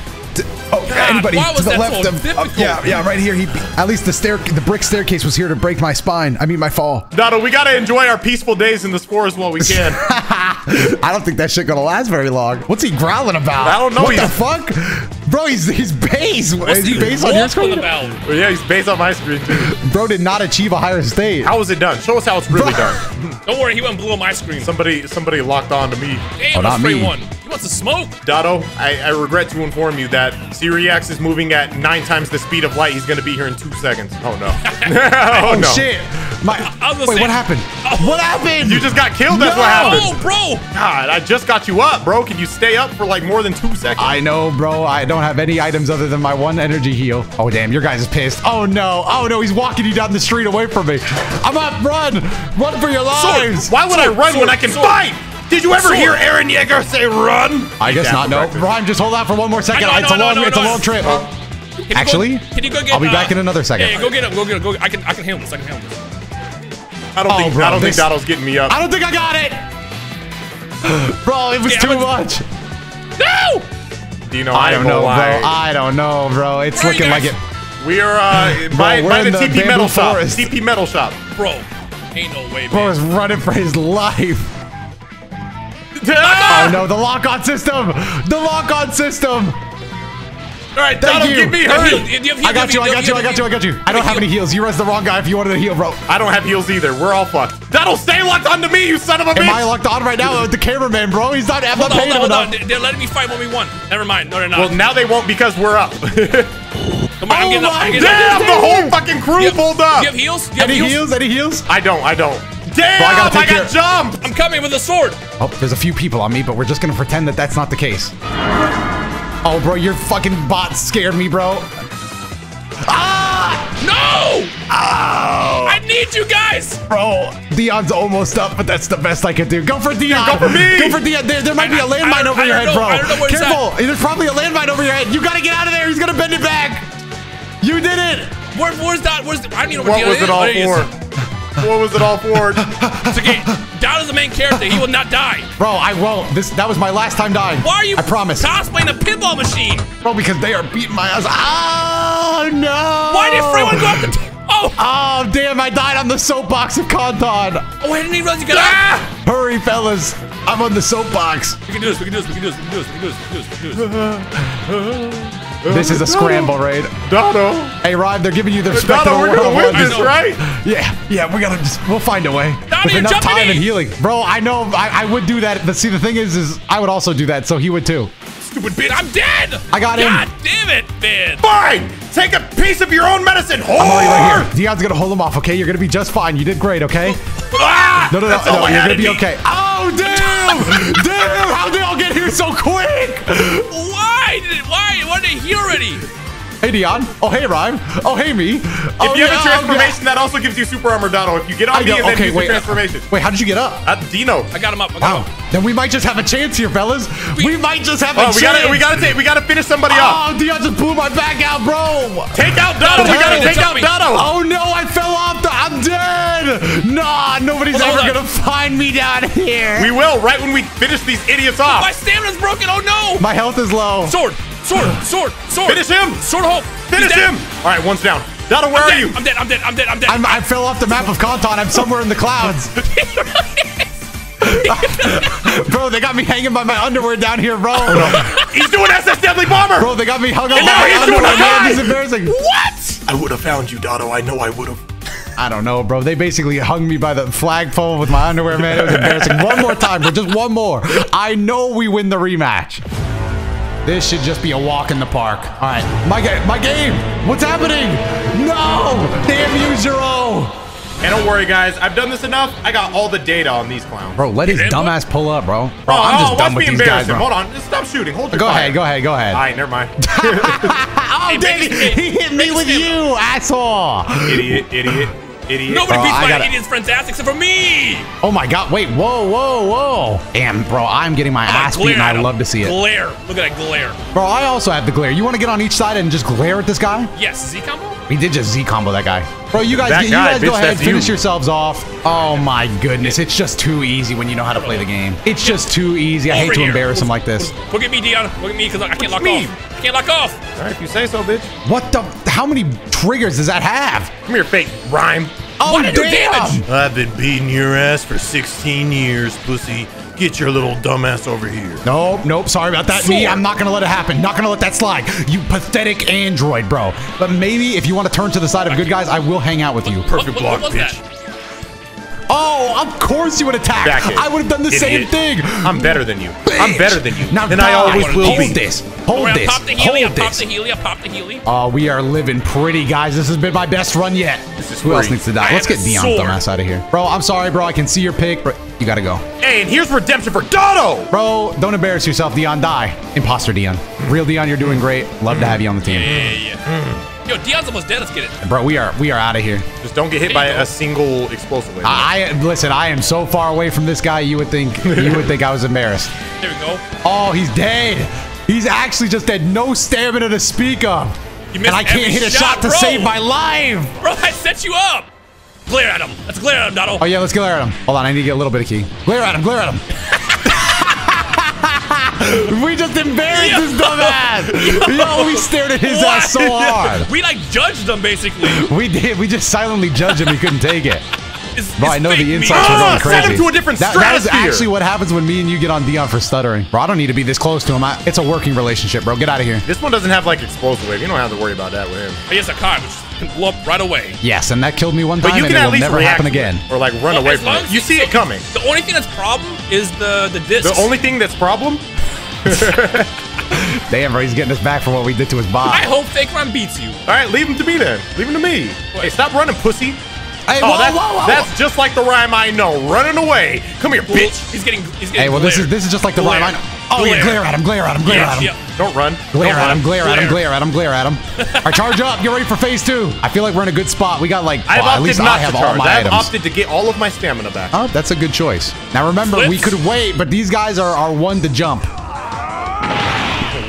Oh, God, anybody to the left so of, difficult? of- yeah, yeah, right here. He, at least the stair, the brick staircase was here to break my spine. I mean, my fall. Doto, we gotta enjoy our peaceful days in the spores while we can. I don't think that shit gonna last very long. What's he growling about? I don't know, What the fuck, bro? He's he's base. What's Is he the base on your screen? about? Yeah, he's based on my screen too. Bro did not achieve a higher state. How was it done? Show us how it's really done. Don't worry, he went blue on my screen. Somebody, somebody locked on to me. Damn, Oh, not me. one. He wants to smoke. Doto, I, I regret to inform you that Siriax is moving at nine times the speed of light. He's gonna be here in two seconds. Oh no. oh, Oh no. shit! My wait, gonna say- what happened? Oh. What happened? You just got killed. That's No! what happened. Oh, bro. God, I just got you up, bro. Can you stay up for like more than two seconds? I know, bro. I don't have any items other than my one energy heal. Oh damn, your guys is pissed. Oh no! Oh no, he's walking you down the street away from me. I'm up. Run! Run for your Sword. lives! Why would I Sword, run when I can sword. fight? Did you ever hear Eren Yeager say run? I guess not. No, breakfast. Rhyme, just hold out for one more second. I know, it's a long, it's a long trip. Can you go- Actually, can you go get? I'll be uh, back in another second. Yeah, yeah, go get him. Go get him. Go. I can. I can handle this. I can handle this. I don't Oh, think bro, I don't this- think Doto's getting me up. I don't think I got it. Bro, it was Yeah, too I'm a- much. No. Dino, I don't know, gonna bro. I don't know, bro. It's Where looking like it. We are uh, by, we're by in the, the TP bamboo Metal Shop. forest. TP Metal Shop. Bro, ain't no way, Bro man. is running for his life. Ah! Oh no, the lock-on system! The lock-on system! All right, Thank Doto, you. get me Do you have hurt. heal- do you? I got you, I got you, I got you, I got you. I Do don't have any heals. You res the wrong guy if you wanted to heal, bro. I don't have heals either. We're all fucked. Doto, stay locked onto me, you son of a Am. I locked on right now with the cameraman, bro? He's not, I'm Hold not on, paying hold on, hold enough. on. They're letting me fight when we won. Never mind. No, they're not. well, now they won't because we're up. Come on, I'm Oh getting up. I'm getting Damn, up. the whole fucking crew Do have- pulled up. Do you have heals? Do you have Any heals? heals? Any heals? I don't, I don't. Damn, Bro, I gotta I, got jumped. I'm coming with a sword. Oh, there's a few people on me, but we're just gonna pretend that that's not the case. Oh, bro, your fucking bot scared me, bro. Ah! No! Oh! I need you guys. Bro, Dion's almost up, but that's the best I could do. Go for Dion. go for me. Go for Dion. There, there might be a landmine over I your head, know. bro. I don't know where it's Careful. There's probably a landmine over your head. You gotta get out of there. He's gonna bend it back. You did it. Where, where's that? Where's the, I don't even know What where was Dion it all is. There he for? What was it all for? It's okay. Down is the main character. He will not die. Bro, I won't. This that was my last time dying. Why are you I promise. cosplaying a pinball machine? Bro, because they are beating my ass. Oh no. Why did everyone go up the Oh! Oh damn, I died on the soapbox of Conton. Oh, I didn't even realize you got Ah! Hurry, fellas. I'm on the soapbox. We can do this. We can do this. We can do this. We can do this. We can do this. We can do this. We can do this. This is a scramble raid. Doto. Hey, Rod, they're giving you the respect a we're gonna win this, right? Yeah, yeah, we gotta just, we'll find a way. Donnie, With you're enough time and healing. Bro, I know, I, I would do that, but see, the thing is, is I would also do that, so he would too. Stupid bitch. I'm dead. I got him. God damn it, man. Fine. Take a piece of your own medicine, whore. I'm already right here. Dion's gonna hold him off, okay? You're gonna be just fine. You did great, okay? Ah! No, no, no, That's all no I you're gonna be me. okay. Oh, damn! damn! How'd they all get here so quick? Why? Why? Why did it heal already? Hey, Dion. Oh, hey, Rhyme. Oh, hey, me. Oh, If you yeah, have a oh, transformation, that also gives you super armor, Doto. If you get on I me know. and then Okay, use wait. the transformation. Wait, how did you get up? Uh, Dino. I got him up. I got Wow. him. Then we might just have a chance here, fellas. We, might just have a Oh, chance. we gotta, we gotta take, we gotta finish somebody off. Oh, Dion just blew my back out, bro. Take out Doto. Doto, We gotta take out Doto. Doto. Oh no, I fell off the. I'm dead. Nah, nobody's Hold ever gonna find me down here. We will right when we finish these idiots off. My stamina's broken. Oh no. my health is low. Sword. Sword. Sword. Sword. Finish him. Sword of hope. Finish him. All right, one's down. Doto, where I'm are dead. you? I'm dead. I'm dead. I'm dead. I'm dead. I'm, I fell off the map of Conton. I'm somewhere in the clouds. bro, they got me hanging by my underwear down here, bro. He's doing SS Deadly Bomber. Bro, they got me hung up And by now my he's doing underwear, a man. This is embarrassing. What? I would have found you, Doto. I know I would have. I don't know, bro. They basically hung me by the flagpole with my underwear, man. It was embarrassing. one more time, bro. Just one more. I know we win the rematch. This should just be a walk in the park. All right, my ga- my game. What's happening? No! Damn you, Zero! And don't worry, guys. I've done this enough. I got all the data on these clowns. Bro, let his dumbass pull up, bro. Bro, Oh, I'm oh, just watch done with these guys, bro. Hold on. Just stop shooting. Hold your Go fire. ahead, go ahead, go ahead. All right, never mind. Oh, Hey, dang make it. it- He hit me with you, asshole. idiot, idiot, idiot. Nobody Bro, beats my gotta- idiot's friend's ass except for me. Oh my god, wait, whoa, whoa, whoa. Damn, bro, I'm getting my ass beat, and I at him. love to see it. Glare. Look at that glare. Bro, I also have the glare. You want to get on each side and just glare at this guy? Yes, Z combo. We did just Z combo that guy. Bro, you guys, That you guy, guys go ahead, that's finish you. yourselves off. Oh my goodness, it's just too easy when you know how to play the game. It's just too easy. I hate Over to here. embarrass him like this. Look at me, Dion. Look at me, because I can't lock me? off. I can't lock off. All right, if you say so, bitch. What the? How many triggers does that have? Come here, fake rhyme. Oh Why did you damn! damage? I've been beating your ass for 16 years, pussy. Get your little dumbass over here. Nope, nope. Sorry about that. Me, I'm not gonna let it happen. Not gonna let that slide. You pathetic android, bro. But maybe if you want to turn to the side of good guys, I will hang out with you. Perfect block, what was bitch. That? Oh, of course you would attack. Back it. I would have done the same thing. I'm better than you. I'm better than you. Now and I die. always will Hold be. this. Don't Hold this. popped the Healy. I Hold popped this. the Healy. I popped the Healy. Oh, we are living pretty, guys. This has been my best run yet. is Who else needs to die? I Let's get a Dion sword. dumbass out of here. Bro, I'm sorry, bro. I can see your pick, but you gotta go. Hey, and here's redemption for Doto. Bro, don't embarrass yourself, Dion. Die. Imposter Dion. Real Dion, you're doing great. Love to have you on the team. Yeah, yeah, yeah. Hmm. Yo, Dion's almost dead. Let's get it. Bro, we are we are out of here. Just don't get hit by go. a single explosive. wave. I, I listen. I am so far away from this guy. You would think you would think I was embarrassed. There we go. Oh, he's dead. He's actually just dead. No stamina to speak of. You And I can't hit a shot, shot to bro. save my life. Bro, I set you up. Glare at him. Let's glare at him, Doto. Oh yeah, let's glare at him. Hold on, I need to get a little bit of ki. Glare at him. Glare at him. we just embarrassed Yo. this dumbass. Yo, we stared at his ass so hard. We like judged them basically. We did. We just silently judged him. He couldn't take it. It's, Bro, it's I know the me. insults were Ah, going send crazy. him to a different that, that is actually what happens when me and you get on Dion for stuttering. Bro, I don't need to be this close to him. I, it's a working relationship, bro. Get out of here. This one doesn't have like explosive wave. You don't have to worry about that with him. He has a car, which can blow up right away. Yes, and that killed me one time, But you and can it at will least never react happen again. or like run Well, away from it. You see it coming. The only thing that's problem is the the disc. The only thing that's problem. Damn, bro, he's getting us back for what we did to his boss. I hope Fake Run beats you. All right, leave him to me then. Leave him to me. Hey, stop running, pussy. Hey, Oh, whoa, that's, whoa, whoa. that's just like the rhyme I know. Running away. Come here, Well, bitch. He's getting. He's getting. Hey, well, this is this is just like the Glare. rhyme. I know. Oh yeah, Glare. glare at him, glare at him, glare Yeah, at him. yeah. Don't run. Glare Don't at run. him, glare at him, Glare. glare at him, glare at him. All right, charge up. Get ready for phase two. I feel like we're in a good spot. We got like, I've well, at opted least not I have to all charge. my I've items. opted to get all of my stamina back. Oh, that's a good choice. Now remember, we could wait, but these guys are, are one to jump.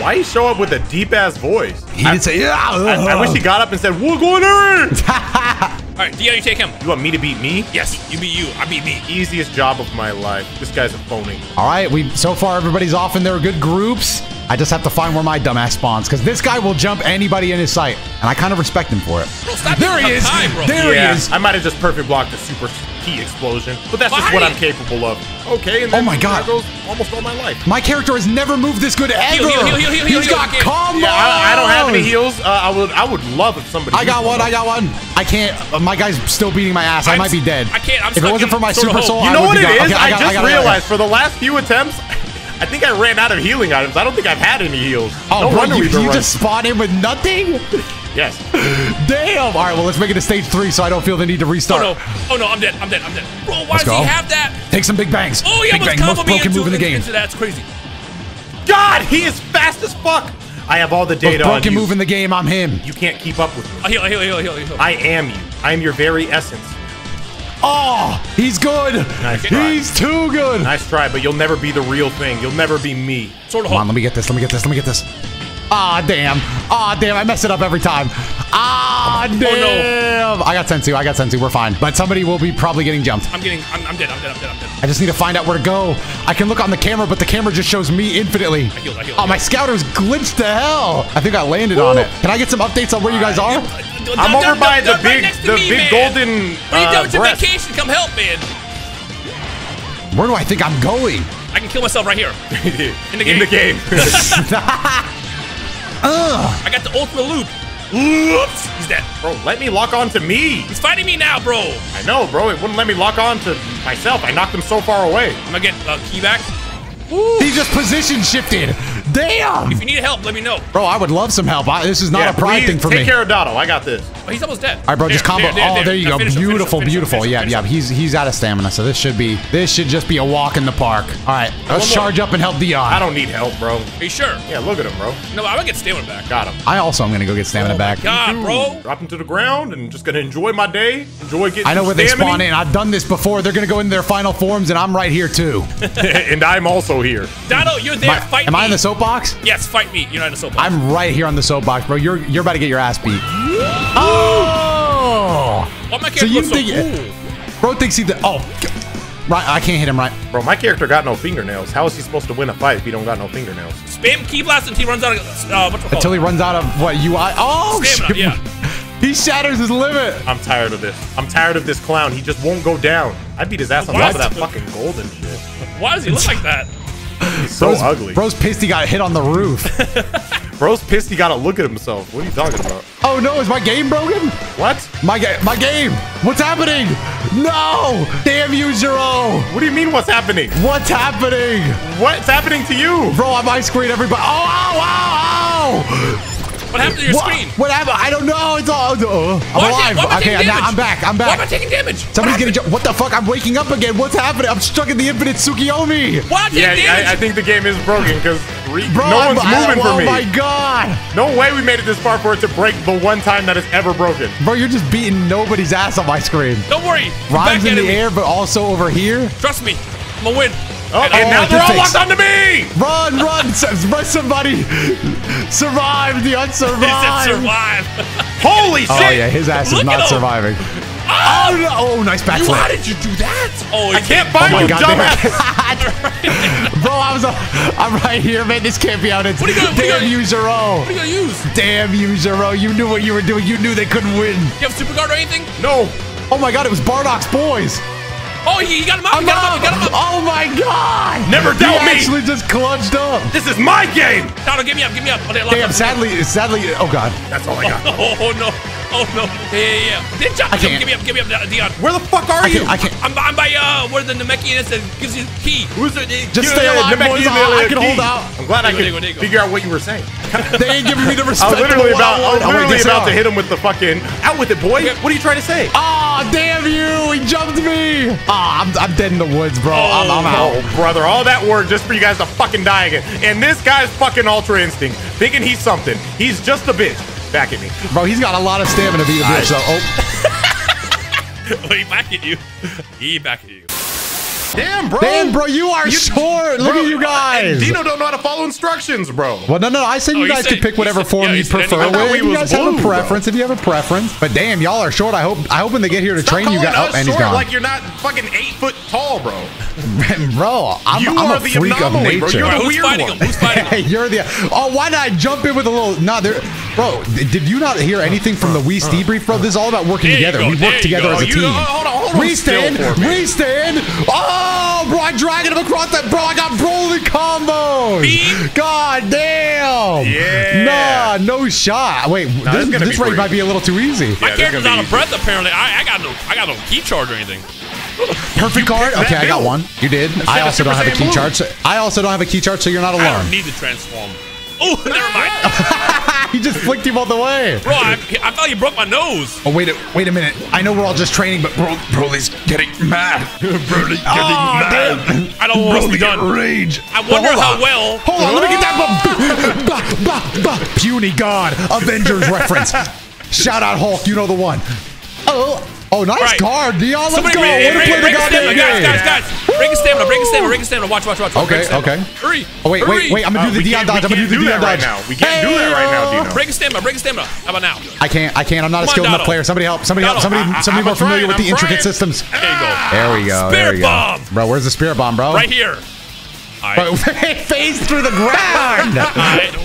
Why you show up with a deep ass voice? He I, did say, yeah. I, I wish he got up and said, "We're going in." All right, Dion, you take him. You want me to beat me? Yes, you beat you. I beat me. Easiest job of my life. This guy's a phony. All right, we so far everybody's off in their good groups. I just have to find where my dumbass spawns because this guy will jump anybody in his sight, and I kind of respect him for it. Bro, there he is. high, bro. There yeah, he is. I might have just perfect blocked the super ki explosion, but that's just what I'm capable of. Okay, and Oh my God. goes almost all my life. My character has never moved this good ever. heal, heal, heal, heal, He's heal, got heal. combos. Yeah, I, I don't have any heals. Uh, I would, I would love if somebody. I got used one. I got one. I can't. Uh, my guy's still beating my ass. I I'm might be dead. I can't- I'm if it stuck wasn't in for my super soul, You I know would what be it gone. is? Okay, I, got- just got- got- realized for the last few attempts, I think I ran out of healing items. I don't think I've had any heals. Oh, no bro, wonder you, you just spawned in with nothing? yes. Damn. All right, well, let's make it to stage three so I don't feel the need to restart. Oh no! Oh no! I'm dead! I'm dead! I'm dead! Bro, why Let's does he have that? Take some big bangs. Oh, he big almost bang, most broken into, move in the game. into that. It's crazy. God, he is fast as fuck. I have all the data on broken you. move in the game. I'm him. You can't keep up with me. I heal, I heal, I heal, I heal. I am you. I am your very essence. Oh, he's good. Nice. He's too good. Nice try, but you'll never be the real thing. You'll never be me. Sort of Come on, let me get this. Let me get this. Let me get this. Ah, damn. Ah, damn. I mess it up every time. Ah, Oh, damn. I got Senzu. I got Senzu. We're fine. But somebody will be probably getting jumped. I'm getting. I'm, I'm dead. I'm dead. I'm dead. I'm dead. I just need to find out where to go. I can look on the camera, but the camera just shows me infinitely. I healed, I healed, oh, my scouter's glitched to hell. I think I landed on it. Can I get some updates on where you guys are? I'm over by the big, next to the me, big man. golden When you uh, done with your vacation, come help, man. Where do I think I'm going? I can kill myself right here. In the game. In the game. Ugh. I got the ultimate loop. Oops. He's dead. Bro, let me lock on to me. He's fighting me now, bro. I know, bro. It wouldn't let me lock on to myself. I knocked him so far away. I'm gonna get uh, ki back. He just position shifted. Damn. If you need help, let me know. Bro, I would love some help. I, this is not Yeah, a pride thing for take me. Take care of Doto. I got this. Oh, he's almost dead. All right, bro, just combo. oh, there you go. beautiful, beautiful. yeah, yeah. He's he's out of stamina, so this should be this should just be a walk in the park. All right, let's more. charge up and help Dion. I don't need help, bro. Are you sure? Yeah, look at him, bro. No, I'm gonna get stamina back. Got him. I also am gonna go get stamina oh back. God, bro. Drop him to the ground and just gonna enjoy my day. Enjoy getting I know some where they spawn in. I've done this before. They're gonna go into their final forms, and I'm right here too. and I'm also here. Doto, you're there. Am fight am. I in the soapbox? Yes, fight me. You're not in the soapbox. I'm right here on the soapbox, bro. You're you're about to get your ass beat. Oh! Why my So character you looks so think? cool? Bro thinks he. The, oh, right. I can't hit him right. Bro, my character got no fingernails. How is he supposed to win a fight if he don't got no fingernails? Spam ki blast until he runs out of uh, Until he runs out of what UI. Oh Stamina, shit! yeah. He shatters his limit. I'm tired of this. I'm tired of this clown. He just won't go down. I beat his ass on What? top of that fucking golden shit. Why does he look like that? So bro's, ugly. Bro's pissed he got hit on the roof. Bro's pissed he gotta look at himself. What are you talking about? oh no, is my game broken? What? My game, my game. What's happening? No! Damn you, Zero! What do you mean what's happening? What's happening? What's happening to you? Bro, on my screen, everybody. Oh, ow, ow, ow! What happened to your what, screen? What happened? I don't know. It's all. Uh, I'm Why am I- alive. why am I okay, now? I'm back. I'm back. Why am I taking damage? Somebody's what getting. ju- What the fuck? I'm waking up again. What's happening? I'm stuck in the infinite Tsukiyomi. Why am Yeah. I, I think the game is broken because Bro, no I'm- one's I- moving oh for me. my god. No way we made it this far for it to break the one time that it's ever broken. Bro, you're just beating nobody's ass on my screen. Don't worry. Rhymes Back in the enemy. air, but also over here. Trust me. I'm gonna win. Oh, And- and Oh, now they're all fix. locked onto me! Run, run, run somebody. Survive the He said unsurvived. survive. Holy shit! Oh yeah, his ass is Look not surviving. Oh, Oh no! Oh, nice you, how did you do that? Oh, I can't find my you, God, dumbass! Bro, I was, uh, I'm right here, man. This can't be out. It's What are you gonna- what are you damn you, Zero. What are you gonna use? Damn you, Zero. You knew what you were doing. You knew they couldn't win. You have super guard or anything? No! Oh my God, it was Bardock's boys. Oh, he, he got him up. He got him up. He got him up. Oh my God. Never He doubt me! actually just clutched up. This is my game! Dotto, give me up. Give me up. Oh, Damn, up. sadly, sadly, oh God. That's all I got. Oh, no. Oh, no. Yeah, yeah, yeah. Then jump. I can't. Give me up. Give me up, Dion. Where the fuck are I you? can't, I can't. I'm, I'm by uh where the Namekian is that gives you the key. Who's it? Just stay alive, boys. I can hold out. I'm glad I There you could go, there you go. figure out what you were saying. They ain't giving me the I respect. was literally about, I was want. Oh, literally about to hit him with the fucking out with it, boy. What are you trying to say? Oh, damn you! He jumped me. Ah, I'm, I'm dead in the woods, bro. I'm, I'm out. Oh, brother, all that work just for you guys to fucking die again. And this guy's fucking Ultra Instinct, thinking he's something. He's just a bitch. Back at me. Bro, he's got a lot of stamina to beat a bitch, though. Oh, Oh, he back at you. He back at you. Damn, bro. damn, bro, you are short. Look Bro, at you guys. Dino don't know how to follow instructions, bro. Well, no, no, I said Oh, you you guys said- could pick whatever said- form yeah, you you prefer. anything. I thought If we you was guys have a blue, bro. preference, if you have a preference. But damn, y'all are short. I hope, I hope when they get here to Stop train you calling guys. us Oh, and he's short gone. like you're not fucking eight foot tall, bro. bro, I'm, You I'm are a the freak of anomaly, bro. nature. You're All right, the who's weird fighting one. him? Who's fighting Hey, you're the. Oh, why did I jump in with a little? Nah, there, bro. Did you not hear anything from the Wii debrief, bro? This is all about working together. go, we work together as a You- team. hold on, hold on Restand, still for me. restand. Oh, bro, I dragging him across that. Bro, I got Broly combos. Beep. God damn. Yeah. Nah, no shot. Wait, this this, gonna this be raid might be a little too easy. My Yeah, this character's out of easy. breath. Apparently, I, I got no, I got no ki charge or anything. Perfect card. Okay, I got one. You did. I also don't have a ki Blue. charge. so- I also don't have a ki charge, so you're not I don't need to transform. Oh, never mind. he just flicked you all the way. Bro, I, I thought you broke my nose. Oh wait a wait a minute. I know we're all just training, but Bro, Broly's getting mad. Broly's getting Oh, damn. I don't want to be done. rage. I wonder how on. well. Hold on, let me get that. Bah, bah, bah, bah. Puny God Avengers reference. Shout out Hulk, you know the one. Oh, oh, nice Right. card, Dion. Let's Somebody go. break, Way to break, play the break goddamn stamina. Guys, game. guys, guys. Break a stamina, break a stamina, break a stamina. Watch, watch, watch. watch. Okay, Break a stamina. okay. Hurry. Oh wait, wait, hurry. wait! I'm gonna Uh, do the we Dion dodge. I'm gonna do the can't Dion that right dodge. now. We can't do that right now, Dino. Break a stamina, break a stamina. How about now? I can't. I can't. I'm not a Come on, skilled enough player. Somebody help. Somebody help. Donald, Somebody. Somebody more familiar with the intricate systems. There you go. There we go. Spirit there we go. bomb. Bro, where's the spirit bomb, bro? Right here. All Bro, right. phase through the ground. All right.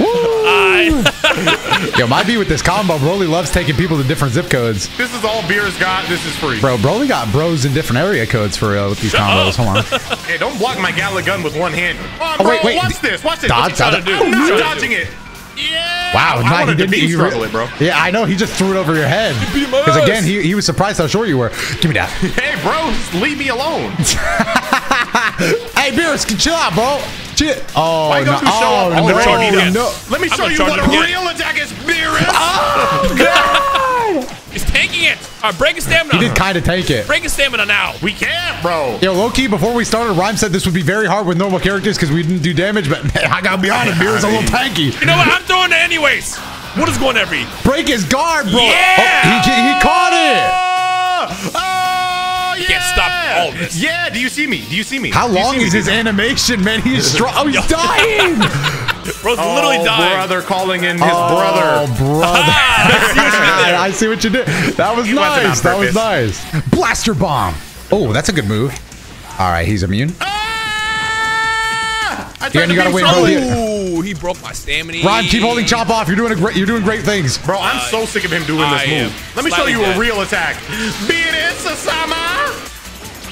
All right. Yo, my beat with this combo, Broly loves taking people to different zip codes. This is all Beer's got. This is free. Bro, Broly got bros in different area codes for real with these Shut combos. up. Hold on. Hey, don't block my Galick gun with one hand. Come on, Oh, bro. wait, wait. Watch this. Watch this. Dodge, What's he trying dodge. to do? I'm not no. dodging it. Yeah. Wow, I wanted he to didn't be re- struggle it, bro. Yeah, I know. He just threw it over your head. Because again, he, he was surprised how short you were. Give me that. Hey, bro, leave me alone. hey, Beerus, chill out, bro. Chill. Oh, Why no. Show oh, up? no, already? charge you again. no. Let me show you what a real attack is, Beerus. Oh, God. He's tanking it. All right, break his stamina. He did kind of take it. break his stamina now. We can't, bro. Yo, low key, before we started, Rhyme said this would be very hard with normal characters because we didn't do damage, but man, I gotta be honest, Beerus a little tanky. You know what? I'm throwing it anyways. What is going every? Break his guard, bro. Yeah! Oh, he, he caught it. oh, yeah. can't stop all this. Yeah, do you see me? Do you see me? How long is his animation, man? He's strong. Oh, he's dying. Bro's Oh, literally dying. brother calling in his Oh, brother. brother. Ah, I see what you did. That was He nice. That was nice. Blaster bomb. Oh, that's a good move. All right, he's immune. Ah! I Yeah, you gotta be win, bro. Ooh, he broke my stamina. Rhyme, keep holding chop off. You're doing a great. You're doing great things. Bro, I'm so sick of him doing I this move. Let me show you dead. a real attack. Beat it, Sasama.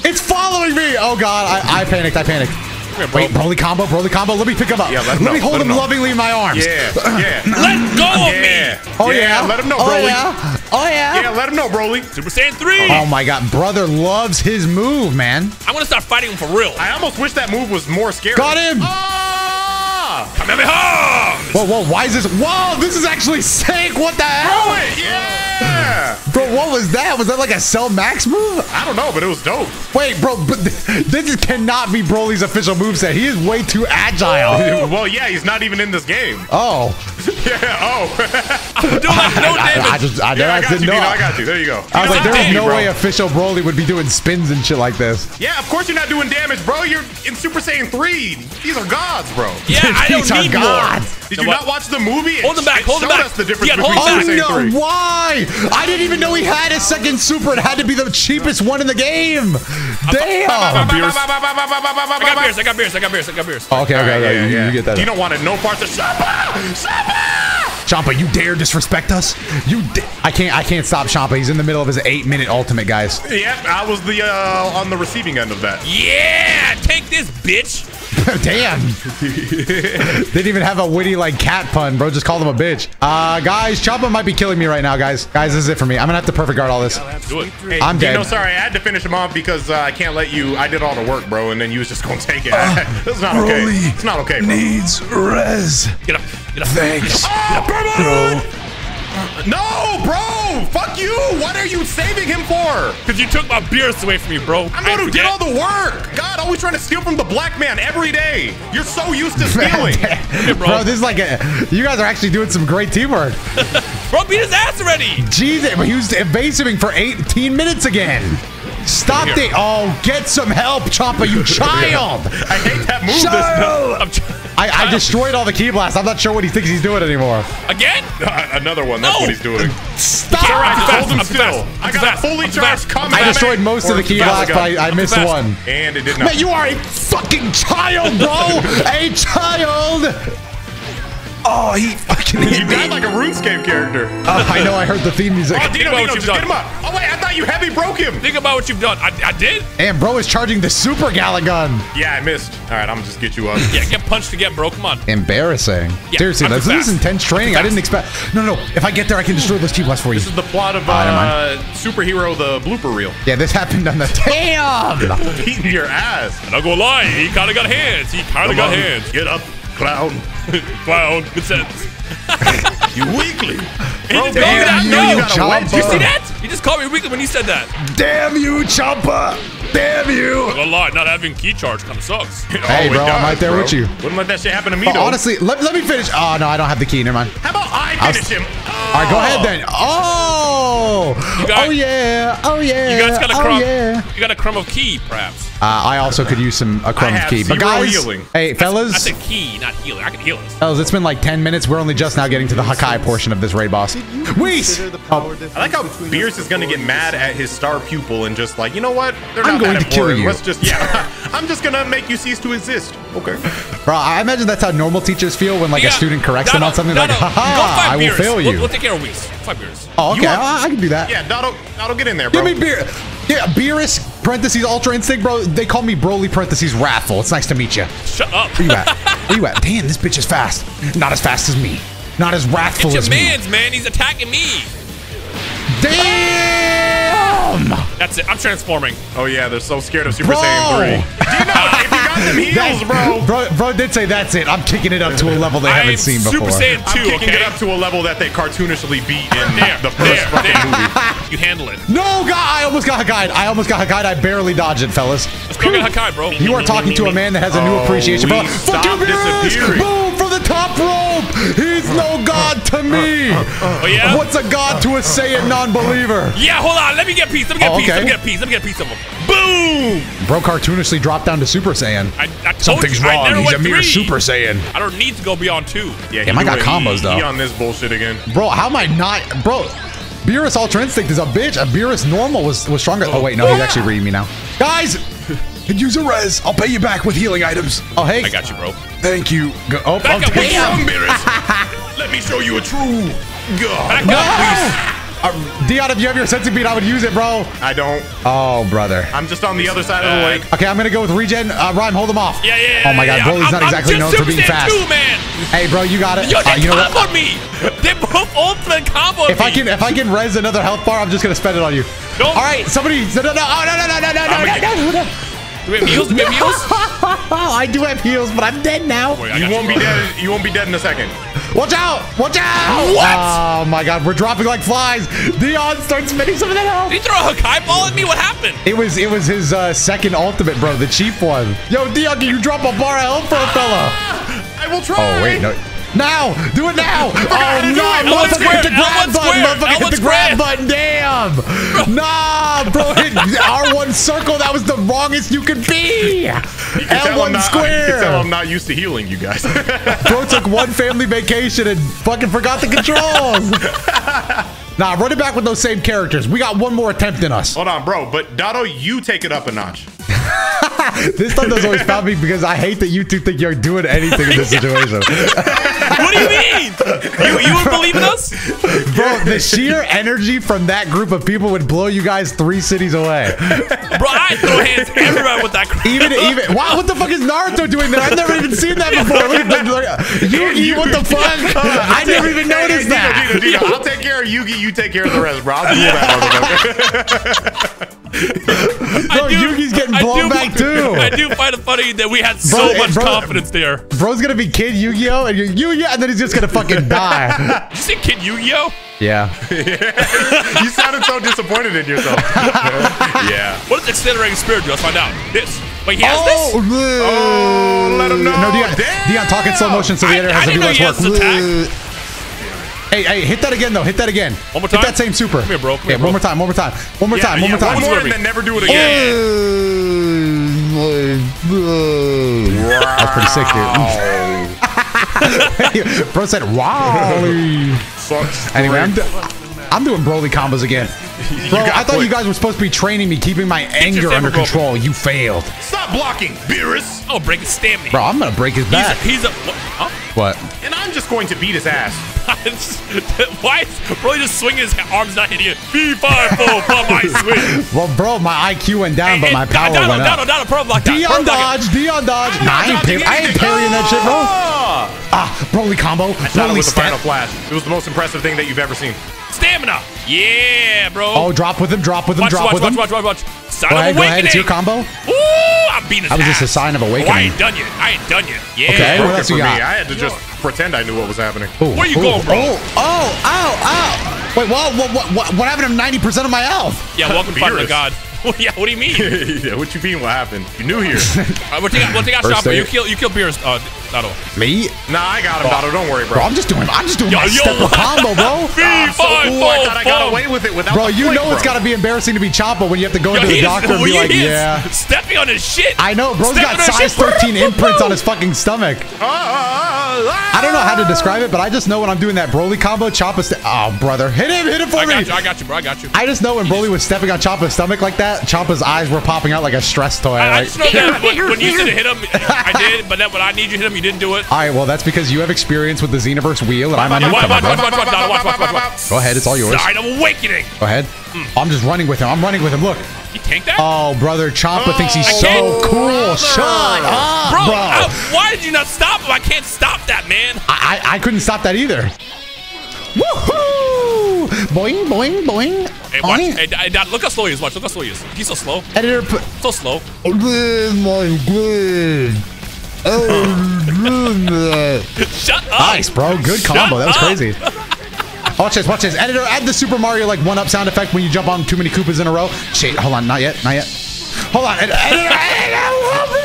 It's following me. Oh God, I, I panicked. I panicked. here, bro. Wait, Broly combo, Broly combo. Let me pick him up. Yeah, let him me know, hold let him him lovingly in my arms. Yeah, yeah. Let go of yeah. me. Oh yeah. Let him know, broly. Oh Broly. yeah. Oh yeah. Yeah, let him know, Broly. Super Saiyan 3. Oh my God, brother loves his move, man. I'm gonna start fighting him for real. I almost wish that move was more scary. Got him. Oh! Kamehameha! Whoa, whoa, why is this? Whoa, this is actually sick. What the hell? Do it, yeah. Bro, what was that? Was that like a Cell Max move? I don't know, but it was dope. Wait, bro, but th- this is- cannot be Broly's official moveset. He is way too agile. Oh, well, yeah, he's not even in this game. Oh, Yeah. Oh. I'm doing like no I, damage. I just, I, yeah, I I got you, didn't know. Dino. I got you. There you go. I was like, know, there's no bro. way official Broly would be doing spins and shit like this. Yeah, of course you're not doing damage, bro. You're in Super Saiyan 3. These are gods, bro. yeah, I don't These are need gods. more. Did know you what? not watch the movie? Hold him back, It hold him showed back. us the difference Yeah, between hold Oh him Super back. Saiyan 3. no! Why? I didn't even know he had a second super. It had to be the cheapest one in the game. Damn. I got Beerus. I got Beerus. I got Beerus. I got Beerus. Okay, okay, All right, okay. yeah, you, yeah. you get that. You don't want it, no parts of Champa! Shamba! Champa, you dare disrespect us? You, I can't, I can't stop Champa. He's in the middle of his eight-minute ultimate, guys. Yep, I was the uh, on the receiving end of that. Yeah, take this, bitch. Damn. Didn't even have a witty like cat pun, bro. Just called him a bitch. Uh, guys, Champa might be killing me right now, guys. Guys, this is it for me. I'm gonna have to perfect guard all this. Do it. Hey, I'm Dino, No, sorry, I had to finish him off because uh, I can't let you. I did all the work, bro, and then you was just gonna take it. this is not okay. It's not okay, bro. Needs res. Get up. Get up. Thanks. Oh, No, bro! Fuck you! What are you saving him for? Because you took my Beerus away from me, bro. I'm the one who did all the work. God, always trying to steal from the black man every day. You're so used to stealing. bro. bro. this is like a. You guys are actually doing some great teamwork. Bro, beat his ass already. Jesus, he was evasiving for 18 minutes again. Stop Here. it! Oh, get some help, Champa, you child! I hate that move. This Child! I'm tr- I, I destroyed all the ki blasts. I'm not sure what he thinks he's doing anymore. Again? Uh, another one. That's No. what he's doing. Stop! All right, I'm fast, hold him I'm still. fast, I got fast, fully charged combat. I destroyed most of the ki blasts, but I, I missed fast. one. And it did not. Man, you are a fucking child, bro! a child! Oh, he fucking You hit me. died like a RuneScape character. Uh, I know, I heard the theme music. Oh, Dino, Dino, just you've get him up. Oh, wait, I thought you heavy broke him. Think about what you've done. I, I did? And bro is charging the super Galick gun. Yeah, I missed. All right, I'm gonna just get you up. Yeah, get punched again, bro. Come on. Embarrassing. Yeah, Seriously, I'm this is intense training. I didn't expect. No, no, no. If I get there, I can destroy those ki blasts for you. This is the plot of never uh, superhero the blooper reel. Yeah, this happened on the. Damn! Beating your ass. And I'm not gonna lie, he kind of got hands. He kind of got on, hands. Get up, clown. Clown. Good sense. You weakly. He just called me damn you, you Did you see that? He just called me weakly when he said that. Damn you, Champa! Damn you! I'm gonna lie, not having ki charge kind of sucks. Hey, Oh, it bro, I'm right there bro. with you. Wouldn't let that shit happen to me, Oh, though. honestly, let, let me finish. Oh, no, I don't have the ki. Never mind. How about I I'll finish s- him? All right, go ahead then. Oh! You got- oh, yeah. Oh, yeah. You guys got a oh, crumb. yeah. You got a crumb of ki, perhaps. Uh, I also could use some a crumb I of have ki. But zero guys, healing. hey, fellas, I said ki, not healing. I can heal us. fellas, it's been like 10 minutes. We're only just now getting to the Hakai portion of this raid boss. Whis! Oh, I like how Beerus is gonna get mad at his star pupil and just like, you know what? They're not going to kill you. Let's just, yeah. I'm just gonna make you cease to exist. Okay. bro, I imagine that's how normal teachers feel when like Yeah. a student corrects No, them on something no, like, haha, I will Beerus. fail you. We'll, we'll take care of Whis. Fight Beerus. oh, okay, You want- I, I can do that. Yeah, Doto, Doto, get in there, bro. Give me beer. Yeah, Beerus, parentheses, Ultra Instinct, bro. They call me Broly, parentheses, Wrathful. It's nice to meet you. Shut up. Where you at? Where you at? Damn, this bitch is fast. Not as fast as me. Not as wrathful It's as your me. man's, man. He's attacking me. Damn! That's it. I'm transforming. Oh yeah, they're so scared of Super Bro! Saiyan 3. Do you know if you got them heels, That's- bro? bro? Bro did say that's it. I'm kicking it up to a level they I haven't seen Super before. Super Saiyan 2, I'm 2, kicking okay? it up to a level that they cartoonishly beat in There, the first there, fucking there. movie. You handle it. No, God, I almost got Hakai. I almost got Hakai. I barely dodged it, fellas. Let's go get Hakai, bro. You are talking to a man that has a new Oh, appreciation for oh, please Fuck you, Beerus! disappearing. Boom from the top rope. He's no god to me. Oh, yeah? What's a god to a Saiyan non-believer? Yeah, hold on. Let me get a piece. Let me get Oh, a piece. Let me get a piece. Let me get a piece of him. Boom! Bro cartoonishly dropped down to Super Saiyan. I, I Something's you, wrong. never He's a mere three. Super Saiyan. I don't need to go beyond two. Yeah, Damn, I he got combos, He- though. He on this bullshit again. Bro, how am I not, bro? Beerus Ultra Instinct is a bitch. A Beerus normal was was stronger. Oh wait, no, he's actually reading me now. Guys, could use a res. I'll pay you back with healing items. Oh hey, I got you, bro. Thank you. Go, oh, Back oh, up, what's damn. Wrong, Beerus. Let me show you a true god. Back No! up, Uh, Dion, if you have your sensitive beat, I would use it, bro. I don't. Oh, brother. I'm just on the other side of the Uh, lake. Okay, I'm gonna go with regen. Uh, Rhyme, hold him off. Yeah, yeah, yeah. Oh my God, yeah. Broly's I'm, not I'm exactly known for being fast. 2, man. Hey, bro, you got it. Yo, Uh, you know what? me. They both ultimate combo If I can, if I can res another health bar, I'm just gonna spend it on you. No. All right, somebody. No, no, no, oh, no, no, no, no, no, no, no, no, no. Do we have heals? Do we have heals? I do have heals, but I'm dead now. Wait, You won't be dead. You won't be dead in a second. Watch out! Watch out! What? Oh my God, we're dropping like flies. Dion starts spinning some of that health. Did he throw a Hakai ball at me? What happened? It was it was his uh, second ultimate, bro, the cheap one. Yo, Dion, can you drop a bar of health for a fella? I will try. Oh wait, no. Now! Do it now! Oh no! it. L1 Motherfucker square, hit the grab L1 button! square, Motherfucker hit the grab button! Damn! Nah, bro, hit R1 circle. That was the wrongest you could be. You can tell I'm L1 not, You can tell square. I'm not used to healing you guys. Bro took one family vacation and fucking forgot the controls. nah, run it back with those same characters. We got one more attempt in us. Hold on, bro. But Doto, you take it up a notch. This stuff doesn't always found me because I hate that you two think you're doing anything in this situation. What do you mean? You, you would believe in us? Bro, the sheer energy from that group of people would blow you guys three cities away. Bro, I throw hands everywhere with that crap. Even, even, wow, what the fuck is Naruto doing there? I've never even seen that before. Look at the, look, Yugi, what the fuck? I never even noticed that. Dino, Dino, Dino, I'll take care of Yugi. You take care of the rest, bro. I'll with that. Bro, I do- Yugi's getting I blown do- back too. I do find it funny that we had so Bro, much bro- confidence there. Bro's gonna be Kid Yu-Gi-Oh! and you're Yu-Gi-Oh! and then he's just gonna fucking die. Did you say Kid Yu-Gi-Oh? Yeah. you sounded so disappointed in yourself. yeah. What does Accelerating Spirit do? Let's find out. This. Wait, he has Oh, this? Oh, let him know. No, Dion, Damn. Dion, talk in slow motion so the I- editor I has to do didn't less work. Hey, hey, hit that again though. Hit that again. One more time. Hit that same super. Come here, bro. Come yeah, here, bro. one more time. One more time. One more Yeah, time. One yeah, more time. One more and then never do it again. That was pretty sick, dude. Bro said, "Wow." Sucks. anyway, I'm, do- I'm doing Broly combos again. Bro, I thought put. you guys were supposed to be training me, keeping my anger saber under broken. control. You failed, Stop blocking, Beerus. Oh, break his stamina. bro. I'm gonna break his He's a, back. he's a, what? Huh? What? And I'm just going to beat his ass. Why is Broly just swinging his arms not hitting it? B5 for my swing. Well, bro, my IQ went down, but my power Donald, went up. Donald, Donald, pro block that. Dion dodge, Dion dodge. I'm Nah, I ain't, dodging par- I ain't parrying that shit, bro. Ah! Ah, Broly combo. I shot it Broly the final flash. It was the most impressive thing that you've ever seen. It. Stamina. Yeah, bro. Oh, drop with him, drop with him, watch, drop watch, with watch, him. watch, watch, watch. Sign Go of ahead, go ahead. awakening. It's your combo. Ooh, I'm beating his That was just a sign of Oh, I awakening. ain't done yet. I ain't done yet. Yeah. Okay, what Broke else you for got? me. I had to just pretend I knew what was happening. Ooh, Where you ooh, going, bro? Oh, oh, ow, ow. Wait, what, what, what, what, what happened to 90% of my health? Yeah, welcome, partner Beerus. God. yeah, what do you mean? yeah, what you mean? What happened? You new here? Uh, we'll take out, we'll take out First Chopper. day. You kill, you kill Beerus. Uh, Nato. Me? nah, I got him, Doto. Don't worry, bro. Bro, I'm just doing, I'm just doing Yo, my yo. step combo, bro. Ah, so, B5 ooh, I thought I got away with it without Bro, the you flick, know it's bro. got to be embarrassing to be Choppa when you have to go Yo, into the he is- doctor and be like, yeah. Stepping on his shit. I know, bro's Stepping got size 13 imprints on his fucking stomach. I don't know how to describe it, but I just know when I'm doing that Broly combo, Choppa. Oh, brother, hit him, hit him for I me. got you. I got you, bro. I got you. I just know when Broly was stepping on Choppa's stomach like that, Choppa's eyes were popping out like a stress toy. I, I like- just know that when, when you said to hit him, I did. But then when I need you to hit him, you didn't do it. All right, well, that's because you have experience with the Xenoverse wheel, and I'm a Watch, watch, newcomer. Go ahead, it's all yours. Sign of awakening. Go ahead. Hmm. I'm just running with him. I'm running with him. Look, You tank that? Oh, brother, Champa thinks he's I so can't- cool. Shut up, bro, bro. I- why did you not stop him? I can't stop that, man. I, I I couldn't stop that either. Woohoo! Boing, boing, boing. Hey, watch. Hey, look how slow he is. Watch. Look how slow he is. He's so slow. Editor, put. So slow. Good, my good. Oh, Shut up. nice, bro. Good Shut combo. That was crazy. Watch this, watch this. Editor, add the Super Mario like one up sound effect when you jump on too many Koopas in a row. Shit, hold on, not yet, not yet. Hold on, ed- editor, editor,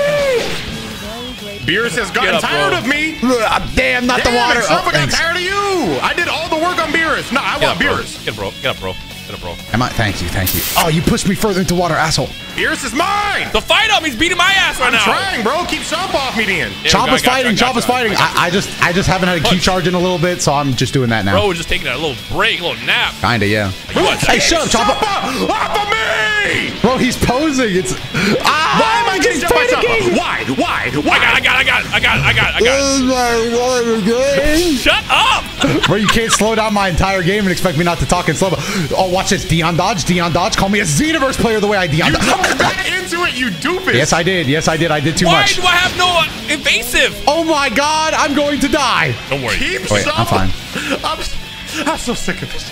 Beerus has gotten Get up, tired bro. of me. help me! Ah, Damn, not the water. it, Oh, Shrubba got thanks. tired of you. I did all the work on Beerus. No, I Get want up, bro. Beerus. Get up, bro. Get up, bro. Get up, bro. Am I? Thank you, thank you. Oh, you pushed me further into water, asshole. Beerus is mine. The fight him. He's beating my ass right I'm now. trying, bro. Keep Chomp off me, then. Yeah, Choppa's I got you, I fighting, got you, Choppa's I got fighting. I I, I just, I just haven't had a key Punch. charge in a little bit, so I'm just doing that now. Bro, we're just taking a little break, a little nap. Kinda, yeah. You Hey, shut up, Choppa. Choppa, off of me! Bro, he's posing. It's. Ah, Why am I getting he's jumped by panicking. Why? Why? I Why? got, I got, I got, I got, I got, I got. Shut up. Bro, you can't slow down my entire game and expect me not to talk in slow. Oh, watch this. Dion Dodge, Dion Dodge. Call me a Xenoverse player the way I Dion You Dodge. jumped back into it, you doofus. Yes, I did. Yes, I did. I did too Why much. do I have no uh, invasive? Oh my god, I'm going to die. Don't worry. Keep Wait, I'm fine. I'm, I'm so sick of this.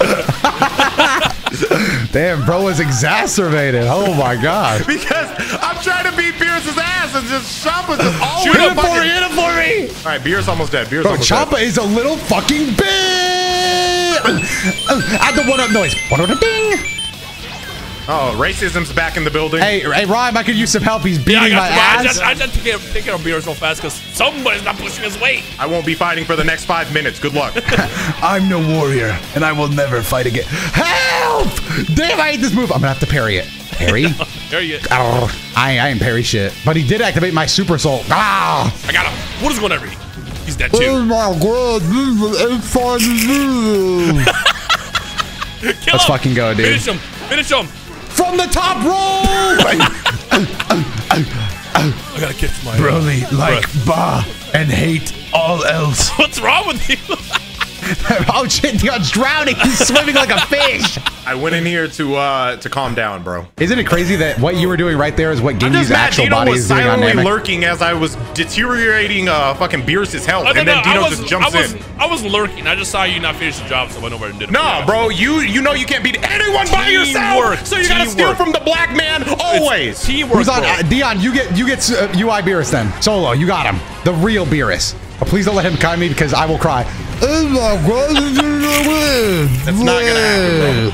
Damn, bro is exacerbated. Oh my god. Because I'm trying to beat Beerus' ass and just Choppa just always Shoot him for fucking- me, hit him for me. All right, Beerus almost dead. Beerus Bro, almost Choppa dead. is a little fucking bitch. Add the one up noise. Ding. Oh, racism's back in the building. Hey, hey, Rhyme, I could use some help. He's Yeah, I beating my got you. I ass. just, I just take care, take care of Beerus real fast because somebody's not pushing his weight. I won't be fighting for the next five minutes. Good luck. I'm no warrior, and I will never fight again. Help! Damn, I hate this move. I'm gonna have to parry it. Parry? There you go. Arr, I, I ain't parry shit. But he did activate my super soul. Ah! I got him. What is going over? He's dead too. Oh my god, this Kill Let's him. fucking go, dude. Finish him. Finish him. From the top rope! I gotta get to my Broly uh, like breath. Ba and hate all else. What's wrong with you? oh shit, Dion's drowning. He's swimming like a fish. I went in here to uh to calm down, bro. Isn't it crazy that what you were doing right there is what I'm Gingy's just mad actual Dino body was is doing on silently Namek? lurking as I was deteriorating uh fucking Beerus' health, I and then know. Dino I was, just jumps I was, in. I was lurking. I just saw you not finish the job, so I went over and did it. Nah, bro, you you know you can't beat anyone by Teamwork. yourself, so you gotta steal Teamwork. from the black man always. Teamwork. Who's on? Uh, Dion, you get you get uh, UI Beerus then. Solo, you got him. The real Beerus. But please don't let him kind me because I will cry. That's not gonna happen,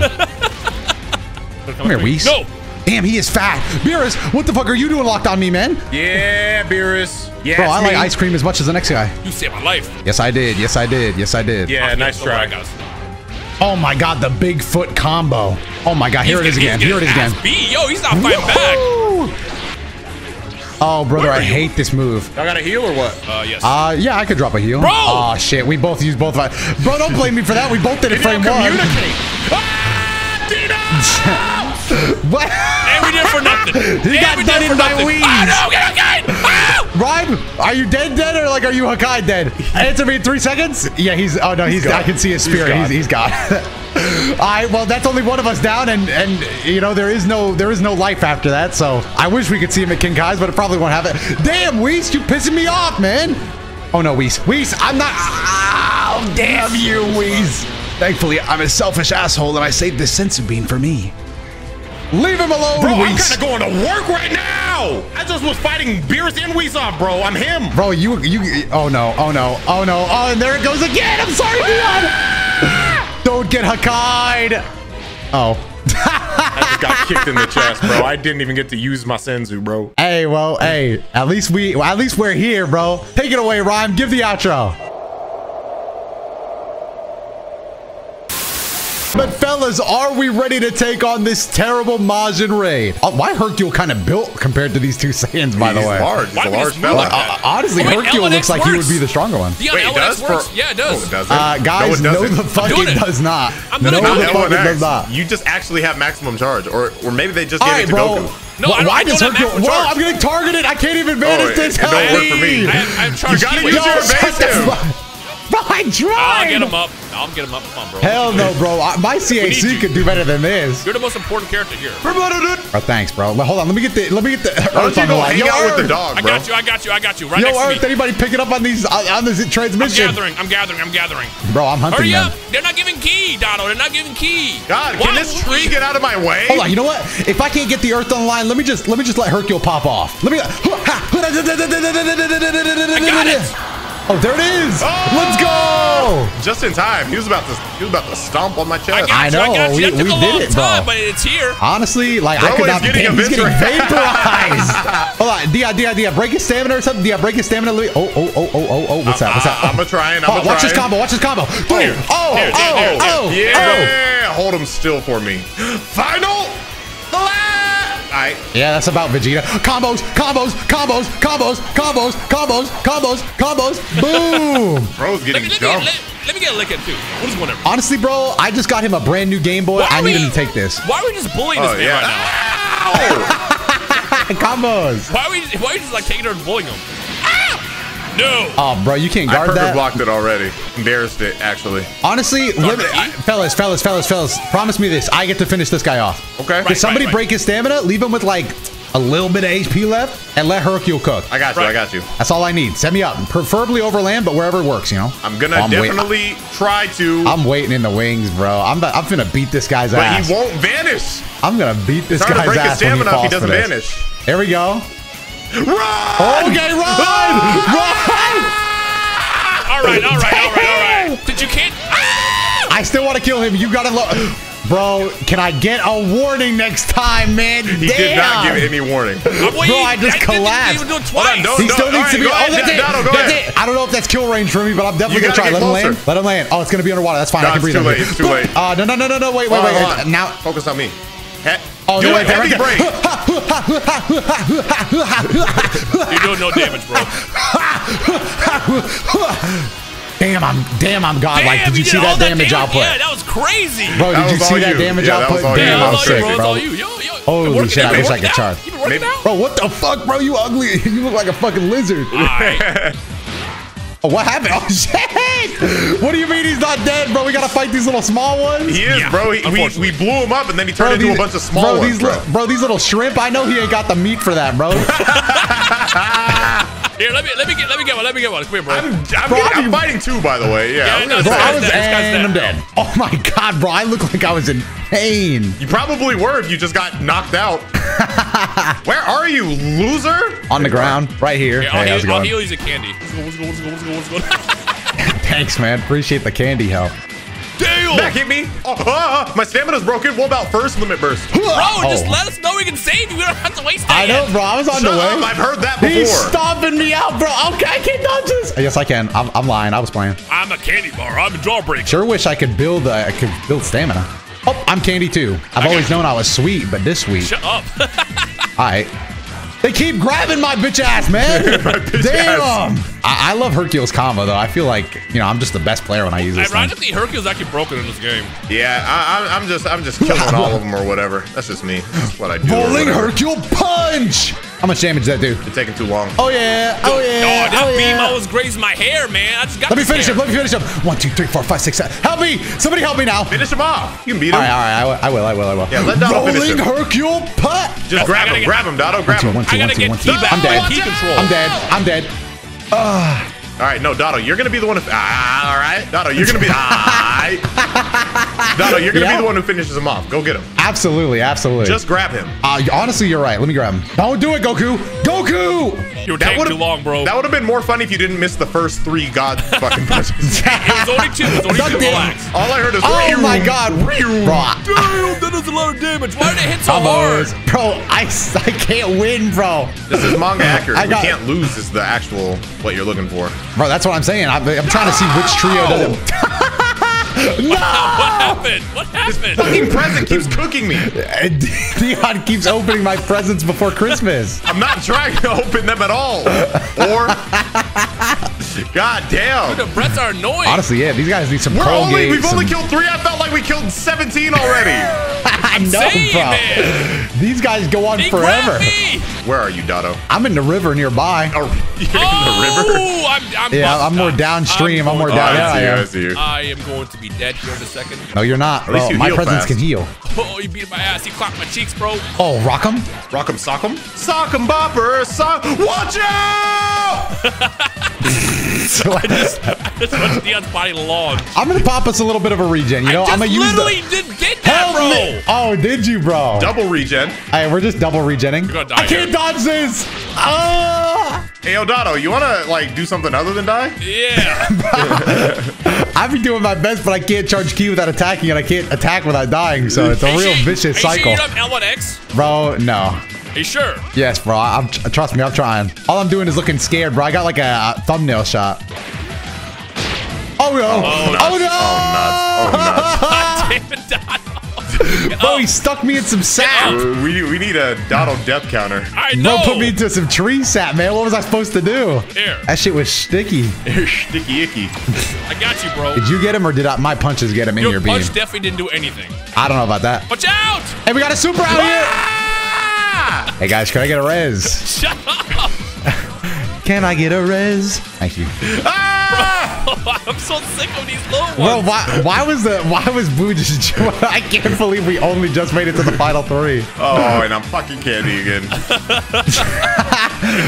bro. Come here, Whis. No. Damn, he is fat. Beerus, what the fuck are you doing locked on me, man? Yeah, Beerus. Yeah, Bro, I like me. ice cream as much as the next guy. You saved my life. Yes, I did. Yes, I did. Yes, I did. Yeah, nice Don't worry, I try. got. Oh my god, the Bigfoot combo. Oh my god, here it He's is getting- again. Here it is again. his ass beat. Yo, he's not fighting back. Woo! Oh, brother, I hate this move. I got a heal or what? Uh, yes. Uh, yeah, I could drop a heal. Bro! Oh, shit. We both used both of our- Bro, don't blame me for that. We both did it Dino, frame one. communicate. Ah, Dino! What? and we did it for nothing. He and got we done in for by nothing. Wheeze. Ah, no, get okay. Ah! Rhyme, are you dead dead or like are you Hakai dead? Answer me in three seconds. Yeah, he's. Oh no, he's. I can see his spirit. He's, he's gone. All right, well that's only one of us down, and and you know there is no there is no life after that. So I wish we could see him at King Kai's, but it probably won't happen. Damn, Whis, you're pissing me off, man. Oh no, Whis, Whis, I'm not. Oh damn you, Whis. Thankfully, I'm a selfish asshole, and I saved this senzu bean for me. Leave him alone, Bro, I'm kind of going to work right now. I just was fighting Beerus and Weezop, bro. I'm him. Bro, you you oh no, oh no, oh no, oh and there it goes again. I'm sorry, ah! Dion. Don't get Hakai'd. Oh. I just got kicked in the chest, bro. I didn't even get to use my senzu, bro. Hey, well, hey, at least we well, at least we're here, bro. Take it away, Rhyme. Give the outro. But fellas, are we ready to take on this terrible Majin raid? Uh, why Hercule kind of built compared to these two Saiyans, by the way? large. He's Why a do we large fella. like that? Uh, honestly, Oh, wait, Hercule LNX looks like he would be the stronger one. Dion, Wait, it LNX does? works. For- yeah, it No, does. it doesn't. Uh, guys, no, no, it doesn't. the fucking doing it. does not. I'm no, doing the it. Fucking does not. You just actually have maximum charge, or or maybe they just All gave right, it to bro. Goku. No, I don't- Why I does don't Hercule? Well, charge. I'm getting targeted. I can't even manage it- this. it don't work for me. me. I have, I have You charged gotta keyboard. use Yo, your shut Bro, I ain't trying. I'll get him up. I'll get him up. Come on, bro. Hell no, bro. I- My CAC could do better than this. You're the most important character here. Oh, thanks, bro. Hold on. Let me get the. Let me get the. Why don't Earth you on the go line. hang Yo, out with the Earth. dog, I got you. I got you. I got you. Right Yo, next Earth. to me. Anybody picking up on these on, on this I'm transmission? gathering. I'm gathering. I'm gathering. Bro, I'm hunting Hurry them. up! They're not giving key, Donald. They're not giving key. God, Why can this tree get out of my way? Hold on, you know what? If I can't get the Earth on the line, let me just let me just let Hercule pop off. Let me. I got it. Oh, there it is. Oh! Let's go. Just in time. He was about to. He was about to stomp on my I chest. got I you. I know, got you. we- That took we a did long it, bro. time, but it's here. Honestly, like Bro I could is not. getting Damn, he's getting eviscerated. vaporized. Hold on, Dia, Dia, Dia, break his stamina or something. Dia, break his stamina. Oh, oh, oh, oh, oh, oh. What's that? What's that? I- I'm a trying. I'm Oh, a watch this combo. Watch this combo. Three. Here. Oh, Here, oh, there, there, oh, there. Yeah, hold him still for me. Final. I Yeah, that's about Vegeta. Combos, combos, combos, combos, combos, combos, combos, combos. Boom. bro's Let getting me, let, me, jumped. let, let me get a lick at too. What is whatever. Honestly, bro, I just got him a brand new Game Boy. I are need him to take this. Why are we just bullying this Oh man yeah. right now? Ow! combos. Why are we? Why are we just like taking her and bullying him? No. Oh, bro, you can't I guard perfect that. blocked it already. Embarrassed it actually. Honestly, let me. I- fellas, fellas, fellas, fellas, promise me this. I get to finish this guy off. Okay. Did somebody right. break his stamina? Leave him with like a little bit of HP left and let Hercule cook. I got you. I got you. That's all I need. Set me up. Preferably over land, but wherever it works, you know? I'm gonna I'm definitely try to. I'm waiting in the wings, bro. I'm I'm finna beat this guy's but ass. he won't vanish. I'm gonna beat this It's hard to guy's break his ass when he stamina falls if he doesn't vanish. There we go. Run! Okay, run! Run! All right. All right. All right. All right. Did you can't? Ah! I still want to kill him. You gotta lo- Bro, can I get a warning next time, man? He Damn. did not give any warning. I'm waiting. I just didn't collapsed. even do it Hold on, twice. don't- He still needs right, to be. go Oh, that's it. Donald, go that's it. I don't know if that's kill range for me, but I'm definitely gonna try. Let get him land. Let him land. Oh, it's gonna be underwater. That's fine. No, I can it's breathe. too late, it's too late. Uh, no, no, no, no, no. Wait, wait, wait. on, hold on. Now. Focus on me. He- Oh, Do no, it, wait, heavy there. break. You're doing no damage, bro. Damn, I'm damn, I'm godlike. Damn, Did you did see all that damage output? Yeah, that was crazy. Bro, did you see that damage Yeah, that output? Damn, I'm was sick, bro. It's bro. all you. Yo, yo. Holy shit, out, I wish I working could charge. You been working Maybe- out? Bro, what the fuck, bro? You ugly. You look like a fucking lizard. All right. Oh, what happened? Oh shit! What do you mean he's not dead, bro? We gotta fight these little small ones. He is, Yeah, bro. He, we, we blew him up and then he Bro, turned into these- a bunch of small bro, ones, these bro. bro, these little shrimp. I know he ain't got the meat for that, bro. Here, let me let me get let me get one. Let me get one. Come here, bro. I'm, I'm, Bro, getting- I I'm fighting two, by the way. Yeah. Yeah, I'm Bro. I was dead, this and I'm dead, dead. Oh my god, bro! I look like I was in pain. You probably were if you just got knocked out. Where are you, loser? On the ground, right here. Here, Hey, I'll, how's it heal, I'll heal you a candy. Thanks, man. Appreciate the candy help. Damn! Back hit me. Oh, ah, my stamina's broken. What about first limit burst? Bro, Oh. just let us know we can save you. We don't have to waste that I know, bro. I was on Shut the way. up, I've heard that before. He's stomping me out, bro. Okay, I can't dodge this. Yes, I can. I'm, I'm lying. I was playing. I'm a candy bar. I'm a jawbreaker. Sure wish I could build. Uh, I could build stamina. Oh, I'm candy too. I've got always known I was sweet, but this sweet. Shut up. All right. They keep grabbing my bitch ass, man. bitch Damn. ass. I, I love Hercule's combo though. I feel like you know I'm just the best player when I use this. thing. Ironically, Hercule's actually broken in this game. Yeah, I, I, I'm just, I'm just killing all of them or whatever. That's just me. That's what I do. Bowling whatever. Hercule punch. How much damage did that do? You're taking too long. Oh yeah. Oh yeah. Oh, that oh, beam yeah. almost grazed my hair, man. I just got Let me finish hair. him. Let me finish him. One, two, three, four, five, six, seven. Help me! Somebody help me now. Finish him off. You can beat him. All right, all right. I will. I will. I will. I will. Yeah, let finish Rolling. Hercule putt. Just I grab him. get- Grab him, Doto. Grab Two, him. one, I gotta get one, two. key back. I'm dead. Key control. I'm dead. I'm dead. Ah. All right, no, Doto, you're gonna be the one. Who, ah, all right, Doto, you're gonna be. Ah, Doto, you're gonna Yeah. be the one who finishes him off. Go get him. Absolutely. Absolutely. Just grab him. Uh, honestly, you're right. Let me grab him. Don't do it, Goku. Goku. You were That taking would've- too long, bro. That would have been more fun if you didn't miss the first three god fucking punches. it was only two. It was only two. Relax. All I heard is. Oh my God, bro. Damn, that is a lot of damage. Why did it hit so hard? Combos. Bro, I, I can't win, bro. This is manga accurate. I we can't lose. Is the actual what you're looking for? Bro, that's what I'm saying. I'm, I'm trying to see which trio does it. no! What happened? What happened? This Fucking present keeps cooking me. Dion keeps opening my presents before Christmas. I'm not trying to open them at all. Or, god damn. The breaths are annoying. Honestly, yeah, these guys need some We're Colgate. only, we've only killed three. I felt like we killed 17 already. I know, saying, bro. man. These guys go on He forever. Where are you, Doto? I'm in the river nearby. Oh, you're Oh, in the oh, river. I'm, I'm Yeah, I'm more die. downstream. I'm more going down- to yeah, I see you. I see you. I am going to be dead here in a second. No, you're not. least Bro, you my heal presence fast. can heal. Oh, you beat my ass. You clocked my cheeks, bro. Oh, rock 'em? Rock'em sock'em. Sock'em bopper. Sock. Watch out! I just watched Dion's body launch. I'm gonna pop us a little bit of a regen. You know, I just I'm gonna use literally the. did, did that, Help bro. me! Oh, did you, bro? Double regen. Hey, we're just double regenning. You're I can't here. dodge this. Ah! Hey, Odato, you wanna like do something other than die? Yeah. I've been doing my best, but I can't charge key without attacking, and I can't attack without dying. So it's a Are real sure- vicious are cycle, Sure you don't have L1X? bro. No. Are you sure? Yes, bro. I'm trust me. I'm trying. All I'm doing is looking scared, bro. I got like a, uh thumbnail shot. Oh no! Oh, nuts. Oh, no! Oh, nuts. Oh, Damn it, Don. Bro, he stuck me in some sap. Uh, we, we need a Doto death counter. I Bro, know. put me into some tree sap, man. What was I supposed to do? Here. That shit was sticky. Sticky icky. I got you, bro. Did you get him or did I, my punches get him in Your your beam? punch definitely didn't do anything. I don't know about that. Watch out! Hey, we got a super out here. Hey guys, can I get a res? Shut up! Can I get a res? Thank you. Ah! I'm so sick of these little ones. Well, why, why was the why was Buu just? I can't believe we only just made it to the final three. Oh, and I'm fucking candy again. we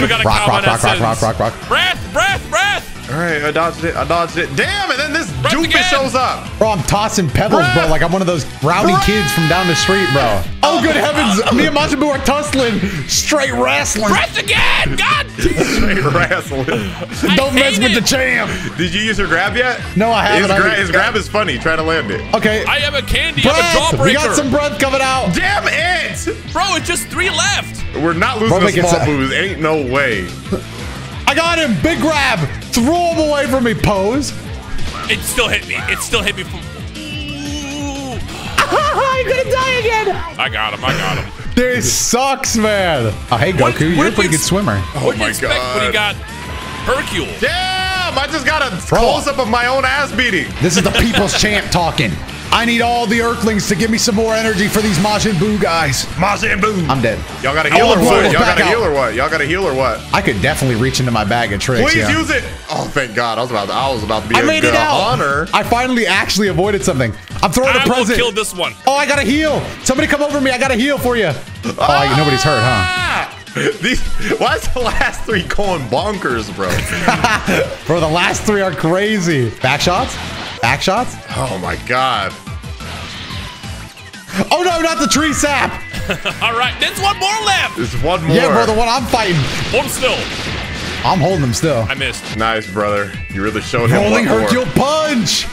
got a Rock, rock, common rock, rock, rock, rock, rock. Breath, breath, breath. All right, I dodged it. I dodged it. Damn, and then this Breath doofus again. shows up. Bro, I'm tossing pebbles, bro, like I'm one of those rowdy Bruh. kids from down the street, bro. Oh, oh good heavens! Me and Majin Buu are tussling, straight wrestling. Breath again. God. Straight wrestling. Don't mess hate with the champ. Did you use your grab yet? No, I haven't. His, gra- his grab is funny. Try to land it. Okay. I am a candy. I'm a jawbreaker. We got some breath coming out. Damn it! Bro, it's just three left. We're not losing Bro, a make small sa- booze. Ain't no way. I got him. Big grab. Throw him away from me. Pose. It still hit me. It still hit me from. I'm gonna die again. I got him. I got him. This sucks, man. Oh, hey, Goku. what You're a did pretty we good swimmer. Oh What'd you my expect when he god. got Hercule? Damn! I just got a close up of my own ass beating. This is the people's champ talking. I need all the Earthlings to give me some more energy for these Majin Buu guys. Majin Buu. I'm dead. Y'all got a I heal or what? Y'all got a heal or what? Y'all got a heal or what? I could definitely reach into my bag of tricks. Please yeah. use it. Oh, thank God! I was about. To, I was about to be I a made good it out. honor. I finally actually avoided something. I'm throwing a I will present. kill this one. Oh, I got a heal. Somebody come over me. I got a heal for you. Oh, I- nobody's hurt, huh? Ah! These, why is the last three going bonkers, bro? Bro, the last three are crazy. Back shots? Back shots? oh my God! Oh no, not the tree sap. All right, there's one more left. There's one more. Yeah, bro, the one I'm fighting. Hold him still. I'm holding him still. I missed. Nice, brother. You really showed him. Rolling what for. Hercule punch.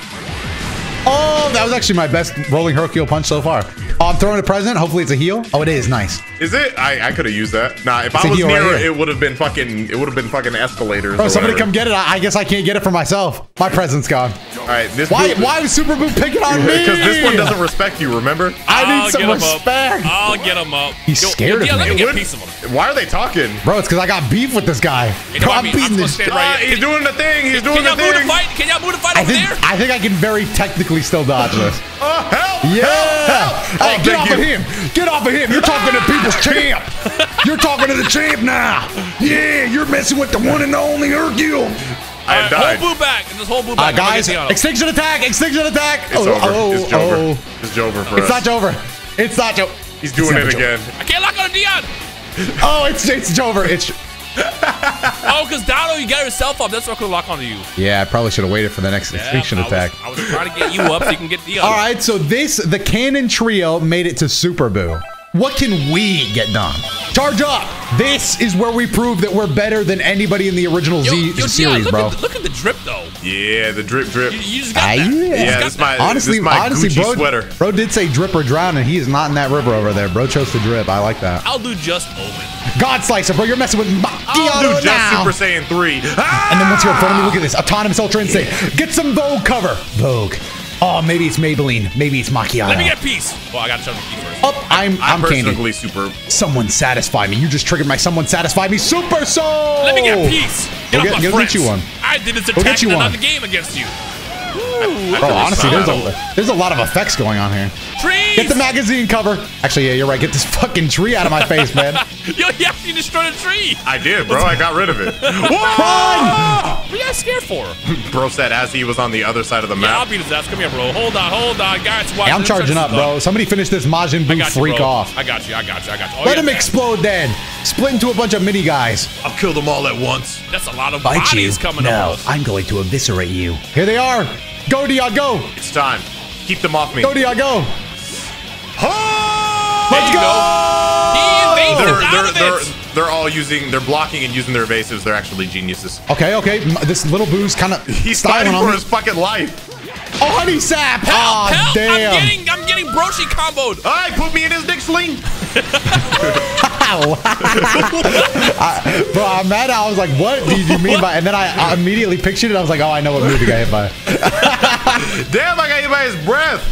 Oh, that was actually my best rolling Hercule punch so far. Oh, I'm throwing a present. Hopefully it's a heal. Oh, it is. Nice. Is it? I, I could have used that. Nah, if It's a I was near right it, it would have been fucking. It would have been fucking escalators. Bro, somebody whatever. come get it. I I guess I can't get it for myself. My present's gone. All right, this. Why? dude- Why is Super Buu picking on me? Because this one doesn't respect you. Remember? I need I'll some get him respect. Up. I'll get him up. He's scared of me. Let me get Would- a piece of him. Why are they talking? Bro, it's because I got beef with this guy. Hey, Bro, I I'm mean, I'm beating this. to stand right here. he's doing the thing. He's doing Can y'all the move the thing. fight? Can y'all move the fight I over think there? I think I can very technically still dodge this. Oh, help! Yeah. Help! help. Hey, Oh, get off you. of him. Get off of him. You're talking to people's champ. You're talking to the champ now. Yeah, you're messing with the one and only Hercule. I All died. right, hold Buu back. Just hold Buu Uh, back. I'm guys, extinction attack. Extinction attack. It's oh, over. oh, it's Jover. oh. It's Jover for It's us. not Jover. It's not Jover. He's doing never it Jover. again. I can't lock on Dion. Oh, it's it's Jover. It's Oh, because Dono, you got yourself up. That's why I could lock onto you. yeah. I probably should have waited for the next extinction I was- attack. I was trying to get you up so you can get Dion. All right, so this the Cannon Trio made it to Super Buu. What can we get done? Charge up! This is where we prove that we're better than anybody in the original Yo, Z yo, Dion, series, look bro. At the, look at the drip, though. Yeah, the drip drip. You, you just got Ah, that. yeah. You Yeah, got this is my honestly, this is my honestly, Gucci bro, sweater. bro did say drip or drown, and he is not in that river over there. Bro chose to drip. I like that. I'll do just Omen. God Slicer, bro, you're messing with Dude, Macchiato just now. Super Saiyan 3. Ah! And then once you're in front of me, look at this. Autonomous Ultra Instinct. Get some Vogue cover. Vogue. Oh, maybe it's Maybelline. Maybe it's Macchiato. Let me get a piece. Well, oh, I got to show the key first. Up, I'm, I'm, I'm Candy. personally super. Someone satisfy me. You just triggered my someone satisfy me super soul. Let me get a piece. Get We'll off get- my we'll get you one. I did this We'll get attack you in one. another game against you. Bro, honestly, there's a, there's a lot of effects going on here. Tree Get the magazine cover. Actually, yeah, you're right. Get this fucking tree out of my face, man. Yo, you actually destroyed a tree. I did, bro. I got rid of it. Run! What are you guys scared for? Bro said as he was on the other side of the Yeah, I'll map. beat his ass. Come here, bro. Hold on, hold on, guys. Watch. Hey, I'm charging up, this bro. Somebody finish this Majin I Buu you, freak bro. off. I got you. I got you. I got you. Oh, Let yeah, him man. explode then. Split into a bunch of mini guys. I'll kill them all at once. That's a lot of Fight you? bodies coming No, up. I'm going to eviscerate you. Here they are. Go, Dion, go. It's time. Keep them off me. Go, Dion, go. Oh! There Let's you go. go. He They're, out they're, it. they're, they're all using, they're blocking and using their evasives. They're actually geniuses. Okay, okay. This little Buu's kind of He's styling fighting on for me. his fucking life. Oh, honey sap. Help! oh, help! damn. I'm getting, I'm getting broshi comboed. All right, put me in his dick sling. I- bro, I'm mad. I was like, what did you mean by? And then I, I immediately pictured it. I was like, oh, I know what move he got hit by. Damn, I got hit by his breath.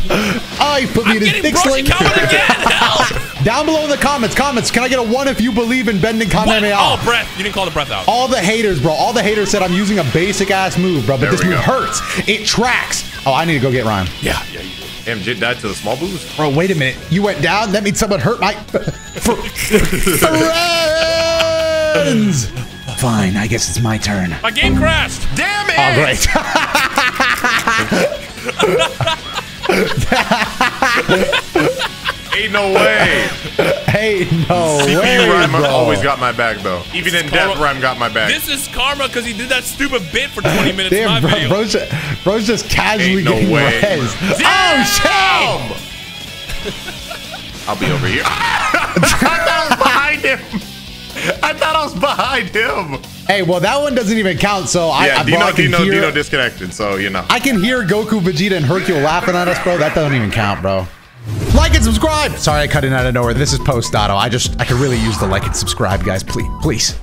Oh, he put me I'm in his getting dick broshi sling. comboed again. Help! Down below in the comments, comments. Can I get a one if you believe in bending What? Kamehameha? Oh, breath. You didn't call the breath out. All the haters, bro. All the haters said I'm using a basic ass move, bro. But There this move go. hurts. It tracks. Oh, I need to go get Ryan. Yeah, yeah, you did. Damn, Jit died to the small boost. Bro, wait a minute. You went down. That means someone hurt my friends. Fine, I guess it's my turn. My game crashed. Damn it! Oh, great. Ain't no way. hey, no CPU way, Rhyme bro. always got my back, though. Even in death, Karma- Rhyme got my back. This is karma because he did that stupid bit for 20 minutes in Damn, bro, video. bro's, just, bro's just casually Ain't no getting way. res. Damn! Oh, I'll be over here. I thought I was behind him. I thought I was behind him. Hey, well, that one doesn't even count. So I, Yeah, I, bro, Dino, I can Dino, hear, Dino disconnected, so you know. I can hear Goku, Vegeta, and Hercule laughing at us, bro. That doesn't even count, bro. Like and subscribe. Sorry, I cut in out of nowhere. This is post Doto. I just, I could really use the like and subscribe, guys. Please, please.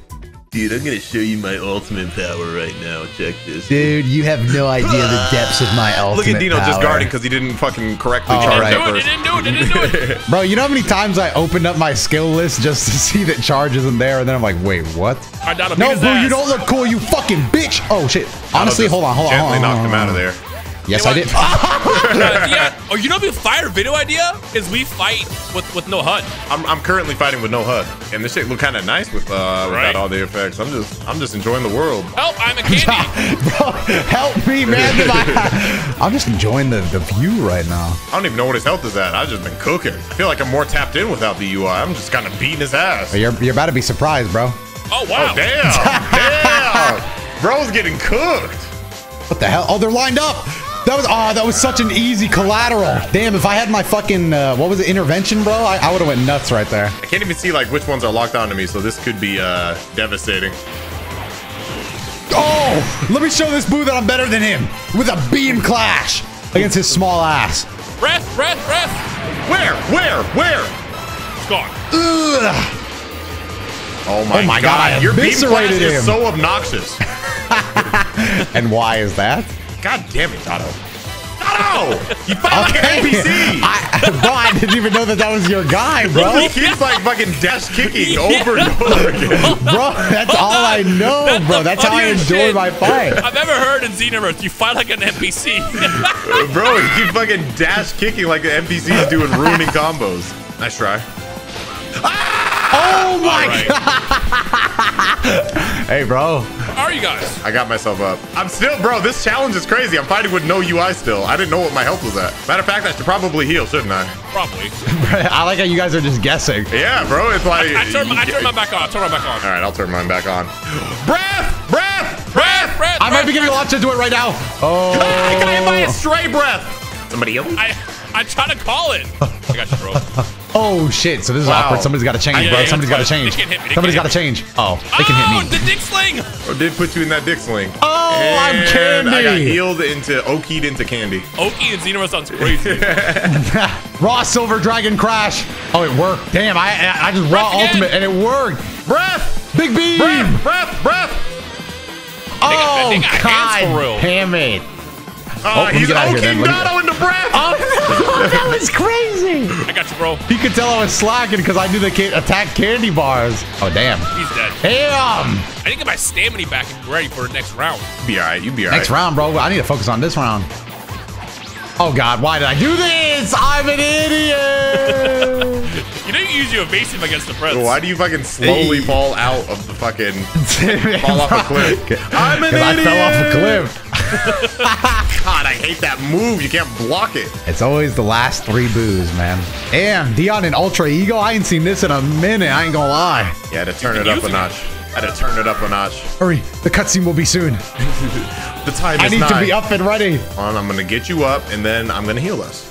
Dude, I'm gonna show you my ultimate power right now. Check this. Dude, you have no idea the depths of my ultimate Look at Dino just guarding because he didn't fucking correctly Oh, charge right. at Do it, first. it didn't do it, it didn't do it. Bro, you know how many times I opened up my skill list just to see that charge isn't there, and then I'm like, wait, what? I No, beat his boo, ass. you don't look cool, you fucking bitch. Oh shit. Honestly, hold on, hold on, hold Gently on. knocked hold him out of hold on. there. Yes, You I did. Uh, yeah. Oh, you know what? Fire video idea is we fight with with no HUD. I'm, I'm currently fighting with no HUD, and this shit look kind of nice with uh Right. without all the effects. I'm just I'm just enjoying the world. Help! I'm a candy. Bro, help me, man. I'm just enjoying the, the view right now. I don't even know what his health is at. I've just been cooking. I feel like I'm more tapped in without the UI. I'm just kind of beating his ass. You're, you're about to be surprised, bro. Oh wow! Oh damn, damn, bro's getting cooked. What the hell? Oh, they're lined up. That was oh, that was such an easy collateral. Damn, if I had my fucking uh, what was it, intervention, bro, I, I would have went nuts right there. I can't even see like which ones are locked onto me, so this could be uh devastating. Oh, let me show this Buu that I'm better than him with a beam clash against his small ass. Breath, breath, breath. Where, where, where? It's gone. Ugh. Oh my, Oh my God, I your beam clash eviscerated him. is so obnoxious. And why is that? God damn it, Tato. Tato! You fight like an NPC! I, bro, I didn't even know that that was your guy, bro. He keeps like fucking dash kicking over and over again. Bro, that's all I know, That's bro. That's how I funniest enjoy shit my fight. I've ever heard in Xenoverse. You fight like an NPC. Bro, he keeps fucking dash kicking like the NPCs doing ruining combos. Nice try. Ah! Oh my All right. god. Hey, bro. How are you guys? I got myself up. I'm still, bro, this challenge is crazy. I'm fighting with no UI still. I didn't know what my health was at. Matter of fact, I should probably heal, shouldn't I? Probably. I like how you guys are just guessing. Yeah, bro, it's like... I turn, my, I turn my back on. I turn my back on. All right, I'll turn mine back on. Breath! Breath! Breath, breath. I might be breath, getting launched into it right now. Oh. I got hit by a stray breath. Oh. Somebody else? I I try to call it. I got you, bro. Oh shit! So this is Wow. awkward. Somebody's got to change, bro. yeah, Somebody's got to change. can't hit me, they Somebody's got to change. Oh, they can oh, hit me. the dick sling. Oh, or did put you in that dick sling. Oh, I'm And I got healed into, okied into candy. Oki and Xenoverse sounds crazy. Raw Silver Dragon Crash. Oh, it worked. Damn, I I, I just raw Breath again. ultimate and it worked. Breath! Big beam. Breath! Breath! Breath! Oh, they got hands for. God damn it. Uh, let he's get out of here then. okied Let me- Doto into breath! Oh, that was crazy. I got you, bro. He could tell I was slacking because I knew they can't attack candy bars. Oh, damn. He's dead. Damn. I need to get my stamina back and be ready for the next round. You be alright, you be alright. Next round, bro. I need to focus on this round. Oh God, why did I do this? I'm an idiot. You know you use your evasive against the press. Why do you fucking slowly fall out of the fucking fall off a cliff? I'm an 'Cause I fell off a cliff. God, I hate that move. You can't block it. It's always the last three Buus, man. Damn, Dion and Ultra Ego. I ain't seen this in a minute. I ain't gonna lie. Yeah, to turn it up a notch. I had to turn it up a notch. Hurry, the cutscene will be soon. The time I is need to be up and ready. On, I'm gonna get you up, and then I'm gonna heal us.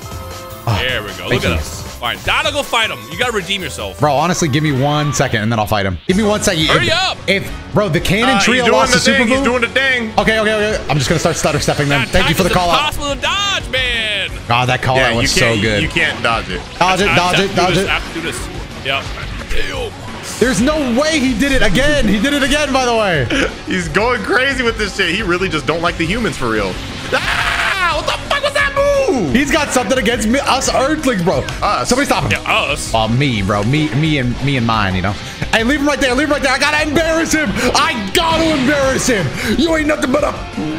There we go. thank Look at you. us. Fine. Donna, go fight him. You gotta redeem yourself. Bro, honestly, give me one second and then I'll fight him. Give me one second. Hurry if, up! If bro, the cannon Uh, trio he's lost the the Super thing. He's doing the thing. Okay, okay, okay. I'm just gonna start stutter stepping them. Thank you for the call out. Impossible to dodge, man. God, that call Yeah, out was so good. You can't dodge it. Dodge it, dodge it, dodge it. I have to do this. Yep. Damn. There's no way he did it again. He did it again, by the way. He's going crazy with this shit. He really just don't like the humans for real. Ah! What the fuck was that move? He's got something against me, us Earthlings, bro. Us. Somebody stop him. Yeah, us. Oh, me, bro. Me, me, and me and mine. You know. Hey, leave him right there. Leave him right there. I gotta embarrass him. I gotta embarrass him. You ain't nothing but a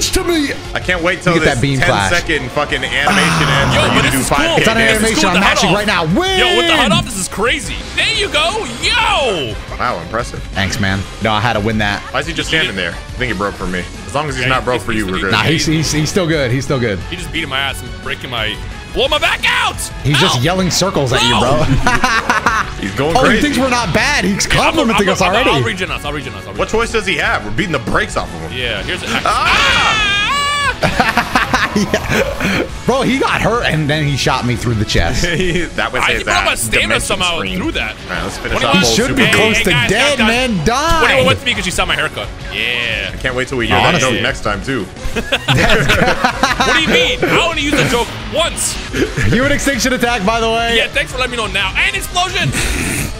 bitch to me. I can't wait till Look at this that beam 10 flash. second fucking animation ah. ends Yo, for but you to this do is cool. 5k It's on damage. animation. Cool I'm the matching right now. Win. Yo, with the HUD off, this is crazy. There you go. Yo. Wow, impressive. Thanks, man. No, I had to win that. Why is he just standing there? I think he broke for me. As long as he's Yeah, not broke he's- for you, he's- we're good. Nah, he's, he's he's still good. He's still good. He just beating my ass and breaking my, blow my back out. He's just yelling circles at you, bro. He's going oh, he crazy. thinks we're not bad. He's Yeah, I'm- complimenting I'm- us I'm- already. I'll regen us. I'll regen us. I'll regen What choice does he have? We're beating the brakes off of him. Yeah, here's ah! Ah! It. Bro, he got hurt and then he shot me through the chest. that was I his brought uh, my ass. stamina Dimension somehow screen. through that. All right, let's finish 21 off He should be Super Bowl. close to guys, dead, guys, man. guys. Die. 21 went to me because she saw my haircut. Yeah. I can't wait till we hear Honestly. that joke next time too. What do you mean? I only used the joke once. Human extinction attack, by the way. Yeah, thanks for letting me know now. And explosion.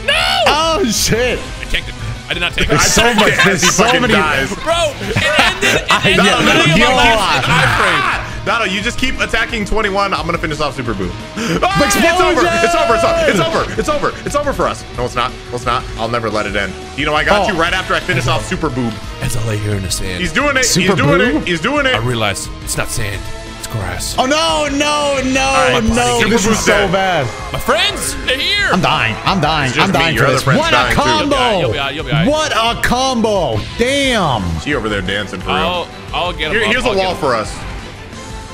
No. Oh shit. I tanked it. I did not take it. There's so much. There's so fucking many. dies. Bro, it ended, it I ended know. literally on Yo. my last iframe. Dono, you just keep attacking 21. I'm gonna finish off Super Buu. Ah, it's over. It's over. It's over. It's over. It's over. It's over for us. No, it's not. No, it's not. I'll never let it end. You know, I got Oh. you right after I finish off Super Boob. As I lay here in the sand, He's doing it. Super He's doing Boob? it. He's doing it. I realize it's not sand, it's grass. Oh no, no, no, right, no. Super This is Buu's so bad. My friends, they're here. I'm dying. I'm dying. I'm dying for this. friend's What a combo! You'll be all right, you'll be all right, you'll be all right. What a combo! Damn. She over there dancing for real. I'll, I'll get him. Here, here's a I'll get wall for us.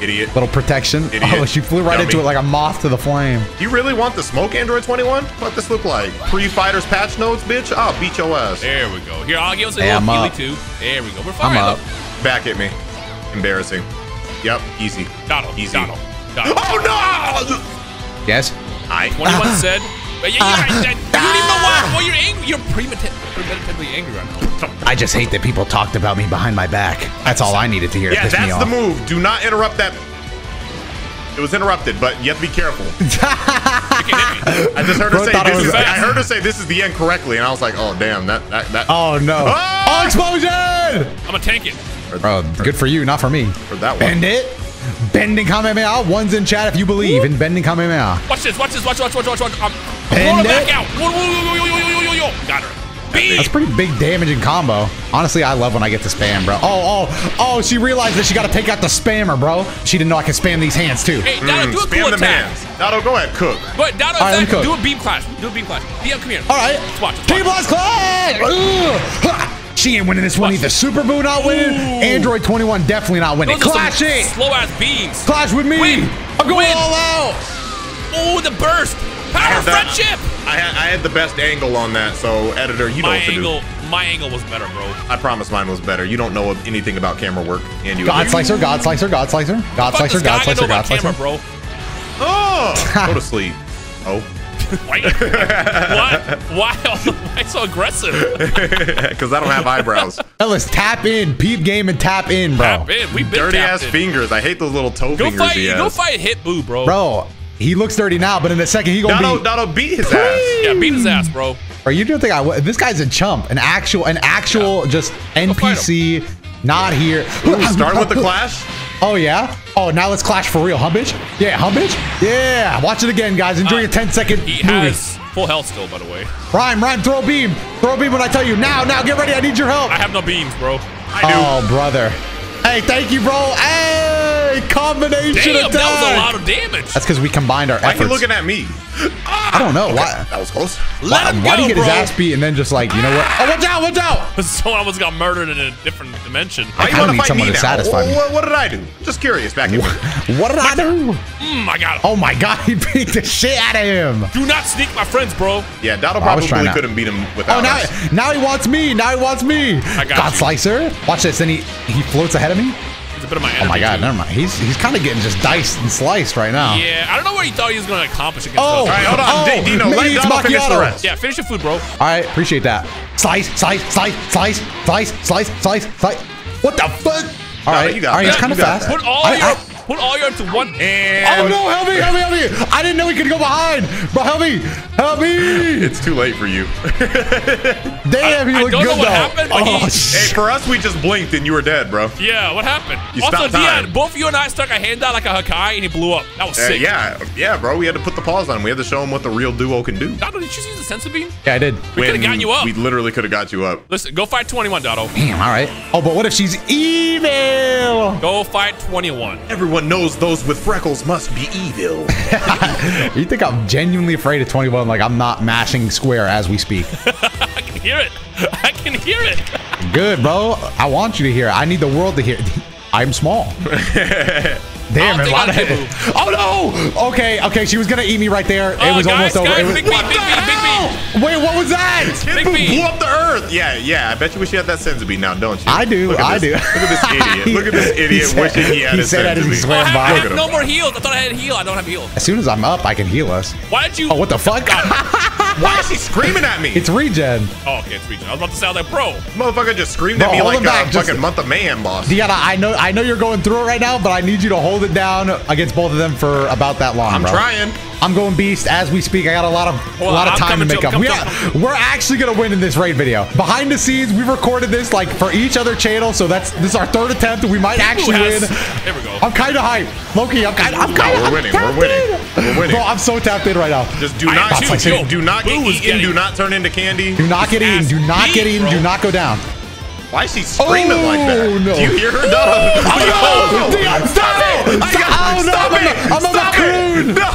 Idiot. Little protection. Idiot. Oh, she flew right into it like a moth to the flame. Do you really want the smoke, Android 21? What this look like? Pre-fighters patch notes, bitch? I'll beat your ass. There we go. Here, I'll give us a Hey, little I'm feely up. too. There we go. We're I'm fine. up. Back at me. Embarrassing. Yep, easy. Donald, Easy. Donald, Donald. Oh no! Yes. I 21 said. But yeah, yeah, yeah, you don't even know why. Well, you're angry. You're premeditatively angry right now. I just hate that people talked about me behind my back. That's all I needed to hear to Yeah, piss me that's off. the move. Do not interrupt that. It was interrupted, but you have to be careful. I just heard her Bro say this was is, I heard her say this is the end correctly, and I was like, oh damn, that that that. Oh no. Ah! Oh, explosion! I'm gonna tank it. Bro, good for you, not for me. For that one. Bend it. Bending Kamehameha. One's in chat if you believe in bending Kamehameha. Watch this. Watch this. Watch. Watch. Watch. Watch. Watch. I'm Bend it. back out. Whoa, whoa, whoa, whoa, whoa, whoa, whoa, whoa. Got her. Beam. That's pretty big damage damaging combo. Honestly, I love when I get to spam, bro. Oh, oh, oh, she realized that she got to take out the spammer, bro. She didn't know I could spam these hands, too. Hey, Donald, do a Mm, spam cool the attack. hands. Doto, go ahead, cook. But Donald, All right, let me cook. do a beam clash. Do a beam clash. DM, come here. All right. Let's watch. Let's Team watch. Blast Clash! Ugh. Ha! She ain't winning this one either. Super Buu not winning. Ooh. Android 21 definitely not winning. Those Clash it! Slow ass beams. Clash with me! Win. I'm going Win. all out! Oh, the burst. Power that- uh, friendship. I had, I had the best angle on that, so editor, you know My what to angle. do. My angle was better, bro. I promise mine was better. You don't know anything about camera work, and you. God Slicer, God Slicer, God Slicer, God Slicer, this guy. God Slicer, God Slicer. bro. Oh, go to sleep. Oh, Why? why? Why? Why so aggressive? because I don't have eyebrows. Ellis, tap in. Peep game and tap in, bro. Tap in. We've been Dirty ass in. fingers. I hate those little toe Go fingers fight. he. Go fight Hit Buu, bro. Bro, he looks dirty now, but in a second he gonna Doto, be. Doto beat his ass. Yeah, beat his ass, bro. Bro, you don't think I? would- This guy's a chump. An actual, an actual, just NPC. Not here. Ooh, start with the clash. Oh yeah. Oh, now let's clash for real, huh, bitch? Yeah, huh, bitch? Yeah. Watch it again, guys. Enjoy Uh, your 10 second He movie. has full health still, by the way. Rhyme, rhyme, throw a beam. Throw a beam when I tell you. Now, now, get ready. I need your help. I have no beams, bro. I do. Oh, brother. Hey, thank you, bro. Hey, comment. combination Damn, attack. that was a lot of damage. That's because we combined our Why are you looking at me? I don't know. Why? That was close. Let Why, him why do go, you get his ass beat and then just like, you know what? Oh, watch out, watch out! Someone almost got murdered in a different dimension. Why you kinda want to need fight someone me to now? satisfy me. What, what did I do? Just curious. Back in. What did I do? Mm, I got him. Oh my god, he beat the shit out of him. Do not sneak my friends, bro. Yeah, Doto I was trying probably to- couldn't beat him without Oh, now, us. now he wants me. Now he wants me. I got God you. Slicer. Watch this. Then he, he floats ahead of me. It's a bit of my Oh my god, too. never mind. He's he's kind of getting just diced and sliced right now. Yeah, I don't know what he thought he was going to accomplish against Oh, us. All right, hold on. Oh, D- Dino, maybe let it's Doto finish the rest. Yeah, finish your food, bro. All right, appreciate that. Slice, slice, slice, slice, slice, slice, slice, slice. What the fuck? All right, you got all right, he's kind of fast. that. Put all I- your I- put all your into one. And Oh no, help me, help me, help me. I didn't know he could go behind. Bro, help me. Help me. It's too late for you. Damn, he I don't good know what though. happened, but oh, he- hey, shit. for us, we just blinked and you were dead, bro. Yeah, what happened? You also, stopped Dion, time. both you and I stuck a hand out like a Hakai and he blew up. That was Uh, sick. yeah, yeah, bro. We had to put the pause on. We had to show him what the real duo can do. Doto, did you just use the senzu bean? Yeah, I did. We could have gotten you up. We literally could have got you up. Listen, go fight 21, Doto. Damn, all right. Oh, but what if she's evil? Go fight 21. Everyone knows those with freckles must be evil. You think I'm genuinely afraid of 21? Like I'm not mashing square as we speak. I can hear it. I can hear it. Good, bro. I want you to hear. it. I need the world to hear. it. I'm small. Damn I'll it! lot of- Kibu. Oh no! Okay, okay. She was gonna eat me right there. It Oh, was guys, almost over. guys, It was- big beat, big beat, big beat. Wait, what was that? Big Kibu beat. blew up the earth. Yeah, yeah. I bet you wish you had that senzu bean now, don't you? I do. Look at I this- do. Look at this idiot. Look at this He idiot said- wishing he had he his said I sense of didn't beat. swear Oh, I, by. I have no more heals. I thought I had heal. I don't have heal. As soon as I'm up, I can heal us. Why did you? Oh, what the fuck? Why is he screaming at me? it's regen. Oh, okay, it's regen. I was about to sound like, bro. Motherfucker just screamed Bro, at me hold like him back, a just- fucking month of man, boss. Deanna, I know, I know you're going through it right now, but I need you to hold it down against both of them for about that long. I'm bro. trying. I'm going beast as we speak. I got a lot of Hold a lot of I'm time to make to up. We Come, are, come, come. we're actually gonna win in this raid video. Behind the scenes, we recorded this like for each other channel, so that's this is our third attempt. We might actually has- win. There we go. I'm kind of hyped, Loki. I'm kind. I'm No, kind we're winning. We're winning. We're winning. Bro, I'm so tapped in right now. Just do I not, am do, do not get Buu is eaten. getting- Do not turn into candy. Do not get eaten. Do not get eaten. Do not go down. Why is she screaming like oh, that? Oh, no. Do you hear her? No. Oh, no! Dion, stop it! I got- Oh, no, Stop I'm a- it! I'm a Stop macaroon. No.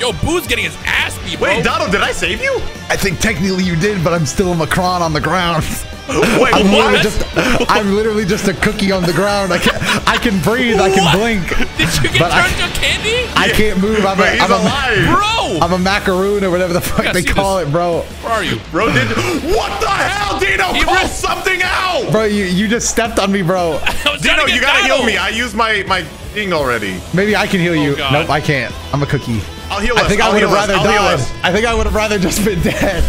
Yo, Buu's getting his ass beat, bro. Wait, Donald, did I save you? I think technically you did, but I'm still a Macron on the ground. Wait, I'm literally just I'm literally just a cookie on the ground. I can I can breathe, I can blink. Did you get But I- turned into candy? I can't move. I'm But a, he's I'm a, alive. Bro! I'm a macaroon or whatever the fuck they call this. it, bro. Where are you? Bro, did what the hell, Dino? He Call something out. Bro, you, you just stepped on me, bro. I was trying Dino, you gotta Dino. heal me. I used my my thing already. Maybe I can heal oh, you. Oh, God. Nope, I can't. I'm a cookie. I'll heal I think I I'll would have rather I'll died. I think I would have rather just been dead.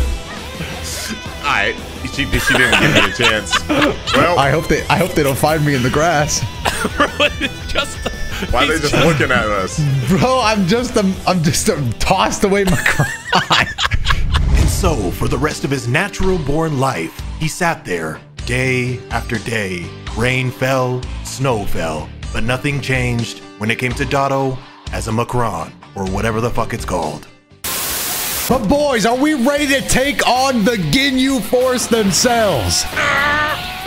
All right, she, she didn't give me a chance. Well, I hope they I hope they don't find me in the grass. just why are they just looking at us? Bro, I'm just a, I'm just a tossed away Macron. And so, for the rest of his natural born life, he sat there, day after day. Rain fell, snow fell, but nothing changed when it came to Doto as a Macron, or whatever the fuck it's called. But boys, are we ready to take on the Ginyu Force themselves?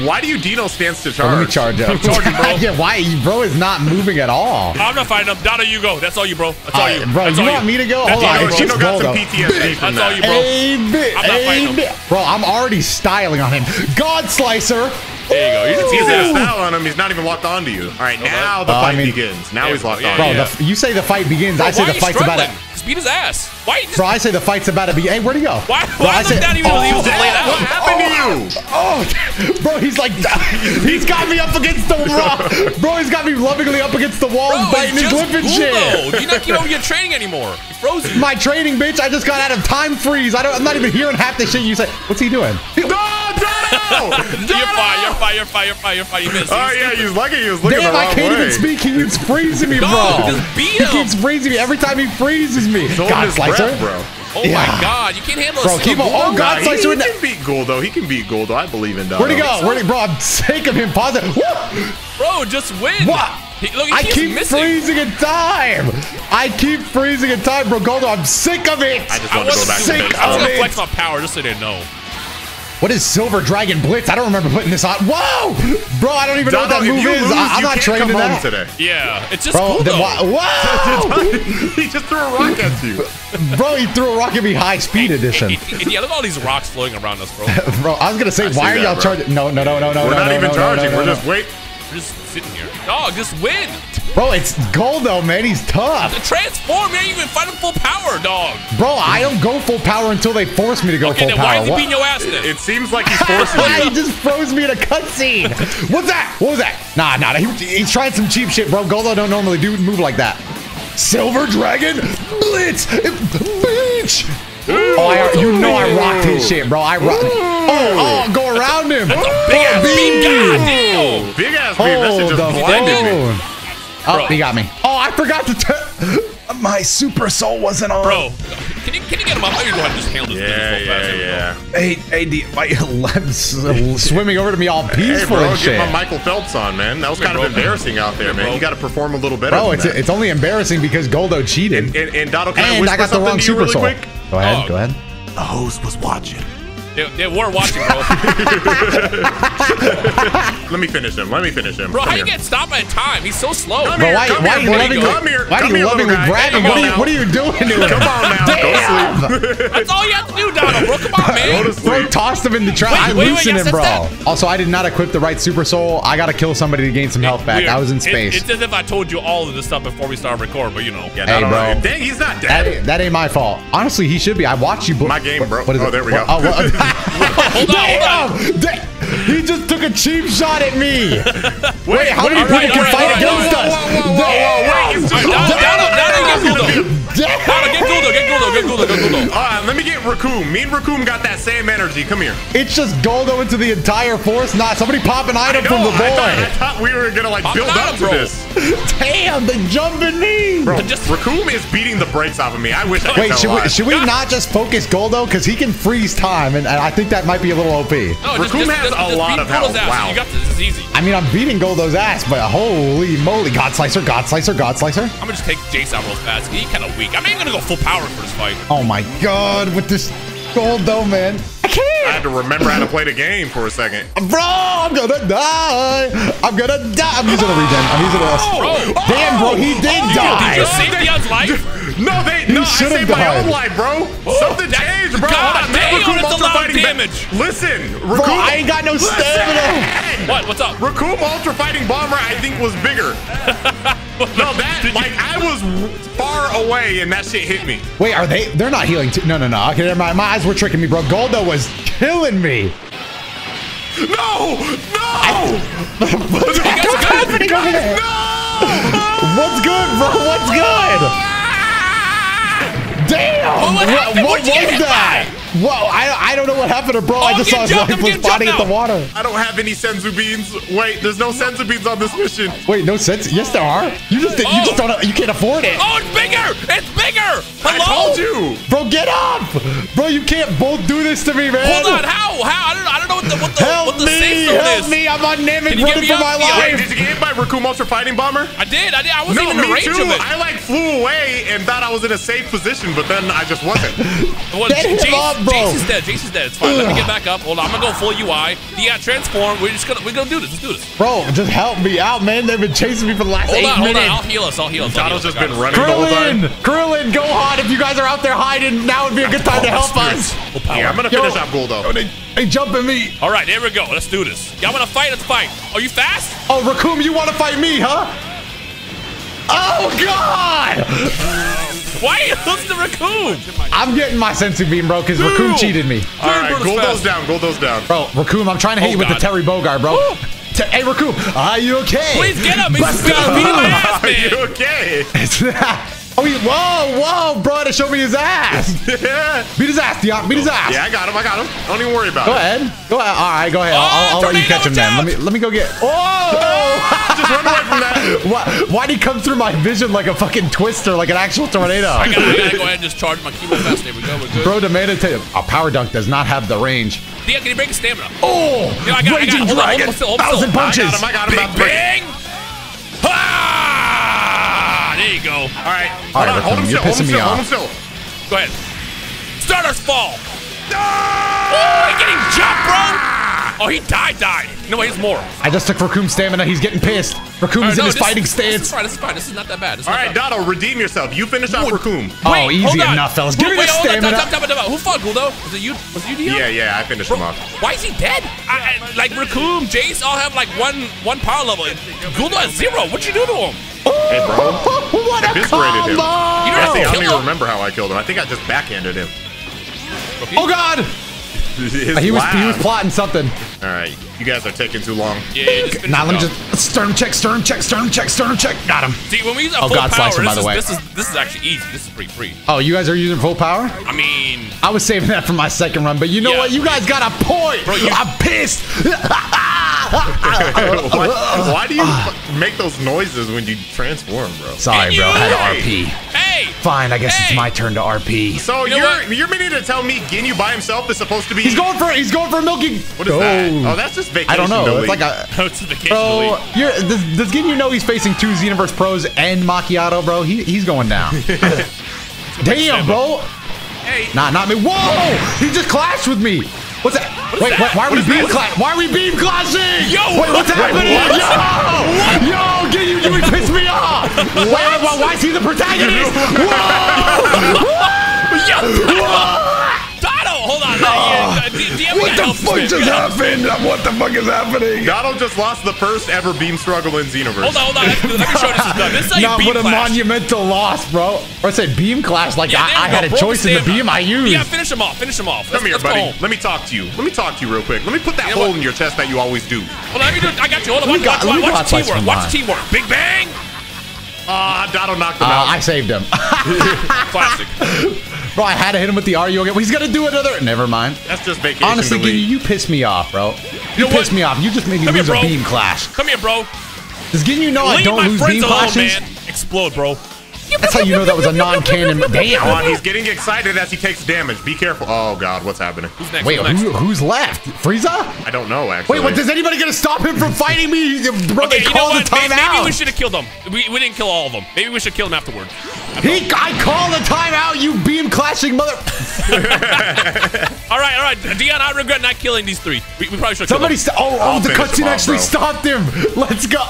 Why do you Dino stance to Well, let me charge? charge up. Charging, bro. yeah, why? Bro is not moving at all. I'm not fighting up. Donna, you go. That's all you, bro. That's all Alright, you. bro, That's you all want me to go? That's Hold all on, you, it's just Dino got some Voldo. PTSD from That's all you, that. bro. A bit, I'm not a fighting him. Bro, I'm already styling on him. God Slicer. There you go. You He's just in a see that. style on him. He's not even locked onto you. All right, now the Uh, I fight mean- begins. Now There he's locked Yeah, on. Bro, you. yeah. the, you say the fight begins. I say the are you fight's about struggling? to. Just beat his ass. Why? Bro, I say the fight's about to be. Hey, where'd he go? Why- Bro, why I look say- down even though he was just laid out? Oh, what happened to you? Oh, oh bro, he's like, he's got me up against the wall. Bro, he's got me lovingly up against the wall, bro, biting his just lip and shit. though. You're not keeping up with your training anymore. You froze you. My training, bitch. I just got out of time freeze. I don't. I'm not even hearing half the shit you say. What's he doing? No, Dono! You're fine. You're fine. You're fine. You're fine. You're fine. You missed. Oh yeah, he was lucky he was looking Damn, the I can't way. even speak. He keeps freezing me, No, bro. just beat him. He keeps freezing me every time he freezes me. Hold God his slicer, breath, bro. Oh Yeah. my God! You can't handle Bro, a keep single on- oh, one. God. Nah, he, Slicer he can beat Guldo. He can beat Guldo. I believe in Dono. Where'd he go? Where'd he, bro? I'm sick of him. Pause it. Woo! Bro, just win. What? He, look, he I keeps keep missing. freezing in time. I keep freezing in time, bro. Guldo, I'm sick of it. I just I want to wasn't go back sick to I was of gonna it. flex my power just so they know. What is Silver Dragon Blitz? I don't remember putting this on. Whoa! Bro, I don't even know what that move is. lose, I, am not trained in that. today. Yeah, it's just Bro, cool then though. why- whoa! he just threw a rock at you. Bro, he threw a rock at me high speed edition. And- and yeah, look at all these rocks floating around us, bro. Bro, I was gonna say, I why are y'all charging? No, no, no, no, no, We're no, not no, even no, charging. No, no, We're just wait. We're just sitting here. Dog, just win. Bro, it's Guldo, man. He's tough. Transform, man. You can fight him full power, dog. Bro, I don't go full power until they force me to go Okay, full then why power. is he What- beating your ass then? It seems like he's forcing he just froze me in a cutscene. What's that? What was that? Nah, nah. He, he's trying some cheap shit, bro. Guldo don't normally do move like that. Silver Dragon Blitz, bitch. Oh, I, you know I rocked his shit, bro. I rocked. Oh, oh, go around him. Big ass beam, goddamn. Big ass beam. That shit Hold just the blended me. Phone. Oh, Bro. he got me. Oh, I forgot to turn. My super soul wasn't on. Bro, can you can you get him up? Let me go ahead and just handle this Yeah, business real fast. yeah, here, yeah. Hey, hey, D, my legs swimming over to me all Hey, peaceful bro, and get shit. my Michael Phelps on, man. That was Come kind here, of bro. embarrassing out there, Come here, man. bro. You got to perform a little better. Bro, than it's that. it's only embarrassing because Goldo cheated. And, and, and Donald, can I And whisper I got the something wrong to you super really soul. quick? Go ahead, Oh. go ahead. The host was watching. They, they were watching, bro. Let me finish him. Let me finish him. bro, Come how you get stopped at time? He's so slow. Come Bro, here, why, come why here, are you buddy. lovingly, Come here. why are Come you here, lovingly guy. grabbing? What are, you, what are you doing to him? Come on now. Go to Damn. That's all you have to do, Donald, bro. Come on, man. Go to Bro, sleep. tossed him in the trap. I wait, wait, yes, him, bro. that's Also, I did not equip the right super soul. I gotta kill somebody to gain some health back. Weird. I was in It- space. it's as if I told you all of this stuff before we started recording, but you know. Yeah, Hey, no, no, bro. no. Dang, he's not that, dead. ain't, that ain't my fault. Honestly, he should be. I watched you. My game, bro. What is Oh, it? there we go. Oh, what- Hold on, hold on. Damn! He just took a cheap shot at me. Wait, how wait, many all people right, can right, fight all right, against whoa, us? whoa, whoa, whoa, whoa, wait, it's just- Donald, Donald, Donald, get Guldo. Damn! Donald, get Guldo, get Guldo, get Guldo, get Guldo. All right, let me get Recoome. Me and Recoome got that same energy. Come here. It's just Guldo into the entire force. Not somebody pop an item know. from the I thought, I thought we were gonna like Pop build up out, to this. Damn, the jumping me. Bro, Just- Recoome is beating the brakes off of me. I wish I could Wait, should we, should we not just focus Guldo? Because he can freeze time, and, and I think that might be a little OP. No, Recoome just, has just, a just lot of health. ass. Wow. You got this. It's easy. I mean, I'm beating Guldo's ass, but holy moly. God Slicer, God Slicer, God Slicer. I'm gonna just take Jeice out real fast. He's kind of weak. I'm even gonna go full power for this fight. Oh my god, with this Guldo, man. I I can't. I had to remember how to play the game for a second. Bro, I'm gonna die. I'm gonna die. I'm using a regen. I'm using a. Bro. Oh. Damn, bro, he did oh. Oh, Did die. you save Dion's life? No, they no. I should have saved my own life, bro. Something that- changed, bro. God Hold on, damn, Recoome that's Ultra fighting back. damage. Listen, Bro, I ain't got no Listen. stamina. What? What's up? Recoome Ultra Fighting Bomber, I think, was bigger. no, that like I was far away and that shit hit me. Wait, are they? They're not healing too. No, no, no. Okay, mind. My eyes were tricking me, bro. Guldo was killing me. No, no, What's happening over there? What's good, bro? What's good? Ah! Damn! What what what What'd was that? Whoa, I, I don't know what happened to bro. I Oh, just I'm saw his jumped, lifeless body jumped hit the water. I don't have any senzu beans. Wait, there's no senzu beans on this mission. Wait, no sense. Yes, there are. You just you Oh. just don't. You can't afford it. Oh, it's bigger! It's bigger! I told you. Bro, get up! Bro, you can't both do this to me, man. Hold on, how? How? I don't know. I don't know what the what the Help what the me! safe zone Help is. me! I'm on Namek Can you get running me for out? my Yeah, Wait, life. did you get hit by Recoome Ultra Fighting Bomber? I did. I did. I wasn't No, even in the me range too. of it. I like flew away and thought I was in a safe position, but then I just wasn't. Well, Get him Jeice, up, bro. Jeice is dead. Jeice is dead. It's fine. Let me get back up. Hold on. I'm gonna go full UI. Yeah, transform. We're just gonna we're gonna do this. Let's do this. Bro, just help me out, man. They've been chasing me for the last Hold eight on, hold on. I'll heal us. I'll heal us. I'll heal Donald's us. just been got us. running the whole time. Krillin, Krillin, Gohan, if you guys are out there hiding, now would be a good time to help us. Full. Yeah, I'm gonna Yo. finish off Guldo. They, they jumping me. All right, there we go. Let's do this. Y'all wanna fight? Let's fight. Are you fast? Oh, Recoome, you want to fight me, huh? Oh, God! Why are you losing to Recoome? I'm getting my senzu bean, bro, because Recoome cheated me. All right, Bruno's Guldo's fast. down. Guldo's down. Bro, Recoome, I'm trying to hit Oh, you with God. the Terry Bogard, bro. Woo. Hey, Recoome, are you okay? Please get him. He's beating up. beating my ass, Are you man. okay? oh, he, whoa, whoa, bro, to show me his ass. yeah. Beat his ass, Dion. Beat his ass. Yeah, I got him. I got him. Don't even worry about Go it. Go ahead. Go ahead. All right, go ahead. Oh, I'll, I'll let you catch him then. Let me let me go get. Oh! Just run away from that. Why, why'd he come through my vision like a fucking twister, like an actual tornado? I gotta, I gotta go ahead and just charge my keyboard fast. There we go. We're good. Bro, Tomato tail. A power dunk does not have the range. Dia, can you break his stamina? Oh! Yeah, I got, I Raging got. Hold on, hold Dragon! on, still, hold on, Thousand punches! I got him. I got him. Big About to bang! Ah! There you go. All right. All Hold right, on. Hold him still. Hold him still. Hold him still. Go ahead. Starter's fall. Ah! Oh, getting jumped, bro. Oh, he died, died. No, he's more. I just took Recoome's stamina. He's getting pissed. Recoome's All right, in no, his this- fighting This stance. is fine. This is fine. This is not that bad. This is All not right, Doto, redeem yourself. You finish off Recoome. Oh, Wait, easy hold on. enough, fellas. Give me Wait, the hold on, stamina. stop, stop, stop, stop. Who fought Guldo? Was it you? Was it you, Dion? Yeah, yeah, I finished him off. Why is he dead? I, I, like Recoome, Jeice all have like one one power level. Guldo has zero. What'd you do to him? Hey, bro. what a Eviscerated him. You don't have Honestly, I kill don't even him. remember how I killed him. I think I just backhanded him. Oh God! He was he was plotting something. All right, you guys are taking too long. Yeah, yeah, just Now let me off. just sternum check, sternum check, sternum check, sternum check. Got him. See, when we use our Oh, full God, power, Slicer, by this, the is, way. this is this is actually easy. This is pretty free. Oh, you guys are using full power? I mean, I was saving that for my second run, but you know Yeah. what? You guys got a point. Bro, you- I'm pissed. why, why do you make those noises when you transform, bro? Sorry, bro. I had to RP. hey, Fine, I guess Hey. it's my turn to RP. So You know you are what? you're meaning to tell me Ginyu by himself is supposed to be? He's going for he's going for milking. What is that? Oh, oh that's just vacation. I don't know. delete. It's like a it's vacation Bro, you're, does, does Ginyu know he's facing two Xenoverse pros and Macchiato, bro? He, he's going down. Damn, bro. Hey, Nah, not me. Whoa! He just clashed with me. What's that? is wait, that? why are What we beam clash? Why are we beam clashing? Yo, wait, what's wait, happening? what? Yo, yo, Ginyu, you you pissed me off. why, wait, why is he the protagonist? Whoa! yo, Doto, hold on. Uh, yeah, D- DM What the fuck spin. just happened? What the fuck is happening? Donald just lost the first ever beam struggle in Xenoverse. Hold on, hold on. Let me, show this is done. This is how you Not beam what a clash. monumental loss, bro. Or I said beam clash like Yeah, I, I had a choice in the stamina. beam I used. Yeah, finish him off. Finish him off. Let's, Come here, let's buddy. home. Let me talk to you. Let me talk to you real quick. Let me put that You know hole what? in your chest that you always do. Hold on, let me do. I got you. Hold on. Let me Watch, watch, watch, watch the teamwork. Watch the teamwork. Big bang. Ah, Doto knocked him Uh, out. I saved him. Classic. bro, I had to hit him with the RU again. He's gonna do another. Never mind. That's just vacation. Honestly. Ginyu, you piss me off, bro. You, know piss me off. You just made me Come here, lose a beam clash. Come here, bro. Does Ginyu know I don't my lose friends beam alone, clashes? man. Explode, bro. That's how you know that was a non-canon. Come on, Damn. he's getting excited as he takes damage. Be careful. Oh God, what's happening? Who's next? Wait, Who's next? who, who's left? Frieza? I don't know actually. Wait, what? Does anybody gonna stop him from fighting me? Bro, Okay, they you know called what? the Maybe, maybe we should have killed them. We, we didn't kill all of them. Maybe we should kill them afterward. He, I called the timeout. You beam clashing mother. All right, all right, Dion. I regret not killing these three. We, we probably should. Somebody, Kill st- oh, oh, I'll the finish cutscene actually bro. stopped him. Let's go.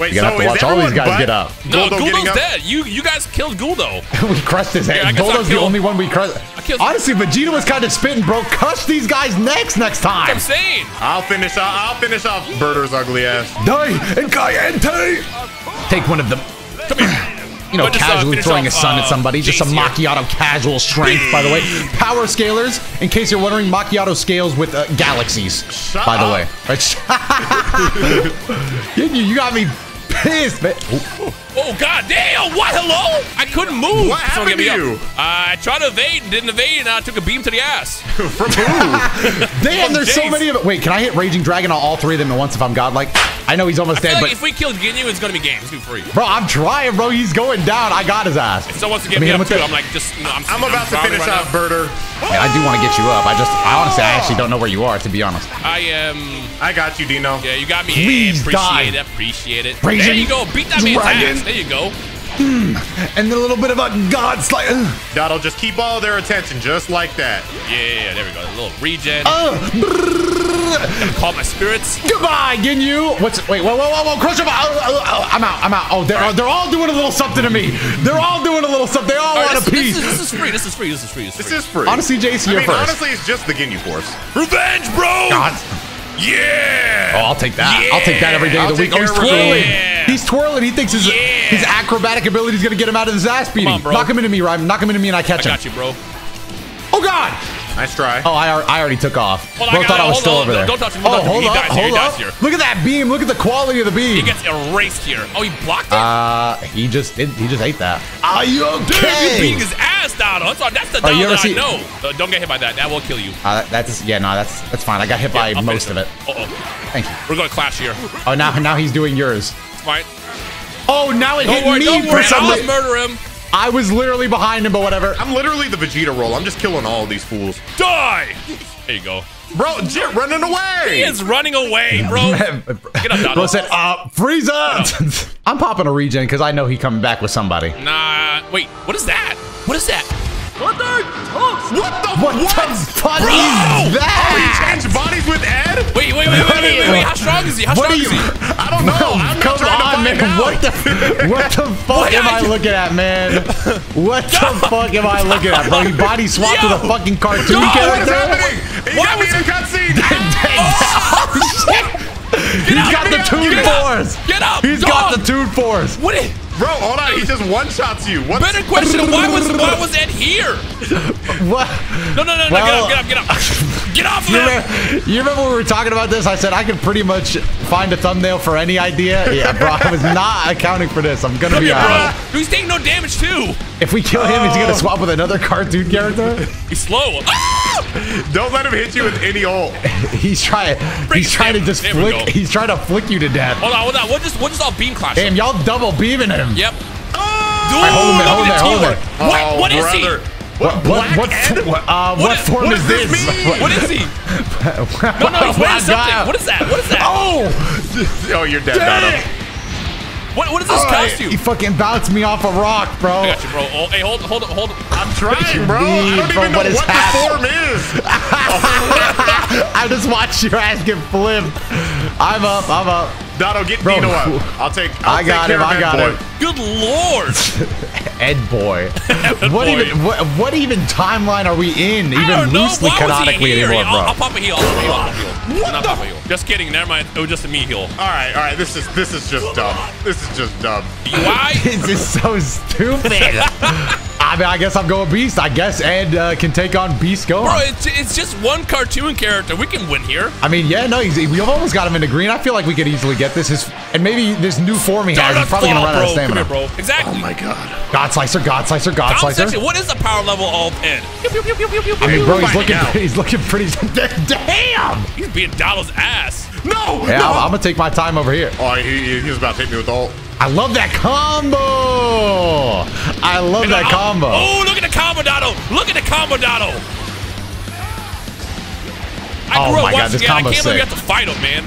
Them. Wait, You're gonna so have to is watch all these guys but get up. no, Guldo getting Google's up? dead. You you guys killed Guldo. we crushed his Yeah, I head. guess I'll the only one we crushed. Honestly, Vegeta was kind of spitting, bro. Crush these guys next next That's what time. I'm saying. I'll finish. I'll, I'll finish off Burter's ugly ass. Die and Cayente. Take one of them. Come here. You know, But just, uh, casually finish throwing a off, sun at uh, somebody. Just some Jeice here. macchiato casual strength, by the way. Power scalers. In case you're wondering, macchiato scales with uh, galaxies. Shut by the way. You, you got me pissed, man. Oh, Oh god damn! What? Hello? I couldn't move. What Someone happened to you? Uh, I tried to evade, and didn't evade, and I took a beam to the ass. From who? Damn, From there's so many of it. Wait, can I hit Raging Dragon on all three of them at once if I'm godlike? I know he's almost I feel dead, like but if we kill Ginyu, it's gonna be game. It's gonna be free. bro, I'm trying, bro. He's going down. I got his ass. If someone wants to Let get me hit him up too, I'm like, just, you know, I'm, I'm about to finish right off now. Burter. Yeah, I do want to get you up. I just, I honestly, I actually don't know where you are, to be honest. I am. I got you, Dino. Yeah, you got me. Please yeah, appreciate die. it. Appreciate it. Raging there you go. Beat that man's Dragon. ass. There you go. And then a little bit of a god slide. That'll just keep all their attention, just like that. Yeah, there we go. A little regen. Uh, Gotta call my spirits. goodbye, Ginyu. What's wait? Whoa, whoa, whoa, whoa! Crush him! Oh, oh, oh, I'm out. I'm out. Oh, they're they're all doing a little something to me. They're all doing a little something. They all All right, want a piece. is, this is free. This is free. This is free. This is This free. is free. Honestly, Jeice, you're mean, first. honestly, it's just the Ginyu Force. Revenge, bro. God. Yeah. Oh, I'll take that. I'll take that every day I'll of the week. Oh, he's twirling. Yeah. He's twirling. He thinks his Yeah. his acrobatic ability is gonna get him out of his ass beating. on. Knock him into me, Ryan. Knock him into me, and I I catch him. got you, bro. Oh God! Nice try. Oh, I, I already took off. Hold Bro I thought I was hold still on, over there. don't touch him, Oh, don't touch him. hold He up, dies here, he hold dies up. here. Look at that beam. Look at the quality of the beam. He gets erased here. Oh, he blocked it. uh, he just did, he just ate that. Are you Dude, you okay? beating his ass down. That's, that's the Oh, down you ever that I know. Uh, don't get hit by that. That will kill you. Uh, that's yeah, no, that's that's fine. I got hit by I'll most of it. Uh oh. Thank you. We're gonna clash here. Oh, now now he's doing yours. It's fine. Oh, now it Don't hit worry, me don't for worry. I'll murder him. I was literally behind him, but whatever. I'm literally the Vegeta role. I'm just killing all these fools. Die. There you go. Bro, Jit running away. He is running away, bro. Get up, Bro Donald. said, uh, Frieza! I'm popping a regen because I know he coming back with somebody. Nah. Wait. What is that? What is that? What the? What the fuck Bro! is Oh, that? he changed bodies with Ed? Wait, wait, wait, wait, wait, wait, wait. How strong is he? How strong is he? I don't know. I'm Come not trying on, find man. out. What the what the fuck What am I looking at, man? What the fuck am I looking at, bro? He body swapped Yo! with a fucking cartoon No, what is What is happening? He Why got me in a cutscene. Oh, shit. He's out, got the get Toon out, get out, Force. get out, He's got the Toon Force. What? Is, Bro, hold on. He just one shots you. What? better question. Why was why was Ed here? What? No, no, no, no. Well- get up, get up, get up. Get off of You there. remember, you remember when we were talking about this? I said I could pretty much find a thumbnail for any idea. Yeah, bro, I was not accounting for this. I'm gonna Come be here, honest. bro. He's taking no damage too. If we kill him, he's Oh. gonna swap with another cartoon character. He's slow. Ah! Don't let him hit you with any ult. He's trying. Break He's trying to just flick. He's trying to flick you to death. Hold on, hold on. We'll just we'll just all beam clash. Damn, y'all double beaming him. Yep. Dude, Alright, hold him there, hold him there, hold the him there. What? Oh, what is brother. he? What? What? Black What? Ed? what, uh, What what is- form what is this this? What is he? No, no, he's wearing something. What is that? What is that? Oh! Oh, you're dead, Dang Dono. What, what is this Oh, costume? He fucking bounced me off a rock, bro. I got you, bro. Oh, hey, hold, hold, hold. I'm trying, bro. I don't even know what what, is the form is. I just watched your ass get flipped. I'm up. I'm up. Dono, get Bro. Dino up. I'll take. I'll I got take him. I got Ed him. Good lord. Ed boy. what boy. even? What, what even timeline are we in? I Even don't know. loosely Why was he canonically here? anymore, I'll, bro? I'll pop a heal. I'll pop a heal. I'll pop a heal. What pop a heal. Just kidding. Never mind. It was just a me heal. All right, all right. This is this is just dumb. This is just dumb. Why? this is so stupid. I mean, I guess I'm going Beast. I guess Ed uh, can take on Beast Go. Bro, it's, it's just one cartoon character. We can win here. I mean, yeah, no, we've almost got him into green. I feel like we could easily get this. His, and maybe this new form he has, he's probably going to run out of stamina. here, bro. Exactly. Oh my god. God Slicer, God Slicer, God Down Slicer. section. What is the power level of I mean, bro, he's looking, out. he's looking pretty. Damn! He's being Donald's ass. No. Yeah, no. I'm, I'm gonna take my time over here. Oh, he, he, he was about to hit me with ult. I love that combo. I love And that I- combo. Oh, look at the combo, Dono. Look at the combo, Dono. I Oh grew my up God, watching this it. I can't believe you sick. have to fight him, man.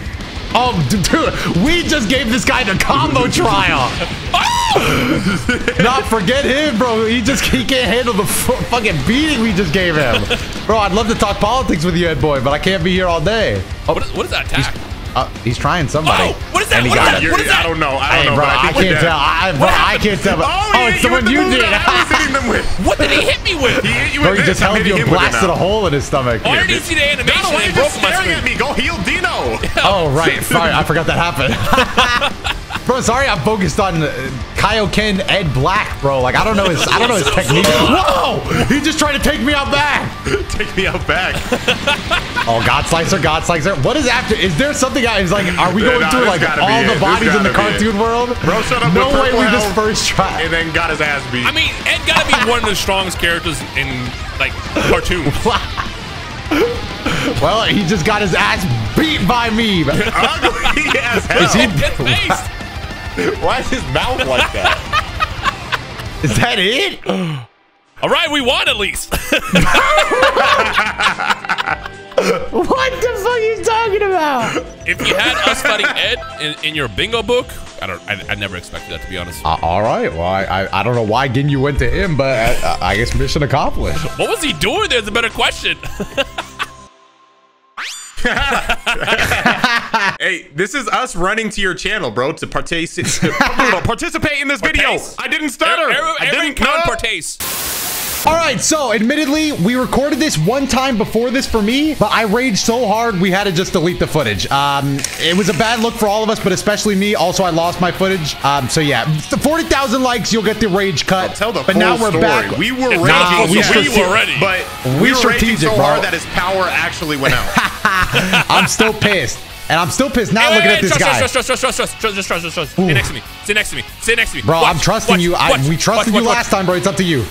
Oh, dude, we just gave this guy the combo trial. Oh! Not forget him, bro. He just he can't handle the f- fucking beating we just gave him. Bro, I'd love to talk politics with you, Ed boy, but I can't be here all day. Oh, What is, what is that attack? Uh, he's trying somebody. Oh, what is that? And he What is got that? it. What is I don't know. I don't Hey, know, bro, I, I can't tell. I, bro, I can't tell. Oh, Oh, it's hit the you one you did. that I was hitting them with. What did he hit me with? He hit you Bro, with he this. just I'm held hitting you and him with it blasted a hole in his stomach. I didn't see the animation. Dono, why are It you broke my staring screen. at me? Go heal Dino. Oh, right. Sorry, I forgot that happened. bro, sorry, I'm focused on uh, Kaioken Ed Black, bro. Like, I don't know his, I don't know his technique. Whoa! He just tried to take me out back. Take me out back. Oh, God Slicer, God Slicer. What is after? Is there something? Is like, are we going nah, through like all be it. the bodies in the gotta be it. cartoon world? Bro showed up No with way purple we just first try. and then got his ass beat. I mean, Ed gotta be one of the strongest characters in like cartoons. Well, he just got his ass beat by me. ugly as hell. Is he? Why is his mouth like that? Is that it? All right, we won at least. What the fuck are you talking about? if you had us fighting Ed in, in your bingo book, I don't. I, I never expected that to be honest. Uh, all right. Well, I, I I don't know why Ginyu went to him, but I, I guess mission accomplished. What was he doing? There's a better question. Hey, this is us running to your channel, bro, to participate participate in this video. Partace. I didn't stutter. Every, I didn't con no. partace. All right. So, admittedly, we recorded this one time before this for me, but I raged so hard we had to just delete the footage. Um, it was a bad look for all of us, but especially me. Also, I lost my footage. Um, so yeah, the forty thousand likes, you'll get the rage cut. I'll tell the but now we're story. back. We were raging. not full we story. we were ready. But We we, were raging strategic, so bro. hard that his power actually went out. I'm still pissed, and I'm still pissed now Hey, looking wait, at this trust, guy. Trust, trust, trust, trust, trust, trust, trust, trust, trust, trust. Sit next to me. Sit next to me. Sit next to me. Bro, Watch, I'm trusting watch, you. I, watch, we trusted watch, you watch, last time, bro. It's up to you.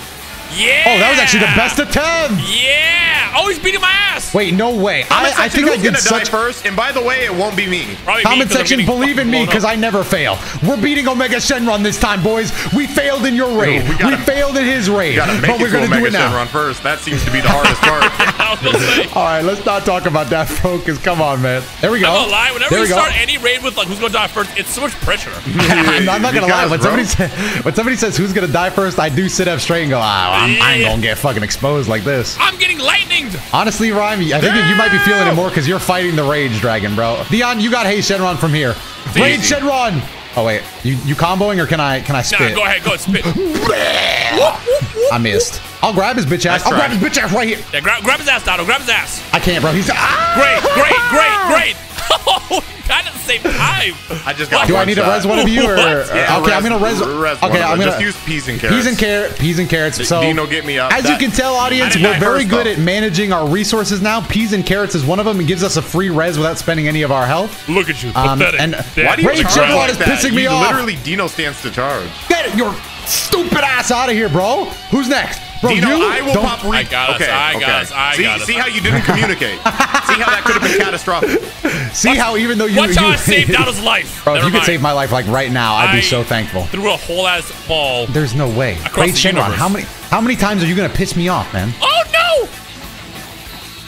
Yeah. Oh, that was actually the best of ten. Yeah. Oh, he's beating my ass. Wait, no way. Comment I, I section, think I who's did gonna such. die first. And by the way, it won't be me. Probably me, Comment 'cause I'm section, believe in me because. I never fail. We're beating Omega Shenron this time, boys. We failed in your raid. we we, gotta- failed in his raid. You gotta make But we're gonna do it now. Shenron first. That seems to be the hardest part. I was gonna say. All right, let's not talk about that, focus. Come on, man. There we go. I'm gonna lie. Whenever there you we go. start any raid with like who's gonna die first, it's so much pressure. I'm, I'm not gonna lie. When somebody, sa- when somebody says who's gonna die first, I do sit up straight and go, ah, I'm, I ain't gonna get fucking exposed like this. I'm getting lightninged. Honestly, Rhyme, I think you might be feeling it more because you're fighting the Rage Dragon, bro. Dion, you got Hey Shenron from here. Rage easy. Shenron! Oh, wait. You you comboing or can I can I Nah, spit? go ahead, go ahead, spit. I missed. I'll grab his bitch ass. Nice I'll grab his bitch ass right here. Yeah, grab, grab his ass, Dono. Grab his ass. I can't, bro. He's ah! Great, great, great, great. Oh, kind of the same time. I just got Do I one need to shot. res one of you or? What? Yeah, okay, I'm gonna res. res one okay, of I'm gonna Just use peas and carrots. Peas and carrot, peas and carrots. So Dino, get me up. As you can tell, audience, we're very good though. at managing our resources now. Peas and carrots is one of them. It gives us a free res without spending any of our health. Look at you, Um, pathetic. and- Damn. Why do you Rage charge like is that? pissing me You off. Literally, Dino stands to charge. Get your stupid ass out of here, bro. Who's next? Bro, Dino, you I will don't- pop. Re- I got us, okay, I got okay. us, I see, got us. See how you didn't communicate. see how that could have been catastrophic. See how even though you Watch how you I saved Dono's life. Bro, if Never you could save my life like right now, I'd be I so thankful. Threw a whole ass ball. There's no way. Great the Shenron, how many how many times are you gonna piss me off, man? Oh no!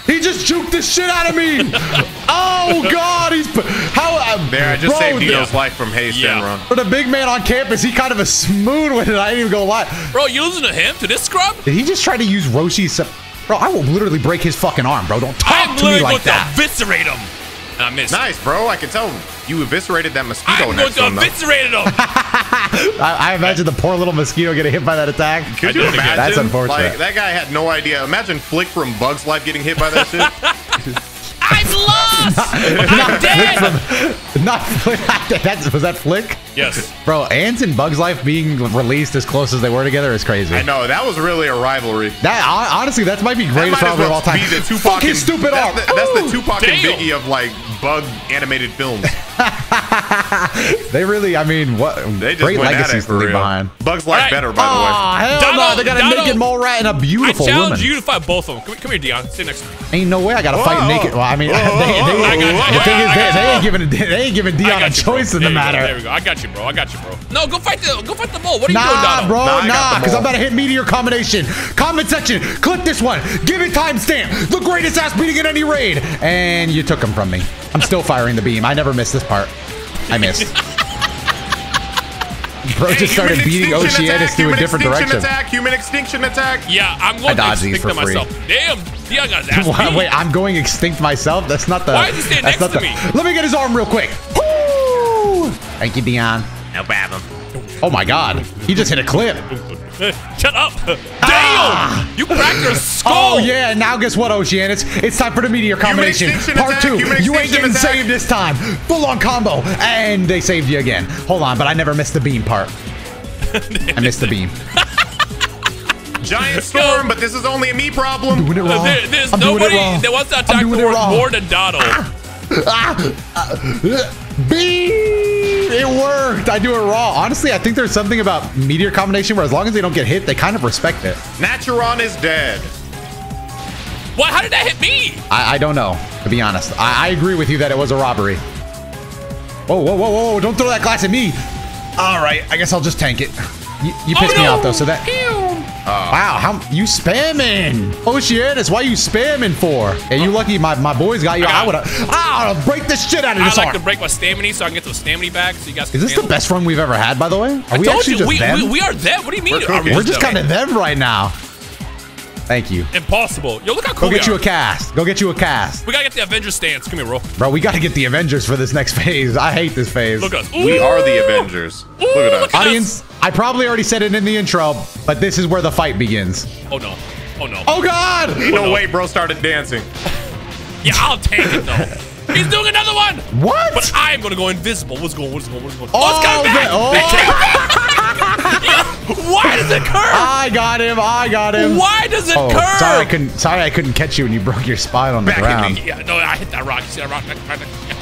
He just juked the shit out of me. oh God, he's how uh, There, I just bro, saved the- Dino's life from Hayes Yeah. Shenron. For the big man on campus, he kind of a smooth with it. I ain't even gonna lie. Bro, you losing to him? To this scrub? Did he just try to use Roshi's? sup- Bro, I will literally break his fucking arm, bro. Don't talk I'm to me literally like going that. to eviscerate him. And I missed. Nice, bro. I can tell you eviscerated that mosquito I'm going next to to him. eviscerate him. I, I imagine the poor little mosquito getting hit by that attack. Could I you did it again. imagine? That's unfortunate. Like that guy had no idea. Imagine Flik from Bugs Life getting hit by that shit. I'm lost. I'm dead. Not Flik. That's, was that Flik? Yes. Bro, Ants and Bugs Life being released as close as they were together is crazy. I know that was really a rivalry. That honestly, that might be That greatest might as rivalry of all time. be the Tupac Fuck his and- stupid that's arm. The, that's Ooh, the Tupac damn. and Biggie of like bug animated films. They really, I mean, what They just great legacies to leave real. behind. Bugs Life Alright. better, by Oh, hell no! They got a Donald- naked mole rat and a beautiful woman. I challenge woman. you to fight both of them. Come, come here, Dion. Sit next to me. Ain't no way I gotta fight Whoa. naked. Well, I mean, Whoa, they, they, whoa, I got you. the thing is, I they, got they you. ain't giving they ain't giving Dion a got you, bro. choice in the matter. There we go. I got you, bro. I got you, bro. No, go fight the go fight the bull. What are you doing, Nah, Dono? bro, Nah, I nah, because I'm about to hit meteor combination. Comment section, click this one, give it timestamp. The greatest ass beating in any raid, and you took him from me. I'm still firing the beam. I never missed this part. I missed. Bro Hey, just started beating Oceanus to a human different extinction direction. Attack, human extinction attack. Yeah, I'm I going to dodged these extinct for free. myself. Damn, Dion got his ass Wait, beat. Wait, I'm going extinct myself. That's not the. Why is he standing next not to the- me? Let me get his arm real quick. Woo! Thank you, Dion. No problem. Oh my God, he just hit a clip. Shut up. Damn, Ah! you cracked your skull. Oh yeah, now guess what, Oceanus? It's time for the meteor combination. Part attack, two. human You ain't getting attack. saved this time. Full on combo, and they saved you again. Hold on, but I never missed the beam part. I missed the beam. Giant storm, but this is only a me problem. I'm Doing it wrong. There- there's I'm doing it nobody wrong. that wants to attack doing it Thor wrong. more than Dono. It worked. I do it wrong. Honestly, I think there's something about meteor combination where as long as they don't get hit, they kind of respect it. Naturon is dead. What? How did that hit me? I, I don't know, to be honest. I, I agree with you that it was a robbery. Whoa, whoa, whoa, whoa, don't throw that glass at me. All right, I guess I'll just tank it. You, you Oh, pissed me oh, off, though, so that... wow, how you spamming? Oceanus, why you spamming for? Yeah, you lucky my, my boys got you. I I would have... Ah, break the shit out of I this like arm. to break my stamina so I can get those stamina back so you guys can Is this the best run we've ever had, by the way? Are I we actually you, just we, them? we, we are them. What do you mean? We're Are we We're just them? kind of them right now. Thank you. Impossible. Yo, look how cool Go get we you are. a cast. Go get you a cast. We gotta get the Avengers stance. Come here, bro. Bro, we got to get the Avengers for this next phase. I hate this phase. Look at us. We are the Avengers. Ooh, Look at us. look at Audience, I probably already said it in the intro, but this is where the fight begins. Oh no. Oh no. Oh God! Ain't no oh, way, bro started dancing. Yeah, I'll take it though. He's doing another one. What? But I'm gonna go invisible. What's going? What's going? What's going? Oh, it's coming back. the- oh. It came back. Yeah, Why does it curve? I got him. I got him. Why does it Oh, curve? sorry I couldn't. Sorry I couldn't catch you when you broke your spine on the Back ground. Yeah, no, I hit that rock. You see that rock?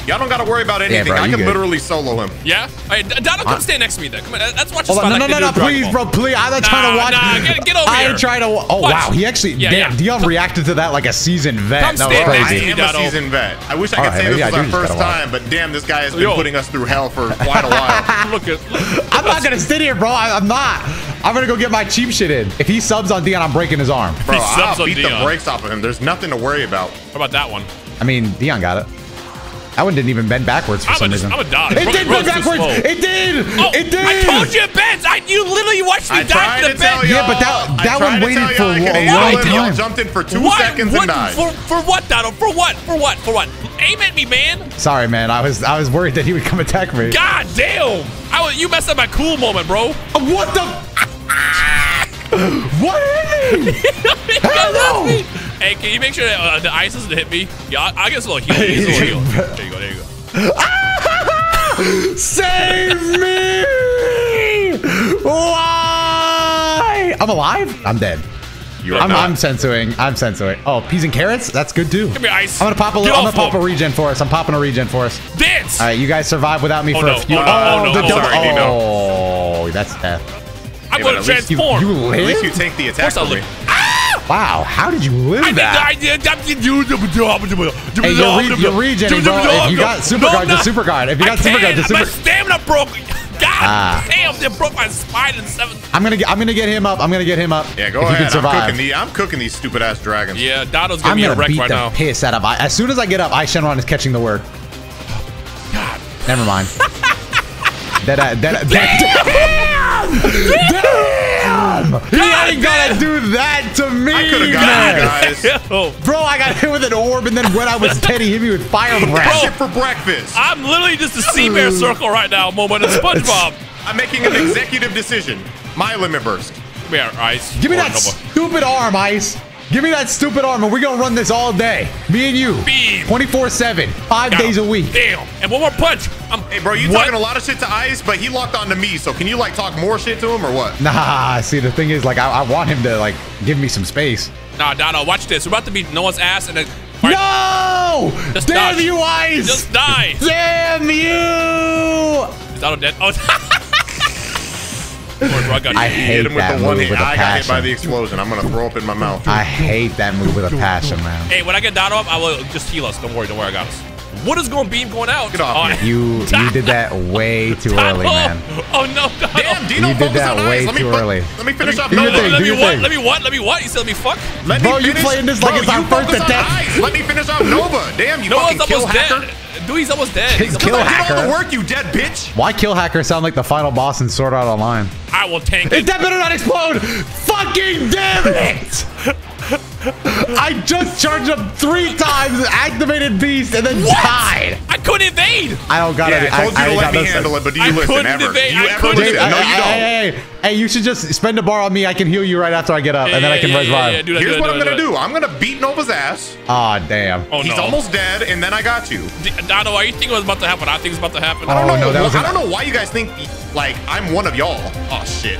Y'all don't gotta worry about anything. bro, I can good. literally solo him. Yeah. Hey, D- Donald, come stand next to me then. Come on, uh, let's watch this Hold on, fight no, no, no, no, please, bro, please. I'm not Nah, trying to watch. nah, get- get over I here. ain't trying to. Oh Watch. wow, he actually. Yeah, damn, yeah. Dion reacted to that like a seasoned vet. Come that was stand next I to crazy. me. am a seasoned vet. I wish I could right, say this I was our first time, but damn, this guy has been Yo. putting us through hell for quite a while. Look at. Look, I'm not gonna sit here, bro. I, I'm not. I'm gonna go get my cheap shit in. If he subs on Dion, I'm breaking his arm. Bro, I'll beat the brakes off of him. There's nothing to worry about. How about that one? I mean, Dion got it. That one didn't even bend backwards for I'm some a, reason. I'm a dog. It Bro- did bend backwards. It did. Oh, it did. I told you it bends. I you literally watched me I dive to to the bend. Yeah, but that- that one waited for y'all I a could long handle. Y'all time. jumped in for two Why? seconds what, and died. For, for what, Donald? For what? For what? For what? Aim at me, man. Sorry, man. I was I was worried that he would come attack me. God damn. I was, you messed up my cool moment, bro. Uh, what the? what is he? Hello. Hey, can you make sure that uh, the ice doesn't hit me? Yeah, I, I guess a little heal. He's a little heal. There you go. There you go. Save me! Why? I'm alive? I'm dead. You are I'm, not. I'm sensoing. I'm sensoing. Oh, peas and carrots? That's good too. Give me ice. I'm gonna pop a Get little. I'm gonna pop a regen for us. I'm popping a regen for us. Dance. All right, you guys survive without me Oh, for no. a few. Oh, no. Oh, no. the Oh, double. sorry, Dino. Oh, that's death. I'm Yeah, gonna at least You, transform. you At least you take the Of attack course Wow, how did you live I that? Did. I did. You. Hey, you're, re- you're regenning, bro. If you got super guard, just super guard. If you got super guard, just My super. stamina broke. God Ah. damn, they broke my spine in seven. I'm gonna get. I'm gonna get him up. I'm gonna get him up. Yeah, go if ahead. You can survive. I'm cooking, the, I'm cooking these stupid ass dragons. Yeah, Donald's I'm giving me a gonna wreck beat right the now. piss out of. I, as soon as I get up, I Shenron is catching the word. God. Never mind. that, uh, that, that, damn! Damn! He ain't gonna do that to me, I could have man. got you guys. Bro, I got hit with an orb, and then when I was dead, he hit me with fire That breath. shit for breakfast. I'm literally just a sea bear circle right now. Moment of SpongeBob. I'm making an executive decision. My limit burst. Bear ice. Give me Or that stupid arm, Ice. Give me that stupid arm, and we're gonna run this all day. Me and you. 24-7. Five Got days him. a week. Damn. And one more punch. I'm, Hey, bro, you what? talking a lot of shit to Ice, but he locked onto me. So can you like talk more shit to him or what? Nah, see, the thing is, like, I, I want him to, like, give me some space. Nah, Donald, watch this. We're about to beat Nova's ass and then. No! Just Damn dodge. you, Ice! Just die. Damn you! Is Donald dead? Oh. Come on, bro, I got you. I He hit hit with that the one move with a I got hit by the explosion. I'm gonna throw up in my mouth. I hate that move with a passion, man. Hey, when I get Donald up, I will just heal us. Don't worry. Don't worry. I got us. What is going beam going out? Get off me. You you did that way too early, man. Oh no, Donald. Damn, Dino, You did focus that on way Ice. Let me too put- early. Let me finish off do your Nova. thing, let me what? Let me what? Let me what? You said let me fuck? Let Bro, me you finish. playing this like Bro, it's our first on attack. Ice. Let me finish off Nova. Damn, you Noah's fucking kill almost hacker. dead. Dude, he's almost dead. He's Kill almost did all the work, you dead bitch. Why kill hacker sound like the final boss in Sword Art Online? I will tank It it. that better not explode! Fucking damn it! I just charged up three times, activated beast, and then What? died. I couldn't evade. I don't got Yeah, it. I told you I, to I let me handle sense. it, but do I you listen couldn't ever? evade- Do you I ever listen? Hey, No, you don't. hey, hey, hey, you should just spend a bar on me. I can heal you right after I get up, and then I can yeah, revive. yeah, yeah, do that, Here's do what that, I'm gonna do. I'm gonna beat Nova's ass. Aw, damn. Oh He's no. almost dead, and then I got you. D- Donald, I think it was about to happen. I think it's about to happen. I don't Oh, know. no, I don't know why you guys think like I'm one of y'all. Oh shit.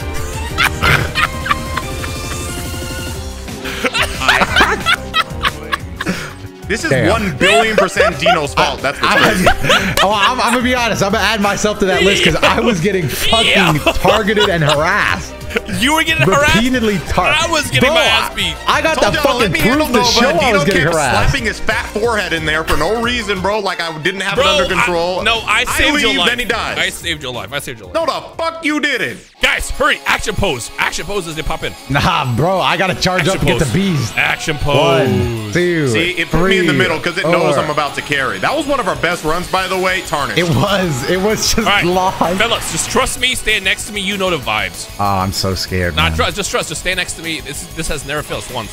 This is Damn. one billion percent Dino's fault. That's the truth. Oh, I'm, I'm gonna be honest. I'm gonna add myself to that list because I was getting fucking targeted and harassed. You were getting harassed. Repeatedly. I was getting my ass beat. I got the y'all to let fucking me proof handle to Nova. show and I Dino was getting kept harassed. slapping his fat forehead in there for no reason, bro. Like I didn't have Bro, it under control. I, no, I saved your leave, life. Then he dies. I saved your life. I saved your life. no, the fuck you didn't. Guys, hurry! Action pose. Action pose as they pop in. Nah, bro, I gotta charge Action up and get the beast. Action pose. One, two, See, it put me in the middle because it knows. I'm about to carry. That was one of our best runs, by the way. Tarnished. It was. It was just All right, lost. fellas, just trust me. Stand next to me. You know the vibes. Oh, I'm so scared. Nah, man. trust. Just trust. Just stay next to me. This this has never failed once.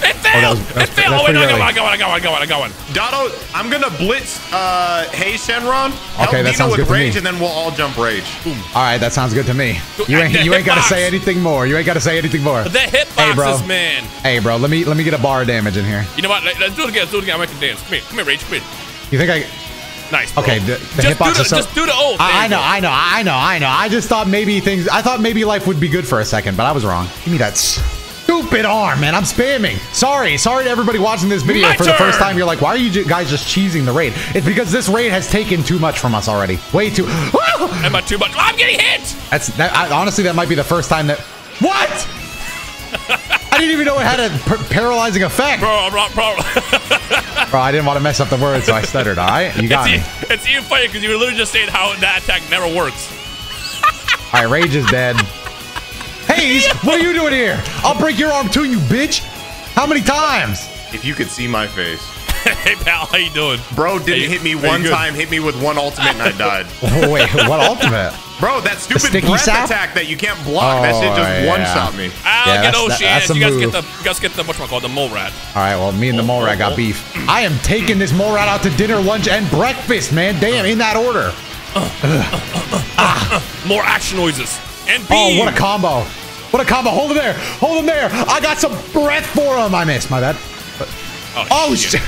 It Oh, that failed. was- that was- it failed. that's Oh wait, no, I pretty got one. I early. got one. I got one. I got one. I got one. Doto, I'm gonna blitz uh Hey Shenron. Help Okay, that Dino sounds with good to me. rage, and then we'll all jump rage. All right, that sounds good to me. Dude, You I- ain't, the you ain't gotta hitbox. say anything more. You ain't gotta say anything more. The Hey, bro. hitboxes, man. Hey, bro, let me let me get a bar of damage in here. You know what? Let- Let's do it again. Let's do it again. I'm making dance. Come here. Come here, Rage. Come here. You think I? Nice. Bro. Okay, the, the just, do hitbox the, is so. just do the oath. I, I know. I know, I know, I know. I just thought maybe things. I thought maybe life would be good for a second, but I was wrong. Give me that stupid arm, man. I'm spamming. Sorry, sorry to everybody watching this video My for the first time. You're like, why are you guys just cheesing the raid? It's because this raid has taken too much from us already. Way too. Am I too much? Oh, I'm getting hit. That's that. I, honestly, that might be the first time that. What? I didn't even know it had a paralyzing effect. Bro, I'm not, bro. Bro, I didn't want to mess up the word, so I stuttered. All right, you got me. it's, e- it's even funny because you were literally just saying how that attack never works. All right, Rage is dead. Haze, what are you doing here? I'll break your arm too, you bitch. How many times? If you could see my face. hey pal, how you doing? Bro didn't Hey, hit me one time, hit me with one ultimate, and I died. Oh, wait, what ultimate? Bro, that stupid breath sap? attack that you can't block. that shit Oh, just yeah. one shot me. I'll Yeah, get that's- that- Oceanus. you guys move. get the you guys get the whatchamacallit, the mole rat. All right, well, me and the mole rat got beef. I am taking this mole rat out to dinner, lunch, and breakfast, man. Damn, in that order. Ah. More action noises. And Oh, what a combo. What a combo. Hold him there. Hold him there. I got some breath for him. I missed. My bad. Oh, Oh, shit. shit.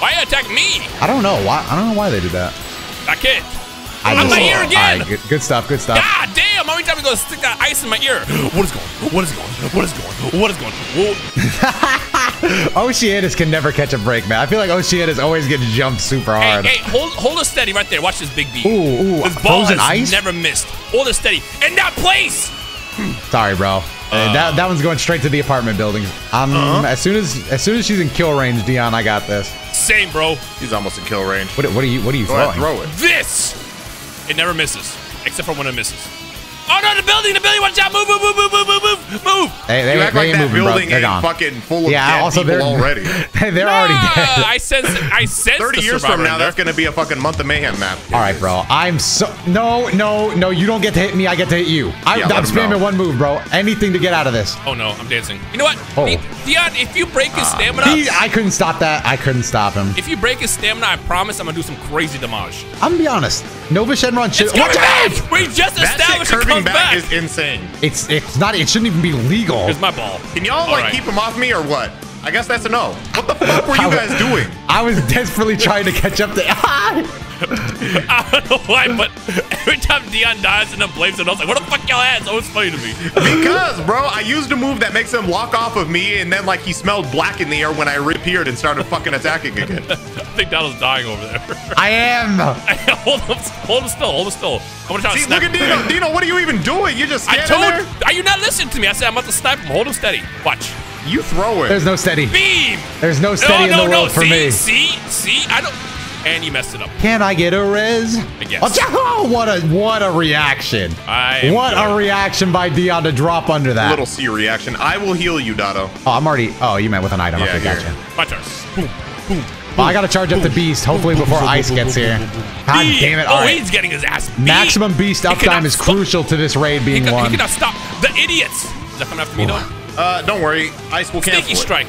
Why you attack me? I don't know why. I don't know why they did that. Back it. I I'm just- my ear again. right, good, good stuff. Good stuff. God damn! How many times are gonna stick that ice in my ear? What is going? What is going? What is going? What is going? Oceanus can never catch a break, man. I feel like Oceanus always gets jumped super hard. hey, hey hold hold it steady right there. Watch this big beam. Ooh, ooh, This ball frozen has ice? never missed. Hold it steady. In that place. Sorry, bro. Uh, that that one's going straight to the apartment buildings. Um, Uh-huh. as soon as as soon as she's in kill range, Dion, I got this. Same, bro. He's almost in kill range. What what are you what are you Go ahead, throw it. This. It never misses, except for when it misses. Oh no, the building, the building, watch out! Move, move, move, move, move, move, move, move! Hey, they, you act they like that moving, building ain't gone. fucking full of yeah, dead also people they're, already. they're already dead. I sense, I sense. Thirty years from now, that's gonna be a fucking month of mayhem map. All right, bro. I'm so no, no, no. You don't get to hit me. I get to hit you. I, yeah, I'm spamming one move, bro. Anything to get out of this. Oh no, I'm dancing. You know what? Oh. Dion, if you break his uh, stamina, he, I couldn't stop that. I couldn't stop him. If you break his stamina, I promise I'm gonna do some crazy damage. I'm gonna be honest. Nova Shenron should. Watch out! We just established a curving back, back. is insane. It's it's not. It shouldn't even be legal. Here's my ball. Can y'all All like right. keep him off me or what? I guess that's a no. What the fuck were you guys doing? I was desperately trying to catch up to. I don't know why, but every time Dion dies and then blames it, I was like, what the fuck y'all at? It's always funny to me. Because, bro, I used a move that makes him lock off of me, and then like he smelled black in the air when I reappeared and started fucking attacking again. I think Donald's dying over there. I am. hold him, hold him still, hold him still. I'm gonna try to See, snap look at Dino. Dino, what are you even doing? You're just standing I told. there. Are you not listening to me? I said I'm about to snipe him. Hold him steady. Watch. You throw it. There's no steady. Beam. There's no steady no, in no, the no. world for see, me. See, see, I don't. And you messed it up. Can I get a res? I guess. Oh, oh, what a what a reaction! I What good. a reaction by Dion to drop under that. Little C reaction. I will heal you, Doto. Oh, I'm already. Oh, you meant with an item. Yeah, okay, here. gotcha. My turn. Boom, boom. Well, I gotta charge up the beast. Hopefully before ice gets here. God Beam. damn it! Oh, All right. he's getting his ass beat. Maximum beast uptime is crucial to this raid He, being can, he won. cannot stop the idiots. Is that coming after me though? Uh, don't worry. Ice will cancel Sneaky it. strike.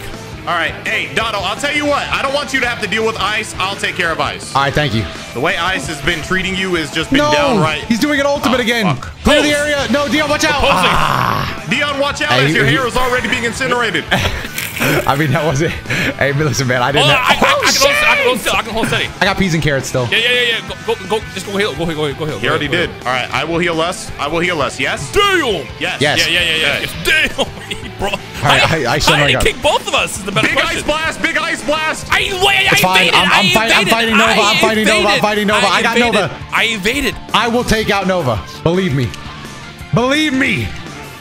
All right. Hey, Doto, I'll tell you what. I don't want you to have to deal with ice. I'll take care of ice. All right, thank you. The way ice has been treating you has just been No, downright. he's doing an ultimate Oh, again. fuck. Clear the area. No, Dion, watch out. Ah. Dion, watch out Hey, as your he- hair is already being incinerated. I mean, that wasn't. Hey, but listen, man, I didn't. Oh, hold on, I, I, oh, I, can oh, hold, I can hold shit! still. I can hold steady. I got peas and carrots still. Yeah, yeah, yeah, yeah. Go, go, go. Just go heal. Go heal. Go heal. Go heal. he already did. All right. I will heal us. I will heal us. Yes. Damn. Yes. Yes. Yeah, yeah, yeah, yeah. Okay. Damn, bro. right, How, I- I how shouldn't did kick both of us? Is the better Big question. ice blast. Big ice blast. I wait. It's I fine. evaded. I'm- I'm I fight- I'm fighting Nova. I I'm fighting Nova. I'm fighting Nova. I got evaded. Nova. I evaded. I will take out Nova. Believe me. Believe me.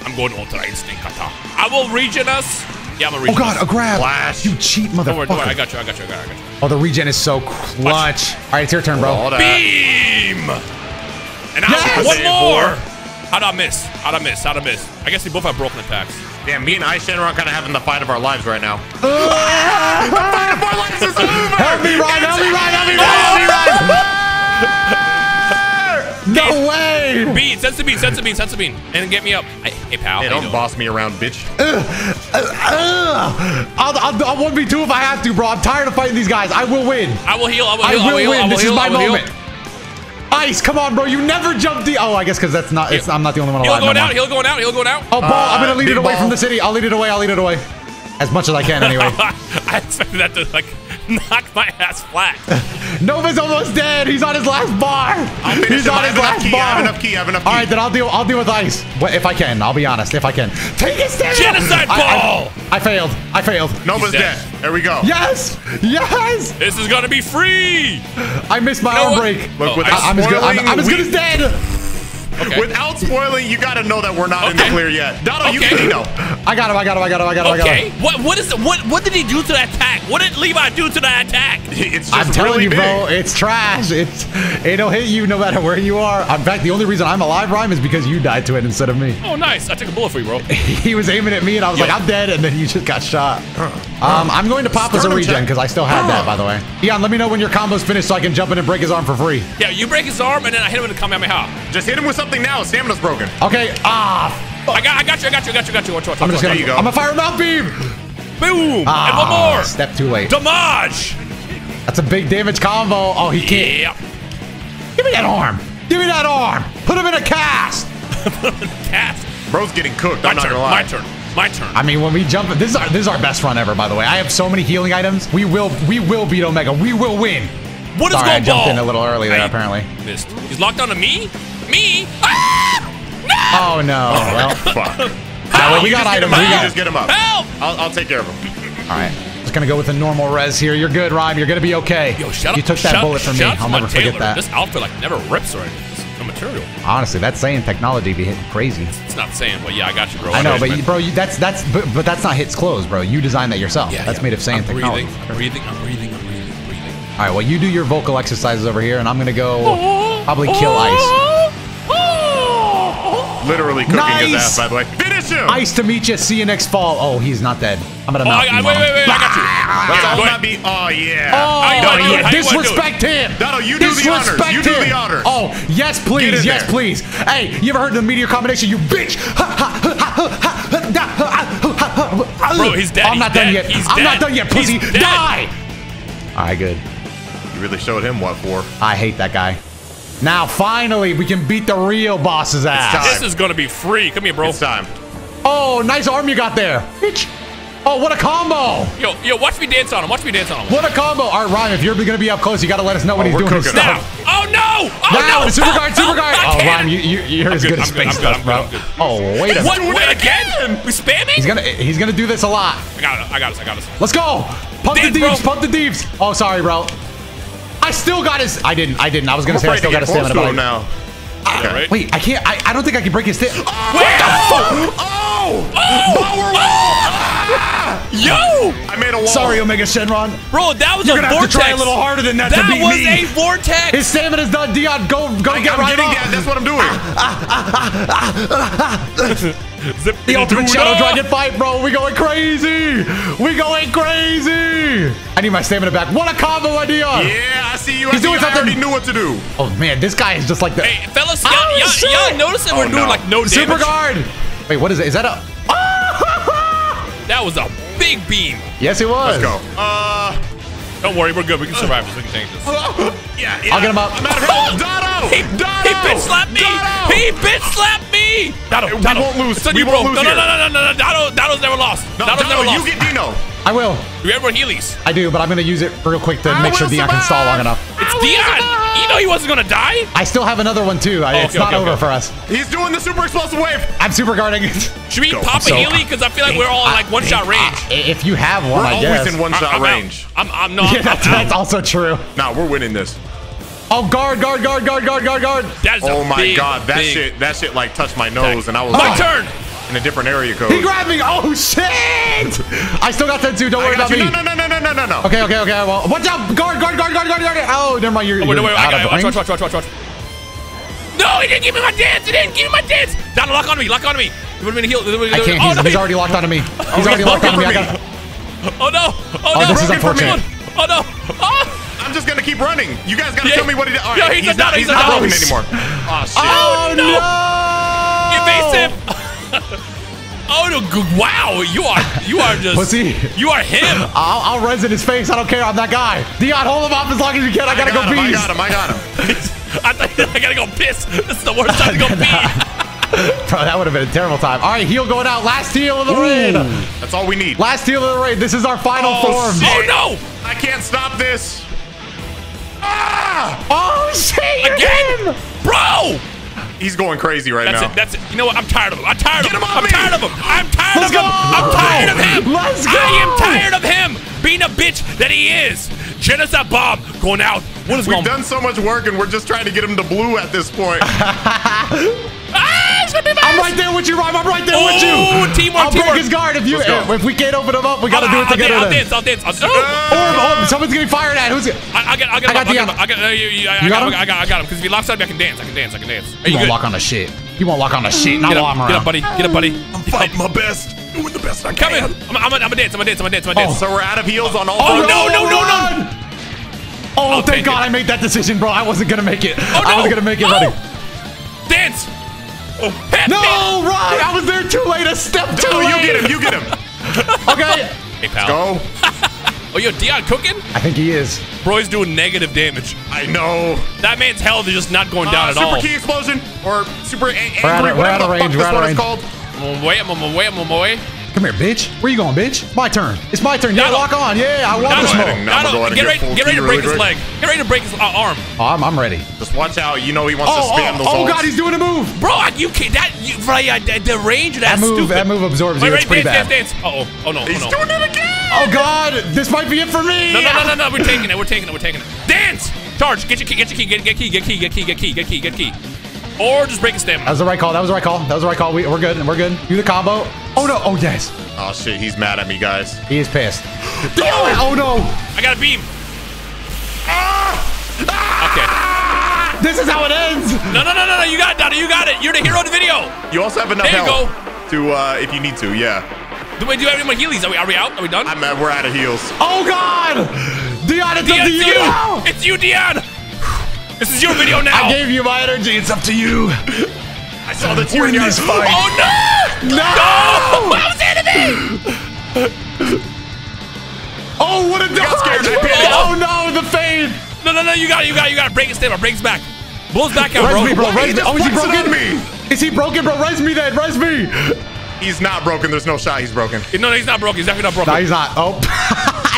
I'm going Ultra Instinct Kata. I will regen us. Yeah, I'm a Oh. God, a grab. Flash. You cheat Don't worry, don't worry. I motherfucker. got you. I got you. I got you. I got you. Oh, the regen is so clutch. All right, it's your turn, bro. All. Beam. And now Yes! one more. How'd I miss? How'd I miss? How'd I miss? I guess we both have broken attacks. Damn, me and Ice Shenron kind of having the fight of our lives right now. The fight of our lives is over. Help me, Ryan! Help me, Ryan! Help me, Ryan! Help me, Ryan! No way! Bean, sense the bean, sense the bean, sense the bean, and get me up. Hey, hey pal. Hey, don't boss me around, bitch. Ugh. I'll, I'll, I'll 1v2 if I have to, bro. I'm tired of fighting these guys. I will win. I will heal. I will I heal. I will heal. Win. will This is my will heal. moment. Ice, come on, bro. You never jumped the. Oh, I guess because that's not. It's, I'm not the only one Heal alive. going no out. Heal going out. He'll going out. Oh, ball. I'm gonna Uh, lead it away ball. from the city. I'll lead it away. I'll lead it away. As much as I can, anyway. I expected that to like knock my ass flat. Nova's almost dead. He's on his last bar. I'll He's him. on his have enough last key. bar. I have enough key. I have enough key. All right, then I'll deal. I'll deal with ice. What if I can? I'll be honest. If I can. Take his stamina. Genocide I- I- ball! I, failed. I failed. Nova's dead. dead. There we go. Yes. Yes. This is gonna be free. I missed my You know arm what? break. Look, Oh, I, am as good. I'm, I'm as good as dead. Okay. Without spoiling, you gotta know that we're not in the clear yet. Doto, you Okay. can Dino. I got him. I got him. I got him. I got him. I got Okay. him. What what is it? What what did he do to that attack? What did Levi do to that attack? It's just I'm telling really you, big. bro, it's trash. It's it'll hit you no matter where you are. In fact, the only reason I'm alive, Rhyme, is because you died to it instead of me. Oh, nice. I took a bullet for you, bro. He was aiming at me, and I was Yo. like, I'm dead, and then you just got shot. Um, I'm going to pop as a regen because I still have that, by the way. Eon, let me know when your combo's finished so I can jump in and break his arm for free. Yeah, you break his arm and then I hit him with a Kamehameha. Just hit him with something now. Stamina's broken. Okay. Ah. I got, I got you, I got you, I got you, I got you. Watch, watch, I'm just watch. gonna. There you go. I'm gonna fire a mouth beam. Boom! Ah, and one more. Step too late. Damage. That's a big damage combo. Oh, he can't. Yeah. Give me that arm. Give me that arm. Put him in a cast. Cast. Bro's getting cooked. My I'm not turn. gonna lie. My turn. My turn. I mean, when we jump, this is our this is our best run ever. By the way, I have so many healing items. We will we will beat Omega. We will win. What is Sorry, I going jumped ball? in a little early there. I Apparently. Missed. He's locked onto me. Me. Ah! No! Oh no. Well, Fuck. all right, well, we got items. We You got. just get him up. Help! I'll, I'll take care of him. All right. Just gonna go with a normal res here. You're good, Rhyme. You're gonna be okay. Yo, shut you up. took that shut, bullet from me. shout out to I'll never forget tailor. that. This outfit like never rips or anything. It's no material. Honestly, that's saying technology be hitting crazy. It's not saying, but yeah, I got you, bro. I know, but you, bro, you, that's that's but, but that's not hits clothes, bro. You designed that yourself. yeah, that's yeah. made of sand I'm technology. breathing, I'm breathing, I'm breathing, I'm breathing, breathing. All right, well, you do your vocal exercises over here, and I'm gonna go probably kill Oh, Ice. Literally cooking his Nice. ass, by the way. Finish him! Ice to meet you. See you next fall. Oh, he's not dead. I'm gonna Oh, mount I, I, wait, wait, wait, I got you. Let's Yeah, all not be. Oh, yeah. Oh, How you doing? How you- how you wanna do it? disrespect him. Doto, you do the honors. Disrespect You do the honors. Oh, yes, please. Yes, there. please. Hey, you ever heard of the meteor combination? You bitch. Bro, he's dead. I'm not He's done dead. yet. He's I'm dead. not done yet, pussy. Die. All right, good. You really showed him what for. I hate that guy. Now, finally, we can beat the real boss's ass. This is gonna be free. Come here, bro. It's time. Oh, nice arm you got there. Bitch. Oh, what a combo. Yo, yo, watch me dance on him. Watch me dance on him. What a combo. All right, Ryan, if you're going to be up close, you got to let us know when Oh, he's we're doing his cooking Now. Oh no! Oh now, no! super guard, super Oh, guard. I Oh. Ryan, you, you, you're as good, good as I'm good, space I'm good, stuff, bro. Good, Oh, wait a What? minute. Wait again? We spamming? He's gonna he's gonna do this a lot. I got it. I got this. I got this. Let's go. Pump Dance, the deeps. bro. Pump the deeps. Oh, sorry, bro. I still got his. I didn't. I didn't. I was gonna I'm say I still to got get his close stamina. to him but now. Yeah, right? Wait, I can't. I, I don't think I can break his stick. Oh, wait, Oh! Oh! Power wall! Ah! Yo! I made a wall. Sorry, Omega Shenron. Bro, that was You're a gonna have to try a little harder than that, to beat me. That was a vortex. His stamina's done. Dion, go go I, get I'm right getting off. that. That's what I'm doing. Ah, ah, Zip The ultimate Shadow Dragon fight, bro. We going crazy. We going crazy. I need my stamina back. What a combo idea. yeah, I see you. He's doing you. I already something. kue what to do. Oh man, this guy is just like the Hey, fellas, y'all, Oh, y'all, y'all notice that we're Oh, doing like no damage? super guard. Wait, what is it? Is that a? That was a big beam. Yes, it was. Let's go. Uh, Don't worry, we're good. We can survive this. We can tank this. yeah, yeah. I'll get him up. I'm out of health. Doto! He, Doto! he bitch slapped me. Doto! He bitch slapped me. Doto, We won't lose. It's We won't bro. lose no, no, here. no, no, no, no, no. Doto, Doto's never lost. No, Doto's never Doto, you get Dino. I will. Do you ever Heelys? I do, but I'm gonna use it real quick to I make sure will Dion can stall long enough. It's Dion. You know he wasn't gonna die. I still have another one too. I, Oh, it's okay, not okay, over okay. for us. He's doing the super explosive wave. I'm super guarding. Should we Go. pop a Healy? Because I feel like we're all in like one shot range. if you have one, We're I always in one-shot range. I'm, I'm no. yeah, that's, that's also true. Nah, we're winning this. Oh, guard, guard, guard, guard, guard, guard, guard. That is Oh my big, god, that big shit, that shit like touched my nose, and I was like. My like, turn. In a different area code. He grabbed me. Oh shit! I still got that too. Don't I worry got about you. me. No, no, no, no, no, no, no. Okay, okay, okay. Well, watch out! Guard, guard, guard, guard, guard, guard. Oh, never mind. You're, Oh, wait, you're no, wait, I out got it. of Watch, range. watch, watch, watch, watch, watch. No, he didn't give me my dance. He didn't give me my dance. Doto, lock on me. Lock on me. It would have been a heal. I can't. Oh, He's, no, he's he- already locked onto me. Oh, he's already Okay, locked onto me. I for got. me. Oh no. Oh, Oh, no. this is Broken for me. unfortunate. Oh no. Oh. I'm just gonna keep running. You guys gotta Yeah. tell me what he did. All Yeah, he's he's, a not, he's he's a not broken anymore. Oh shit. Oh no! no! Evasive. Oh no! Wow, you are you are just Pussy. You are him. I'll, I'll res in his face. I don't care. I'm that guy. Dion, hold him off as long as you can. I gotta got go him, I got him. I got him. I, thought, I gotta go piss. This is the worst time to go pee. Bro, that would have been a terrible time. All right, heal going out. Last heal of the raid. That's all we need. Last heal of the raid. This is our final Oh, form. shit. Oh no! I can't stop this. Ah! Oh shit! You're Again, him! bro. He's going crazy right That's now. it. That's it. You know what? I'm tired of him. I'm tired of him. him I'm me. tired of him. I'm tired Let's of him. I'm tired of him. Let's go. I am tired of him being a bitch that he is. Genocide Bob going out What is We've going done so much work and we're just trying to get him to blue at this point. Ah, it's gonna be I'm right there with you, Rhyme. I'm right there with you. Oh, teamwork, I'll break his guard if you go. if we can't open him up. We got to I'll, do it I'll, together. I'll dance. I'll dance. I'll oh, dance. Or oh, someone's getting fired at. Who's? I, I got, I got, I got him, the- I got, him, I got, uh, you, you, I, You got got, him? I got, I got him. Because if he locks on me, I can dance. I can dance. I can dance. Are You you won't good? lock on the shit. You won't lock on the shit. Not Get while I'm up, get up, buddy. Get up, buddy. I'm fighting my best, doing the best I can. Come can. in. I'm, I'm, I'm, I'm a dance. I'm a dance. I'm a dance. Dance. So we're out of heals on all Oh, no, no, no, no. Oh, Oh, thank thank God. I made that decision, bro. I wasn't gonna make it. Oh. I wasn't gonna make it, buddy. Dance. Oh, hit No, me. I was there too late. A step too No, late. you get him. You get him. Okay. Hey, pal. Go. Oh, yo, Dion cooking? I think he is. Bro, he's doing negative damage. I know. That man's health is just not going down Uh, at super all. Super key explosion or super a- We're out angry, of- we're out whatever of range, we're out of range. called. I'm on my way. I'm on my way. I'm on my way. Come here, bitch. Where you going, bitch? My turn. It's my turn. Yeah, lock on. Yeah, I want Got this him. smoke. Now gonna go him. Get get ready, get ready to break really his quick. leg. Get ready to break his uh, arm. Oh, I'm, I'm ready. Just watch out. You know he wants Oh, to spam oh, those oh ults. God, he's doing a move. Bro, I- you can't. That you, right, uh, the, the range of That that, move, stupid. that move absorbs Wait, you. wait, It's pretty dance, bad. dance, dance. Uh oh. Oh no. He's oh no. doing it again. Oh God, this might be it for me. No, no, no, no, no. We're taking it. We're taking it. We're taking it. Dance. Charge. Get your key. Get your key. Get, get key. Get key. Get key. Get key. Get key. Get key. Or just break a stem. That was the right call. That was the right call. That was the right call. We, we're good. We're good. Do the combo. Oh no. Oh yes. Oh shit, he's mad at me, guys. He is pissed. oh no. I got a beam. Okay. This is how it ends. No, no, no, no, no. You got it, Donnie. You got it. You're the hero of the video. You also have enough There you health to uh, if you need to. Yeah, Do we do you have any more healies? Are we, are we out? Are we done? I'm. Uh, we're out of heals. Oh God. Dion, it's Dion, up to it's you. you. It's you, Dion. This is your video now. I gave you my energy. It's up to you. I saw the tear in your fight. Oh no! No. No! What was enemy? Oh, what a dodge. scared. I. Oh no, the fade. No, no, no! You got it! You got it! You got to break his stem. Break his back. Blows back out, Res bro. me, bro. Res me. Oh, is he broken? me. Is he broken, bro? Res me then. Res me. He's not broken. There's no shot. He's broken. No, no, he's not broken. He's definitely not broken. No, he's not. Oh.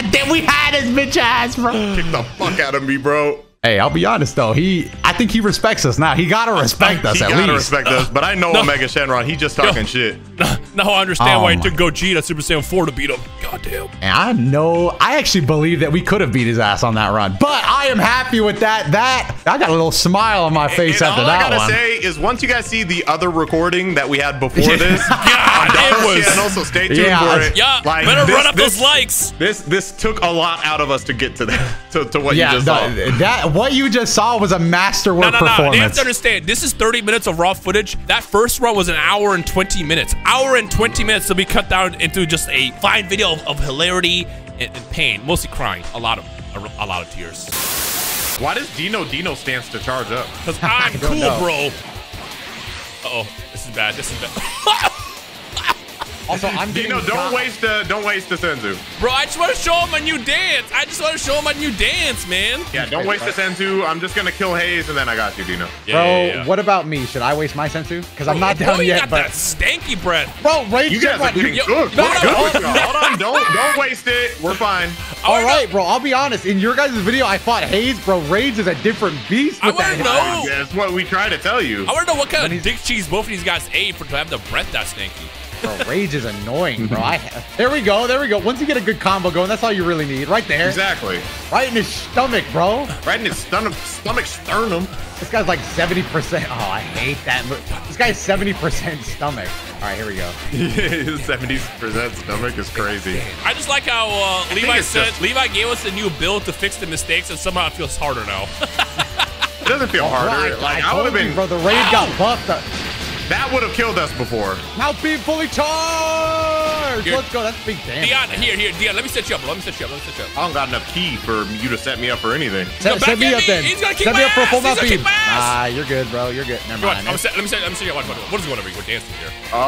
then we had his bitch ass, bro. Kick the fuck out of me, bro. Hey, I'll be honest though. He, I think he respects us now. He gotta respect us he at gotta least. respect us, but I know No. Omega Shenron. He just talking shit. now I understand Oh why he my- took Gogeta Super Saiyan 4 to beat him. God damn. And I know. I actually believe that we could have beat his ass on that run, but I am happy with that. That I got a little smile on my face and after all I that gotta one. say is, once you guys see the other recording that we had before this, God, on it Donald's was- channel, so stay tuned Yeah, for it. Yeah, Like, better this- run up this, those likes. This this took a lot out of us to get to that to, to what yeah, you just no, saw. that what you just saw was a masterwork No, no, no. They have to understand. This is 30 minutes of raw footage. That first run was an hour and 20 minutes. Hour and 20 minutes to be cut down into just a fine video of, of hilarity and, and pain, mostly crying. A lot of a, a lot of tears. Why does Dino Dino stance to charge up? Cause I'm cool, know. bro. Uh oh, this is bad. This is bad. also, I'm getting Dino, don't got- waste the don't waste the Senzu. bro, I just want to show him my new dance. I just want to show him my new dance, man. Yeah, don't waste the Senzu. I'm just gonna kill Haze and then I got you, Dino. Yeah, Bro, yeah, yeah. what about me? Should I waste my senzu? Because I'm not Bro, down you yet. got But that stanky breath. bro, rage You guys are Shenron, getting yo, good. no, no, good no. with. Hold on, don't don't waste it. We're fine. I All wanna know- bro. I'll be honest. In your guys' video, I fought Haze, bro. Rage is a different beast I with that. wanna know. That's what we try to tell you. I want to know what kind of dick cheese both of these guys ate for to have the breath that stanky. Bro, rage is annoying, bro. I, there we go. There we go. Once you get a good combo going, that's all you really need. Right there. Exactly. Right in his stomach, bro. Right in his stomach, stomach sternum. This guy's like 70%. Oh, I hate that. This guy's 70% stomach. All right, here we go. His 70% stomach is crazy. I just like how uh, Levi said just- Levi gave us a new build to fix the mistakes, and somehow it feels harder now. It doesn't feel harder. Right, Like I I would have told you, been. bro. The rage got buffed. up. That would have killed us before. Mouth beam fully charged. Here. Let's go. That's big damage. Dion, here, here, Dion, let me set you up. Let me set you up. Let me set you up. I don't got enough key for you to set me up for anything. Set, back set me up me. then. He's gonna kick set me up for a full ass. mouth He's gonna beam. kick. Ah, you're good, bro. You're good. Never Come on, mind. I'm set, let me set. Let me set you up. Watch, watch, watch. What is going on? We're dancing here. Full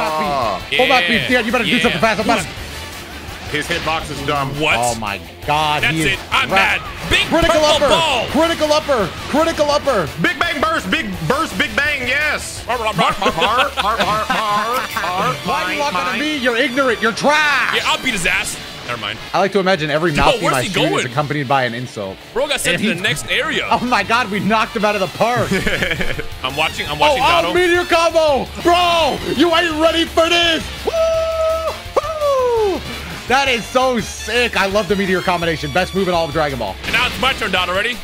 mouth Oh, beam. Full mouth beam. Yeah. Dion, you better do something fast. I'm about to- his hitbox is dumb. What? Oh my god. That's it. I'm ra- mad. Big Critical upper. ball. Critical upper. Critical upper. Big bang burst, big burst, big bang, yes. Why are you mine, locking on mine. me? You're ignorant. You're trash. Yeah, I'll beat his ass. Never mind. I like to imagine every mouth beam where's I he shoot is accompanied by an insult. Bro got sent And to the next area. Oh my god, we knocked him out of the park. I'm watching. I'm oh, watching oh, oh Dono. meteor combo. Bro, you ain't ready for this. Woo! Woo! That is so sick. I love the meteor combination. Best move in all of Dragon Ball. And now it's my turn, Dono. already.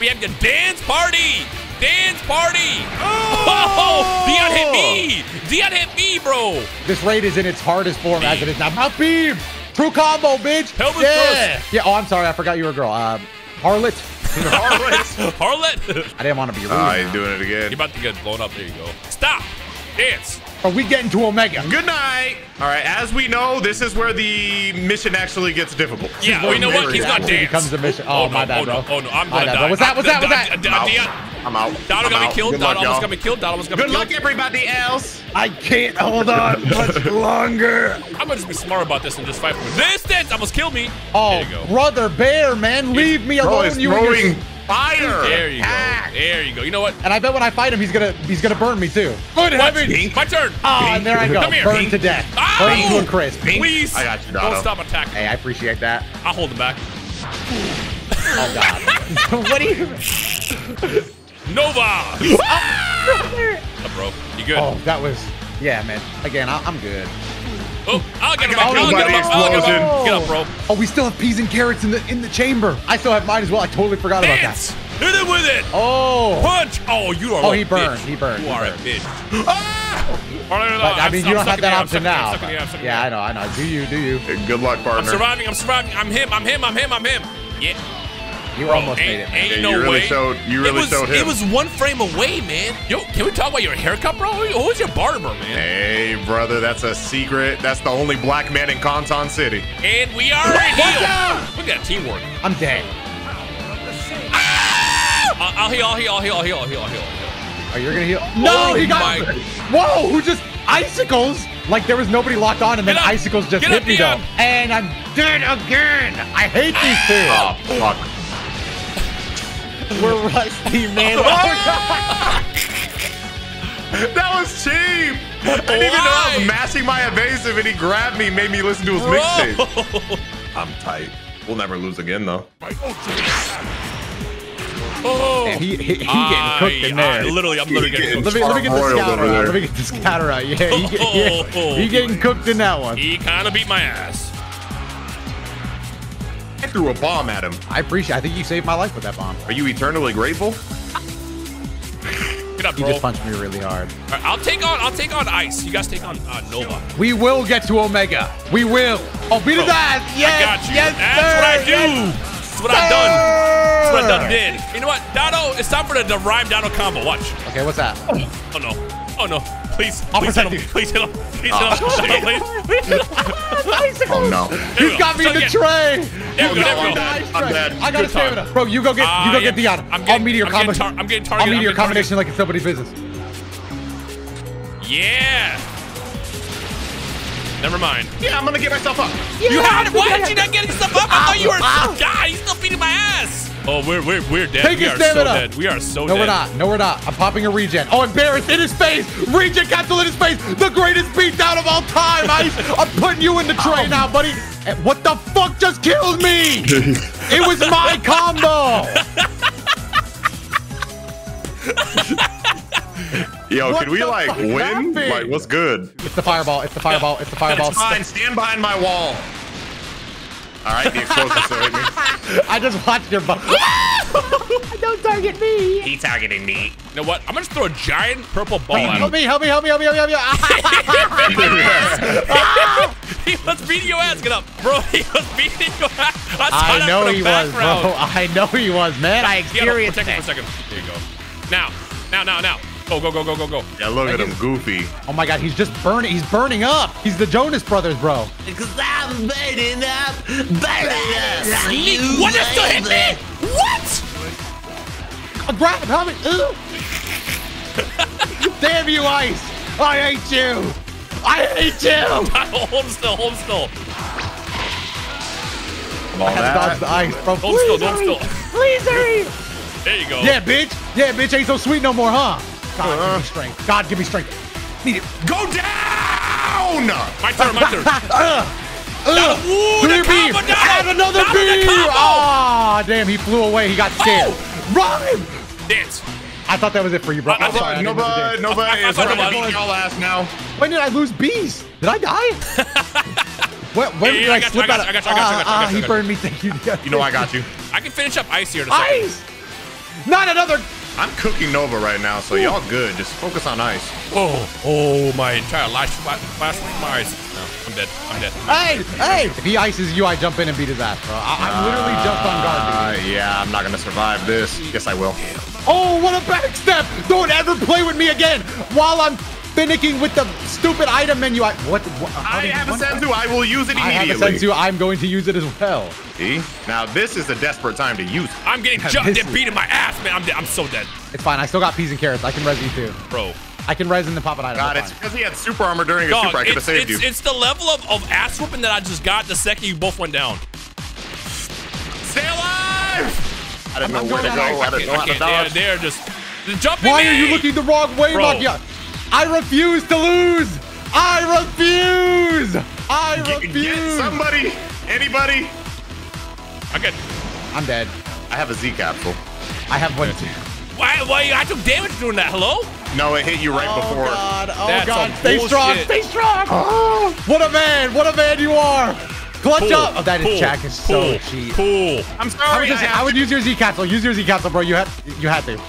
We have the dance party. Dance party. Oh, Dion hit me. Dion hit me, bro. This raid is in its hardest form as it is now. Mouth beam. True combo, bitch. Pelvis yeah. thrust. Yeah. Oh, I'm sorry. I forgot you were a girl. Um, Harlot. Harlot. Harlot. I didn't want to be rude. Ah, he's doing it again. You're about to get blown up. There you go. Stop. Dance. Are we getting to Omega? Good night. All right, as we know, this is where the mission actually gets difficult. Yeah, well, you know what? He's not Actually dance. becomes a mission. Oh, oh, no, my bad, oh, bro. no, oh, no. I'm My gonna die. bro. What's that? What's that? What's that? D- D- Dion. I'm out. Donald I'm got me out. killed. Good luck, Donald almost y'all. got me killed. Donald almost got me Good killed. luck, everybody else. I can't hold on much longer. I'm gonna just be smart about this and just fight for distance. Almost killed me. Oh, There you go. brother bear, man, leave me Bro, alone. it's You and your- throwing fire. There you go. There you go. You know what? And I bet when I fight him, he's gonna he's gonna burn me too. Good What? heavens! My turn. Oh, and there I go, Come here. burned to death, oh! Ow! burned to a crisp. Please. I got you, Don't stop attacking. Hey, I appreciate that. I'll hold him back. Oh God, what are you? Nova. Up, bro. You good? Oh, that was yeah, man. Again, I, I'm good. Oh, I'll get him got up. I'll get him up. I'll get him Explosion. up. Get up, bro. Oh, we still have peas and carrots in the in the chamber. I still have mine as well. I totally forgot about that. Hit it with it. Oh, Punch. Oh, you are. Oh, he burned. bitch. He burned. You He are a bitch. Ah! No, no, no. but I mean, I'm you don't stuck have that the air. I'm option stuck in the air. now. I'm stuck in the air. I'm stuck in the Yeah. I know, I know. Do you? Do you? Good luck, partner. I'm surviving. I'm surviving. I'm him. I'm him. I'm him. I'm him. Yeah. You Bro, almost made it. Man. ain't Yeah, no you really way. showed- you really it was, showed him. It was one frame away, man. Yo, can we talk about your haircut, bro? Who who's your barber, man? Hey, brother, that's a secret. That's the only black man in Conton City. And we are healed. Look at that teamwork. I'm dead. Ah! I'll, I'll heal. I'll heal. I'll heal. I'll heal. I'll heal. I'll heal. Oh, you're gonna heal? Oh no, Oh he got. my- Whoa! Who just icicles? Like there was nobody locked on, and then up. icicles just Get hit up, me Dion. though. And I'm dead again. I hate these two. Oh, fuck. We're rusty, man. Oh, That was cheap. I didn't even know I was mashing my evasive and he grabbed me, made me listen to his mixtape. I'm tight. We'll never lose again, though. Oh, oh. oh. he, he, he getting cooked in there. I, literally, I'm literally getting let cooked. me, let me get the Broiled scout out. Let me get the scout out. Yeah, he, get, yeah, Oh, he getting cooked in that one. He kind of beat my ass. I threw a bomb at him. I appreciate. I think you saved my life with that bomb. Are you eternally grateful? Get up, He bro. just punched me really hard. All right, I'll take on. I'll take on Ice. You guys take on uh, Nova. We will get to Omega. We will. Oh, beat his Bro, ass. Yes, I got you. yes, That's sir. what I do. Yes, That's what I've done. That's what I done did. You know what, Dono? It's time for the, the rhyme Dono combo. Watch. Okay, what's that? Oh no. Oh no. Please. I'll Please hit him. you. Please hit him. Please hit him. Please. Please hit him. Oh, no. There we He's go. got me So in the again- tray. There we go. There we I'm go. dead. I'm dead. I got a Good time. stamina. Bro, you go get you I go ah, get am- Dion. I'm I'll getting- meteor I'm getting combination. tar- I'm getting I'll targeted. I'm meteor getting combination like it's nobody's business. Yeah. Never mind. Yeah, I'm gonna get myself up. You had it. Why did you not get yourself up? I ah, thought you were. Ah. God, he's still beating my ass. Oh, we're we're we're dead. Take we his are so stamina. dead. We are so No, dead. we're not. No, we're not. I'm popping a regen. Oh, embarrassed in his face. Regen capsule in his face. The greatest beatdown of all time. Ice. I'm putting you in the tray now, buddy. What the fuck just killed me? it was my combo. Yo, What can we like win? happened? Like, what's good? It's the fireball. It's the fireball. It's the fireball. It's fine. Stand behind my wall. All right, the explosion still hit me. I just watched your butt. Don't target me. He targeting me. You know what? I'm gonna just throw a giant purple ball at Help him. me, help me, help me, help me, help me, help me. Ah! he was beating your ass. Get up, bro. He was beating your ass. I, I know he was, background. bro. I know he was, man. I Get up, experienced protect him it. for a second. There you go. Now, now, now, now. Go, go, go, go, go, go. Yeah, look at him, goofy. Oh my god, he's just burning. He's burning up. He's the Jonas Brothers, bro. Because I'm burning up, burning up. Sneak. What is still hit me? What? Uh, grab, help me. Damn you, Ice. I hate you. I hate you. hold still, hold still. All I had to that. dodge the ice, bro. Hold still, Please hold hurry. still. Please hurry. There you go. Yeah, bitch. Yeah, bitch ain't so sweet no more, huh? God, give me strength. God, give me strength. Need it. Go down! My turn, my turn. Ugh. Ooh, the down. Add another Down with the beam. Ah, damn, he flew away. He got scared. Run. Dance. I thought that was it for you, bro. I I'm sorry. I didn't mean to Nobody, nobody I- I is thought to beat y'all ass now. When did I lose bees? Did I die? when when Yeah, did I, I you, slip I got out? you, I got you, I got you, I got you, I Ah, got you, he you. burned me. Thank you. You know I got you. I can finish up Ice here in a second. Ice. Not another. I'm cooking Nova right now, so y'all good. Just focus on ice. Oh, oh, my entire life flash flash my eyes. No, I'm dead. I'm dead. Hey, hey! If he ices you, I jump in and beat his ass, bro. I, I'm literally jumped on guard. Uh, yeah, I'm not gonna survive this. Yes, I will. Oh, what a back step! Don't ever play with me again while I'm finicking with the stupid item menu. I, what? what how I did you have a want- senzu. I will use it I have a immediately. senzu. I'm going to use it as well. See? Now this is a desperate time to use it. I'm getting jumped and is- beating my ass, man. I'm dead. I'm so dead, It's fine. I still got peas and carrots. I can res you too. bro. I can res in the pop it item. God, That's it's because he had super armor during his Dog, super. I could have saved it's, you. it's the level of, of ass whooping that I just got the second you both went down. Stay alive! I didn't know I'm where to go. out. I didn't know how to They're, dodge. they're just they're jumping Why me. are you looking the wrong way, Bro. Makia? I refuse to lose. I refuse. I Get, refuse. get somebody, anybody. I got. I'm dead. I have a Z capsule. I have one too. Why? Why? I took damage doing that. Hello? No, it hit you right before. Oh before. God! Oh That's God! some Stay strong! Stay strong! what a man! What a man you are! Clutch Cool. up! Oh, that is Cool. Jack is so Cool. cheap. Cool. I'm I would, sorry. just, I I would use your Z capsule. Use your Z capsule, bro. You had you had to.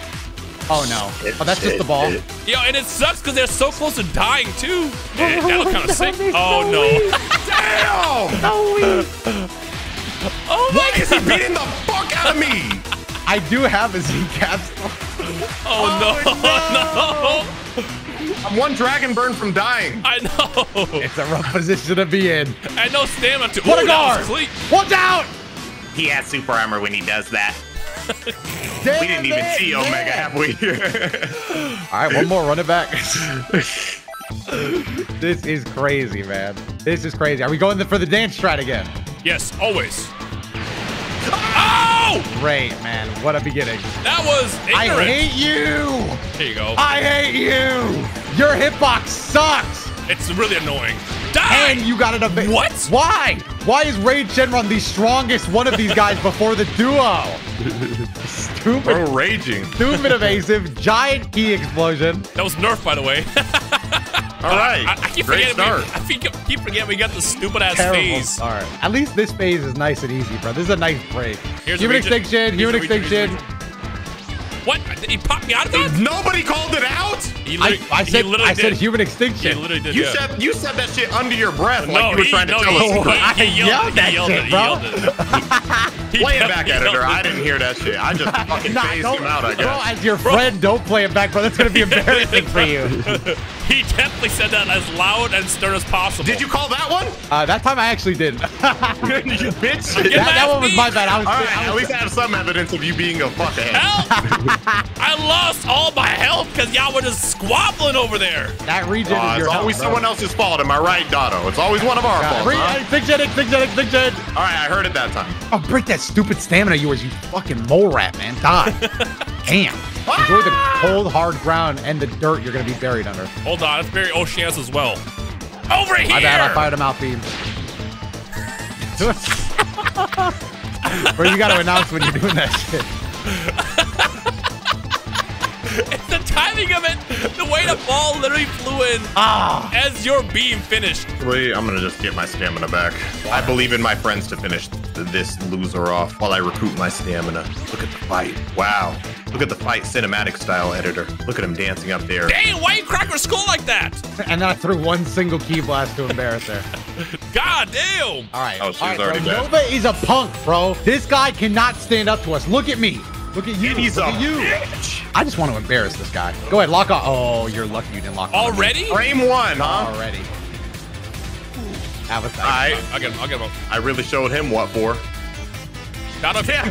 Oh no! Oh, that's just the ball. Yo, and it sucks because they're so close to dying too. Eh, that look kind of sick. Oh no! Damn! Oh Why my is he beating the fuck out of me? I do have a Z capsule. Oh no! no. I'm one dragon burn from dying. I know. It's a rough position to be in. And no stamina too. What Ooh, a guard! was. Watch out! He has super armor when he does that. Damn We didn't even it, see yeah. Omega, have we? All right, one more. Run it back. this is crazy, man. This is crazy. Are we going for the dance strat again? Yes, always. Oh! Great, man. What a beginning. That was ignorant. I hate you. There you go. I hate you. Your hitbox sucks. It's really annoying. Die! And you got it a What? Why? Why is Rage Shenron the strongest one of these guys before the duo? Stupid, Bro, raging. stupid evasive, giant key explosion. That was Nerf, by the way. All right. I, I keep Great forgetting. We, start. I keep, keep forgetting we got the stupid ass Terrible phase. start. At least this phase is nice and easy, bro. This is a nice break. Here's human region. extinction, Here's human a region, here's extinction. What? He popped me out of that? Nobody called it out. He I, literally, I he said, literally I said did. human He extinction. literally did. You yeah. said you said that shit under your breath, no, like you were he, trying to no, tell he, us. he, secret. I he, yelled, yelled that he yelled shit, it. He bro. yelled it. He Play it definitely back, editor. I didn't hear that shit. I just fucking Nah, phased him out, I guess. Bro, guess. as your friend, don't play it back, bro. That's gonna be embarrassing for you. He definitely said that as loud and stern as possible. Did you call that one? Uh, that time I actually did. you bitch. that, that one was my bad. I was. All right, I at least I have some evidence of you being a fuckhead. Help! I lost all my health because y'all were just squabbling over there. that region Aw, is it's your always help, someone else's fault. Am I right, Doto? It's always one of our bro. faults. Re- huh? extinction, extinction, extinction. All right, I heard it that time. Oh, break that stupid stamina of yours, you fucking mole rat, man. Die. Damn. Enjoy the cold, hard ground and the dirt you're gonna be buried under. Hold on, let's bury Oceanus as well. Over here! My bad, I fired a mouth beam. Bro, you gotta announce when you're doing that shit. It's the timing of it. The way the ball literally flew in Ah. as your beam finished. Wait, I'm gonna just get my stamina back. I believe in my friends to finish this loser off while I recruit my stamina. Look at the fight. Wow. Look at the fight cinematic style editor. Look at him dancing up there. Dang, why you crack your skull like that? And then I threw one single key blast to embarrass her. God damn. All right. Oh, she's All right, bro. already dead. Nova is a punk, bro. This guy cannot stand up to us. Look at me. Look at you. And he's Look a at you. bitch. I just want to embarrass this guy. Go ahead, lock on. Oh, you're lucky you didn't lock on. Already? Frame one, huh? Already. That was nice. I I'll get him. I'll get him. I really showed him what for. Not up here.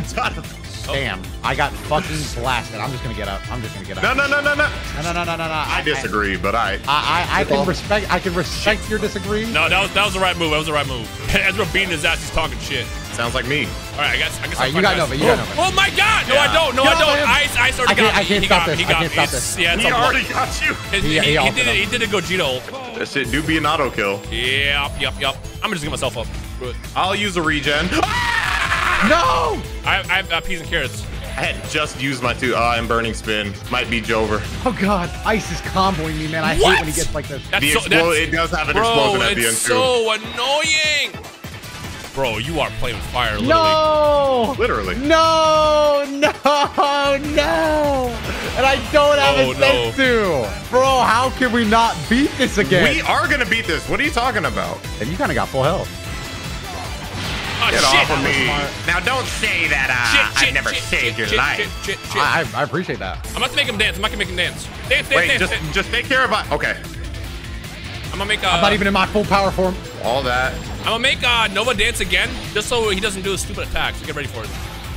Damn. I got fucking blasted. I'm just gonna get up. I'm just gonna get up. No, no, no, no, no. No, no, no, no, no, no. I disagree, but I. I, I, I can respect. I can respect your disagree. No, that was that was the right move. That was the right move. Ezra beating his ass. He's talking shit. Sounds like me. All right, I guess. I guess. All right, you got fine, Nova, guys. you got oh, Nova. Oh my God! No, I don't. No, I don't. him. Ice, ice I already can't- got me. I can't he stop got this. Me. He I got can't me. stop It's- this. Yeah, it's He already block. got you. He, He- he, he he altered did it. him. He did a Gogeta. That shit do be an auto kill. Yep, yep, yep. I'm gonna just get myself up. Good. I'll use a regen. No. I, I have uh, peas and carrots. I had just used my two. Ah, I'm burning spin. Might be Jover. Oh God, Ice is comboing me, man. I hate when he gets like this. That's The so, that's, it does have an bro, explosion at the it's end too. so annoying. Bro, you are playing with fire. Literally. No! Literally. No! No! No! And I don't have Oh, a sense to. Bro, how can we not beat this again? We are gonna beat this. What are you talking about? and you kind of got full health. Oh, Get shit. off of me. Now don't say that uh, Shit, shit, I've never shit, saved shit, your shit, life. Shit, shit, shit. I, I, I appreciate that. I'm about to make him dance. I'm about to make him dance. Dance, dance, Wait, dance. just dance. just take care of it. Okay. I'm gonna make. Uh, I'm not even in my full power form. All that. I'm gonna make uh, Nova dance again, just so he doesn't do his stupid attack. So get ready for it.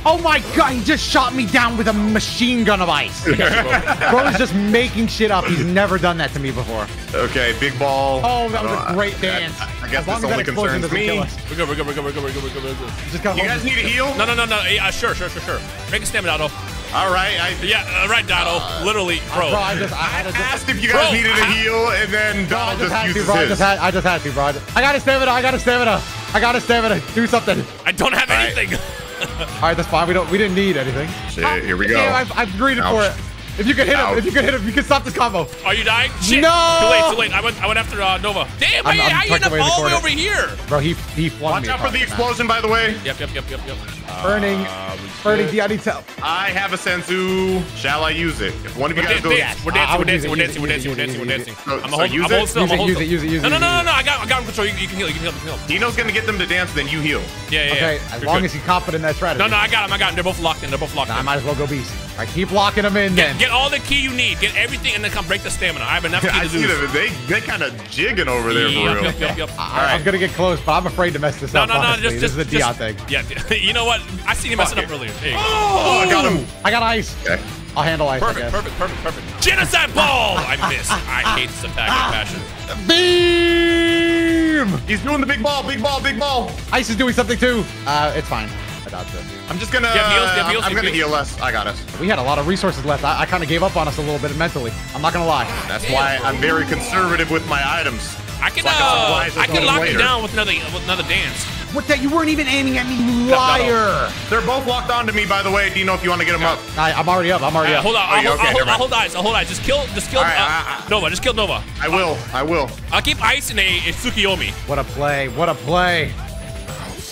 Oh my god, he just shot me down with a machine gun of ice. Bro is just making shit up. He's never done that to me before. Okay, big ball. Oh, that was Uh, a great dance. I, I guess As this only explosion concerns me. We're good. We're good. We're good. We're good. We're good. We're good. We're good. Just You guys need a heal? No, no, no, no. Yeah, sure, sure, sure, sure. Make a stamina, Doto. All right. I Yeah, uh, right, Doto. Literally, bro. Bro, I just, I had to just, asked if you guys Bro, needed a how- heal, and then Donald just just had to, uses bro. I just had, I just had to, bro. I got a stamina. I got a stamina. I got a stamina. Do something. I don't have All right. anything. All right, that's fine. We don't, we didn't need anything. Shit, here we go. Damn, I've, I've greeted for it. If you could hit him, if you could hit him, you can stop this combo. Are you dying? Shit. No! Too late. Too late. I went. I went after uh, Nova. Damn, I'm- I, I'm I ended up in the all the way over here. Bro, he he flung Watch me. out for the explosion, by the way. Yep, yep, yep, yep, yep. Burning, Uh, we burning. good. Do I need help? I have a senzu. Shall I use it? If one of you We're guys dancing, goes. we're I dancing, we're dancing, we're dancing, we're dancing, we're dancing, we're dancing. I'm so holding, use I'm it? still, I'm Use it, use it, use it, use it, No, no, no, no, no. I got, I got him control. You, you can heal, you can heal, you can heal. Dino's gonna get them to dance, then you heal. Yeah, yeah, Okay, yeah. as You're long as he's confident in that strategy. No, no, I got him. I got him. They're both locked in. They're both locked Nah, I might as well go beast. All right, keep locking him in then. Get, get all the key you need. Get everything, and then come break the stamina. I have enough key I to see do them. They they kind of jigging over there for real. yep, yep, yep. I, I'm gonna get close, but I'm afraid to mess this No, up. no, no. honestly. Just, this just, is a Dion thing. Yeah, you know what? I seen you messing up earlier. There you. Oh, I got him. I got ice. Okay. I'll handle ice. I Perfect, guess. perfect, perfect, perfect. Genocide ball! I miss. I hate this attack with passion. Beam! He's doing the big ball, big ball, big ball. Ice is doing something too. Uh, it's fine. I dodged it. I'm just gonna. You have heals, you have I'm, I'm gonna heals. heal us. I got us. We had a lot of resources left. I, I kind of gave up on us a little bit mentally. I'm not gonna lie. That's why I'm very conservative with my items. I can, So uh, I can lock little it down with another, with another dance. What that? You weren't even aiming at me, you liar! They're both locked onto me, by the way. Do you know if you want to get them up. I, I'm already up. I'm already Uh, up. hold on, Oh, I'll, you hold, okay? I'll, hold, Never I'll hold eyes. I'll hold eyes. Just kill, just kill All right, uh, I- I- Nova. Just kill Nova. I will. I will. I'll keep ice in a, a Tsukiyomi. What a play! What a play!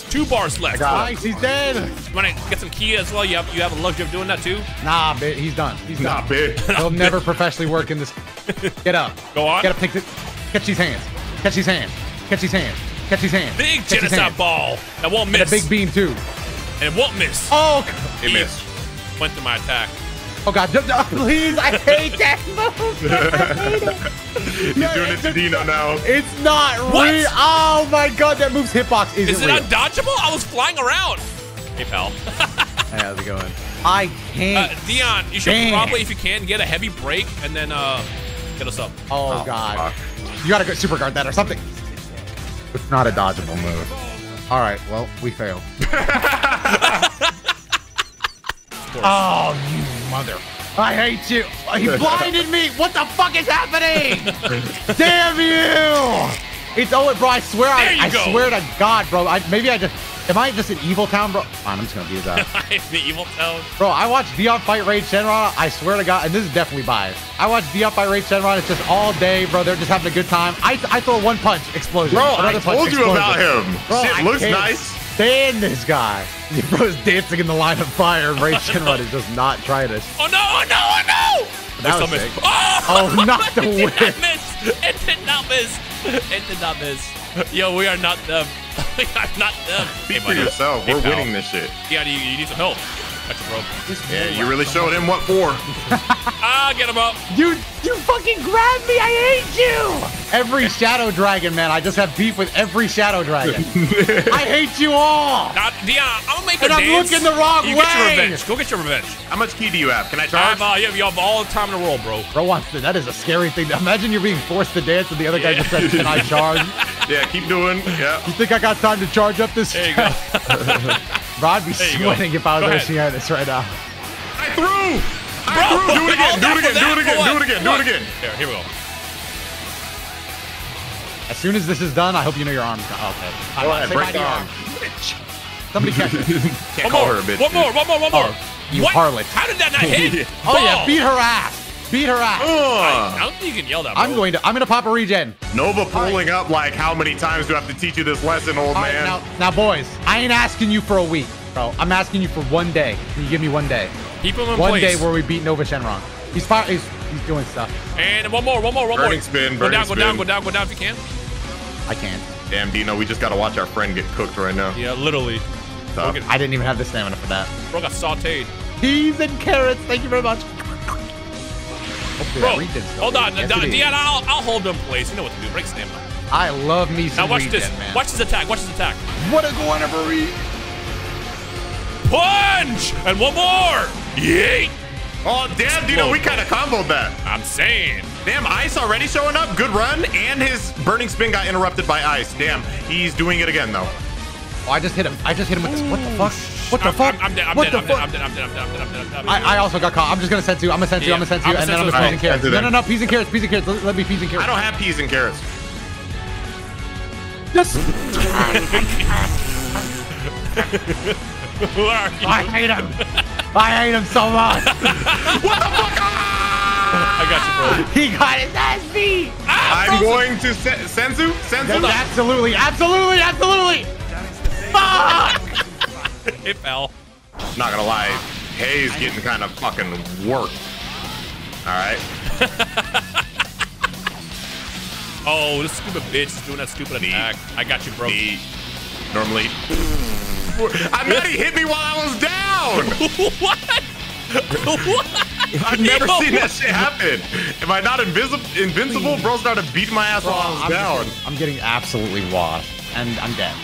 Two bars left. Ice, he's dead. You want to get some key as well? You have you have a luxury of doing that too. Nah, bi- he's done. He's done. Not big. He'll never professionally work in this. Get up. Go on. Get up. Take the. Catch these hands. Catch his hand. Catch his hand. Catch his hand. Big Catch genocide hands. ball that won't And a big beam too. and it won't miss. Oh, He missed. Went to my attack. oh God! No, no, please, I hate that move. I hate it. He's doing it to Dino now. It's not What? real. Oh my God! That move's hitbox isn't Is it real. undodgeable? I was flying around. Hey, pal. Hey, how's it going? I Uh, can't. Dion, you should Damn. probably, if you can, get a heavy break and then uh, get us up. oh, oh God! You gotta go super guard that or something. It's not a dodgeable move. All right. Well, we failed. oh, you mother! I hate you. He blinded me. What the fuck is happening? Damn you! It's oh, bro. I swear, I, I go. swear to God, bro. I, maybe I just. Am I just an evil town, bro? Fine, I'm just gonna use that. the evil town. Bro, I watched Dion fight Rage Shenron. I swear to God, and this is definitely biased. I watched Dion fight Rage Shenron. It's just all day, bro. They're just having a good time. I, I throw one punch, explosion. Bro, I Another punch, told you explosion. about him. Bro, Shit I looks can't nice. Stand this guy. Bro is dancing in the line of fire. and Raid Shenron is just not trying to. Oh no! Oh no! Oh no! That was still sick. Oh! Oh, not the it did whip. not miss. It did not miss. It did not miss. Yo, we are not them. we are not them. Speak hey, for yourself. Hey, We're pal. winning this shit. Yeah, you, you need some help. Gotcha, bro. Yeah, you really showed him what for. Ah, get him up. You, you fucking grabbed me. I hate you. Every Shadow Dragon, man. I just have beef with every Shadow Dragon. I hate you all. Now, Dion, I'm gonna make And her I'm dance. looking the wrong you get your way. revenge. Go get your revenge. How much key do you have? Can I I charge? have, uh, you, have, you have all the time in the world, bro. Bro wants to. That is a scary thing. Imagine you're being forced to dance and the other guy just says, "Can I charge?" Yeah, keep doing. Yeah. You think I got time to charge up this? There you go. Bro, I'd be There you go. sweating if I was Go actually this right now. I threw. I Bro, threw. Do it again. Do it again. Do it again. Do it again. Do it again. Here, here we go. As soon as this is done, I hope you know your arm's gone. Okay. Go ahead. Say Break bye to the your arm. Somebody catch it. Can't One call more. her a bitch. One more. One more. One more. Oh, you what? harlot. How did that not hit? Oh yeah, beat her ass. Beat her ass. Ugh. I don't think you can yell that. Bro. I'm going to. I'm gonna pop a regen. Nova pulling up like how many times do I have to teach you this lesson, old All right, man? now, now, boys, I ain't asking you for a week, bro. I'm asking you for one day. Can you give me one day? Keep him in One place. day where we beat Nova Shenron. He's fire. He's, he's doing stuff. And one more, one more, one Burning more. spin, Go burning down, go down, spin. go down, go down if you can. I can't. Damn, Dino, we just gotta watch our friend get cooked right now. Yeah, literally. Tough. I didn't even have the stamina for that. Bro got sauteed. Peas and carrots. Thank you very much. Hopefully Bro, that regen's still hold good. on. Yes, Dion, it is. Dion, I'll, I'll hold him in place. You know what to do. Break stamina. I love me some Now watch regen, this. man. Watch his attack. Watch his attack. What a Guinevere. Punch! And one more! Yeet! Oh, damn, Dino, we kind of comboed that. I'm saying. Damn, Ice already showing up. Good run. And his burning spin got interrupted by Ice. Damn, he's doing it again, though. Oh, I just hit him. I just hit him with this. What the fuck? What the I'm, fuck? I'm, I'm dead. I'm what dead. I'm dead. I'm dead. I'm dead. I'm dead. I'm dead. I'm dead. I'm. I'm dead. I, I also got caught. I'm just gonna send two. I'm gonna send two. I'm gonna send two, Yeah, and then I'm I'm gonna gonna peas and carrots. No, no, no, peas and carrots. Peas and carrots. Let, let me peas and carrots. I don't have peas and carrots. Yes. Who are you? I hate him. I hate him so much. what the fuck? Ah! I got you, bro. he got his ass beat. I'm going to se- Senzu. Senzu. Absolutely, absolutely, absolutely. Fuck. It fell. Not gonna lie, Haze getting kind of fucking worked. All right. Oh, this stupid bitch is doing that stupid attack. I got you, bro. He normally. I bet he hit me while I was down. what? what? I've never Yo. seen that shit happen. Am I not invisible? Invincible? Bro started beating my ass while I was I'm, down. just- I'm getting absolutely washed, and I'm dead.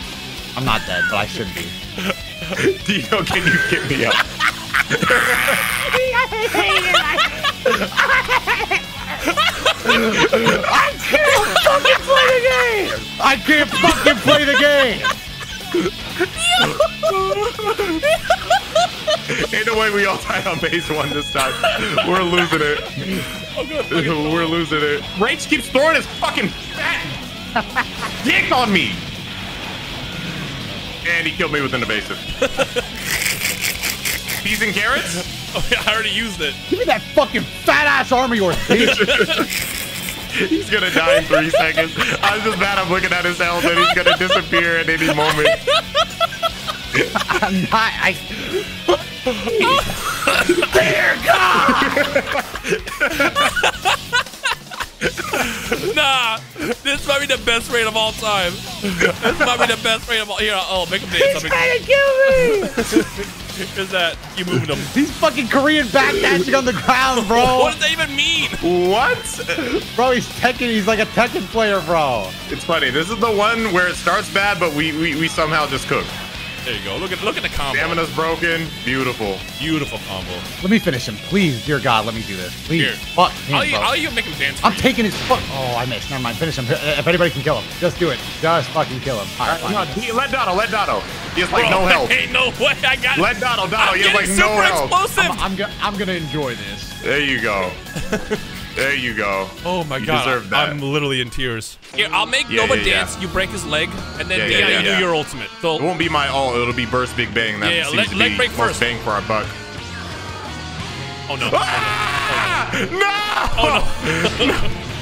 I'm not dead, but I should be. Dino, can you get me up? I can't fucking play the game. I can't fucking play the game. Ain't no way we all tied on base one this time. We're losing it. We're losing it. Rage keeps throwing his fucking fat dick on me. And he killed me with an evasive. Peas and carrots? Oh, yeah, I already used it. Give me that fucking fat ass arm of yours, bitch. He's gonna die in three seconds. I'm just mad I'm looking at his health and he's gonna disappear at any moment. I'm not. I. Dear God! nah, this might be the best raid of all time. This might be the best raid of all. Here, oh, make him dance. He's I'll trying to kill me. Here's that. You moving him. He's fucking Korean backdashing on the ground, bro. What does that even mean? What? Bro, he's Tekken. He's like a Tekken player, bro. It's funny. This is the one where it starts bad, but we we, we somehow just cook. There you go. Look at look at the combo. Stamina's broken. Beautiful. Beautiful combo. Let me finish him, please. Dear God, let me do this, please. Here. Fuck him, I'll, bro. I'll even make him dance. I'm you. taking his fuck. Oh, I missed. Never mind. Finish him. If anybody can kill him, just do it. Just fucking kill him. All right, fine. Uh, no, let Doto. Let Doto. He has like Bro, no health. Ain't no way. I got it. Let Doto. Doto. I'm He has like getting no super health. explosive. I'm, I'm, go- I'm gonna enjoy this. There you go. there you go. Oh my You god, deserve that. I'm literally in tears. Here, I'll make Yeah, Nova yeah, yeah. dance. You break his leg, and then Yeah, Dion, yeah, yeah, you do your ultimate. So It won't be my all. It'll be burst big bang. That Yeah, seems leg- to leg break first. bang for our buck. oh no, Ah! No! oh no.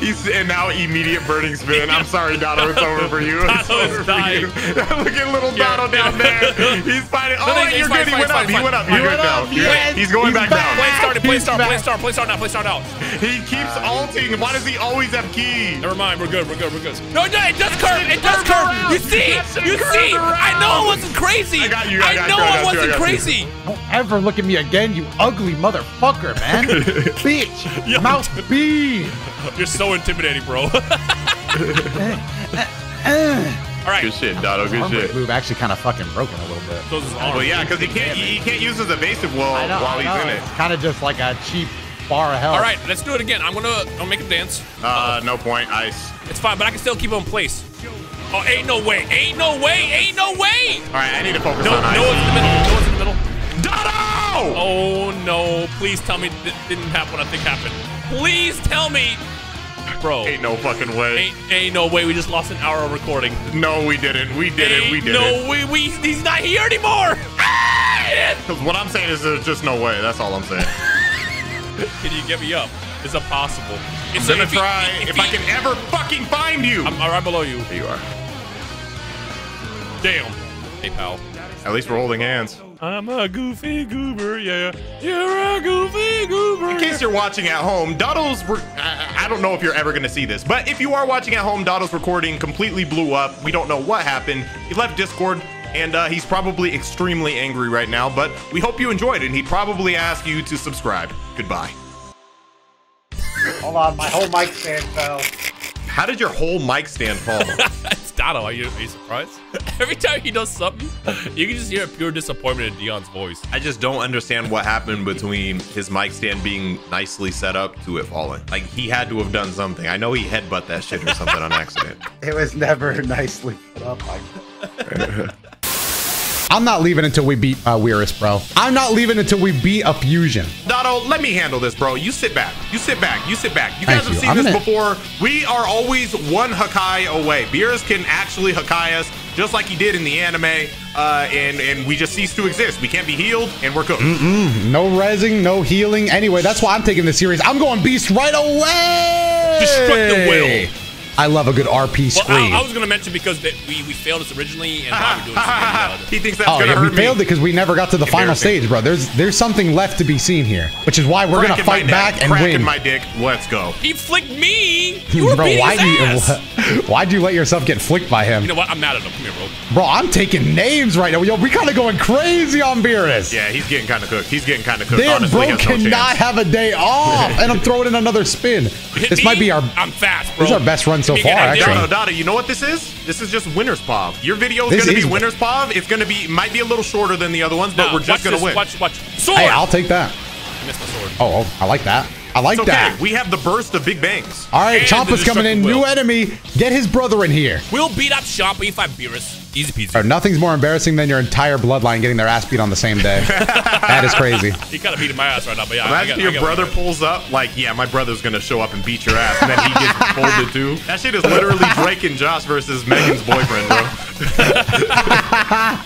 He's and now immediate burning spin. I'm sorry, Doto. It's over for you. It's Doto's over for dying. you. Look at little Yeah. Doto down there. He's fighting. Oh, No, no, wait, he's you're fine, good. He went fine, up. He went up. He You're went up, You're yes. He's going He's back back. down. Play started, play start, play start, play start now, play start out. He keeps ah. ulting. Why does he always have key? Never mind, we're good, we're good, we're good. No, no, it does curve, it does curve. You see, you see. I know it wasn't crazy. I got you, I got know I it wasn't crazy. Don't ever look at me again, you ugly motherfucker, man. Bitch. Yo, Mouth B. You're so intimidating, bro. All right. Good shit, Doto. Good Arm break shit. move actually kind of fucking broken a little bit. Those arms. Well, yeah, because he can't. He can't use his evasive wall know, while he's in it. It's kind of just like a cheap bar of hell. All right, let's do it again. I'm gonna, I'll make him dance. Uh, no point. Ice. It's fine, but I can still keep him in place. Oh, ain't no way, ain't no way, ain't no way. All right, I need to focus No, on ice. no one's in the middle. No one's in the middle. Doto! Oh no! Please tell me it didn't happen what I think happened. Please tell me, bro. Ain't no fucking way. Ain't, ain't no way we just lost an hour of recording. No, we didn't. We did it. We Ain't did no it. way. We he's not here anymore. Because what I'm saying is there's just no way. That's all I'm saying. Can you get me up? Is It's impossible. I'm gonna if he- try if if he- I can ever fucking find you. I'm right below you. There you are. Damn. Hey, pal. At least we're holding hands. I'm a goofy goober, yeah. You're a goofy goober. In case you're watching at home, Doddle's. Re- I I don't know if you're ever going to see this, but if you are watching at home, Doddle's recording completely blew up. We don't know what happened. He left Discord, and uh, he's probably extremely angry right now. But we hope you enjoyed and he'd probably ask you to subscribe. Goodbye. Hold on, my whole mic stand fell. How did your whole mic stand fall? it's Dono. Are you, are you surprised? Every time he does something, you can just hear a pure disappointment in Dion's voice. I just don't understand what happened between his mic stand being nicely set up to it falling. Like he had to have done something. I know he headbutt that shit or something on accident. It was never nicely put up. I'm not leaving until we beat uh, Weirus, bro. I'm not leaving until we beat a fusion. Dotto, let me handle this, bro. You sit back. You sit back. You sit back. You Thank guys have you. seen I'm this gonna- before. We are always one Hakai away. Beers can actually Hakai us just like he did in the anime, uh, and and we just cease to exist. We can't be healed, and we're cooked. Mm-mm. No resing, no healing. Anyway, that's why I'm taking this series. I'm going beast right away. Destruct the will. I love a good RP Well, scream. I, I was gonna mention because that we, we failed this originally, and now we're doing this he thinks that's oh gonna yeah, hurt we failed it because we never got to the final stage, bro. There's there's something left to be seen here, which is why we're gonna Cracking my fight neck, back and cracking win. my dick. Let's go. He flicked me. You were bro, beating why his do you why'd you let yourself get flicked by him? You know what? I'm mad at him. Come here, bro. Bro, I'm taking names right now. Yo, we kind of going crazy on Beerus. Yeah, he's getting kind of cooked. He's getting kind of cooked. Damn, Honestly, bro he has no cannot have a day off, and I'm throwing in another spin. Hit This me, might be our I'm fast, bro. this is our best run so Give me far, a good idea. actually. Dotto, Dotto, you know what this is? This is just Winner's Pov. Your video is going to be Winner's Pov. It's going to be, might be a little shorter than the other ones, but Now, we're just going to win. Watch, watch. Sword. Hey, I'll take that. I missed my sword. Oh, oh, I like that. I like okay. that. We have the burst of Big Bangs. All right, And Champa's the coming in. destructive New enemy. Get his brother in here. We'll beat up Champa. You fight Beerus. Easy peasy. Bro, nothing's more embarrassing than your entire bloodline getting their ass beat on the same day. that is crazy. He kind of beating my ass right now, but yeah. I got, your I got brother pulls up, like, yeah, my brother's going to show up and beat your ass, and then he gets folded too. That shit is literally Drake and Josh versus Megan's boyfriend, bro.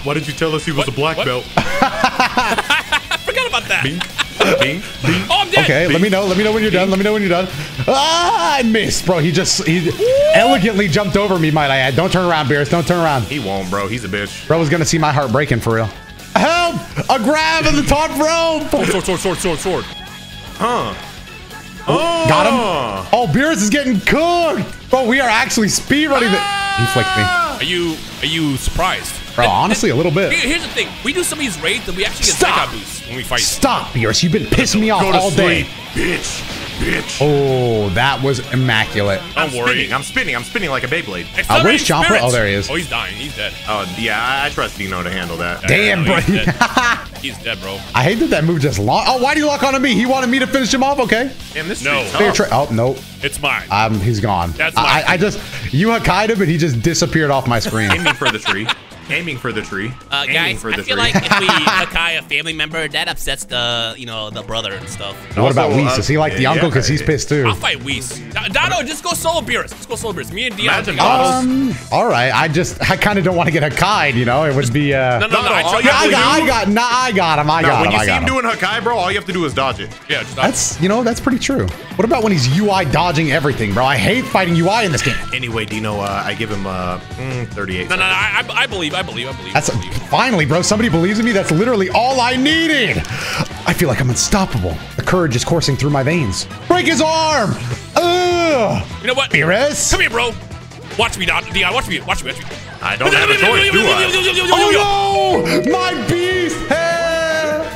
Why did you tell us he was a black what? belt? I forgot about that. Bing, bing, bing. Oh. Okay, let me know. Let me know when you're done. Let me know when you're done. Ah, I missed, bro. He just he elegantly jumped over me, might I add. Don't turn around, Beerus. Don't turn around. He won't, bro. He's a bitch. Bro was gonna see my heart breaking for real. Help! A grab in the top rope. Sword, sword, sword, sword, sword. Huh. Oh, got him. Oh, Beerus is getting cooked. Bro, we are actually speedrunning the. He flicked me. Are you are you surprised? Bro, honestly, a little bit. Here's the thing. We do some of these raids and we actually get Stop. Mega boosts when we fight. Stop, Beerus. You've been pissing me off Go to all day. bitch, bitch. Oh, that was immaculate. I'm Don't worry. spinning. I'm spinning. I'm spinning like a Beyblade. Uh, Accelerating where's Champa? spirits. Oh, there he is. Oh, he's dying. He's dead. Oh, yeah, I, I trust Dino to handle that. Damn, No, bro. He's dead. he's dead, bro. I hate that that move just long. Oh, why do you lock onto me? He wanted me to finish him off. Okay. Damn, this No. street's Fair tough. tra- oh no. It's mine. Um, he's gone. That's I, my I, I just you Hakai'd him, and he just disappeared off my screen. Aiming for the tree. Aiming for the tree. Uh, Aiming guys, for I feel tree. like if we Hakai a family member, that upsets the you know the brother and stuff. what about Also, Whis? uh, Is he like the yeah, uncle? Because he's pissed too. I'll fight Whis. D- Dono, just go solo Beerus. Let's go solo Beerus. Me and Dion. Imagine we got Dono's- this. Um, all right. I just I kind of don't want to get Hakai'd. You know, it would be. Uh, No, no, no. Dono, I all try- you I have to got, I got, nah, I got him. I No, got when him. you see him him. doing Hakai, bro, all you have to do is dodge it. Yeah, just That's you know that's pretty true. What about when he's UI dodging everything, bro? I hate fighting UI in this game. Anyway, Dino, uh, I give him uh, mm, 38. No, no, no. I, I, I believe. I believe. I believe. That's I believe. finally, bro. Somebody believes in me. That's literally all I needed. I feel like I'm unstoppable. The courage is coursing through my veins. Break his arm. Ugh. You know what? Beerus. Come here, bro. Watch me, Don. Dion, watch me. Watch me. Watch me. I don't have a choice, do I? Oh no! My beast head.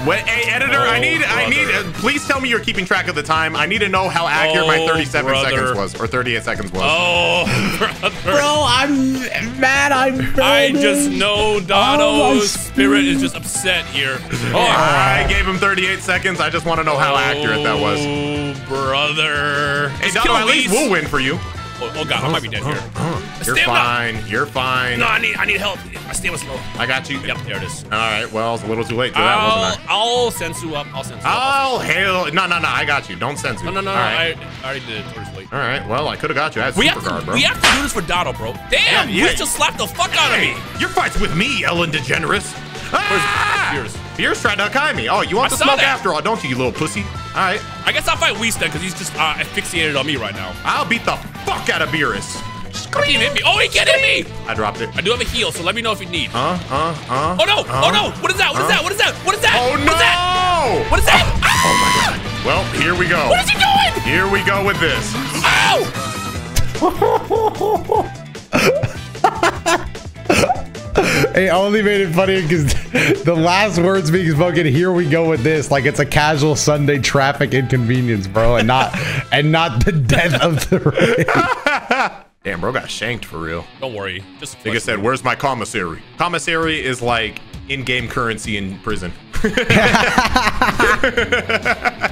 Wait, hey, editor, I Oh, need, I need. Uh, please tell me you're keeping track of the time. I need to know how accurate my Oh, 37 brother. seconds was, or 38 seconds was. Oh, brother. Bro, I'm mad. I'm. I just know Oh, Dono's my spirit is just upset here. Oh, I gave him 38 seconds. I just want to know how accurate that was. Oh, brother. Hey, Let's Dono, at least we'll win for you. Oh, oh god, I might be dead here. You're Stamina. fine. You're fine. No, I need, I need help. My stamina's low. I got you. Yep, there it is. All right. Well, it's a little too late for that, I'll, wasn't I? I'll senzu up. I'll senzu up. Oh hell! No, no, no! I got you. Don't censor. No, no, no, no. All right. I, I already did it. Late. All right. Well, I could have got you. I had We super guard, bro. we have to do this for Dono, bro. Damn, Yeah, yeah. just slapped the fuck out of me. Your fight's with me, Ellen DeGeneres. Ah! Where's Beerus? Beerus tried to Hakai me. Oh, you want I the smoke that. after all, don't you, you little pussy? All right. I guess I'll fight Whis then, because he's just uh, fixated on me right now. I'll beat the fuck out of Beerus. He hit me. Oh, he can't hit me. I dropped it. I do have a heal, so let me know if you need. Uh, uh, uh. Oh no! uh, oh no! What is that? What is that? What is that? What is that? Oh What is no! that? What is that? Oh my god. Well, here we go. What is he doing? Here we go with this. It only made it funny because the last words being spoken. Here we go with this, like it's a casual Sunday traffic inconvenience, bro, and not and not the death of the race. Damn, bro got shanked for real. Don't worry. Just Like I said, where's my commissary? Commissary is like in-game currency in prison.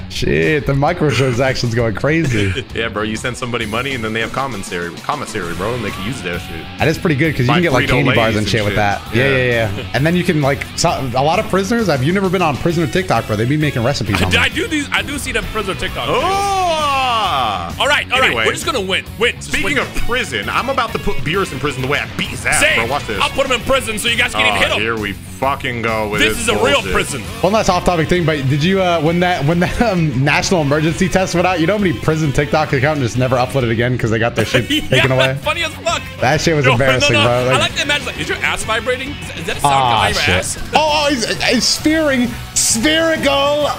Shit, the microtransactions going crazy. yeah, bro, you send somebody money and then they have commissary, commissary, bro, and they can use that shit. That is pretty good because you can get like candy bars and and shit with that. Yeah, yeah, yeah. And then you can like so, a lot of prisoners. Have you never been on prisoner TikTok, bro? They be making recipes on I, I do these. I do see them prisoner TikTok. Oh! All right, all right. Anyway. We're just gonna win. Win. Just Speaking win. of prison, I'm about to put Beerus in prison the way I beat his ass, Say, bro. Watch this. I'll put him in prison so you guys can even Oh, hit him. Here we fucking go with This this is a real prison. One last off-topic thing, but did you uh, when that when that um, national emergency test went out? You know how many prison TikTok account just never uploaded again because they got their shit taken away. funny as fuck. That shit was No, embarrassing, no, no. bro. I Like- like to imagine, like, is your ass vibrating? Is, is that a sound Ah, coming out of your shit. ass? Oh, oh, he's, he's sphering, spherical.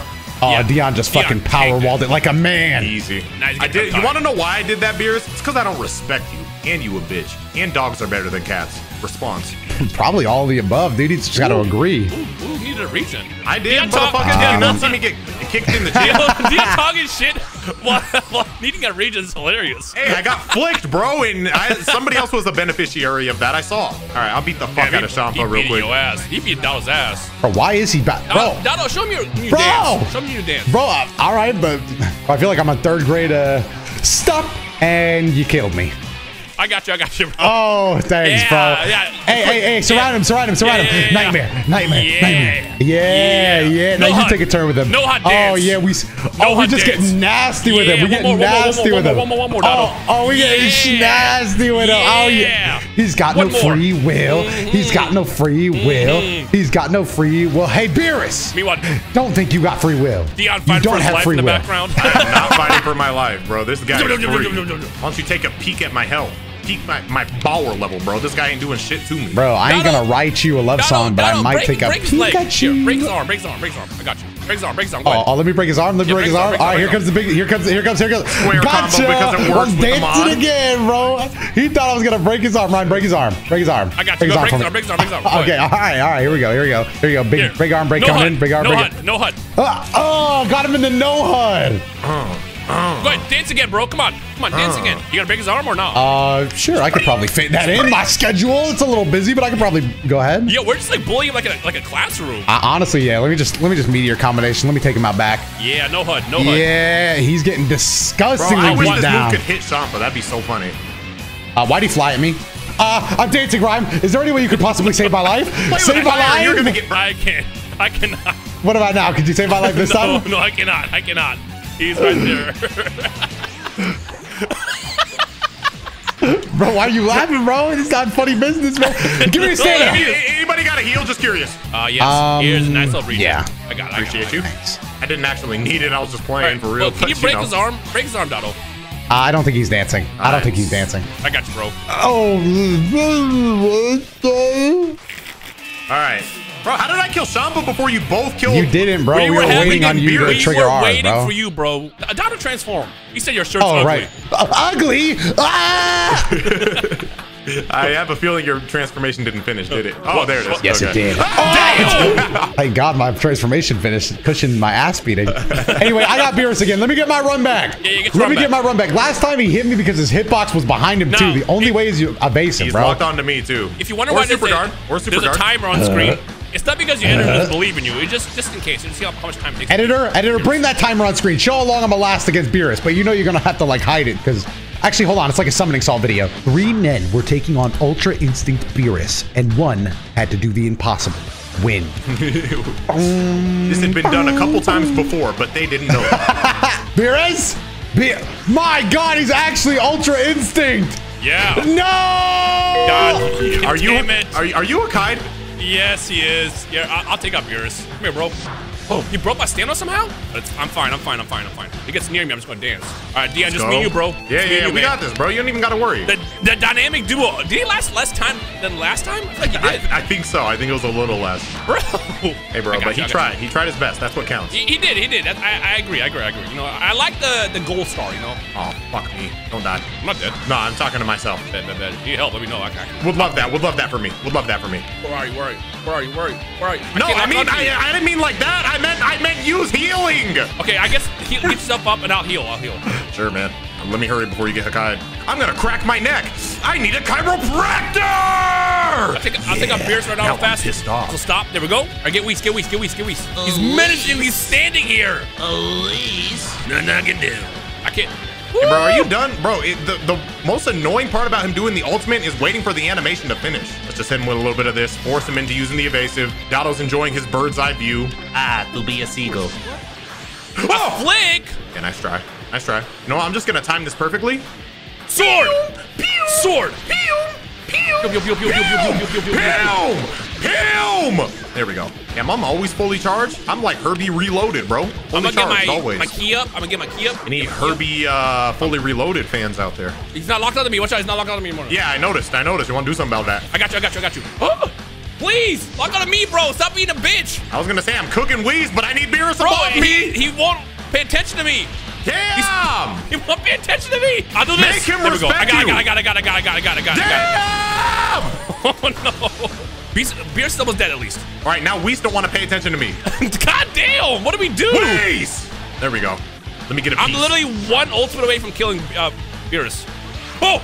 Oh, Yeah. Dion just Dion fucking power walled it like a man. Easy. Now he's I did. You want to know why I did that, Beerus? It's because I don't respect you, and you a bitch, and dogs are better than cats. Response. Probably all of the above, dude. He's just got to agree. Ooh, ooh, needed a regen. I did, Dion talk- motherfucker. Did Dion you not talk- see me get kicked in the chin? Dion Dion talking shit while, while needing a regen is hilarious. Hey, I got flicked, bro, and I, somebody else was the beneficiary of that. I saw. All right, I'll beat the fuck Damn, out of he- Champa he real quick. Your ass. He beat Donald's ass. Bro, why is he back? Bro, Bro, Donald, show me your new Bro! dance. Show me your dance. bro, uh, all right, but I feel like I'm a third grade. Uh, stop, and you killed me. I got you. I got you, bro. Oh, thanks, Yeah, bro. yeah. Hey, hey, hey, surround him, surround him, surround Yeah, him. yeah, yeah. Nightmare, nightmare, Yeah. nightmare. Yeah, yeah. No now hot- you take a turn with him. no hot oh, dance. Oh yeah, we. s- No oh, we just dance. get nasty with him. We get one more, one more, nasty with him. one more, one more, oh, Donald. oh, we get nasty with him. Oh Yeah. yeah. He's got One no more. free will. He's got no free mm-hmm. will. He's got no free will. Hey, Beerus. Me what? Don't think you got free will. Dion you fighting don't for have life free in the will. background. I'm not fighting for my life, bro. This guy is free. Why don't you take a peek at my health? Peek my, my power level, bro. This guy ain't doing shit to me. Bro, I ain't gonna write you a love song, but I might break, take a break his leg. Here, Pikachu. break his arm. Break his arm. Break his arm. I got you. Break his arm. Break his arm. Go Oh, oh, let me break his arm. Let me Yeah, break his arm. All right, here comes the big. Here comes. Here comes. Here comes. Square combo gotcha. because it works Well, with the it again, bro. He thought I was gonna break his arm. Ryan, break his arm. Break his arm. I got you. Break Go, break for his arm. Break his arm. Break his arm. Okay. All right. All right. Here we go. Here we go. Here we go. Big, big arm break coming in. Big arm no break. hut. No hut. Ah, oh, got him in the no hut. Go ahead. Dance again, bro. Come on. Come on. Dance again. You gonna break his arm or not? Uh, sure. I could probably fit that in my schedule. It's a little busy, but I could probably go ahead. Yo, we're just like bullying him like a like a classroom. Uh, honestly, yeah. Let me just let me just meteor combination. Let me take him out back. Yeah. No hut. No hut. Yeah, he's getting Bro, disgustingly I wish this down. move could hit Champa. That'd be so funny. Uh, why'd he fly at me? Uh, I'm dancing, Rhyme. Is there any way you could possibly save my life? save my life? You're gonna get. I can't. I cannot. What about now? Could you save my life this no, time? no, I cannot. I cannot. He's right there. Bro, why are you laughing, bro? This is not funny business, bro. Give me a stand up. Anybody got a heal? Just curious. Uh, yes. Um, Here's a nice little regen. yeah. I got it. I got Appreciate it. you. I didn't actually need it. I was just playing for real. Well, can but, you break know. his arm? Break his arm, Donald. Uh, I don't think he's dancing. I don't think he's dancing. I got you, bro. Oh. All right. Bro, how did I kill Champa before you both killed You didn't, bro. We, were, having waiting on you beer- to we trigger were ours, waiting bro. for you, bro. Uh, Donald transform. You said your shirt's Oh, ugly. right. Uh, ugly? Ah! I have a feeling your transformation didn't finish, did it? Oh, there it is. Yes, it Okay. did. Oh! Thank God my transformation finished, cushioned my ass beating. anyway, I got Beerus again. Let me get my run back. Yeah, you get Let your me run get my run back. Last time he hit me because his hitbox was behind him, No, too. The only way is you evasive, He's bro. locked onto me, too. If you wonder or why there's super a, guard. Or super there's a timer on Uh. screen, it's not because your editor doesn't believe in you. It's just just in case. You see how, how much time it takes. Editor, editor, bring that timer on screen. Show how long I'm gonna last against Beerus, but you know you're gonna have to like hide it because actually, hold on, it's like a summoning salt video. Three men were taking on Ultra Instinct Beerus, and one had to do the impossible. Win. This had been done a couple times before, but they didn't know. it. Beerus? Be- My God, he's actually Ultra Instinct. Yeah. No. God, Are you damn it. are, you- are you a Kaid? Yes, he is. Yeah, I- I'll take up yours. Come here, bro. Oh, he broke my stamina somehow? It's, I'm fine, I'm fine, I'm fine, I'm fine. He gets near me, I'm just gonna dance. All right, Dion, just Go. me you, bro. Yeah, Just yeah, yeah. you, We man. got this, bro. You don't even got to worry. The, the dynamic duo. Did he last less time than last time? I like he did. I, I think so. I think it was a little less. Bro. Hey, bro, but you, he tried. you. He tried his best. That's what counts. He, he did, he did. I, I agree, I agree, I agree. You know, I like the, the gold star, you know? Oh, fuck me. Don't die. I'm not dead. No, I'm talking to myself. Dead, dead, dead. Need help, let me know. I, I, Would love that. Would love that for me. Would love that for me. where are you, where are you? Where are you, where are you? Where are you? No, can't I lock mean. I, I didn't mean like that. I meant, I meant use healing. Okay, I guess heal, get yourself up and I'll heal, I'll heal. Sure, man. Let me hurry before you get Hakai. I'm gonna crack my neck. I need a chiropractor. I'll take, I'll take a Beerus right now, Now fast. I'm pissed off. So stop. There we go. All right, get Whis, get Whis, get Whis, get Whis. He's menacing. He's standing here. Elise. Nothing I can do. I can't. Hey, bro, are you done? Bro, it, the, the most annoying part about him doing the ultimate is waiting for the animation to finish. Let's just hit him with a little bit of this, force him into using the evasive. Dotto's enjoying his bird's eye view. Ah, to be a seagull. Oh, flick! Okay, nice try. Nice try. You know what? I'm just gonna time this perfectly. Sword! Sword! Pew, pew, pew, pew, pew, pew, pew, pew, pew, pew. Pilm! Pilm! There we go. Damn, I'm always fully charged. I'm like Herbie reloaded, bro. Fully I'm gonna get charged, my, always. my ki up. I'm gonna get my ki up. Any Herbie uh, fully reloaded fans out there? He's not locked onto me. Watch out, he's not locked onto me anymore. Yeah, I noticed. I noticed. You want to do something about that? I got you, I got you, I got you. Oh, please, lock onto me, bro. Stop being a bitch. I was gonna say I'm cooking Wheeze, but I need Beerus Bro, above he, me. he won't pay attention to me. Damn! He won't pay attention to me. I'll do this. Make him there we go. I respect got, you. I got, I got, I got, I got, I got, I got, I got, I got. Damn! Oh no. Beer's, Beer's almost dead at least. All right, now Wheeze don't want to pay attention to me. God damn, what do we do? Wheeze! There we go. Let me get a I'm piece. literally one ultimate away from killing uh, Beerus. Oh!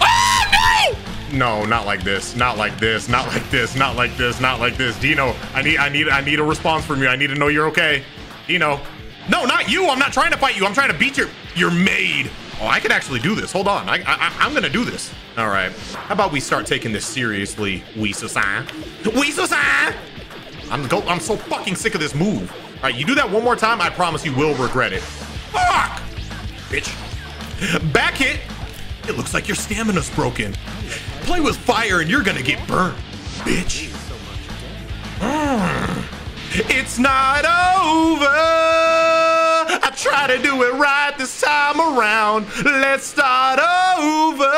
Ah, no! No, not like this. Not like this. Not like this. Not like this. Not like this. Dino, I need I need I need a response from you. I need to know you're okay. Dino. No, not you. I'm not trying to fight you. I'm trying to beat your your maid. Oh, I can actually do this. Hold on. I, I I'm gonna do this. All right. How about we start taking this seriously, Weesusan? Weesusan! I'm go I'm so fucking sick of this move. All right, you do that one more time, I promise you will regret it. Fuck! Bitch. Back hit. It looks like your stamina's broken. Play with fire and you're gonna get burned, bitch. Mm. It's not over. I try to do it right this time around. Let's start over.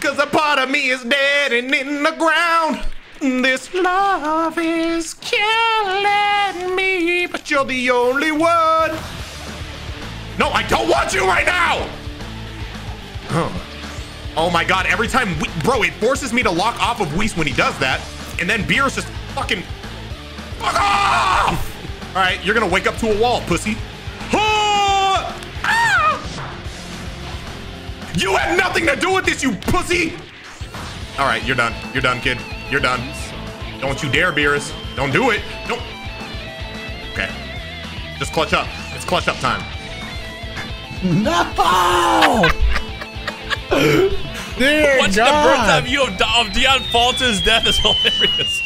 Cause a part of me is dead and in the ground. This love is killing me, but you're the only one. No, I don't want you right now. Huh. Oh my god, every time, we, bro, it forces me to lock off of Whis when he does that. And then Beerus just fucking, fuck off! All right, you're gonna wake up to a wall, pussy. Ah! Ah! You had nothing to do with this, you pussy! All right, you're done. You're done, kid. You're done. Don't you dare, Beerus. Don't do it. Don't. Okay. Just clutch up. It's clutch up time. No! Dear Watching God. the birth eye view of, of Dion fall to his death is hilarious.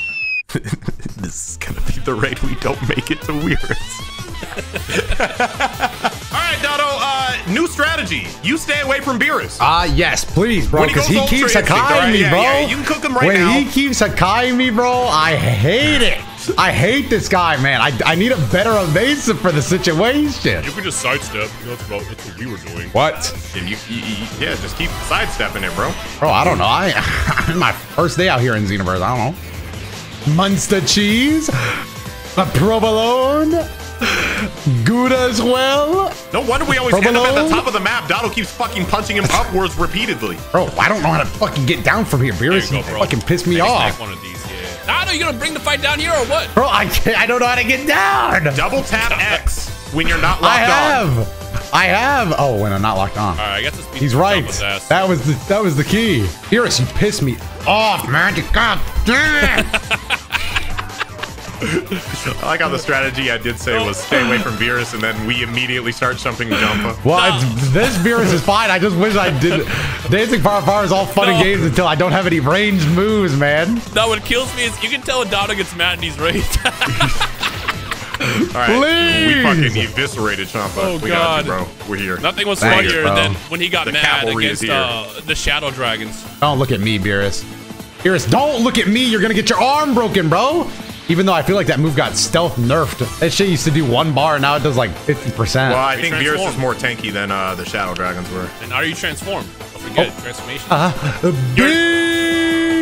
this is gonna be the raid we don't make it to Weirdest. All right, Dotto. Uh, new strategy. You stay away from Beerus. Ah, yes, please, bro, When he because he, keeps Instinct, Hakai me, Yeah, bro. yeah, you can cook him right when now. he keeps Hakai me, bro, I hate it. I hate this guy, man. I, I need a better evasive for the situation. You could just sidestep. That's what, that's what we were doing. What? Yeah, you, you, you- yeah, just keep sidestepping it, bro. Bro, I don't know. I, I'm my first day out here in Xenoverse. I don't know. Munster cheese, a provolone, Gouda as well. No wonder we always end up at the top of the map. Donald keeps fucking punching him upwards repeatedly. Bro, I don't know how to fucking get down from here. Beerus, go, you bro. fucking piss me Maybe off. one of these, yeah. I know you're gonna bring the fight down here or what? Bro, I can't, I don't know how to get down. Double tap X when you're not I locked on. Have. I have. Oh, when I'm not locked on. All right, I guess this He's right. That was the that was the key. Beerus, you pissed me off, man. God damn it. I like how the strategy I did say was stay away from Beerus, and then we immediately start jumping Jumpa. Well, it's, this Beerus is fine. I just wish I did. Dancing Fire Fire is all fun and No. games until I don't have any ranged moves, man. No, what kills me is you can tell when Dotto gets mad and he's raged. All right, we fucking eviscerated Champa. Oh, we got you, God. bro. We're here. Nothing was Thanks, funnier bro. than when he got The mad against uh, the Shadow Dragons. Don't look at me, Beerus. Beerus, don't look at me. You're gonna get your arm broken, bro. Even though I feel like that move got stealth nerfed. That shit used to do one bar, now it does like 50%. Well, I think Beerus transform. was more tanky than uh, the Shadow Dragons were. And are you transformed? Don't forget transformation. Uh,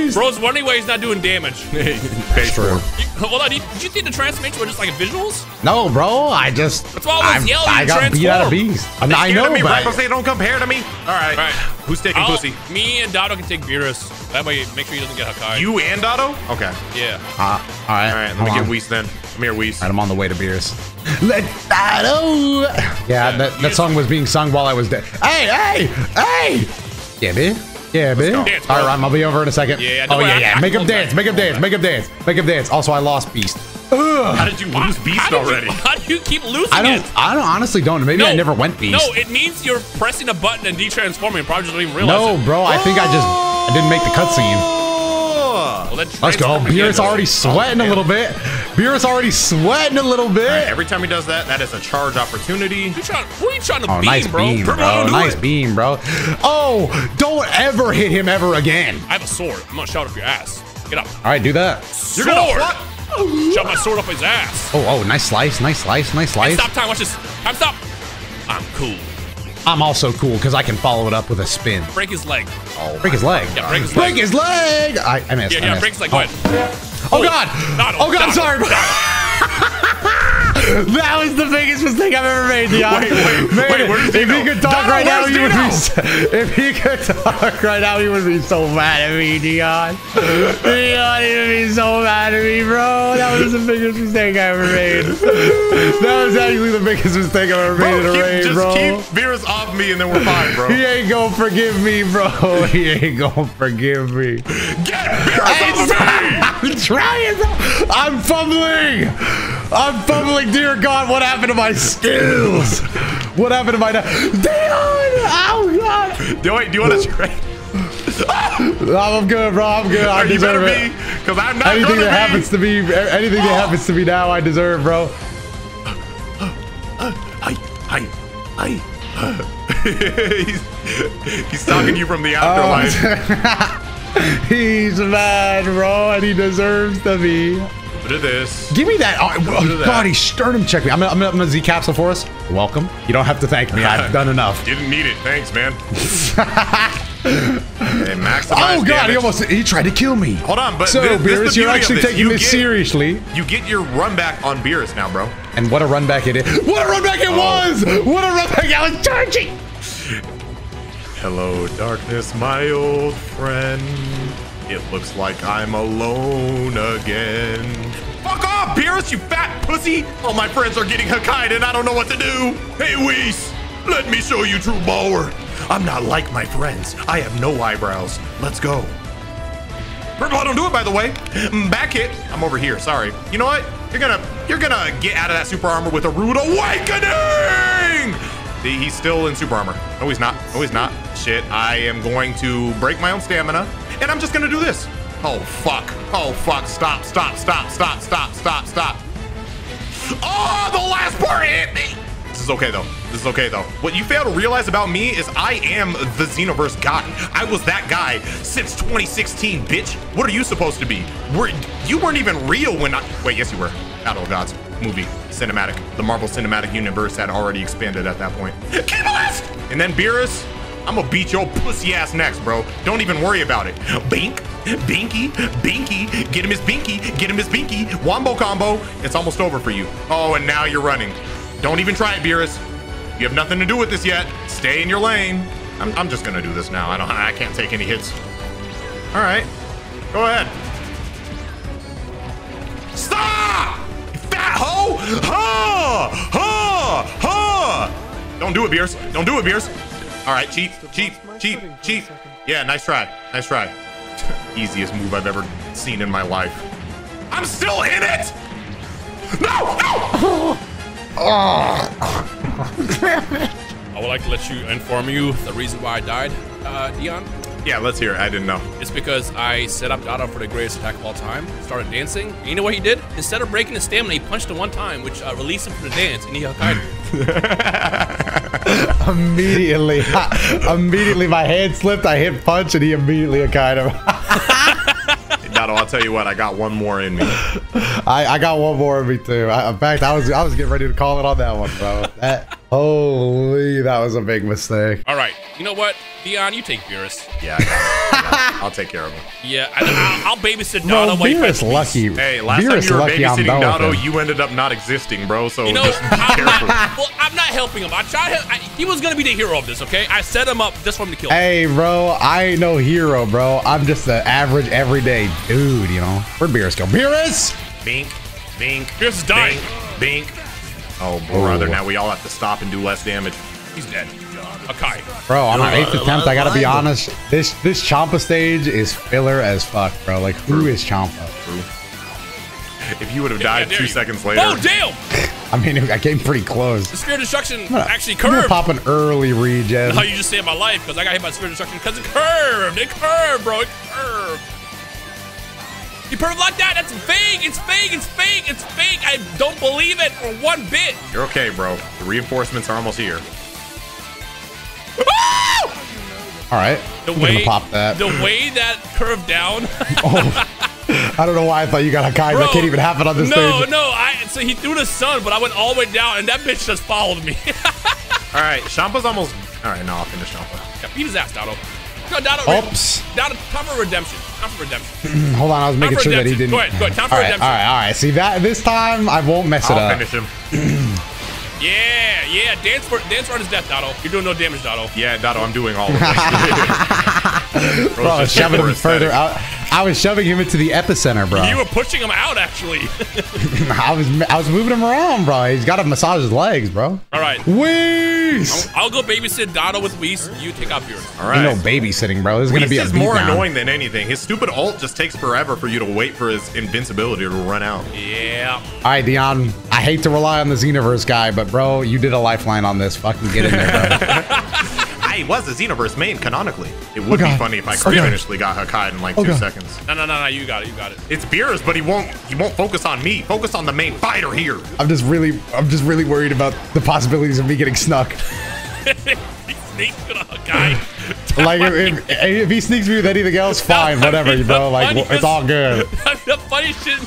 beast! Bro's wondering why he's not doing damage. Base form. You- hold on, did, did you think the transformation was just like visuals? No, bro, I just. That's why I was I'm- yelling, I got beat out of transform. beast. I, mean, I know, me, but. Rebel say don't compare to me. All right. All right. Who's taking I'll- pussy? Me and Dado can take Beerus. That way, make sure he doesn't get Hakai. You and Dotto? Okay. Yeah. Uh, all right, All right. Let hold me on. get Whis then. Come here, Whis. Right, I'm on the way to beers. Let that oh. Yeah, that, that song was being sung while I was dead. Hey, hey, hey! Yeah, man. Yeah, man. Dance, All bro. right, Ryan, I'll be over in a second. Yeah, oh, yeah, worry, yeah. I- I Make can him dance, back. make him dance, make him dance, make him dance. Also, I lost Beast. Ugh. How did you lose Beast How did you- already? how do you keep losing I don't, it? I don't honestly don't. Maybe I never went Beast. No, it means you're pressing a button and detransforming and probably just don't even realize No, it. bro, I think I just, I didn't make the cutscene. Well, then Let's go. transform again. Beer's already sweating a little bit. Beer's already sweating a little bit. Every time he does that, that is a charge opportunity. Who, trying, who are you trying to Oh, beam, nice bro? beam, Purple, bro. Nice it. beam, bro. Oh, don't ever hit him ever again. I have a sword. I'm gonna shout up your ass. Get up. All right, do that. You're sword. gonna Shove my sword up his ass. Oh, oh, nice slice, nice slice, nice Hey, slice. stop time. Watch this. Time stop. I'm cool. I'm also cool because I can follow it up with a spin. Break his leg. Oh, break his leg. Yeah, break his leg. break his leg. I, I missed. Yeah, I yeah, missed. break his leg. Oh. Ahead. Oh God! Oh God! I'm sorry. bro. that was the biggest mistake I've ever made, Dion. Wait, wait, Man, wait, where's if he could talk Donald, right now, he would be. So, if he could talk right now, he would be so mad at me, Dion. Dion, he would be so mad at me, bro. That was the biggest mistake I ever made. That was actually the biggest mistake I've ever made in a keep, raid, just bro. keep Beerus off me and then we're fine, bro. He ain't gonna forgive me, bro. He ain't gonna forgive me. Get Beerus off me! I'm trying. I'm fumbling. I'm fumbling. Dear God, what happened to my skills? What happened to my? Dion! Oh God! Do, wait, do you want to trade? Ah, I'm good, bro. I'm good. I Are deserve better it. be? Because I'm not Anything that be. happens to me, anything that oh. happens to me now, I deserve, bro. Hi, hi, hi. he's, he's talking to you from the afterlife. Oh. He's mad, bro, and he deserves to be. Look at this. Give me that. Oh, that. God, he sternum check me. I'm gonna, I'm, gonna, I'm gonna Z capsule for us. Welcome. You don't have to thank me. I've done enough. Didn't need it. Thanks, man. hey, maximize Oh God, damage. he almost he tried to kill me. Hold on, but so this, this is Beerus, the you're actually this. taking You this get- seriously. You get your run back on Beerus now, bro. And what a run back it is. What a run back it Oh. was. What a run back. I was charging. Hello, darkness, my old friend. It looks like I'm alone again. Fuck off, Beerus, you fat pussy! All my friends are getting Hokkaido and I don't know what to do. Hey, Whis, let me show you true power. I'm not like my friends. I have no eyebrows. Let's go. Purple, I don't do it, by the way. Mm, Back hit. I'm over here. Sorry. You know what? You're gonna, you're gonna get out of that super armor with a rude awakening. He's still in super armor. No, he's not. No, he's not. Shit. I am going to break my own stamina, and I'm just gonna do this. Oh fuck. Oh fuck. Stop. Stop. Stop. Stop. Stop. Stop. Stop. Oh, the last part hit me. This is okay though. This is okay though. What you fail to realize about me is I am the Xenoverse guy. I was that guy since 2016, bitch. What are you supposed to be? Were you weren't even real when I wait? Yes, you were. Battle of Gods movie cinematic. The Marvel Cinematic Universe had already expanded at that point. Keebalist! And then Beerus, I'm gonna beat your pussy ass next, bro. Don't even worry about it. Bink, Binky, Binky, get him his Binky, get him his Binky, Wombo combo. It's almost over for you. Oh, and now you're running. Don't even try it, Beerus. You have nothing to do with this yet. Stay in your lane. I'm, I'm just gonna do this now. I don't. I can't take any hits. All right, go ahead. Stop! Fat hoe! Ha! Ha! Ha! Don't do it, Beers. Don't do it, Beers. All right, cheap, cheap, cheap, cheap. Yeah, nice try. Nice try. Easiest move I've ever seen in my life. I'm still in it! No! No! I would like to let you inform you the reason why I died, uh, Dion. Yeah, let's hear it. I didn't know. It's because I set up Dada for the greatest attack of all time, started dancing. And you know what he did? Instead of breaking his stamina, he punched him one time, which uh, released him from the dance, and he Hokkaido. immediately, immediately, my hand slipped. I hit punch, and he immediately kind of. Dotto, I I'll tell you what, I got one more in me. I, I got one more of me too. I, in fact, I was I was getting ready to call it on that one, bro. That holy, that was a big mistake. All right. You know what, Dion, you take Beerus. Yeah, I got it. I got it. I'll take care of him. Yeah, I, I'll, I'll babysit Bro, Donna while Beerus catch beasts. lucky. Hey, last Beerus time you were lucky babysitting done with Dotto, him. you ended up not existing, bro. So You know, just be I'm careful. not, well, I'm not helping him. I tried. him- I, he was gonna be the hero of this. Okay, I set him up just for him to kill. me. Hey, bro, I ain't no hero, bro. I'm just an average, everyday dude, you know. Where'd Beerus go? Beerus! Bink, bink. Beerus is dying. Bink, bink. Oh, brother, now we all have to stop and do less damage. He's dead. Okay. Bro, on our eighth attempt, I gotta be honest. This this Champa stage is filler as fuck, bro. Like, who is Champa? If you would have died dare two you. seconds later. Oh damn! I mean, I came pretty close. The Spirit of Destruction gonna- actually I'm gonna curved. pop an early regen. How you just saved my life because I got hit by Spirit of Destruction because it curved. It curved, bro. It curved. You curved like that? That's fake. It's fake. It's fake. It's fake. I don't believe it for one bit. You're okay, bro. The reinforcements are almost here. All right, The I'm way gonna pop that. the way that curved down. Oh. I don't know why I thought you got a guy that can't even happen on this no, stage. no. I so he threw the sun, but I went all the way down, and that bitch just followed me. All right, Champa's almost. All right, no, I'll finish Champa. yeah, beat his ass, Dotto. No, Dotto. Oops. Dotto, time for redemption. Time for redemption. Hold on, I was making for sure that he didn't. Go ahead, go ahead. Time for all right, redemption. all right, all right. See that this time I won't mess it I'll up. finish him. Yeah, yeah. Dance for dance for his death, Dotto. You're doing no damage, Dotto. Yeah, Dotto, I'm doing all of it. Bro, I was shoving him further out. I was shoving him into the epicenter, bro. You were pushing him out, actually. I was I was moving him around, bro. He's got to massage his legs, bro. all right. Whis! I'll, I'll go babysit Dotto with Whis. You take out yours. All right. Ain't right. no babysitting, bro. This is gonna be a is more beatdown. annoying than anything. His stupid ult just takes forever for you to wait for his invincibility to run out. Yeah. All right, Dion. I hate to rely on the Xenoverse guy, but bro, you did a lifeline on this. Fucking get in there, bro. I was a Xenoverse main canonically. It would Oh, be funny if I could God. finishly got Hakai in like Oh, two God. seconds. No, no, no, no. You got it. You got it. It's Beerus, but he won't. He won't focus on me. Focus on the main fighter here. I'm just really, I'm just really worried about the possibilities of me getting snuck. he sneaks with a. Like if, if, if he sneaks me with anything else, fine, whatever, bro. Like it's all good. the funniest shit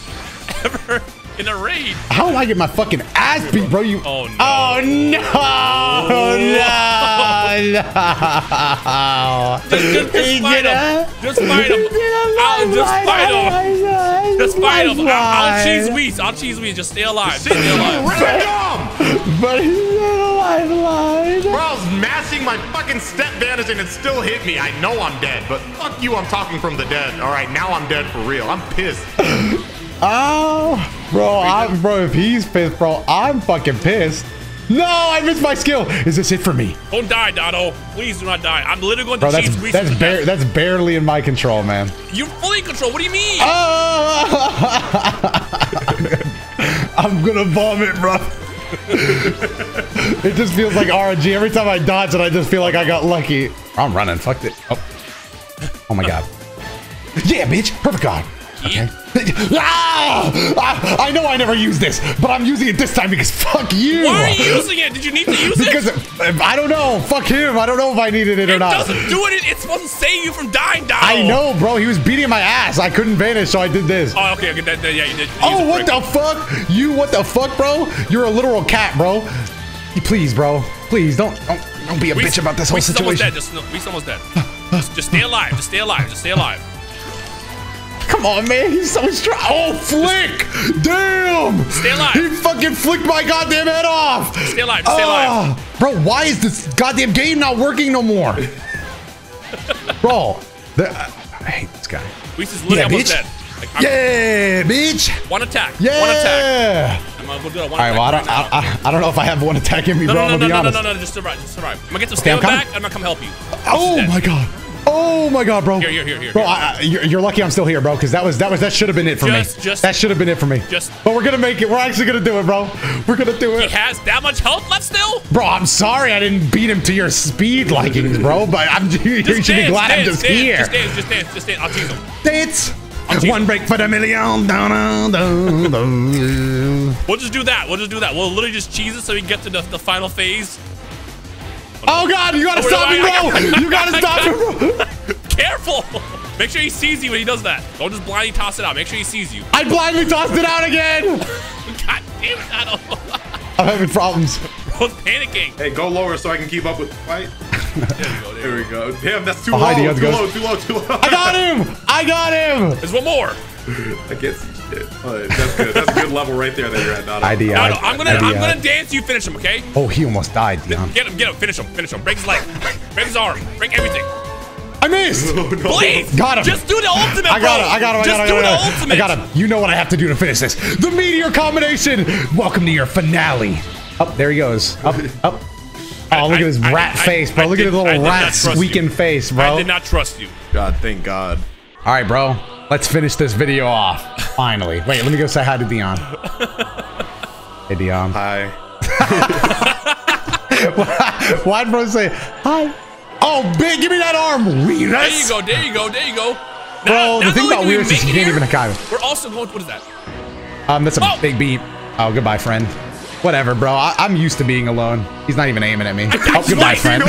ever in a raid. How do I get my fucking ass beat, bro? You. Oh no. Oh no! No! No! Just, just, just fight him. Just fight him. he did a I'll just fight him. Just fight him. I'll, I'll cheese Whis. I'll cheese Whis. Just stay alive. Stay alive. But he did a lifeline. Bro, I was mashing my fucking step vanish and it still hit me. I know I'm dead, but fuck you, I'm talking from the dead. All right, now I'm dead for real. I'm pissed. Oh, bro, I'm, bro, if he's pissed, bro, I'm fucking pissed. No, I missed my skill. Is this it for me? Don't die, Dotto. Please do not die. I'm literally going Bro, to that's cheese Whis. that's bare, that's barely in my control, man. You're fully in control. What do you mean? Oh! I'm gonna vomit, bro. it just feels like RNG. Every time I dodge it, I just feel like I got lucky. I'm running. Fuck it. Oh. Oh my god. Yeah, bitch. Perfect god. Okay. Ah! I, I know I never use this, but I'm using it this time because fuck you. Why are you using it? Did you need to use because it? uh, I don't know. Fuck him. I don't know if I needed it or not. It doesn't do it. It's supposed to save you from dying, Dotto. I know, bro. He was beating my ass. I couldn't vanish, so I did this. Oh, okay, okay. That, that, yeah, you did. you Oh, what the fuck? You what the fuck, bro? You're a literal cat, bro. Please, bro. Please don't don't don't be a Whis- bitch about this whole Whis is almost situation. dead. Just, no, is almost dead. just, just stay alive. Just stay alive. Just stay alive. Come on, man. He's so strong. Oh, flick! Damn! Stay alive. He fucking flicked my goddamn head off. Stay alive. Just stay alive. Ah, bro, why is this goddamn game not working no more? bro, the, I hate this guy. Whis is literally Yeah, almost bitch. dead. Like, I'm- Yeah, bitch. One attack. Yeah. One attack. I'm gonna go do that one All right, attack well, I don't, I. I, I don't know if I have one attack in me, No, bro. no, no, I'm gonna no, be no, no, honest. no, no, just survive, just survive. I'm gonna get some Okay, I'm stamina coming. back. I'm gonna come help you. Oh my god. Oh my god, bro. Here, here, here, here, Bro. I, I, you're, you're lucky I'm still here, bro, because that was that was that should have been it for Just- me. just- that should have been it for me. just- but we're gonna make it. We're actually gonna do it, bro. We're gonna do it. He has that much health left still. bro. I'm sorry I didn't beat him to your speed likings, bro. But I'm you Just should be dance, glad I'm dance, just dance, here. Just dance, just dance, just dance. I'll tease him. Dance. One break for the million. Dun, dun, dun. We'll just do that. We'll just do that. We'll literally just cheese it so we can get to the, the final phase. Oh god, you gotta Oh, stop me, I- I- bro. You gotta stop me, bro. Careful. Make sure he sees you when he does that. Don't just blindly toss it out. Make sure he sees you. I blindly tossed it out again. God damn it, Otto. I'm having problems. Bro's panicking. Hey, go lower so I can keep up with the fight. There we go. There, There we go. Damn, that's too Behind low. Too low, too low, too low. I got him. I got him. There's one more. I can't see shit. Oh, that's good. That's a good level right there that you're at. Not ID. No, no, I'm gonna, I'm gonna dance. You finish him, okay? Oh, he almost died, Dion. Get him, get him, finish him, finish him. Break his leg, break his arm, break everything. I missed. Oh, Please, Got him. Just do the ultimate, I got bro. him. I got him. I Just got him. do I the got him. ultimate. I got him. You know what I have to do to finish this. The meteor combination. Welcome to your finale. Up there he goes. Up, up. Oh, look at his I- rat I- face, bro. I look at his little did not rat squeaking face, bro. I did not trust you. God, thank God. All right, bro. Let's finish this video off. Finally. Wait, let me go say hi to Dion. Hey, Dion. Hi. Why'd bro say hi? Oh, big, give me that arm, Weirus. There you go, there you go, there you go. Bro, Now- the now thing about we can is he make it can't here, even Hakai. We're also going. What is that? Um, that's a Oh! big beat. Oh, goodbye, friend. Whatever, bro. I, I'm used to being alone. He's not even aiming at me. Oh, goodbye, friend.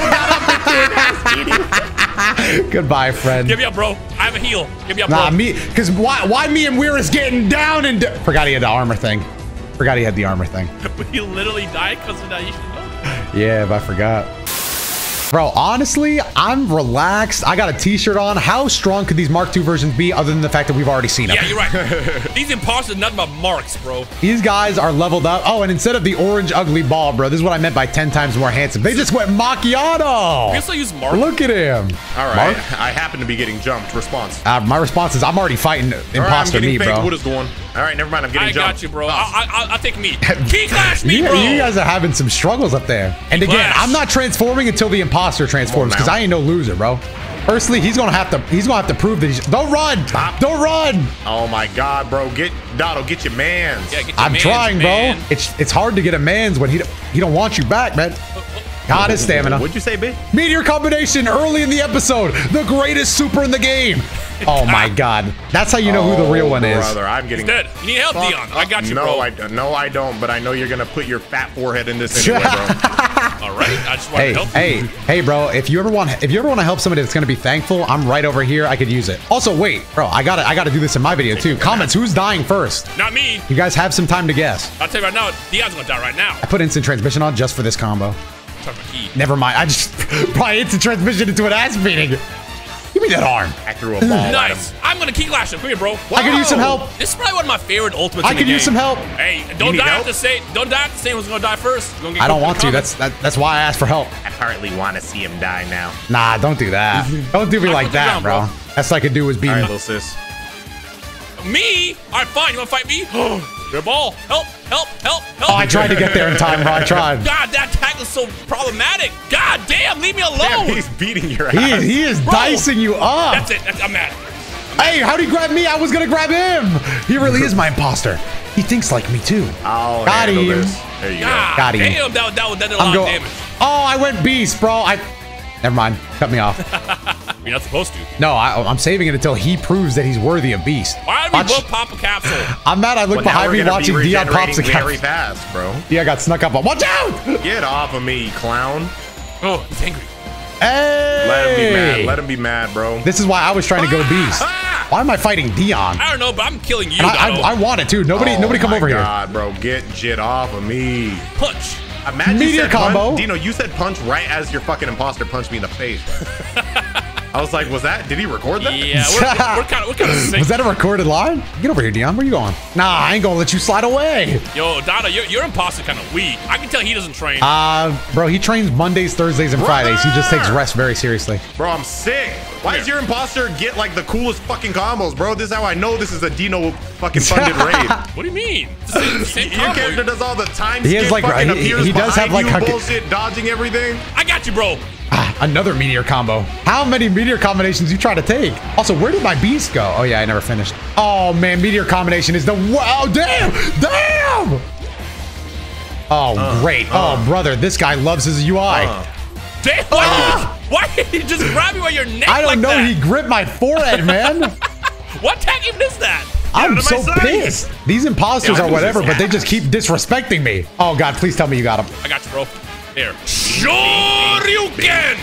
goodbye, friend. Give me up, bro. I have a heal. Give me up, Nah, bro. me, because why, why me and Weirus getting down and forgot he had the armor thing. Forgot he had the armor thing. We literally died because of that. You should know. Yeah, but I forgot. Bro, honestly, I'm relaxed. I got a t-shirt on. How strong could these Mark II versions be other than the fact that we've already seen them? Yeah, you're right. These imposters are nothing but marks, bro. These guys are leveled up. Oh, and instead of the orange ugly ball, bro, this is what I meant by 10 times more handsome. They just went You macchiato. can still use mark. Look at him. All right. Mark? I happen to be getting jumped. Response. Uh, my response is I'm already fighting All right, I'm imposter getting me, bro. What is going? All right, never mind. I'm getting I jumped. got you, bro. I, I, I'll, I'll take me. Ki clash me, you, bro. you guys are having some struggles up there. And again, I'm not transforming until the imposter transforms because. I ain't no loser, bro. Firstly, he's gonna have to he's gonna have to prove that he's don't run! Stop. Don't run! Oh my God, bro. Get Dotto. Get your man's. Yeah, get your I'm mans, trying, man. bro. It's it's hard to get a man's when he don't- he don't want you back, man. God his stamina. What'd you say, bitch? Meteor combination early in the episode. The greatest super in the game. Oh my god. That's how you know who the real oh, one is. Oh, Brother, I'm getting. He's dead. You need help, Dion. I got you, no, bro. I no, I don't. But I know you're gonna put your fat forehead in this anyway, bro. All right. I just want Hey, to help hey, you. hey, bro! If you ever want, if you ever want to help somebody that's gonna be thankful, I'm right over here. I could use it. Also, wait, bro, I gotta, I gotta do this in my video too. Comments: Who's dying first? Not me. You guys have some time to guess. I'll tell you right now, Dion's gonna die right now. I put instant transmission on just for this combo. Talk about key. Never mind. I just probably instant transmission into an ass beating. Give me that arm. I threw a ball at him. Nice. I'm gonna ki clash him. Come here, bro. I could use some help. This is probably one of my favorite ultimates. I in the could use some help. Hey, don't die help? at the same. Don't die at the same who's gonna die first. Gonna get I don't want to. That's that, that's why I asked for help. I partly want to see him die now. Nah, don't do that. Don't do me I like that, down, bro. bro. That's like I do was beat All right, him. little sis. me. All right, fine. You wanna fight me? Your ball. Help! Help! Help! Help! Oh, I tried to get there in time, bro. I tried. God, that attack is so problematic. God damn, leave me alone. Damn, he's beating your He, ass. he is Bro. dicing you up. That's it. That's, I'm mad. Hey, how'd he grab me? I was gonna grab him. He really is my imposter. He thinks like me too. I'll Got him. this. There you God Got him. damn, that, that, that did a lot I'm of damage. Oh, I went beast, bro. I. Never mind. Cut me off. You're not supposed to. No, I, I'm saving it until he proves that he's worthy of beast. Why did we Watch- both pop a capsule? I'm mad. I go. look Well, behind me watching Dion pops a capsule. very fast, bro. Yeah, I got snuck up on. Watch out! Get off of me, clown. Oh, he's angry. Hey! Let him be mad. Let him be mad, bro. This is why I was trying to go ah! beast. Ah! Why am I fighting Dion? I don't know, but I'm killing you. I, I, I want it too. Nobody, Oh nobody come my over God, bro. Get jit off of me. punch. Imagine Meteor you said combo. Punch. Dino, you said punch right as your fucking imposter punched me in the face. I was like, was that? Did he record that? Yeah, we're, we're kind of we're kind of sick. Was that a recorded line? Get over here, Dion. Where you going? Nah, I ain't gonna let you slide away. Yo, Donna, your, your imposter kind of weak. I can tell he doesn't train. Uh, bro, he trains Mondays, Thursdays, and Fridays. He just takes rest very seriously. Bro, I'm sick. Why does your imposter get like the coolest fucking combos, bro? This is how I know this is a Dino fucking funded raid. what do you mean? Same, same Your character does all the time He has, skip, like, he- he does have, like, you, bullshit, dodging everything. I got you, bro. Ah, another meteor combo. How many meteor combinations you try to take? Also, where did my beast go? Oh yeah, I never finished. Oh man, meteor combination is the wow. Damn, damn. Oh Uh, great. oh brother, this guy loves his UI. Damn, why, did you, why did you just grab me by your neck I don't like know. that? He gripped my forehead, man. What tag even is that? I'm out of my so pissed. These imposters Yeah, are whatever, but they just keep disrespecting me. Oh god, please tell me you got him. I got you, bro. There. can.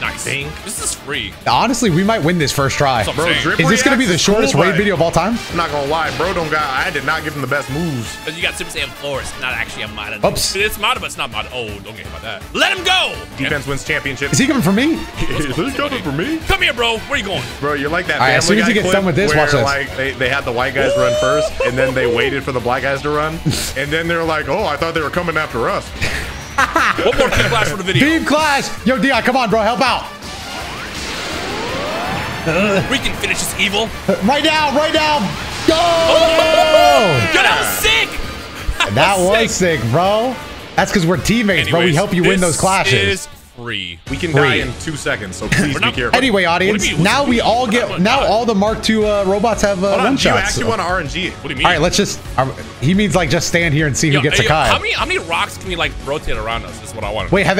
Nice. This is free. Honestly, we might win this first try. That's what I'm saying. Is this going to be the shortest cool, raid video of all time? I'm not gonna lie, bro. Don't got. I did not give him the best moves. Because you got Super Saiyan 4, it's not actually a modded. Oops. It's modded, but it's not modded. Oh, don't get about that. Let him go! Defense wins championship. Is he coming for me? Is this coming for me? Come here, bro. Where you going? Bro, you're like that. All right, as Family soon as he Guy gets clip done with this, where, watch this. Like they, they had the white guys run first, and then they waited for the black guys to run, and then they're like, "Oh, I thought they were coming after us." One more kick Clash for the video. Team Clash! Yo, Dion, come on, bro, help out. We can finish this evil. Right now, right now. Go! Oh, oh, oh, Yo, that was sick! That was sick, bro. That's because we're teammates, bro. We help you win those clashes. Is free. We can Free. die in two seconds, so please be careful. Anyway, audience, What do you mean? now we all we're get now gonna all the Mark II uh, robots have uh, on, one do you shots. actually want to RNG? What do you mean? All right, let's just. Uh, he means like just stand here and see who Yo, gets hey, a yo, Kai. How many how many rocks can we like rotate around us? Is what I want. Wait, have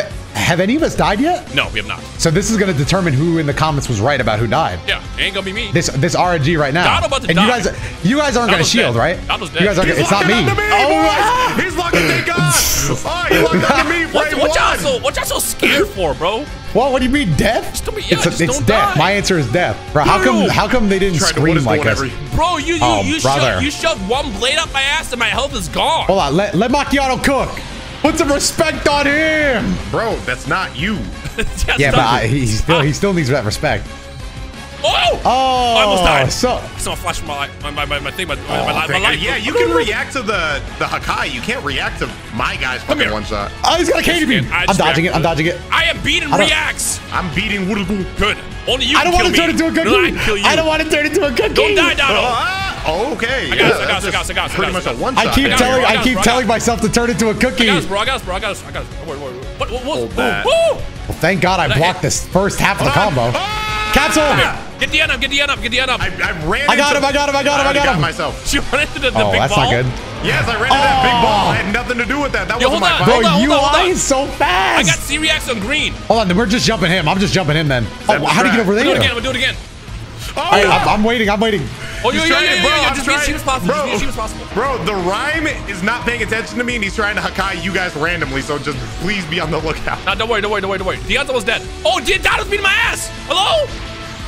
have any of us died yet? No, we have not. So this is going to determine who in the comments was right about who died. Yeah, it ain't gonna be me. This this RNG right now. Dono about to and die. you guys you guys aren't going to Dono's shield, dead. right? Dono's dead. You guys aren't. He's It's not me. me, Oh, boys! He's locking. Thank God. Oh, he locked onto me. What, what y'all so what y'all so scared for, bro? What? What do you mean death? Just be- yeah, it's just it's don't death. die. My answer is death. Bro, how come how come they didn't Tried to scream like us? Bro, you you Oh, you shoved, you shoved one blade up my ass and my health is gone. Hold on, let let Macchiato cook. Put some respect on him. Bro, that's not you. Yes, Yeah, but. I, he still he ah. still needs that respect. Oh! Oh, I almost died. so I saw a flash from my my my, my, my thing, my, my, Oh, my, my, Thank- light. yeah, you can react to the the Hakai. You can't react to my guy's fucking one shot. oh, he's got a Katie beam. I I'm dodging it. I'm dodging it. I am beating I reacts. I'm beating Woodagoo. Good. Only you I don't can want to kill turn me. into a cookie. No, I can kill you. I don't want to turn into a cookie. Don't die, Dono. Ah, okay. I got yeah, us, I got us, I got us, I got us, Pretty I much a one I keep telling I I keep it, bro, I telling myself to turn into a I cookie. got us, bro. I got us, bro. I got us. I got us. Wait, wait, wait. What? What? What? Hold Woo, that. woo. Well, thank God I blocked this first half of the combo. Ah! Cancel. Get the end up. Get the end up. Get the end up. I, I ran. I got him, I got him, I got him, I already got him. myself. She ran into the, the Oh, big that's ball. not good. Yes, I ran into that big Oh. ball. I had nothing to do with that. That Yo, wasn't my on, fault. Bro, hold on, you hold on, hold are on. so I got C reacts on green. Hold on, we're just jumping him. I'm just jumping him then. Oh, how do you get right. over We'll do it again. We'll do it again. Oh, All right, I'm, I'm waiting. I'm waiting. Oh, yo, He's yo, yo, yo, yo, bro. yo. I'm Just be as trying- cheap as possible. Bro. Just be as cheap as possible. Bro, the rhyme is not paying attention to me, and he's trying to Hakai you guys randomly. So just please be on the lookout. Nah, don't worry, don't worry, don't worry, don't worry. Deon's almost dead. Oh, De- Donald's beating my ass. Hello?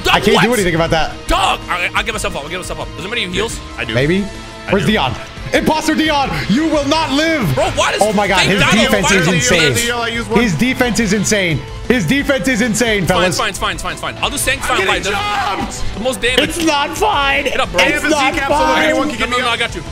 Dog, I can't what? do anything about that. Dog. I, I'll get myself up. I'll get myself up. Does anybody have heals? I do. Maybe. Where's. Dion? Imposter Dion, you will not live. Bro, why does Oh my God, his defense is insane. That's the yell I used one. His defense is insane. His defense is insane, It's fine, fellas. fine, it's fine, it's fine, it's fine. I'll do Sanctify I'm Light. getting The, jumped. the most damage. It's not fine. Get up, bro. It's not Z capsule. Fine. anyone can no, get no, me no, I got you.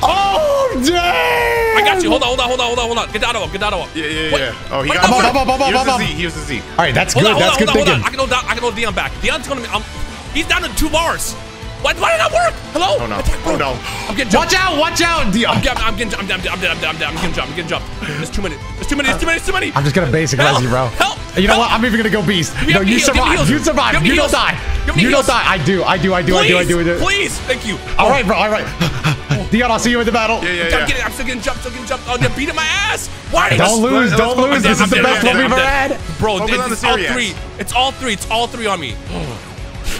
Oh, damn. I got you. Hold on, hold on, hold on, hold on, hold on. Get Dono up, get Dono up. Yeah, yeah, What? yeah. Oh, he What got the Up, fuck? up, up, up, Here's up, the up. Z. Here's the Z. All right, that's Hold good. on, That's hold good hold thinking. hold on. I can hold down, I can hold Dion back. Dion's gonna be, um, he's down to two bars. Why, why did that work? Hello? Oh, no. Attack. Oh, no. I'm getting jumped. Watch out! Watch out, Dion. I'm getting, I'm getting, I'm, I'm, I'm, I'm, I'm, I'm getting jumped. I'm getting jumped. There's too many. There's too many. There's too many. There's too many. I'm just gonna basic Help! you, bro. Help! You know Help! what? I'm even gonna go beast. Give me No, you heals, survive. You survive. me You don't die. Give me You don't die. I do. I do. I do. I do. I do. I do. Please, thank you. All right, bro. All right. Dion, I'll see you in the battle. Yeah, yeah, yeah. I'm getting, I'm still getting jumped. Still getting jumped. Oh, they're beating my ass. Why? did Don't lose. let's Don't focus lose. This is I'm the dead, best I'm one we've ever had. Bro, Focus it's, on the it's all three. It's all three. It's all three on me.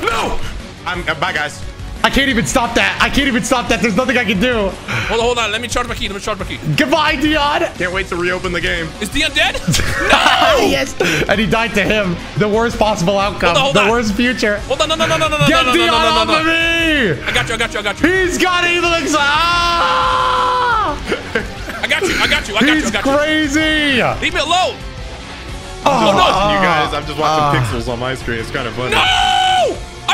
No. I'm uh, bye, guys. I can't even stop that. I can't even stop that. There's nothing I can do. Hold on, hold on. Let me charge my ki. Let me charge my ki. Goodbye, Dion. Can't wait to reopen the game. Is Dion dead? no. yes. And he died to him. The worst possible outcome. Hold on, hold the on. worst future. Hold on, no, no, no, no, no, no, Get no, no, Dion no, no, off no, of no. me. I got you. I got you. I got you. He's got evil exile. I got you. I got you. I got you. He's I got you. crazy. Leave me alone. I'm no. watching you guys. I'm just watching uh. pixels on my screen. It's kind of funny. No!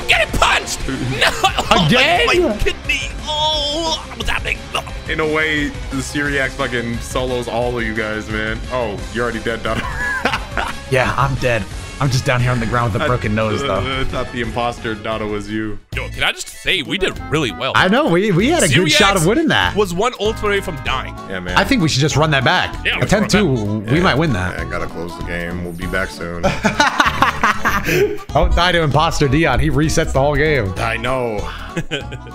I'm getting punched. No. Oh, Again? My, my kidney. Oh, what's happening? No. In a way, the Syriacs fucking solos all of you guys, man. Oh, you're already dead, Dono. Yeah, I'm dead. I'm just down here on the ground with a broken nose, though. I thought the imposter Dono was you. Yo, can I just say we did really well? I know. We, we had a good shot of winning that. Was one ult away from dying. Yeah, man. I think we should just run that back. Yeah, a let's 10-2, we Yeah. might win that. I gotta close the game. We'll be back soon. Don't die to imposter Dion. He resets the whole game. I know.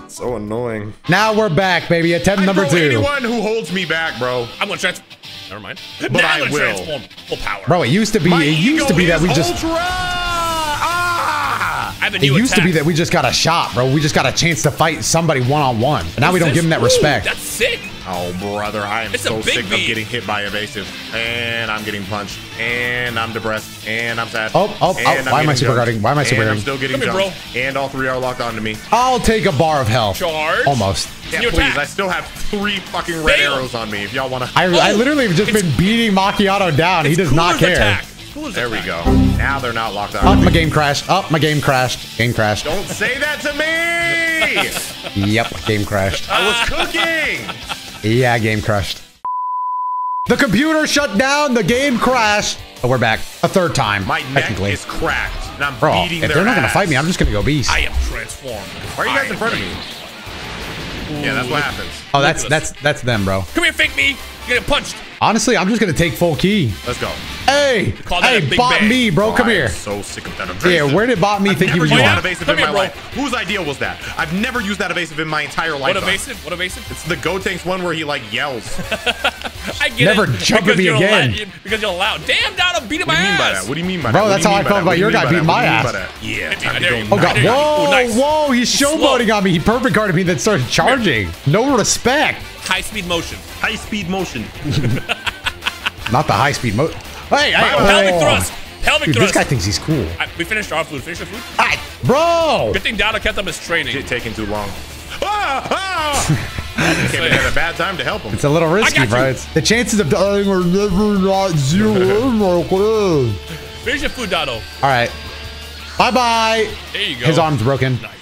so annoying. Now we're back, baby. Attempt number two. Anyone who holds me back, bro. I'm gonna transform. Never mind. But now I will. transform full power. Bro, it used to be. My it used to be that we just. ultra. Ah! I have a It new used to be that we just got a shot, bro. We just got a chance to fight somebody one on one. Now we don't give them that Ooh, respect. That's sick. Oh, brother, I am It's so big sick of getting hit by evasive. And I'm getting punched. And I'm depressed. And I'm sad. Oh, oh, oh and oh, why am I super guarding? Why am I super and I'm still getting Come here, jumped. And all three are locked onto me. I'll take a bar of health. Charge. Almost. Yeah, please. attack. I still have three fucking red Fail. arrows on me if y'all want to. I, I Oh, literally have just been beating Macchiato down. He does not Cooler's care. Attack. Cooler's There we go. Now they're not locked Up, onto oh, my game crashed. Up, my game crashed. Game crashed. Don't say that to me! Yep, game crashed. I was cooking! Yeah, game crashed. The computer shut down. The game crashed. But we're back a third time. My neck technically. is cracked. And I'm Bro, beating if their they're not gonna fight me, I'm just gonna go beast. I am transformed. Why are you guys I in front of me? Yeah, that's what happens. oh, that's that's that's them, bro. Come here, fake me. You're getting punched. Honestly, I'm just gonna take full ki. Let's go. Hey, Call hey, bot bang. me, bro. Come oh, I here. so sick of that Yeah, where did bot me I've think he never was used going? that evasive Come in here, my bro. life. Whose idea was that? I've never used that evasive in my entire life. What evasive? What evasive? It's the Gotenks one where he like yells. I get Never it. jump at because me you're again. Loud, because you're loud. Damn, Donna, beating What my do you mean by ass. that? What do you mean by Bro, that? What that's how I mean felt about What your guy by beating my What do you mean ass. by that? Yeah, I time to dare go you. Oh god! Whoa, Ooh, whoa! He's Slow. showboating on me. He perfect guarded me, then started charging. No respect. High speed motion. High speed motion. Not the high speed mode. Hey, hey, Pelvic oh. thrust. Pelvic Dude, thrust. this guy thinks he's cool. I, we finished our food. Finish your food. Hey, bro. Good thing Donna kept up his training. Shit taking too long. Ah, ah! Came in at a bad time to help him. It's a little risky, got bro. the chances of dying are never not zero. All Finish your food, Doto. right. Bye bye. There you go. His arm's broken. Nice.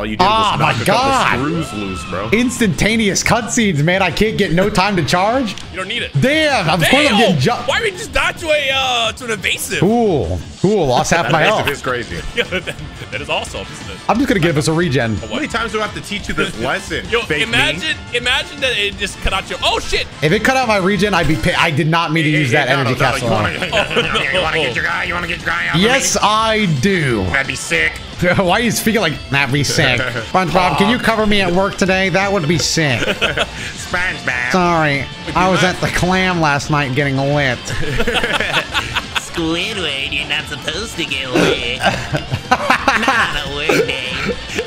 All you did Ah, was my knock a God. couple screws loose, bro. Instantaneous cutscenes, man. I can't get no time to charge. You don't need it. Damn, of course I'm Damn! getting jumped. Why we just not to a uh, to an evasive? Cool, cool. Lost half my evasive health. is crazy. Yeah, that, that is awesome, isn't it? I'm just gonna give us a regen. How many times do I have to teach you this lesson? Yo, fake imagine, imagine that it just cut out your. Oh shit! If it cut out my regen, I'd be. Pa- I did not mean to use that energy capsule. You want to get your guy? You want to get your guy? out of Yes, I do. me? That'd be sick. Why are you speaking like that? Would be sick. SpongeBob, can you cover me at work today? That would be sick. SpongeBob. Sorry, I was at the clam last night getting lit. Squidward, you're not supposed to get lit. not on a work day.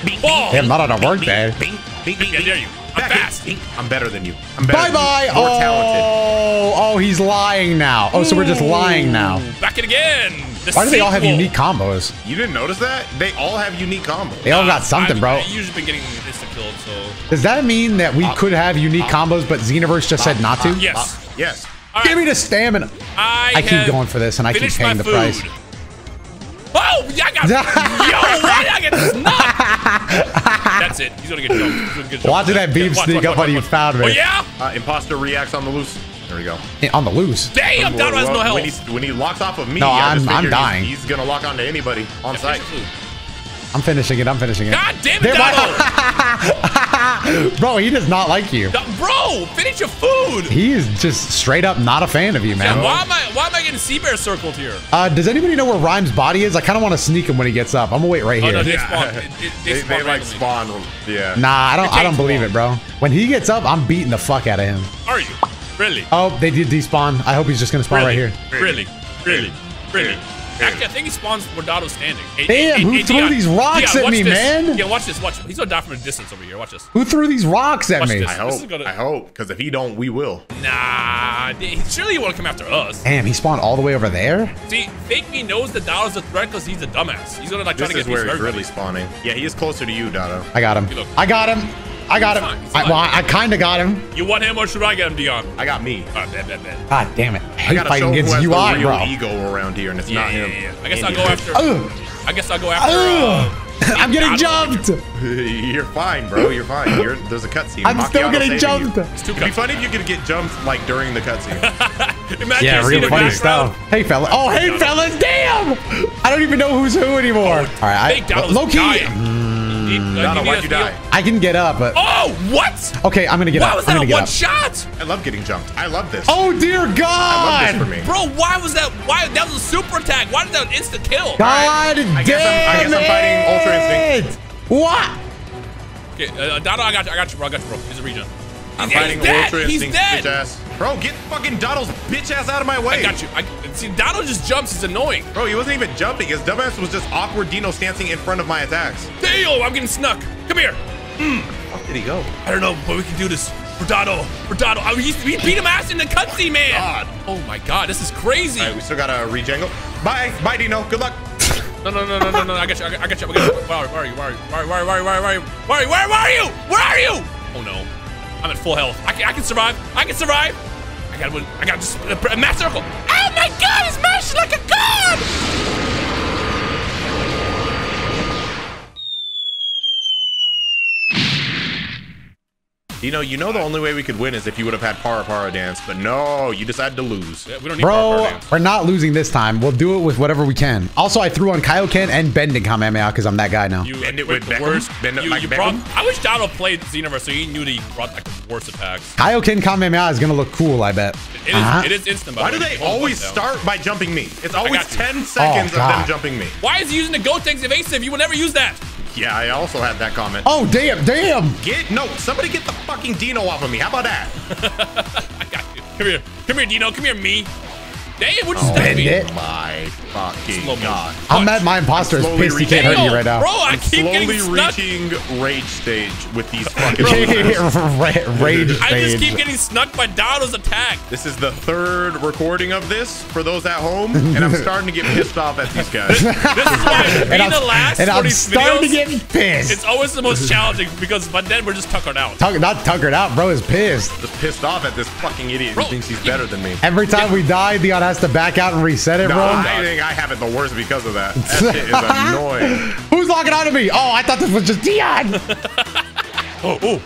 Bing, Damn, not on a work day. bing, bing, bing, I bing. I'm fast. I'm better than you. I'm better Bye than bye. you. More talented. Oh, oh, he's lying now. Oh, so we're just lying now. Back it again. The Why do they all have unique combos? You didn't notice that? They all have unique combos. They all got uh, something, I've, bro. I've usually been getting insta killed, so Does that mean that we uh, could have unique uh, combos, but Xenoverse just said not to? yes. Yes. All Give right. me the stamina. I, I keep going for this, and I keep paying the price. Oh, I got. yo, why did I get snuck? That's it. He's gonna get jumped. He's gonna get jumped. Watching that beam Watch, sneak watch, up watch, on you watch. found me. Oh yeah. Uh, imposter reacts on the loose. There we go. Eh, On the loose. Damn, Doto has no Well, health. When, he, when he locks off of me, No, I just I'm- I'm dying. He's, he's gonna lock onto anybody on Yeah, site. Finish your food. I'm finishing it. I'm finishing it. God damn it, Damn, Doto. Bro, he does not like you. Do- Bro, finish your food. He is just straight up not a fan of you, Yeah, man. why am I why am I getting sea bear circled here? Uh, does anybody know where Rhyme's body is? I kind of want to sneak him when he gets up. I'm gonna wait right Oh here. no, they spawn. It, it, they, They, spawn they like spawn. Yeah. Nah, I don't. I don't believe long. it, bro. When he gets up, I'm beating the fuck out of him. Are you? Really? Oh, they did despawn. I hope he's just gonna spawn really? right here. Really? Really? Really? Actually, I think he spawns where Doto's standing. Hey, Damn, who threw Dion, these rocks Dion, at me, this. man? Yeah, watch this. Watch. He's gonna die from a distance over here. Watch this. Who threw these rocks at Watch me? this. I hope. is gonna- I hope. Because if he don't, we will. Nah, they- surely you want to come after us. Damn, he spawned all the way over there. See, Fake Me knows that Doto's a threat because he's a dumbass. He's gonna like try This to is where he's really spawning. Yeah, he is closer to you, Doto. I got him. I got him. I got him. He's fine, I, well, I, kind of got him. You want him or should I get him, Dion? I got me. Ah, bad, bad, bad. God damn it. I I hate gotta fighting against has UI, the real bro. ego around here, and it's Yeah, not him. yeah, yeah. I guess And I'll go after. Ugh. I guess I'll go after. Ugh. Uh, I'm getting jumped. You're fine, bro. You're fine. You're, there's a cutscene. I'm still getting saving you. jumped. It's too It'd be funny if you could get jumped like during the cutscene. Imagine Yeah, you real funny background. stuff. Hey, fella. Oh, hey, fellas. Damn. I don't even know who's who anymore. All right, I, Doto's low key. Dying. Need- uh, Doto, why'd you die? I can get up, but Oh, what? okay, I'm gonna get Why up. was I'm that gonna a one up. shot? I love getting jumped. I love this. Oh dear God! I love this for me. Bro, why was that? Why that was a super attack? Why did that insta kill? God I guess I'm- I damn guess I'm fighting Ultra it! Instinct. What? Okay, uh, Doto, I got you. I got you, bro. I got you, bro. He's a regen. I'm He's, fighting he's dead. Ultra He's Instinct, dead. bitch ass. Bro, get fucking Dottle's bitch ass out of my way. I got you. I see. Doto just jumps. He's annoying. Bro, he wasn't even jumping. His dumbass was just awkward Dino stancing in front of my attacks. Damn, I'm getting snuck. Come here. Mm. Where did he go? I don't know, but we can do this. For Doto. For Doto. Oh, he, he beat him ass in the cutscene, man. God. Oh my god, this is crazy. All right, we still gotta rejangle. Bye, bye, Dino. Good luck. No, no, no, no, no, no. I got you. I got, you. I got you. Where are, where are you? Where are you? Where are you? Where are you? Where are you? Where are you? Where are you? Where are you? Where are you? Oh no. I'm at full health. I can, I can survive. I can survive. I gotta win. I gotta just uh, a, a mass circle. Oh my god, he's mashing like a god. Dino, you know the only way we could win is if you would have had Para Para dance, but no, you decided to lose. Yeah, we don't need Bro, Bro. dance. we're not losing this time. We'll do it with whatever we can. Also, I threw on Kaioken and Bending Kamehameha because I'm that guy now. You Bend it with the Beckham? worst. Bend it you, like you brought, I wish Donald played Xenoverse so he knew that he brought like the worst attacks. Kaioken Kamehameha is gonna look cool, I bet. It is, Uh-huh. it is instant. By Why do they always button start by jumping me? It's always 10 seconds of them jumping me. Why is he using the Gotenks evasive? You would never use that. Yeah, I also had that comment. Oh, damn, damn. Get no, somebody get the fucking Dino off of me. How about that? I got you. Come here. Come here, Dino. Come here, me. Damn, what you Oh, stab me? it. My fucking Slow god. I'm mad my imposter is pissed he can't hurt Damn, you right now. Bro, I keep Slowly getting snuck. reaching rage stage with these fucking. Ra- Rage I just keep getting snuck by Doto's attack. This is the third recording of this for those at home, and I'm starting to get pissed off at these guys. This is why and being I'm, the last and I'm starting videos, to get pissed. it's always the most challenging because by then we're just tuckered out. Tuck, not tuckered out, bro. Is pissed. Just pissed off at this fucking idiot Bro, who thinks he's better than me. Every time we die, Dion has to back out and reset it, No, bro. I think I have it the worst because of that. That shit is annoying. Who's locking onto me? Oh, I thought this was just Dion. Oh, oh.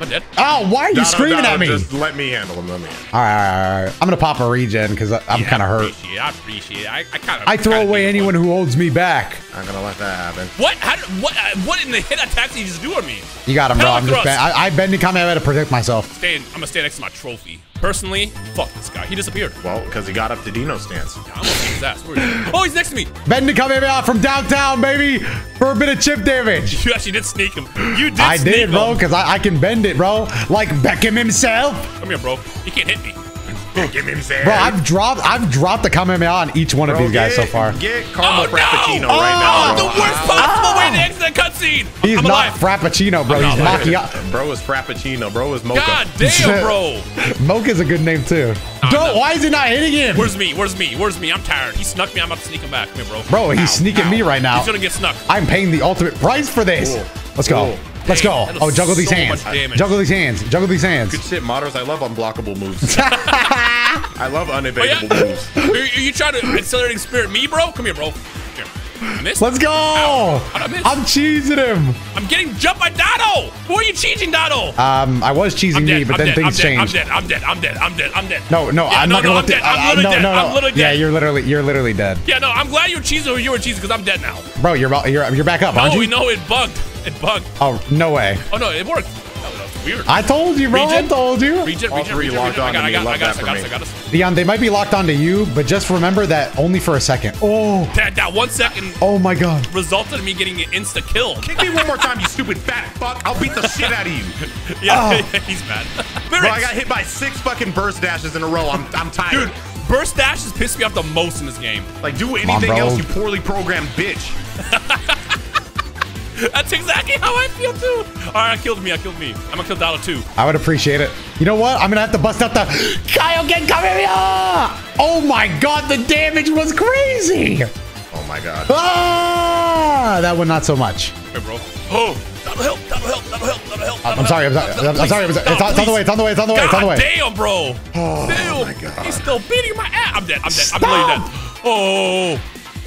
I'm dead. Oh, why are you No, no, screaming no, at me? Just let me handle him. Let me. Handle him. All right, all right, all right. I'm gonna pop a regen because I'm Yeah, kind of I hurt. Appreciate it. I appreciate it. I, I kind of. I throw away anyone who holds me back. I'm gonna let that happen. What? How, did- what? Uh, what in the hit attacks did you just do on me? You got him, bro. I'm just Power. I, I bend to come out to protect myself. Stay, I'm gonna stay next to my trophy. Personally, fuck this guy. He disappeared. Well, because he got up to Dino stance. I'm gonna beat his ass. Where is he? Oh, he's next to me. Bend to come out from downtown, baby, for a bit of chip damage. You actually did sneak him. You did. I sneak did, bro, because I, I can bend it, bro. Like Beckham himself. Come here, bro. He can't hit me. Give him Sam. Bro, I've dropped I've dropped the Kamehameha on each one of Bro, these guys so far. Get Caramel Oh, no! Frappuccino Oh, right now, the bro. worst possible ah! way to exit that cutscene. He's I'm not alive. Frappuccino, bro. I'm He's not macchiato. Bro is Frappuccino. Bro is Mocha. God damn, bro. Mocha's a good name too. I'm Why is he not hitting him? Where's me? Where's me? Where's me? I'm tired. He snuck me. I'm about to sneak him back. Come here, bro. Bro, he's Ow, sneaking ow. me right now. He's gonna get snuck. I'm paying the ultimate price for this. Cool. Let's go. Cool. Let's go. That does Oh, juggle these hands. much damage. Juggle these hands. Juggle these hands. Good shit, modders. I love unblockable moves. I love Oh, yeah? unevadable moves. Are, you- are you trying to accelerating spirit me, bro? Come here, bro. Here. Let's go. Ow. I'm cheesing him. I'm getting jumped by Doto. Who are you cheesing, Doto? Um, I was cheesing me, but I'm then dead. things I'm changed. dead. I'm dead. I'm dead. I'm dead. I'm dead. No, no, Yeah, I'm no, not no, gonna I'm let dead. the. I'm uh, literally no, dead. no, no. I'm literally Yeah, dead. you're literally, you're literally dead, Yeah, no, I'm glad you're cheesing or you were cheesing because I'm dead now. bro. You're you're you're back up, aren't No, you? no, it bugged. It bugged. Oh, no way. Oh no, it worked. Weird. I told you, bro. I told you. Regen, All regen, three regen, logged regen. on I got, I got, I that got, I got, me. I got, I got. Dion, they might be locked onto you, but just remember that only for a second. Oh, That, that one second oh my God. resulted in me getting an insta kill. Kick me one more time, you stupid fat fuck. I'll beat the shit out of you. Yeah, Oh. he's mad. Bro, I got hit by six fucking burst dashes in a row. I'm, I'm tired. dude, burst dashes piss me off the most in this game. Like, do anything bro. else, you poorly programmed bitch. That's exactly how I feel too. All right, I killed me. I killed me. I'm gonna kill Doto too. I would appreciate it. You know what? I'm gonna have to bust out the Kaioken Kamehameha. Oh my God, the damage was crazy. Oh my god. Ah, that one not so much. Here, bro. Oh, Doto help! Doto help! Doto help! Doto help! I'm sorry. I'm sorry. I'm, I'm sorry. I'm sorry. It's, on- it's on the way. It's on the way. It's on the way. It's on the way. damn, bro. Oh, damn. my God. He's still beating my ass. I'm dead. I'm dead. I'm literally dead. Oh,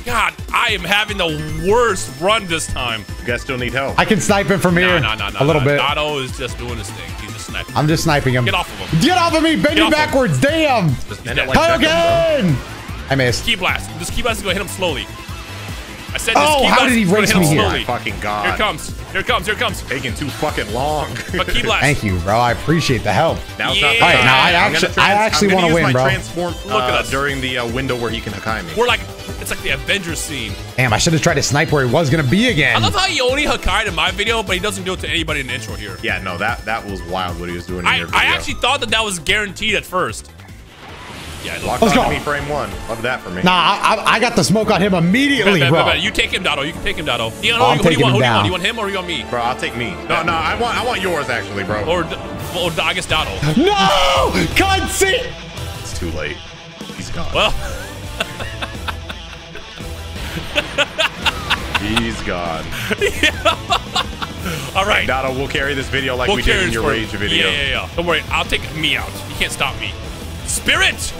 God. I am having the worst run this time. You guys still need help. I can snipe him from here. No, no, no, no. a little no. bit. Doto is just doing his thing. He's just sniping. I'm just sniping him. Get off of him. Get off of me. Bend Get me off him. backwards. Damn. Just end it like Beckham, I missed. Ki blast. This ki blast is gonna hit him slowly. I said this Oh, ki how did he is race me here? My slowly. fucking Here god. it comes. Here it comes. Here it comes. Taking too fucking long. But ki blast. Thank you, bro. I appreciate the help. Now's Yeah. not the All right, now I I'm gonna actu- I actually wanna win, my bro. Transform Look at uh, us. during the uh, window where he can Hakai me. We're like, it's like the Avengers scene. Damn, I should have tried to snipe where he was gonna be again. I love how he only Hakai in my video, but he doesn't do it to anybody in the intro here. Yeah, no, that that was wild what he was doing in I, your video. I actually thought that that was guaranteed at first. Yeah, Locked Let's on go. me frame one. Love that for me. Nah, I, I, I got the smoke on him immediately, Bet, bet, bro. bet, bet. You take him, Doto. You can take him, Doto. Oh, you know, Oh, I'm who do you want? him Who do you want? down. Do you want him or you want me? Bro, I'll take me. No, no, I want I want yours actually, bro. Or d- Well, I guess Donald. No! Can't see! It's too late. He's gone. Well, He's gone. all right. Doto, we'll carry this video like We'll we did in your rage video. Yeah, yeah, yeah. Don't worry. I'll take me out. You can't stop me. Spirit!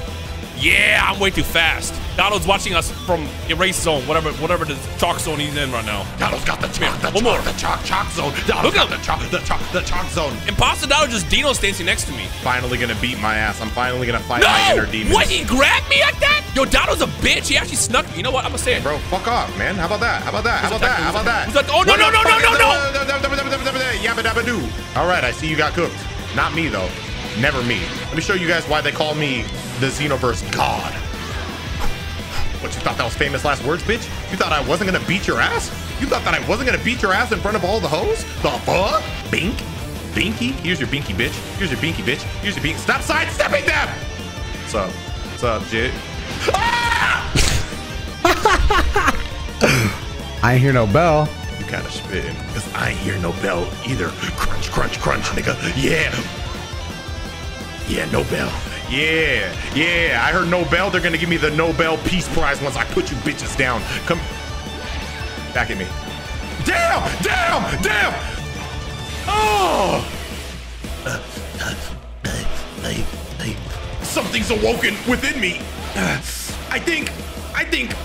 Yeah, I'm way too fast. Donald's watching us from Erase Zone, whatever whatever the chalk zone he's in right now. Donald's got the chalk, the One chalk, more. the chalk, chalk zone. Donald's got the chalk, the chalk, the chalk zone. Imposter Donald just Dino standing next to me. Finally gonna beat my ass. I'm finally gonna fight my inner demons. What? He grabbed me like that? Yo, Donald's a bitch. He actually snuck me. You know what? I'm gonna say it. Bro, fuck off, man. How about that? How about that? How about that? How about that? Who's that- oh, no, What no, the no, no, fuck no, is no. the- Yabba dabba doo. All right, I see you got cooked. Not me though. Never me. Let me show you guys why they call me the Xenoverse God. What, you thought that was famous last words, bitch? You thought I wasn't gonna beat your ass? You thought that I wasn't gonna beat your ass in front of all the hoes? The fuck? Bink? Binky? Here's your binky, bitch. Here's your binky, bitch. Here's your binky. Stop sidestepping them! What's up? What's up, jit? Ah! I ain't hear no bell. You kind of spitting. Because I ain't hear no bell either. Crunch, crunch, crunch, nigga. Yeah. Yeah, no bell. Yeah, yeah. I heard Nobel. They're gonna give me the Nobel Peace Prize once I put you bitches down. Come back at me. Damn! Damn! Damn! Oh! Something's awoken within me. I think, I think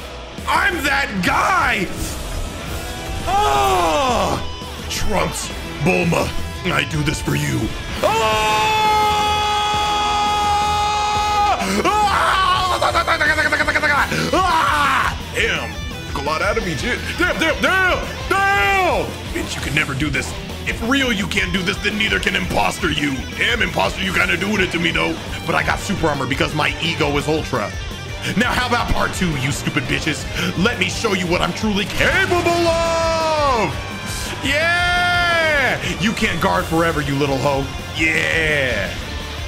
I'm that guy. Ah! Oh! Trunks, Bulma, I do this for you. Ah! Damn, took a lot out of me, Jit. Damn, damn, damn, damn! Bitch, you can never do this. If real you can't do this, then neither can imposter you. Damn, imposter, you kind of doing it to me though. But I got super armor because my ego is ultra. Now, how about part two, you stupid bitches? Let me show you what I'm truly capable of! Yeah! You can't guard forever, you little hoe. Yeah!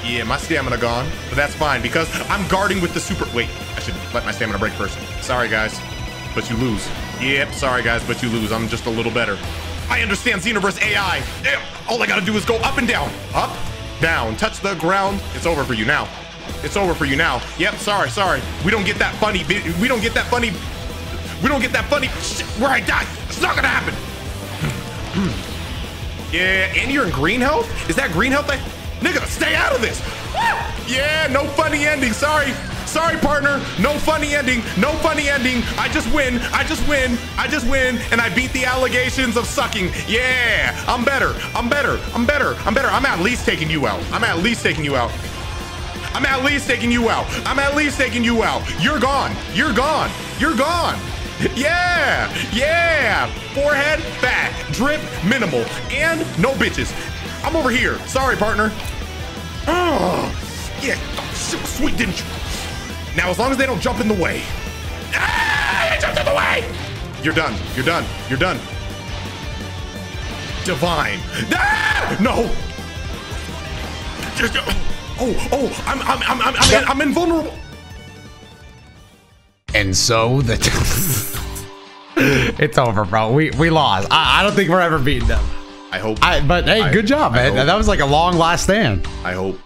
Yeah, my stamina gone, but that's fine because I'm guarding with the super. Wait, I should let my stamina break first. Sorry, guys, but you lose. Yep, sorry, guys, but you lose. I'm just a little better. I understand Xenoverse AI. All I gotta do is go up and down. Up, down, touch the ground. It's over for you now. It's over for you now. Yep, sorry, sorry. We don't get that funny. We don't get that funny. We don't get that funny shit where I die. It's not gonna happen. yeah, and you're in green health? Is that green health? I- Nigga, stay out of this. Yeah, no funny ending. Sorry. Sorry, partner. No funny ending. No funny ending. I just win. I just win. I just win. And I beat the allegations of sucking. Yeah, I'm better. I'm better. I'm better. I'm better. I'm at least taking you out. I'm at least taking you out. I'm at least taking you out. I'm at least taking you out. You're gone. You're gone. You're gone. Yeah. Yeah. Forehead, back, drip, minimal, and no bitches. I'm over here. Sorry, partner. Oh, yeah. Super sweet, didn't you? Now, as long as they don't jump in the way. Ah, they jumped in the way. You're done. You're done. You're done. Divine. Ah, no. Just, oh, oh, I'm, I'm, I'm, I'm, I'm, I'm invulnerable. And so the it's over, bro. We we lost. I, I don't think we're ever beating them. I hope. I, but hey, I- good job, man. That was like a long last stand. I hope.